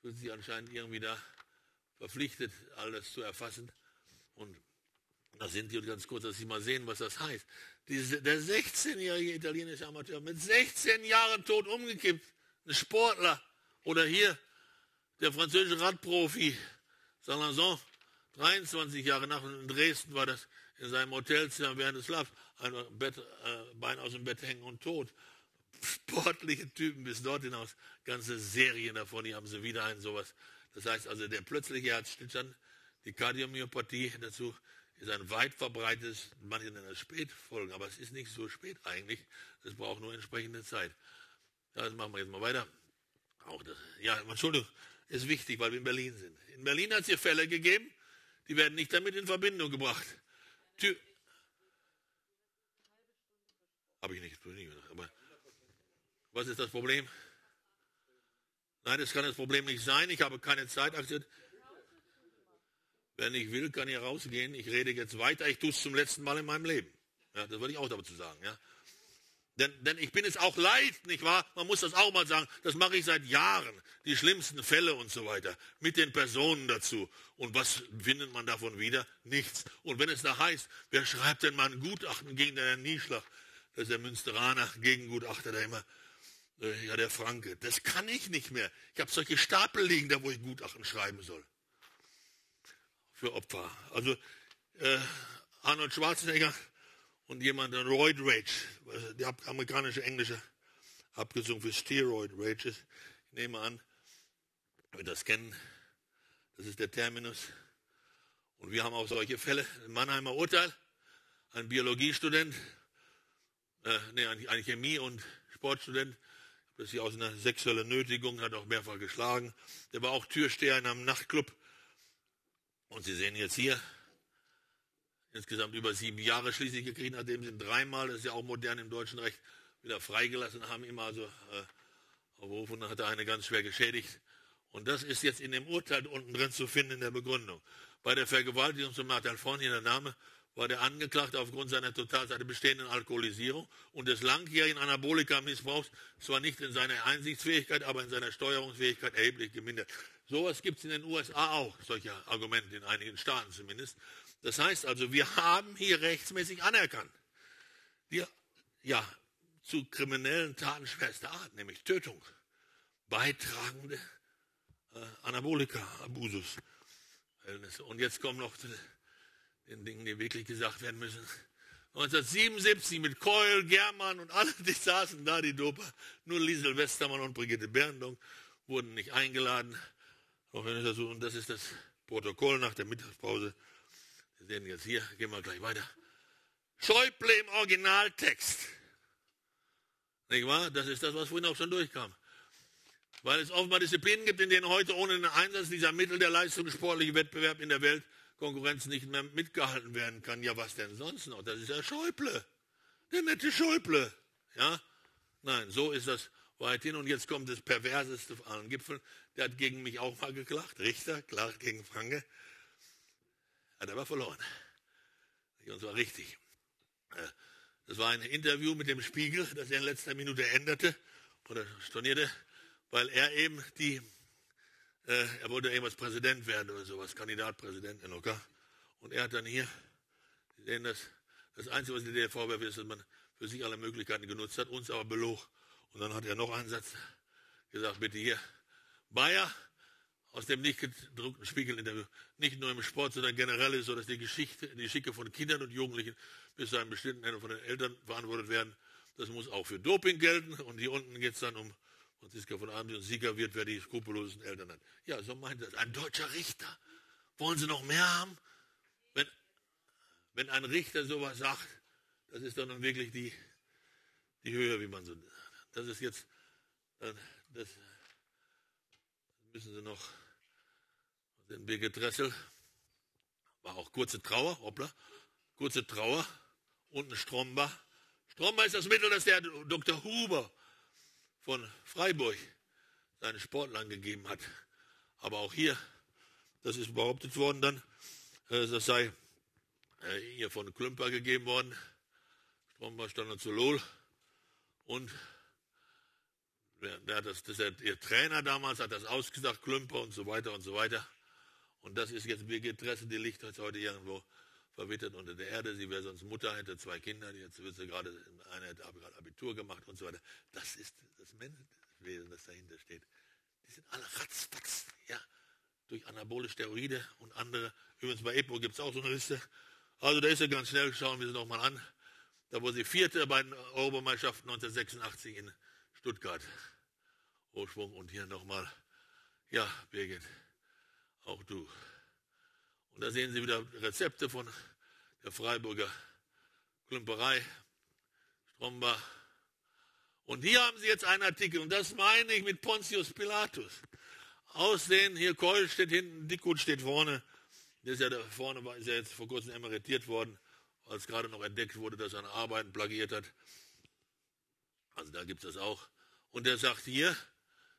fühlt sich anscheinend irgendwie da verpflichtet, all das zu erfassen. Und da sind die ganz kurz, dass Sie mal sehen, was das heißt. Diese, der 16-jährige italienische Amateur mit 16 Jahren tot umgekippt, ein Sportler. Oder hier der französische Radprofi Salanzon, 23 Jahre nach in Dresden war das, in seinem Hotelzimmer während des Schlafs, ein Bett, äh, Bein aus dem Bett hängen und tot. Sportliche Typen bis dort hinaus, ganze Serien davon, die haben sie wieder ein, sowas. Das heißt also, der plötzliche Herzstillstand, die Kardiomyopathie dazu ist ein weit verbreitetes, manche nennen das Spätfolgen, aber es ist nicht so spät eigentlich. Es braucht nur entsprechende Zeit. Ja, das machen wir jetzt mal weiter. Auch das, ja, Entschuldigung, ist wichtig, weil wir in Berlin sind. In Berlin hat es hier Fälle gegeben, die werden nicht damit in Verbindung gebracht. Habe ich nicht, aber was ist das Problem? Nein, das kann das Problem nicht sein. Ich habe keine Zeit. Wenn ich will, kann ich rausgehen. Ich rede jetzt weiter. Ich tue es zum letzten Mal in meinem Leben. Ja, das wollte ich auch dazu sagen. Ja. Denn, denn ich bin es auch leid, nicht wahr? Man muss das auch mal sagen. Das mache ich seit Jahren. Die schlimmsten Fälle und so weiter. Mit den Personen dazu. Und was findet man davon wieder? Nichts. Und wenn es da heißt, wer schreibt denn mal ein Gutachten gegen den Herrn Nieschlag? Das ist der Münsteraner Gegengutachter, der immer, äh, ja, der Franke. Das kann ich nicht mehr. Ich habe solche Stapel liegen, da wo ich Gutachten schreiben soll. Für Opfer. Also, äh, Arnold Schwarzenegger und jemand, der Roid Rage, die amerikanische, englische Abkürzung für Steroid Rage ist. Ich nehme an, wir das kennen, das ist der Terminus. Und wir haben auch solche Fälle. Ein Mannheimer Urteil, ein Biologiestudent, äh, nee, ein Chemie- und Sportstudent, das hier aus einer sexuellen Nötigung, hat auch mehrfach geschlagen. Der war auch Türsteher in einem Nachtclub. Und Sie sehen jetzt hier, insgesamt über sieben Jahre schließlich gekriegt, nachdem sie dreimal, das ist ja auch modern im deutschen Recht, wieder freigelassen haben, immer also äh, dann hat er eine ganz schwer geschädigt. Und das ist jetzt in dem Urteil unten drin zu finden in der Begründung. Bei der Vergewaltigung zum von, hier der Name, war der Angeklagte aufgrund seiner total seiner bestehenden Alkoholisierung und des langjährigen Anabolika-Missbrauchs zwar nicht in seiner Einsichtsfähigkeit, aber in seiner Steuerungsfähigkeit erheblich gemindert. Sowas gibt es in den USA auch, solche Argumente in einigen Staaten zumindest. Das heißt also, wir haben hier rechtsmäßig anerkannt, die ja zu kriminellen Taten schwerster Art, nämlich Tötung, beitragende äh, Anabolika-Abusus. Und jetzt kommen noch den Dingen, die wirklich gesagt werden müssen. 1977 mit Keul, Germann und alle, die (laughs) saßen da, die Doper. Nur Liesel Westermann und Brigitte Berndung wurden nicht eingeladen. Und das ist das Protokoll nach der Mittagspause wir sehen jetzt hier, gehen wir gleich weiter. Schäuble im Originaltext. Nicht wahr? Das ist das, was vorhin auch schon durchkam. Weil es offenbar Disziplinen gibt, in denen heute ohne den Einsatz dieser Mittel der leistungssportliche Wettbewerb in der Weltkonkurrenz nicht mehr mitgehalten werden kann. Ja, was denn sonst noch? Das ist ja Schäuble. Der nette Schäuble. Ja? Nein, so ist das weithin. Und jetzt kommt das Perverseste von allen Gipfeln. Der hat gegen mich auch mal geklagt. Richter klagt gegen Franke. Hat aber verloren. Und zwar richtig. Äh, das war ein Interview mit dem Spiegel, das er in letzter Minute änderte oder stornierte, weil er eben die, äh, er wollte irgendwas Präsident werden oder sowas, Kandidatpräsident in OK. Und er hat dann hier, Sie sehen das, das Einzige, was der vorwirft, ist, dass man für sich alle Möglichkeiten genutzt hat, uns aber belog. Und dann hat er noch einen Satz gesagt, bitte hier, Bayer aus dem nicht gedruckten Spiegelinterview, nicht nur im Sport, sondern generell ist so, dass die Geschichte, die Schicke von Kindern und Jugendlichen bis zu einem bestimmten Ende von den Eltern verantwortet werden. Das muss auch für Doping gelten. Und hier unten geht es dann um Franziska von Abend und Sieger wird, wer die skrupellosesten Eltern hat. Ja, so meint das. Ein deutscher Richter. Wollen Sie noch mehr haben? Wenn, wenn ein Richter sowas sagt, das ist dann wirklich die, die Höhe, wie man so. Das ist jetzt, das müssen Sie noch den Birgit Dressel. War auch kurze Trauer, hoppla, kurze Trauer. Unten Stromba. Stromba ist das Mittel, das der Dr. Huber von Freiburg seinen Sportlern gegeben hat. Aber auch hier, das ist behauptet worden dann, äh, das sei äh, hier von Klümper gegeben worden. Stromba stand zu Lohl. Und der, das, das, ihr Trainer damals hat das ausgesagt, Klümper und so weiter und so weiter. Und das ist jetzt Birgit Dresse, die liegt heute irgendwo verwittert unter der Erde. Sie wäre sonst Mutter, hätte zwei Kinder, jetzt wird sie gerade, eine hat gerade Abitur gemacht und so weiter. Das ist das Menschenwesen, das dahinter steht. Die sind alle ratzfatz, ja, durch anabole Steroide und andere. Übrigens bei EPO gibt es auch so eine Liste. Also da ist sie ganz schnell, schauen wir sie nochmal an. Da wurde sie Vierte bei den Europameisterschaften 1986 in Stuttgart. Hochschwung und hier nochmal, ja, Birgit, auch du. Und da sehen Sie wieder Rezepte von der Freiburger Klümperei, Stromba. Und hier haben Sie jetzt einen Artikel, und das meine ich mit Pontius Pilatus. Aussehen, hier Keul steht hinten, Dickhut steht vorne. Der ist ja da vorne, ist ja jetzt vor kurzem emeritiert worden, als gerade noch entdeckt wurde, dass er eine Arbeiten plagiert hat. Also da gibt es das auch. Und der sagt hier,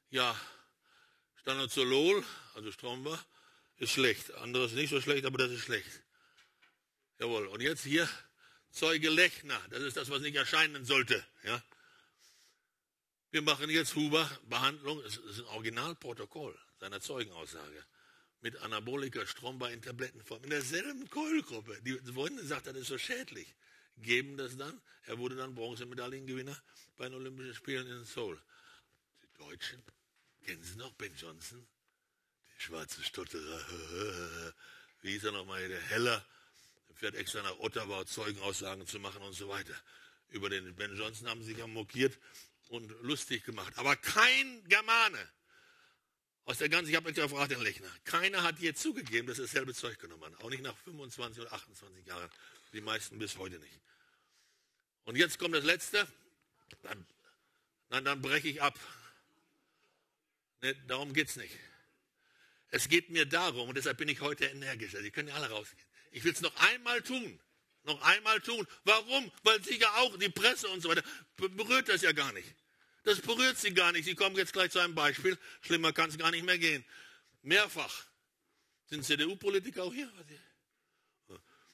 ja, Stanozolol, also Stromba, ist schlecht. Anderes nicht so schlecht, aber das ist schlecht. Jawohl. Und jetzt hier Zeuge Lechner, das ist das, was nicht erscheinen sollte. Ja? Wir machen jetzt Huber Behandlung, es ist ein Originalprotokoll seiner Zeugenaussage mit Anabolika Stromba in Tablettenform, in derselben Keulgruppe. Die Freundin sagt, das ist so schädlich. Geben das dann. Er wurde dann Bronzemedaillengewinner bei den Olympischen Spielen in Seoul. Die Deutschen, kennen Sie noch Ben Johnson? Schwarze Stotterer. (laughs) Wie hieß er nochmal? Der Heller. Fährt extra nach Ottawa, Zeugenaussagen zu machen und so weiter. Über den Ben Johnson haben sie sich ja mokiert und lustig gemacht. Aber kein Germane aus der ganzen, ich habe ja gefragt, den Lechner, keiner hat je zugegeben, dass er dasselbe Zeug genommen hat. Auch nicht nach 25 oder 28 Jahren. Die meisten bis heute nicht. Und jetzt kommt das Letzte. Dann, dann, dann breche ich ab. Ne, darum geht es nicht. Es geht mir darum, und deshalb bin ich heute energisch. Also, die können ja alle rausgehen. Ich will es noch einmal tun. Noch einmal tun. Warum? Weil sicher auch die Presse und so weiter berührt das ja gar nicht. Das berührt sie gar nicht. Sie kommen jetzt gleich zu einem Beispiel. Schlimmer kann es gar nicht mehr gehen. Mehrfach. Sind CDU-Politiker auch hier?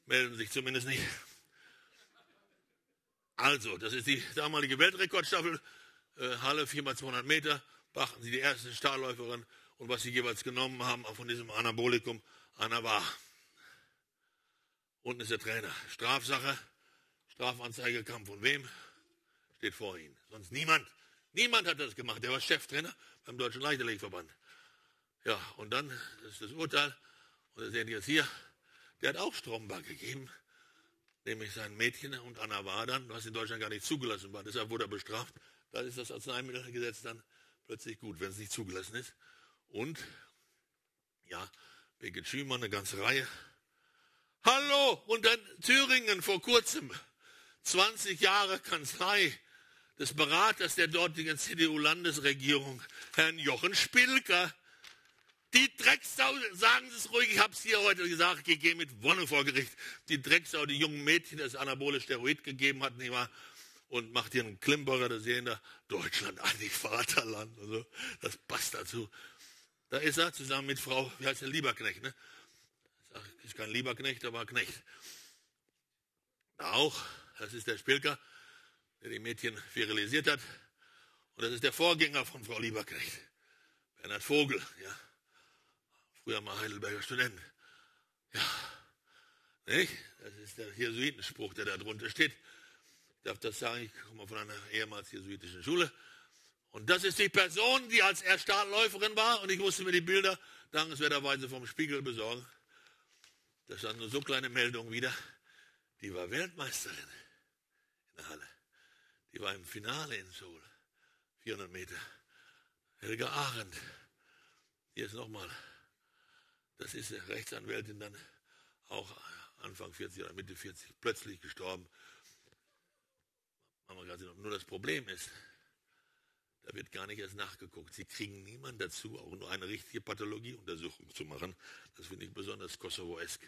Melden sich zumindest nicht. Also, das ist die damalige Weltrekordstaffel. Äh, Halle 4x200 Meter. Brachten sie die erste Starläuferin. Und was sie jeweils genommen haben von diesem Anabolikum, Anna war. Unten ist der Trainer. Strafsache. Strafanzeige kam von wem? Steht vor Ihnen. Sonst niemand. Niemand hat das gemacht. Der war Cheftrainer beim Deutschen Leichtathletikverband. Ja, und dann ist das Urteil. Und das sehen Sie jetzt hier. Der hat auch Strombar gegeben, nämlich sein Mädchen und Anna war dann, was in Deutschland gar nicht zugelassen war. Deshalb wurde er bestraft. Da ist das Arzneimittelgesetz dann plötzlich gut, wenn es nicht zugelassen ist. Und, ja, Birgit Schümann, eine ganze Reihe. Hallo! Und dann Thüringen vor kurzem. 20 Jahre Kanzlei des Beraters der dortigen CDU-Landesregierung, Herrn Jochen Spilker. Die Drecksau, sagen Sie es ruhig, ich habe es hier heute gesagt, ich gehe mit Wonne vor Gericht. Die Drecksau, die jungen Mädchen, das anabole Steroid gegeben hat, nicht wahr? Und macht hier einen Klimperer, da sehen da, Deutschland, (laughs) eigentlich Vaterland. Also, das passt dazu. Da ist er zusammen mit Frau, wie heißt der, Lieberknecht, ne? Ist kein Lieberknecht, aber Knecht. Auch, das ist der Spilker der die Mädchen virilisiert hat. Und das ist der Vorgänger von Frau Lieberknecht, Bernhard Vogel, ja. Früher mal Heidelberger Student. Ja, nicht? Das ist der Jesuitenspruch, der da drunter steht. Ich darf das sagen, ich komme von einer ehemals jesuitischen Schule. Und das ist die Person, die als er Startläuferin war. Und ich musste mir die Bilder dankenswerterweise vom Spiegel besorgen. Da stand nur so kleine Meldung wieder. Die war Weltmeisterin in der Halle. Die war im Finale in Seoul. 400 Meter. Helga Arendt. Hier ist nochmal. Das ist eine Rechtsanwältin dann auch Anfang 40 oder Mitte 40 plötzlich gestorben. Nur das Problem ist, da wird gar nicht erst nachgeguckt. Sie kriegen niemanden dazu, auch nur eine richtige Pathologieuntersuchung zu machen. Das finde ich besonders Kosovo-esk.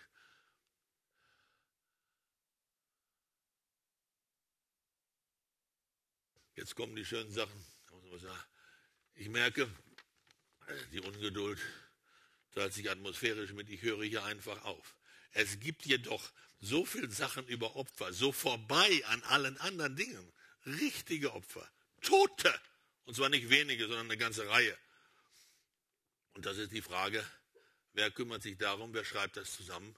Jetzt kommen die schönen Sachen. Ich merke, die Ungeduld teilt sich atmosphärisch mit, ich höre hier einfach auf. Es gibt jedoch so viele Sachen über Opfer, so vorbei an allen anderen Dingen. Richtige Opfer, Tote. Und zwar nicht wenige, sondern eine ganze Reihe. Und das ist die Frage, wer kümmert sich darum, wer schreibt das zusammen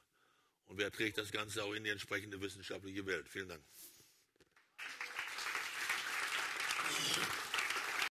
und wer trägt das Ganze auch in die entsprechende wissenschaftliche Welt. Vielen Dank.